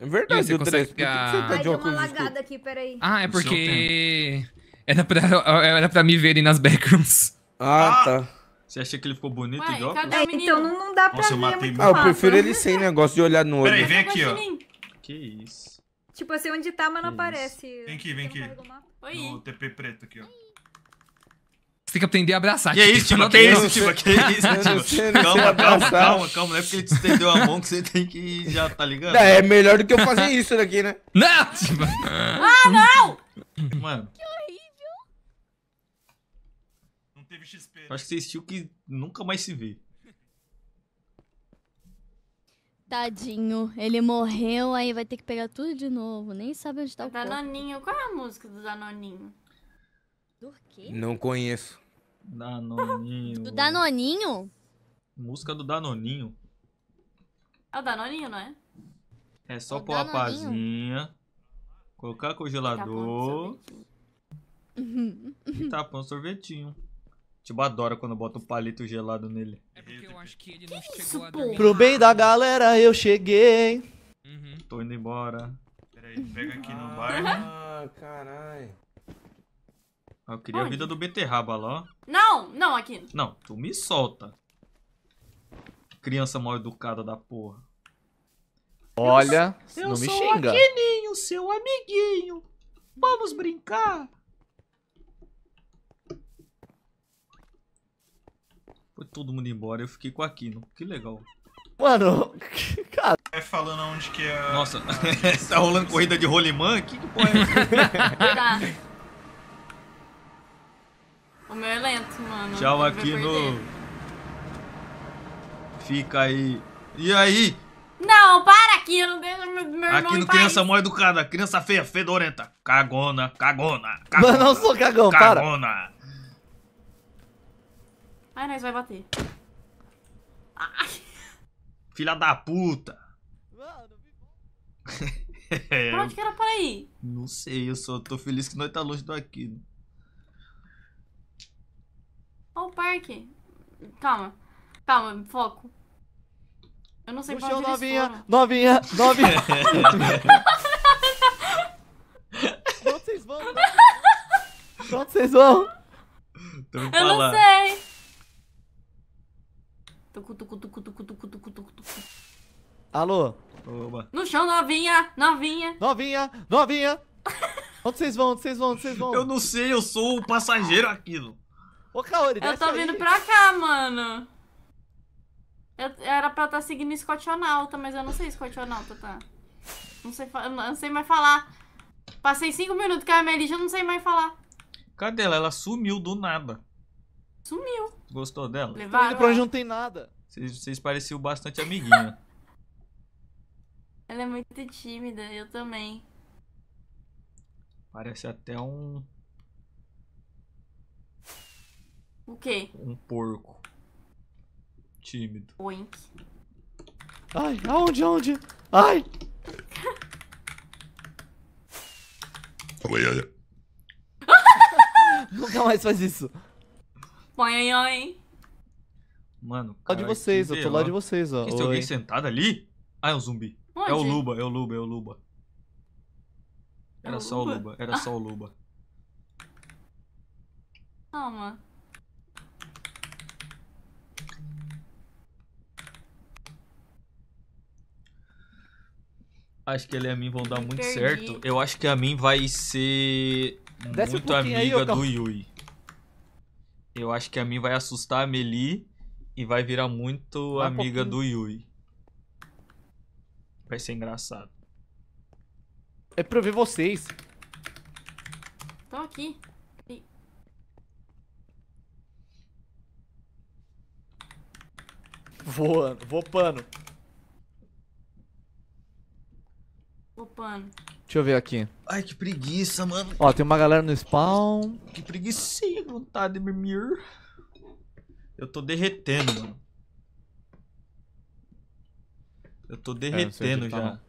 Speaker 14: É verdade,
Speaker 6: você consegue
Speaker 14: por que você tá de
Speaker 13: uma lagada aqui, peraí.
Speaker 6: Ah, é porque. Era pra, era pra me verem nas backrooms.
Speaker 14: Ah, tá.
Speaker 1: Você acha que ele ficou bonito
Speaker 4: Ué,
Speaker 1: de óculos?
Speaker 13: É, então não, não dá pra
Speaker 3: Nossa, eu
Speaker 13: ver
Speaker 3: matei
Speaker 13: muito.
Speaker 14: Ah, eu prefiro ele sem negócio de olhar no olho.
Speaker 3: Peraí, vem aqui, ó.
Speaker 1: Que isso.
Speaker 13: Tipo, eu sei onde tá, mas não
Speaker 1: Que
Speaker 13: aparece.
Speaker 3: Vem aqui, vem aqui. No TP preto aqui, ó.
Speaker 6: Você tem que aprender a abraçar.
Speaker 1: Que isso, Tiba?
Speaker 6: não
Speaker 1: Que
Speaker 6: tem
Speaker 1: isso. Tiba? Que isso, Tiba? Calma, calma, calma, calma. Não é porque ele te estendeu a mão que você tem que já tá ligado?
Speaker 14: É, é melhor do que eu fazer isso daqui, né?
Speaker 6: Não! Tipo,
Speaker 4: Ah, não!
Speaker 1: Mano,
Speaker 3: Não teve XP.
Speaker 1: eu acho que você assistiu que nunca mais se vê.
Speaker 15: Tadinho, ele morreu, aí vai ter que pegar tudo de novo. Nem sabe onde tá o corpo.
Speaker 4: Danoninho. Qual é a música do Danoninho?
Speaker 15: Do quê?
Speaker 14: Não conheço.
Speaker 1: Danoninho.
Speaker 15: Do Danoninho?
Speaker 1: Música do Danoninho.
Speaker 4: É o Danoninho, não é?
Speaker 1: É só
Speaker 15: O
Speaker 1: pôr a
Speaker 15: Danoninho?
Speaker 1: pazinha, colocar congelador e tapar um sorvetinho. Tipo, adora quando bota um palito gelado nele.
Speaker 6: É porque eu acho que ele não
Speaker 4: isso,
Speaker 6: chegou a
Speaker 4: pô?
Speaker 6: dormir.
Speaker 12: Pro bem da galera eu cheguei.
Speaker 6: Uhum.
Speaker 1: Tô indo embora.
Speaker 3: Peraí, pega aqui no bairro.
Speaker 14: Ah, caralho.
Speaker 1: Eu queria a
Speaker 4: Onde?
Speaker 1: vida do beterraba lá, ó.
Speaker 4: Não, não, aqui.
Speaker 1: Não, tu me solta. Criança mal educada da porra.
Speaker 12: Olha, não me xinga.
Speaker 1: Aquininho, seu amiguinho. Vamos brincar. Foi todo mundo embora, eu fiquei com o Aquino. Que legal.
Speaker 12: Mano, cara.
Speaker 3: Vai falando onde que é.
Speaker 1: Nossa, tá rolando corrida de rolimã? Que que porra é essa?
Speaker 4: O meu é lento, mano.
Speaker 1: Tchau,
Speaker 4: Ele
Speaker 1: Aquino.
Speaker 4: perder.
Speaker 1: Fica aí. E aí?
Speaker 4: Não, para aqui, eu não deixo meu, irmão
Speaker 1: Aqui no criança mal educada, criança feia, fedorenta. Cagona, cagona, cagona.
Speaker 12: Mano, não sou cagão, para.
Speaker 1: Cagona.
Speaker 4: Ai, nós vai bater.
Speaker 1: Filha da puta. É,
Speaker 4: Pra onde que era pra ir?
Speaker 1: Não sei, eu só tô feliz que nós tá longe do
Speaker 4: Ó o parque. Calma. Calma, foco. Eu não sei pra onde eles
Speaker 12: novinha,
Speaker 4: foram.
Speaker 12: novinha, novinha. Pra onde vocês vão? Onde vocês vão?
Speaker 1: Então
Speaker 4: Eu não sei. Tucu, tucu, tucu, tucu, tucu, tucu, tucu, tucu.
Speaker 2: Alô?
Speaker 1: Oba.
Speaker 4: No chão, novinha, novinha.
Speaker 2: Novinha, novinha. Onde vocês vão? Onde vocês vão? Onde vocês vão?
Speaker 1: Eu não sei, eu sou o passageiro aqui.
Speaker 2: Ô, Kaori,
Speaker 4: Eu tô
Speaker 2: aí.
Speaker 4: vindo pra cá, mano. Eu, era pra eu estar seguindo Scotionalta, mas eu não sei Scotionalta, tá? Não sei, não sei mais falar. Passei cinco minutos com a Melissa, eu não sei mais falar.
Speaker 1: Cadê ela? Ela sumiu do nada.
Speaker 4: Sumiu.
Speaker 1: Gostou dela?
Speaker 2: Tô
Speaker 4: Levaram
Speaker 2: indo pra onde não tem nada.
Speaker 1: Vocês, vocês pareciam bastante amiguinha.
Speaker 4: Ela é muito tímida, eu também.
Speaker 1: Parece até um,
Speaker 4: O quê?
Speaker 1: um porco. Tímido.
Speaker 4: Oink.
Speaker 2: Ai, aonde, aonde? Ai! Nunca mais faz isso.
Speaker 4: Põe aí,
Speaker 1: Mano,
Speaker 2: Lá de
Speaker 1: cara,
Speaker 2: vocês, eu tô lá de vocês, ó.
Speaker 1: Tem alguém sentado ali? Ah, é um zumbi. É o
Speaker 4: Onde?
Speaker 1: Luba, é o Luba, é o Luba. Era
Speaker 4: É o
Speaker 1: só o
Speaker 4: Luba?
Speaker 1: Luba, era só o Luba.
Speaker 4: Calma.
Speaker 1: Acho que ele e a mim vão dar muito
Speaker 4: perdi.
Speaker 1: certo. Eu acho que a mim vai ser
Speaker 2: Desce um
Speaker 1: muito
Speaker 2: aí,
Speaker 1: amiga
Speaker 2: Cal-
Speaker 1: do Yui. Eu acho que a mim vai assustar a Meli e vai virar muito
Speaker 2: Vai um
Speaker 1: amiga
Speaker 2: pouquinho.
Speaker 1: do Yui. Vai ser engraçado.
Speaker 2: É pra eu ver vocês.
Speaker 4: Tô aqui.
Speaker 2: Voando, vopando.
Speaker 4: O pano.
Speaker 2: Deixa eu ver aqui.
Speaker 1: Ai, que preguiça, mano.
Speaker 2: Ó, tem uma galera no spawn.
Speaker 1: Que preguiça, vontade de mimir. Eu tô derretendo, mano. Eu tô
Speaker 2: sei
Speaker 1: derretendo
Speaker 2: tá,
Speaker 1: já.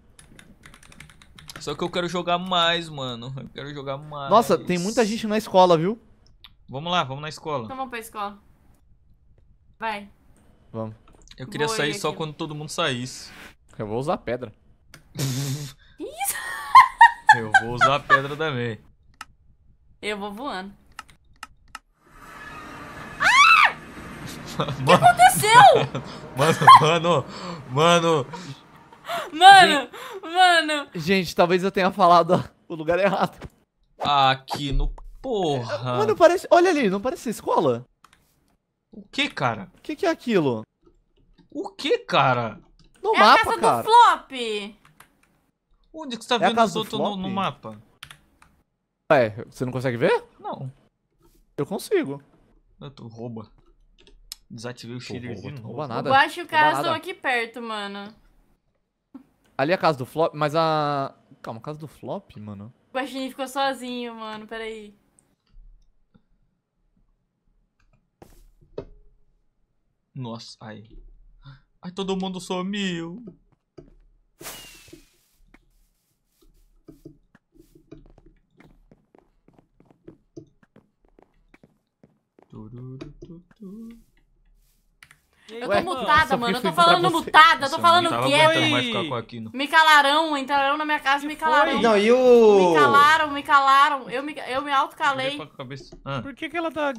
Speaker 1: Só que eu quero jogar mais, mano. Eu quero jogar mais.
Speaker 2: Nossa, tem muita gente na escola, viu?
Speaker 1: Vamos lá, vamos na escola.
Speaker 4: Então vamos pra escola. Vai.
Speaker 2: Vamos.
Speaker 1: Eu queria
Speaker 4: Vou
Speaker 1: sair
Speaker 4: ir
Speaker 1: só
Speaker 4: aqui.
Speaker 1: quando todo mundo saísse.
Speaker 2: Eu vou usar pedra.
Speaker 1: Eu vou usar a pedra também.
Speaker 4: Eu vou voando.
Speaker 1: O que
Speaker 4: aconteceu?
Speaker 1: Mano, mano, mano.
Speaker 4: Mano, mano.
Speaker 2: Gente, talvez eu tenha falado o lugar errado.
Speaker 1: Aqui no. Porra.
Speaker 2: Mano, parece. Olha ali, não parece escola?
Speaker 1: O que, cara?
Speaker 2: O que, que é aquilo?
Speaker 1: O que, cara?
Speaker 2: No
Speaker 4: é
Speaker 2: mapa,
Speaker 4: a casa
Speaker 2: cara.
Speaker 4: do Flop.
Speaker 1: Onde que você tá
Speaker 2: É
Speaker 1: vendo os outros no, no mapa?
Speaker 2: Ué, você não consegue ver?
Speaker 1: Não.
Speaker 2: Eu consigo.
Speaker 1: Eu tô rouba. Desativei o de
Speaker 2: rouba,
Speaker 1: novo.
Speaker 2: rouba
Speaker 4: O
Speaker 2: nada.
Speaker 4: Guacho e o estão aqui perto, mano.
Speaker 2: Ali é a casa do flop, mas a. Calma, a casa do flop, mano.
Speaker 4: O Guaxinim ficou sozinho, mano. Peraí.
Speaker 1: Nossa, ai. Ai, todo mundo sumiu.
Speaker 4: Eu
Speaker 2: Ué,
Speaker 4: tô mutada, mano. Eu tô falando mutada. Eu tô falando
Speaker 1: com aquilo.
Speaker 4: Me calaram, entraram na minha casa e me calaram.
Speaker 11: Não, e o-
Speaker 4: Me calaram, me calaram. Eu me, eu me autocalei.
Speaker 1: Ah.
Speaker 10: Por que, que ela tá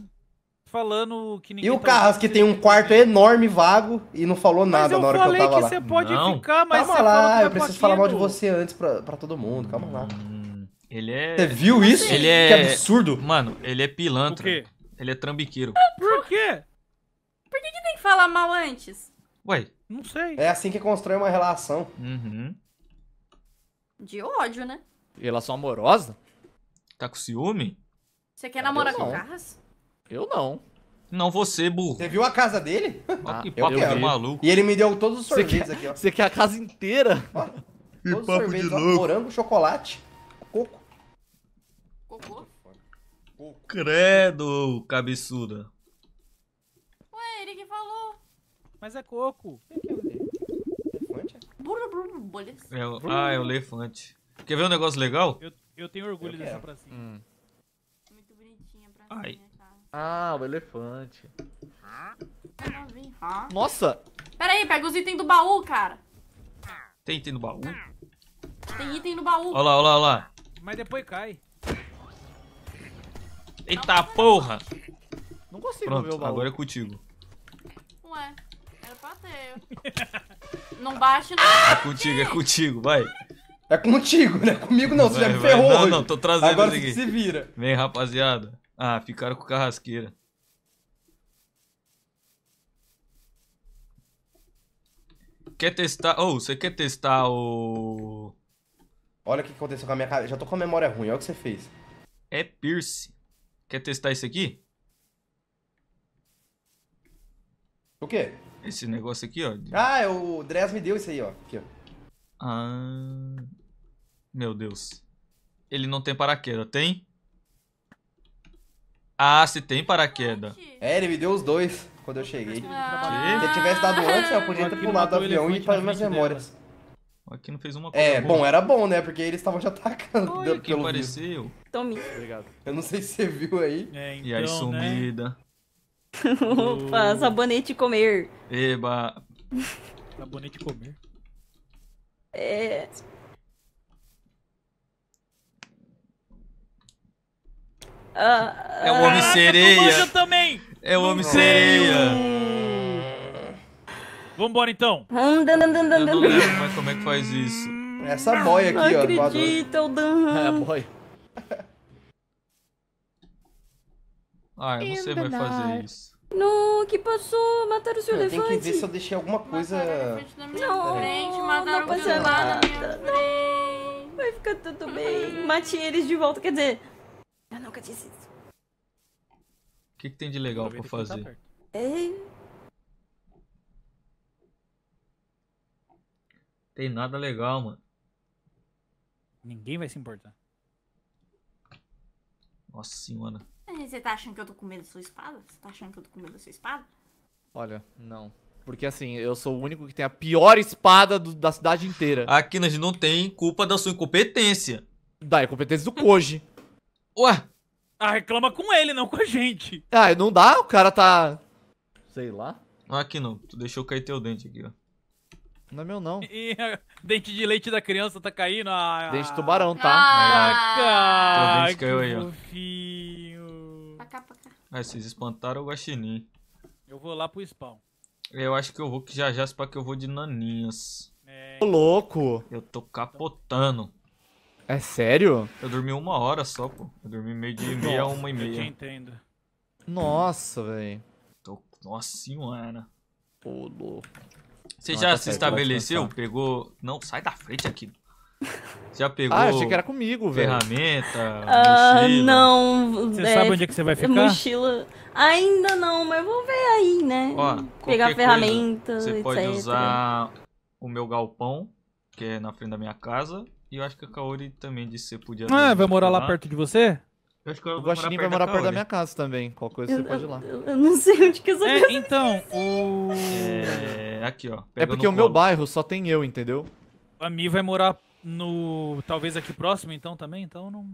Speaker 10: falando que ninguém
Speaker 11: E o
Speaker 10: tá
Speaker 11: Carras, que tem um quarto enorme, vago, e não falou nada na hora que eu
Speaker 10: falei
Speaker 11: tava
Speaker 10: que
Speaker 11: lá.
Speaker 10: você pode
Speaker 1: Não.
Speaker 10: ficar, mas
Speaker 11: calma
Speaker 10: você
Speaker 11: lá,
Speaker 10: fala que
Speaker 11: eu preciso falar mal de você antes pra, pra todo mundo, calma lá.
Speaker 1: Ele é.
Speaker 11: Você viu isso?
Speaker 1: Ele é.
Speaker 11: Que absurdo.
Speaker 1: Mano, ele é pilantra.
Speaker 10: O quê?
Speaker 1: Ele é trambiqueiro.
Speaker 10: Por quê?
Speaker 4: Por que, que tem que falar mal antes?
Speaker 1: Ué.
Speaker 10: Não sei.
Speaker 11: É assim que constrói uma relação.
Speaker 1: Uhum.
Speaker 4: De ódio, né?
Speaker 2: Relação amorosa?
Speaker 1: Tá com ciúme?
Speaker 4: Você quer namorar com
Speaker 11: não.
Speaker 4: o Carras?
Speaker 2: Eu não.
Speaker 1: Não, você, burro.
Speaker 11: Você viu a casa dele?
Speaker 1: Ó, que papo de maluco.
Speaker 11: E ele me deu todos os sorvetes
Speaker 2: quer,
Speaker 11: aqui, ó.
Speaker 2: você quer a casa inteira?
Speaker 11: Todos os sorvetes,
Speaker 1: de
Speaker 11: ó.
Speaker 1: louco.
Speaker 11: Morango, chocolate, coco.
Speaker 4: Cocô?
Speaker 1: Credo, cabeçuda.
Speaker 4: Ué, ele que falou.
Speaker 10: Mas é coco.
Speaker 4: Brulho, bolhas.
Speaker 1: É o- ah, é o elefante. Quer ver um negócio legal?
Speaker 10: Eu, eu tenho orgulho dessa pracinha.
Speaker 2: Hum.
Speaker 4: Muito bonitinha pra
Speaker 1: Ai.
Speaker 4: cima, cara.
Speaker 2: Ah, o elefante.
Speaker 4: Eu. Ah.
Speaker 2: Nossa!
Speaker 4: Pera aí, pega os itens do baú, cara.
Speaker 1: Tem item no baú?
Speaker 4: Tem item no baú.
Speaker 1: Olha lá, olha lá, olha lá.
Speaker 10: Mas depois cai.
Speaker 1: Eita porra!
Speaker 2: Não consigo ver o
Speaker 1: Pronto,
Speaker 2: baú.
Speaker 1: agora é contigo.
Speaker 4: Ué, era pra ter. Não bate, não.
Speaker 1: É contigo, é contigo, vai.
Speaker 11: É contigo, não é comigo não, você já
Speaker 1: Vai,
Speaker 11: me
Speaker 1: vai.
Speaker 11: ferrou
Speaker 1: Não,
Speaker 11: hoje.
Speaker 1: não, tô trazendo
Speaker 11: Agora
Speaker 1: aqui.
Speaker 11: se vira.
Speaker 1: Vem, rapaziada. Ah, ficaram com carrasqueira. Quer testar... Oh, você quer testar o...
Speaker 11: Olha o que aconteceu com a minha cara. Já tô com a memória ruim, olha o que você fez.
Speaker 1: É Pierce. Quer testar esse aqui?
Speaker 11: O quê?
Speaker 1: Esse negócio aqui, ó.
Speaker 11: Ah, é o Dress me deu isso aí, ó. Aqui, ó.
Speaker 1: Ah... Meu Deus. Ele não tem paraquedas, tem? Ah, se tem paraquedas.
Speaker 11: É, ele me deu os dois quando eu cheguei.
Speaker 1: Ah.
Speaker 11: Se eu tivesse dado antes, eu podia ter pulado do avião e
Speaker 10: elefante
Speaker 11: para minhas memórias.
Speaker 1: Aqui não fez uma coisa
Speaker 11: É,
Speaker 1: boa.
Speaker 11: bom, era bom, né? Porque eles estavam já atacando.
Speaker 1: Olha
Speaker 11: pelo
Speaker 1: quem
Speaker 11: visto.
Speaker 1: apareceu.
Speaker 20: Tome.
Speaker 2: Obrigado.
Speaker 11: Eu não sei se você viu aí.
Speaker 10: É,
Speaker 1: E aí,
Speaker 10: então, né?
Speaker 1: sumida.
Speaker 20: Opa, sabonete comer.
Speaker 1: Eba.
Speaker 10: Sabonete comer.
Speaker 20: É. Ah,
Speaker 1: É o Homem
Speaker 10: Caraca,
Speaker 1: Sereia.
Speaker 10: tu manja também!
Speaker 1: É o Homem. Sereia.
Speaker 10: Vambora então.
Speaker 20: Hum, dan, dan, dan, dan,
Speaker 1: Eu não lembro mais como é que faz isso.
Speaker 11: Essa boia
Speaker 20: Não
Speaker 11: aqui, ó. lado.
Speaker 20: acredito, o Dan.
Speaker 2: É, boy.
Speaker 1: Ah, eu não sei mais fazer isso.
Speaker 20: Não, o que passou? Mataram o seu
Speaker 11: Eu tenho que
Speaker 20: elefante.
Speaker 11: ver se eu deixei alguma coisa.
Speaker 4: Na minha
Speaker 20: Não,
Speaker 4: frente,
Speaker 20: não
Speaker 4: na minha
Speaker 20: nada.
Speaker 4: frente.
Speaker 20: Vai ficar tudo bem. Mate eles de volta, quer dizer. Eu nunca disse isso.
Speaker 1: O que, que tem de legal pra fazer?
Speaker 20: É.
Speaker 1: Tem nada legal, mano.
Speaker 10: Ninguém vai se importar.
Speaker 1: Nossa senhora.
Speaker 4: Você tá achando que eu tô com medo da sua espada? Você tá achando que eu tô com medo da sua espada?
Speaker 2: Olha, não. Porque assim, eu sou o único que tem a pior espada do- da cidade inteira.
Speaker 1: Aqui nós não tem culpa da sua incompetência.
Speaker 2: Da incompetência do Koji.
Speaker 1: Ué?
Speaker 10: Ah, reclama com ele, não com a gente.
Speaker 2: Ah, não dá? O cara tá. Sei lá.
Speaker 1: Aqui não. Tu deixou cair teu dente aqui, ó.
Speaker 2: Não é meu, não.
Speaker 10: E a dente de leite da criança tá caindo. Ah,
Speaker 2: Dente de tubarão, tá?
Speaker 10: Ah,
Speaker 1: Teu dente
Speaker 10: que
Speaker 1: caiu aí, ó.
Speaker 10: fofinho.
Speaker 4: Pra cá, pra cá.
Speaker 1: Ah, vocês espantaram o guaxinim.
Speaker 10: Eu vou lá pro spawn.
Speaker 1: Eu acho que eu vou que já já, pra que eu vou de naninhas.
Speaker 2: Ô, louco.
Speaker 1: Eu tô capotando.
Speaker 2: É sério?
Speaker 1: Eu dormi uma hora só, pô. Eu dormi meio dia e meia a uma e
Speaker 10: Eu te
Speaker 1: meia.
Speaker 10: entendo.
Speaker 2: Nossa, velho.
Speaker 1: Tô... Nossa senhora.
Speaker 2: Ô, louco.
Speaker 1: Você já
Speaker 2: tá
Speaker 1: se
Speaker 2: certo,
Speaker 1: estabeleceu? Pegou. Não, sai da frente aqui. Já pegou.
Speaker 2: Ah, achei que era comigo, velho.
Speaker 1: Ferramenta,
Speaker 20: Ah,
Speaker 1: mochila.
Speaker 20: não.
Speaker 10: Você sabe onde é que você vai ficar?
Speaker 20: Mochila. Ainda não, mas vou ver aí, né?
Speaker 1: Ó,
Speaker 20: Pegar ferramenta,
Speaker 1: coisa, Você
Speaker 20: etc.
Speaker 1: pode usar o meu galpão, que é na frente da minha casa. E eu acho que a Kaori também disse que você podia.
Speaker 10: Ah, vai morar lá
Speaker 1: lá
Speaker 10: perto de você?
Speaker 1: Eu acho que eu
Speaker 2: O Guaxinim vai morar perto da minha casa também. Qual coisa você
Speaker 20: Eu-
Speaker 2: pode ir lá.
Speaker 20: Eu, eu não sei onde que essa
Speaker 10: É,
Speaker 20: pessoa-
Speaker 10: então, o.
Speaker 1: É, aqui, ó.
Speaker 2: É porque o meu
Speaker 1: colo.
Speaker 2: bairro só tem eu, entendeu?
Speaker 10: A Mi vai morar no. Talvez aqui próximo, então também? Então não.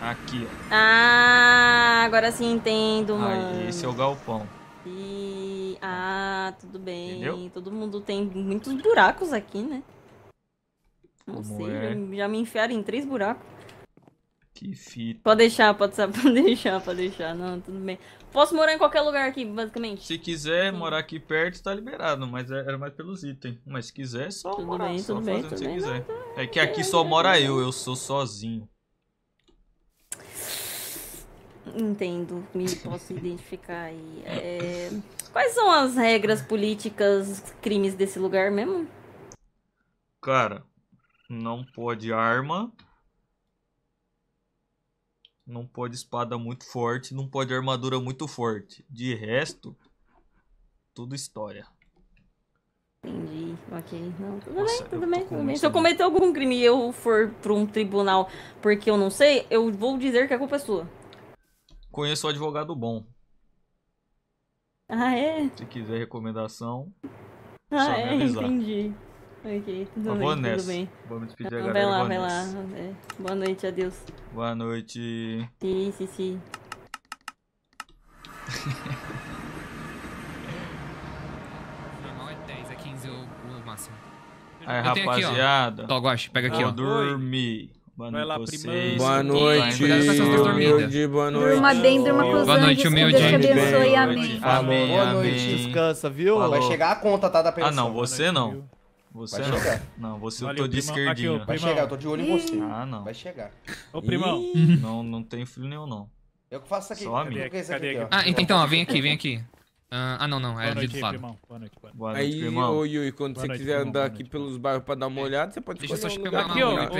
Speaker 1: Aqui, ó.
Speaker 20: Ah, agora sim entendo, mano.
Speaker 1: Aí, esse é o galpão.
Speaker 20: E... Ah, tudo bem.
Speaker 1: Entendeu?
Speaker 20: Todo mundo tem muitos buracos aqui, né? Não
Speaker 1: Como
Speaker 20: sei,
Speaker 1: é?
Speaker 20: já, já me enfiaram em três buracos.
Speaker 1: Que fita.
Speaker 20: Pode deixar, pode, pode deixar, pode deixar. Não, tudo bem. Posso morar em qualquer lugar aqui, basicamente.
Speaker 1: Se quiser morar aqui perto, tá liberado, mas é- era mais pelos itens. Mas se quiser, é só
Speaker 20: Tudo
Speaker 1: morar,
Speaker 20: bem,
Speaker 1: só
Speaker 20: tudo bem, tudo bem.
Speaker 1: quiser. É que aqui só mora eu, eu sou sozinho.
Speaker 20: Entendo, me posso identificar aí. É, Quais são as regras políticas, crimes desse lugar mesmo?
Speaker 1: Cara, não pode arma. Não pode espada muito forte, não pode armadura muito forte. De resto, tudo história.
Speaker 20: Entendi, ok. Não, tudo
Speaker 1: Nossa,
Speaker 20: bem, tudo bem, tudo bem. Se eu cometer algum crime e eu for pra um tribunal porque eu não sei, eu vou dizer que a culpa é sua.
Speaker 1: Conheço um advogado bom.
Speaker 20: Ah, é?
Speaker 1: Se quiser recomendação,
Speaker 20: Ah,
Speaker 1: só me
Speaker 20: é,
Speaker 1: avisar.
Speaker 20: entendi. Ok, tudo
Speaker 1: Eu
Speaker 20: bem,
Speaker 1: vou
Speaker 20: tudo
Speaker 1: nessa.
Speaker 20: bem.
Speaker 1: Vamos despedir a
Speaker 20: Não,
Speaker 1: galera.
Speaker 20: Vai lá,
Speaker 1: vou
Speaker 20: vai lá.
Speaker 1: nessa.
Speaker 20: É. Boa noite, adeus.
Speaker 1: Boa noite.
Speaker 20: Sim, sim, sim.
Speaker 6: Normal é 10, é 15 o, máximo.
Speaker 1: Aí,
Speaker 6: Eu tenho aqui, ó.
Speaker 1: rapaziada.
Speaker 6: Ó, Guache, pega aqui,
Speaker 1: vou
Speaker 6: ó.
Speaker 1: dormir. Boa noite
Speaker 10: lá,
Speaker 1: vocês.
Speaker 8: Boa noite, humilde, boa noite.
Speaker 13: Durma bem, durma com os
Speaker 6: Boa noite, humilde.
Speaker 13: Deus te abençoe,
Speaker 1: Boa
Speaker 13: amém.
Speaker 1: noite. Amém,
Speaker 11: Boa noite.
Speaker 2: Descansa, viu?
Speaker 11: Vai chegar a conta, tá, da pensão.
Speaker 1: Ah, não, você não. Você
Speaker 11: Vai
Speaker 1: não.
Speaker 11: chegar.
Speaker 1: Não, você eu
Speaker 10: Valeu,
Speaker 1: tô de
Speaker 10: primão. Aqui,
Speaker 1: esquerdinha.
Speaker 10: ó,
Speaker 11: Vai
Speaker 10: Primão.
Speaker 11: chegar, eu tô de olho em você.
Speaker 1: Ah, não.
Speaker 11: Vai chegar.
Speaker 10: Ô, primão.
Speaker 1: Não, não tenho filho nenhum, não.
Speaker 11: Eu que faço isso aqui.
Speaker 1: Só a
Speaker 11: Eu
Speaker 1: minha.
Speaker 11: coloquei isso
Speaker 10: Cadê
Speaker 11: aqui,
Speaker 10: aqui?
Speaker 6: Ah, ent- então, ó, vem aqui, vem aqui. Ah, ah, não, não, é ali do
Speaker 10: aí,
Speaker 6: lado.
Speaker 10: primão. Boa noite, boa noite.
Speaker 8: Aí, ô Yui, quando
Speaker 10: Boa
Speaker 8: você
Speaker 10: noite,
Speaker 8: quiser andar aqui
Speaker 10: noite,
Speaker 8: pelos bairros pra dar uma olhada, você pode
Speaker 6: Deixa eu
Speaker 8: escolher
Speaker 6: só
Speaker 8: um
Speaker 6: pegar
Speaker 8: lugar
Speaker 10: Aqui, ó.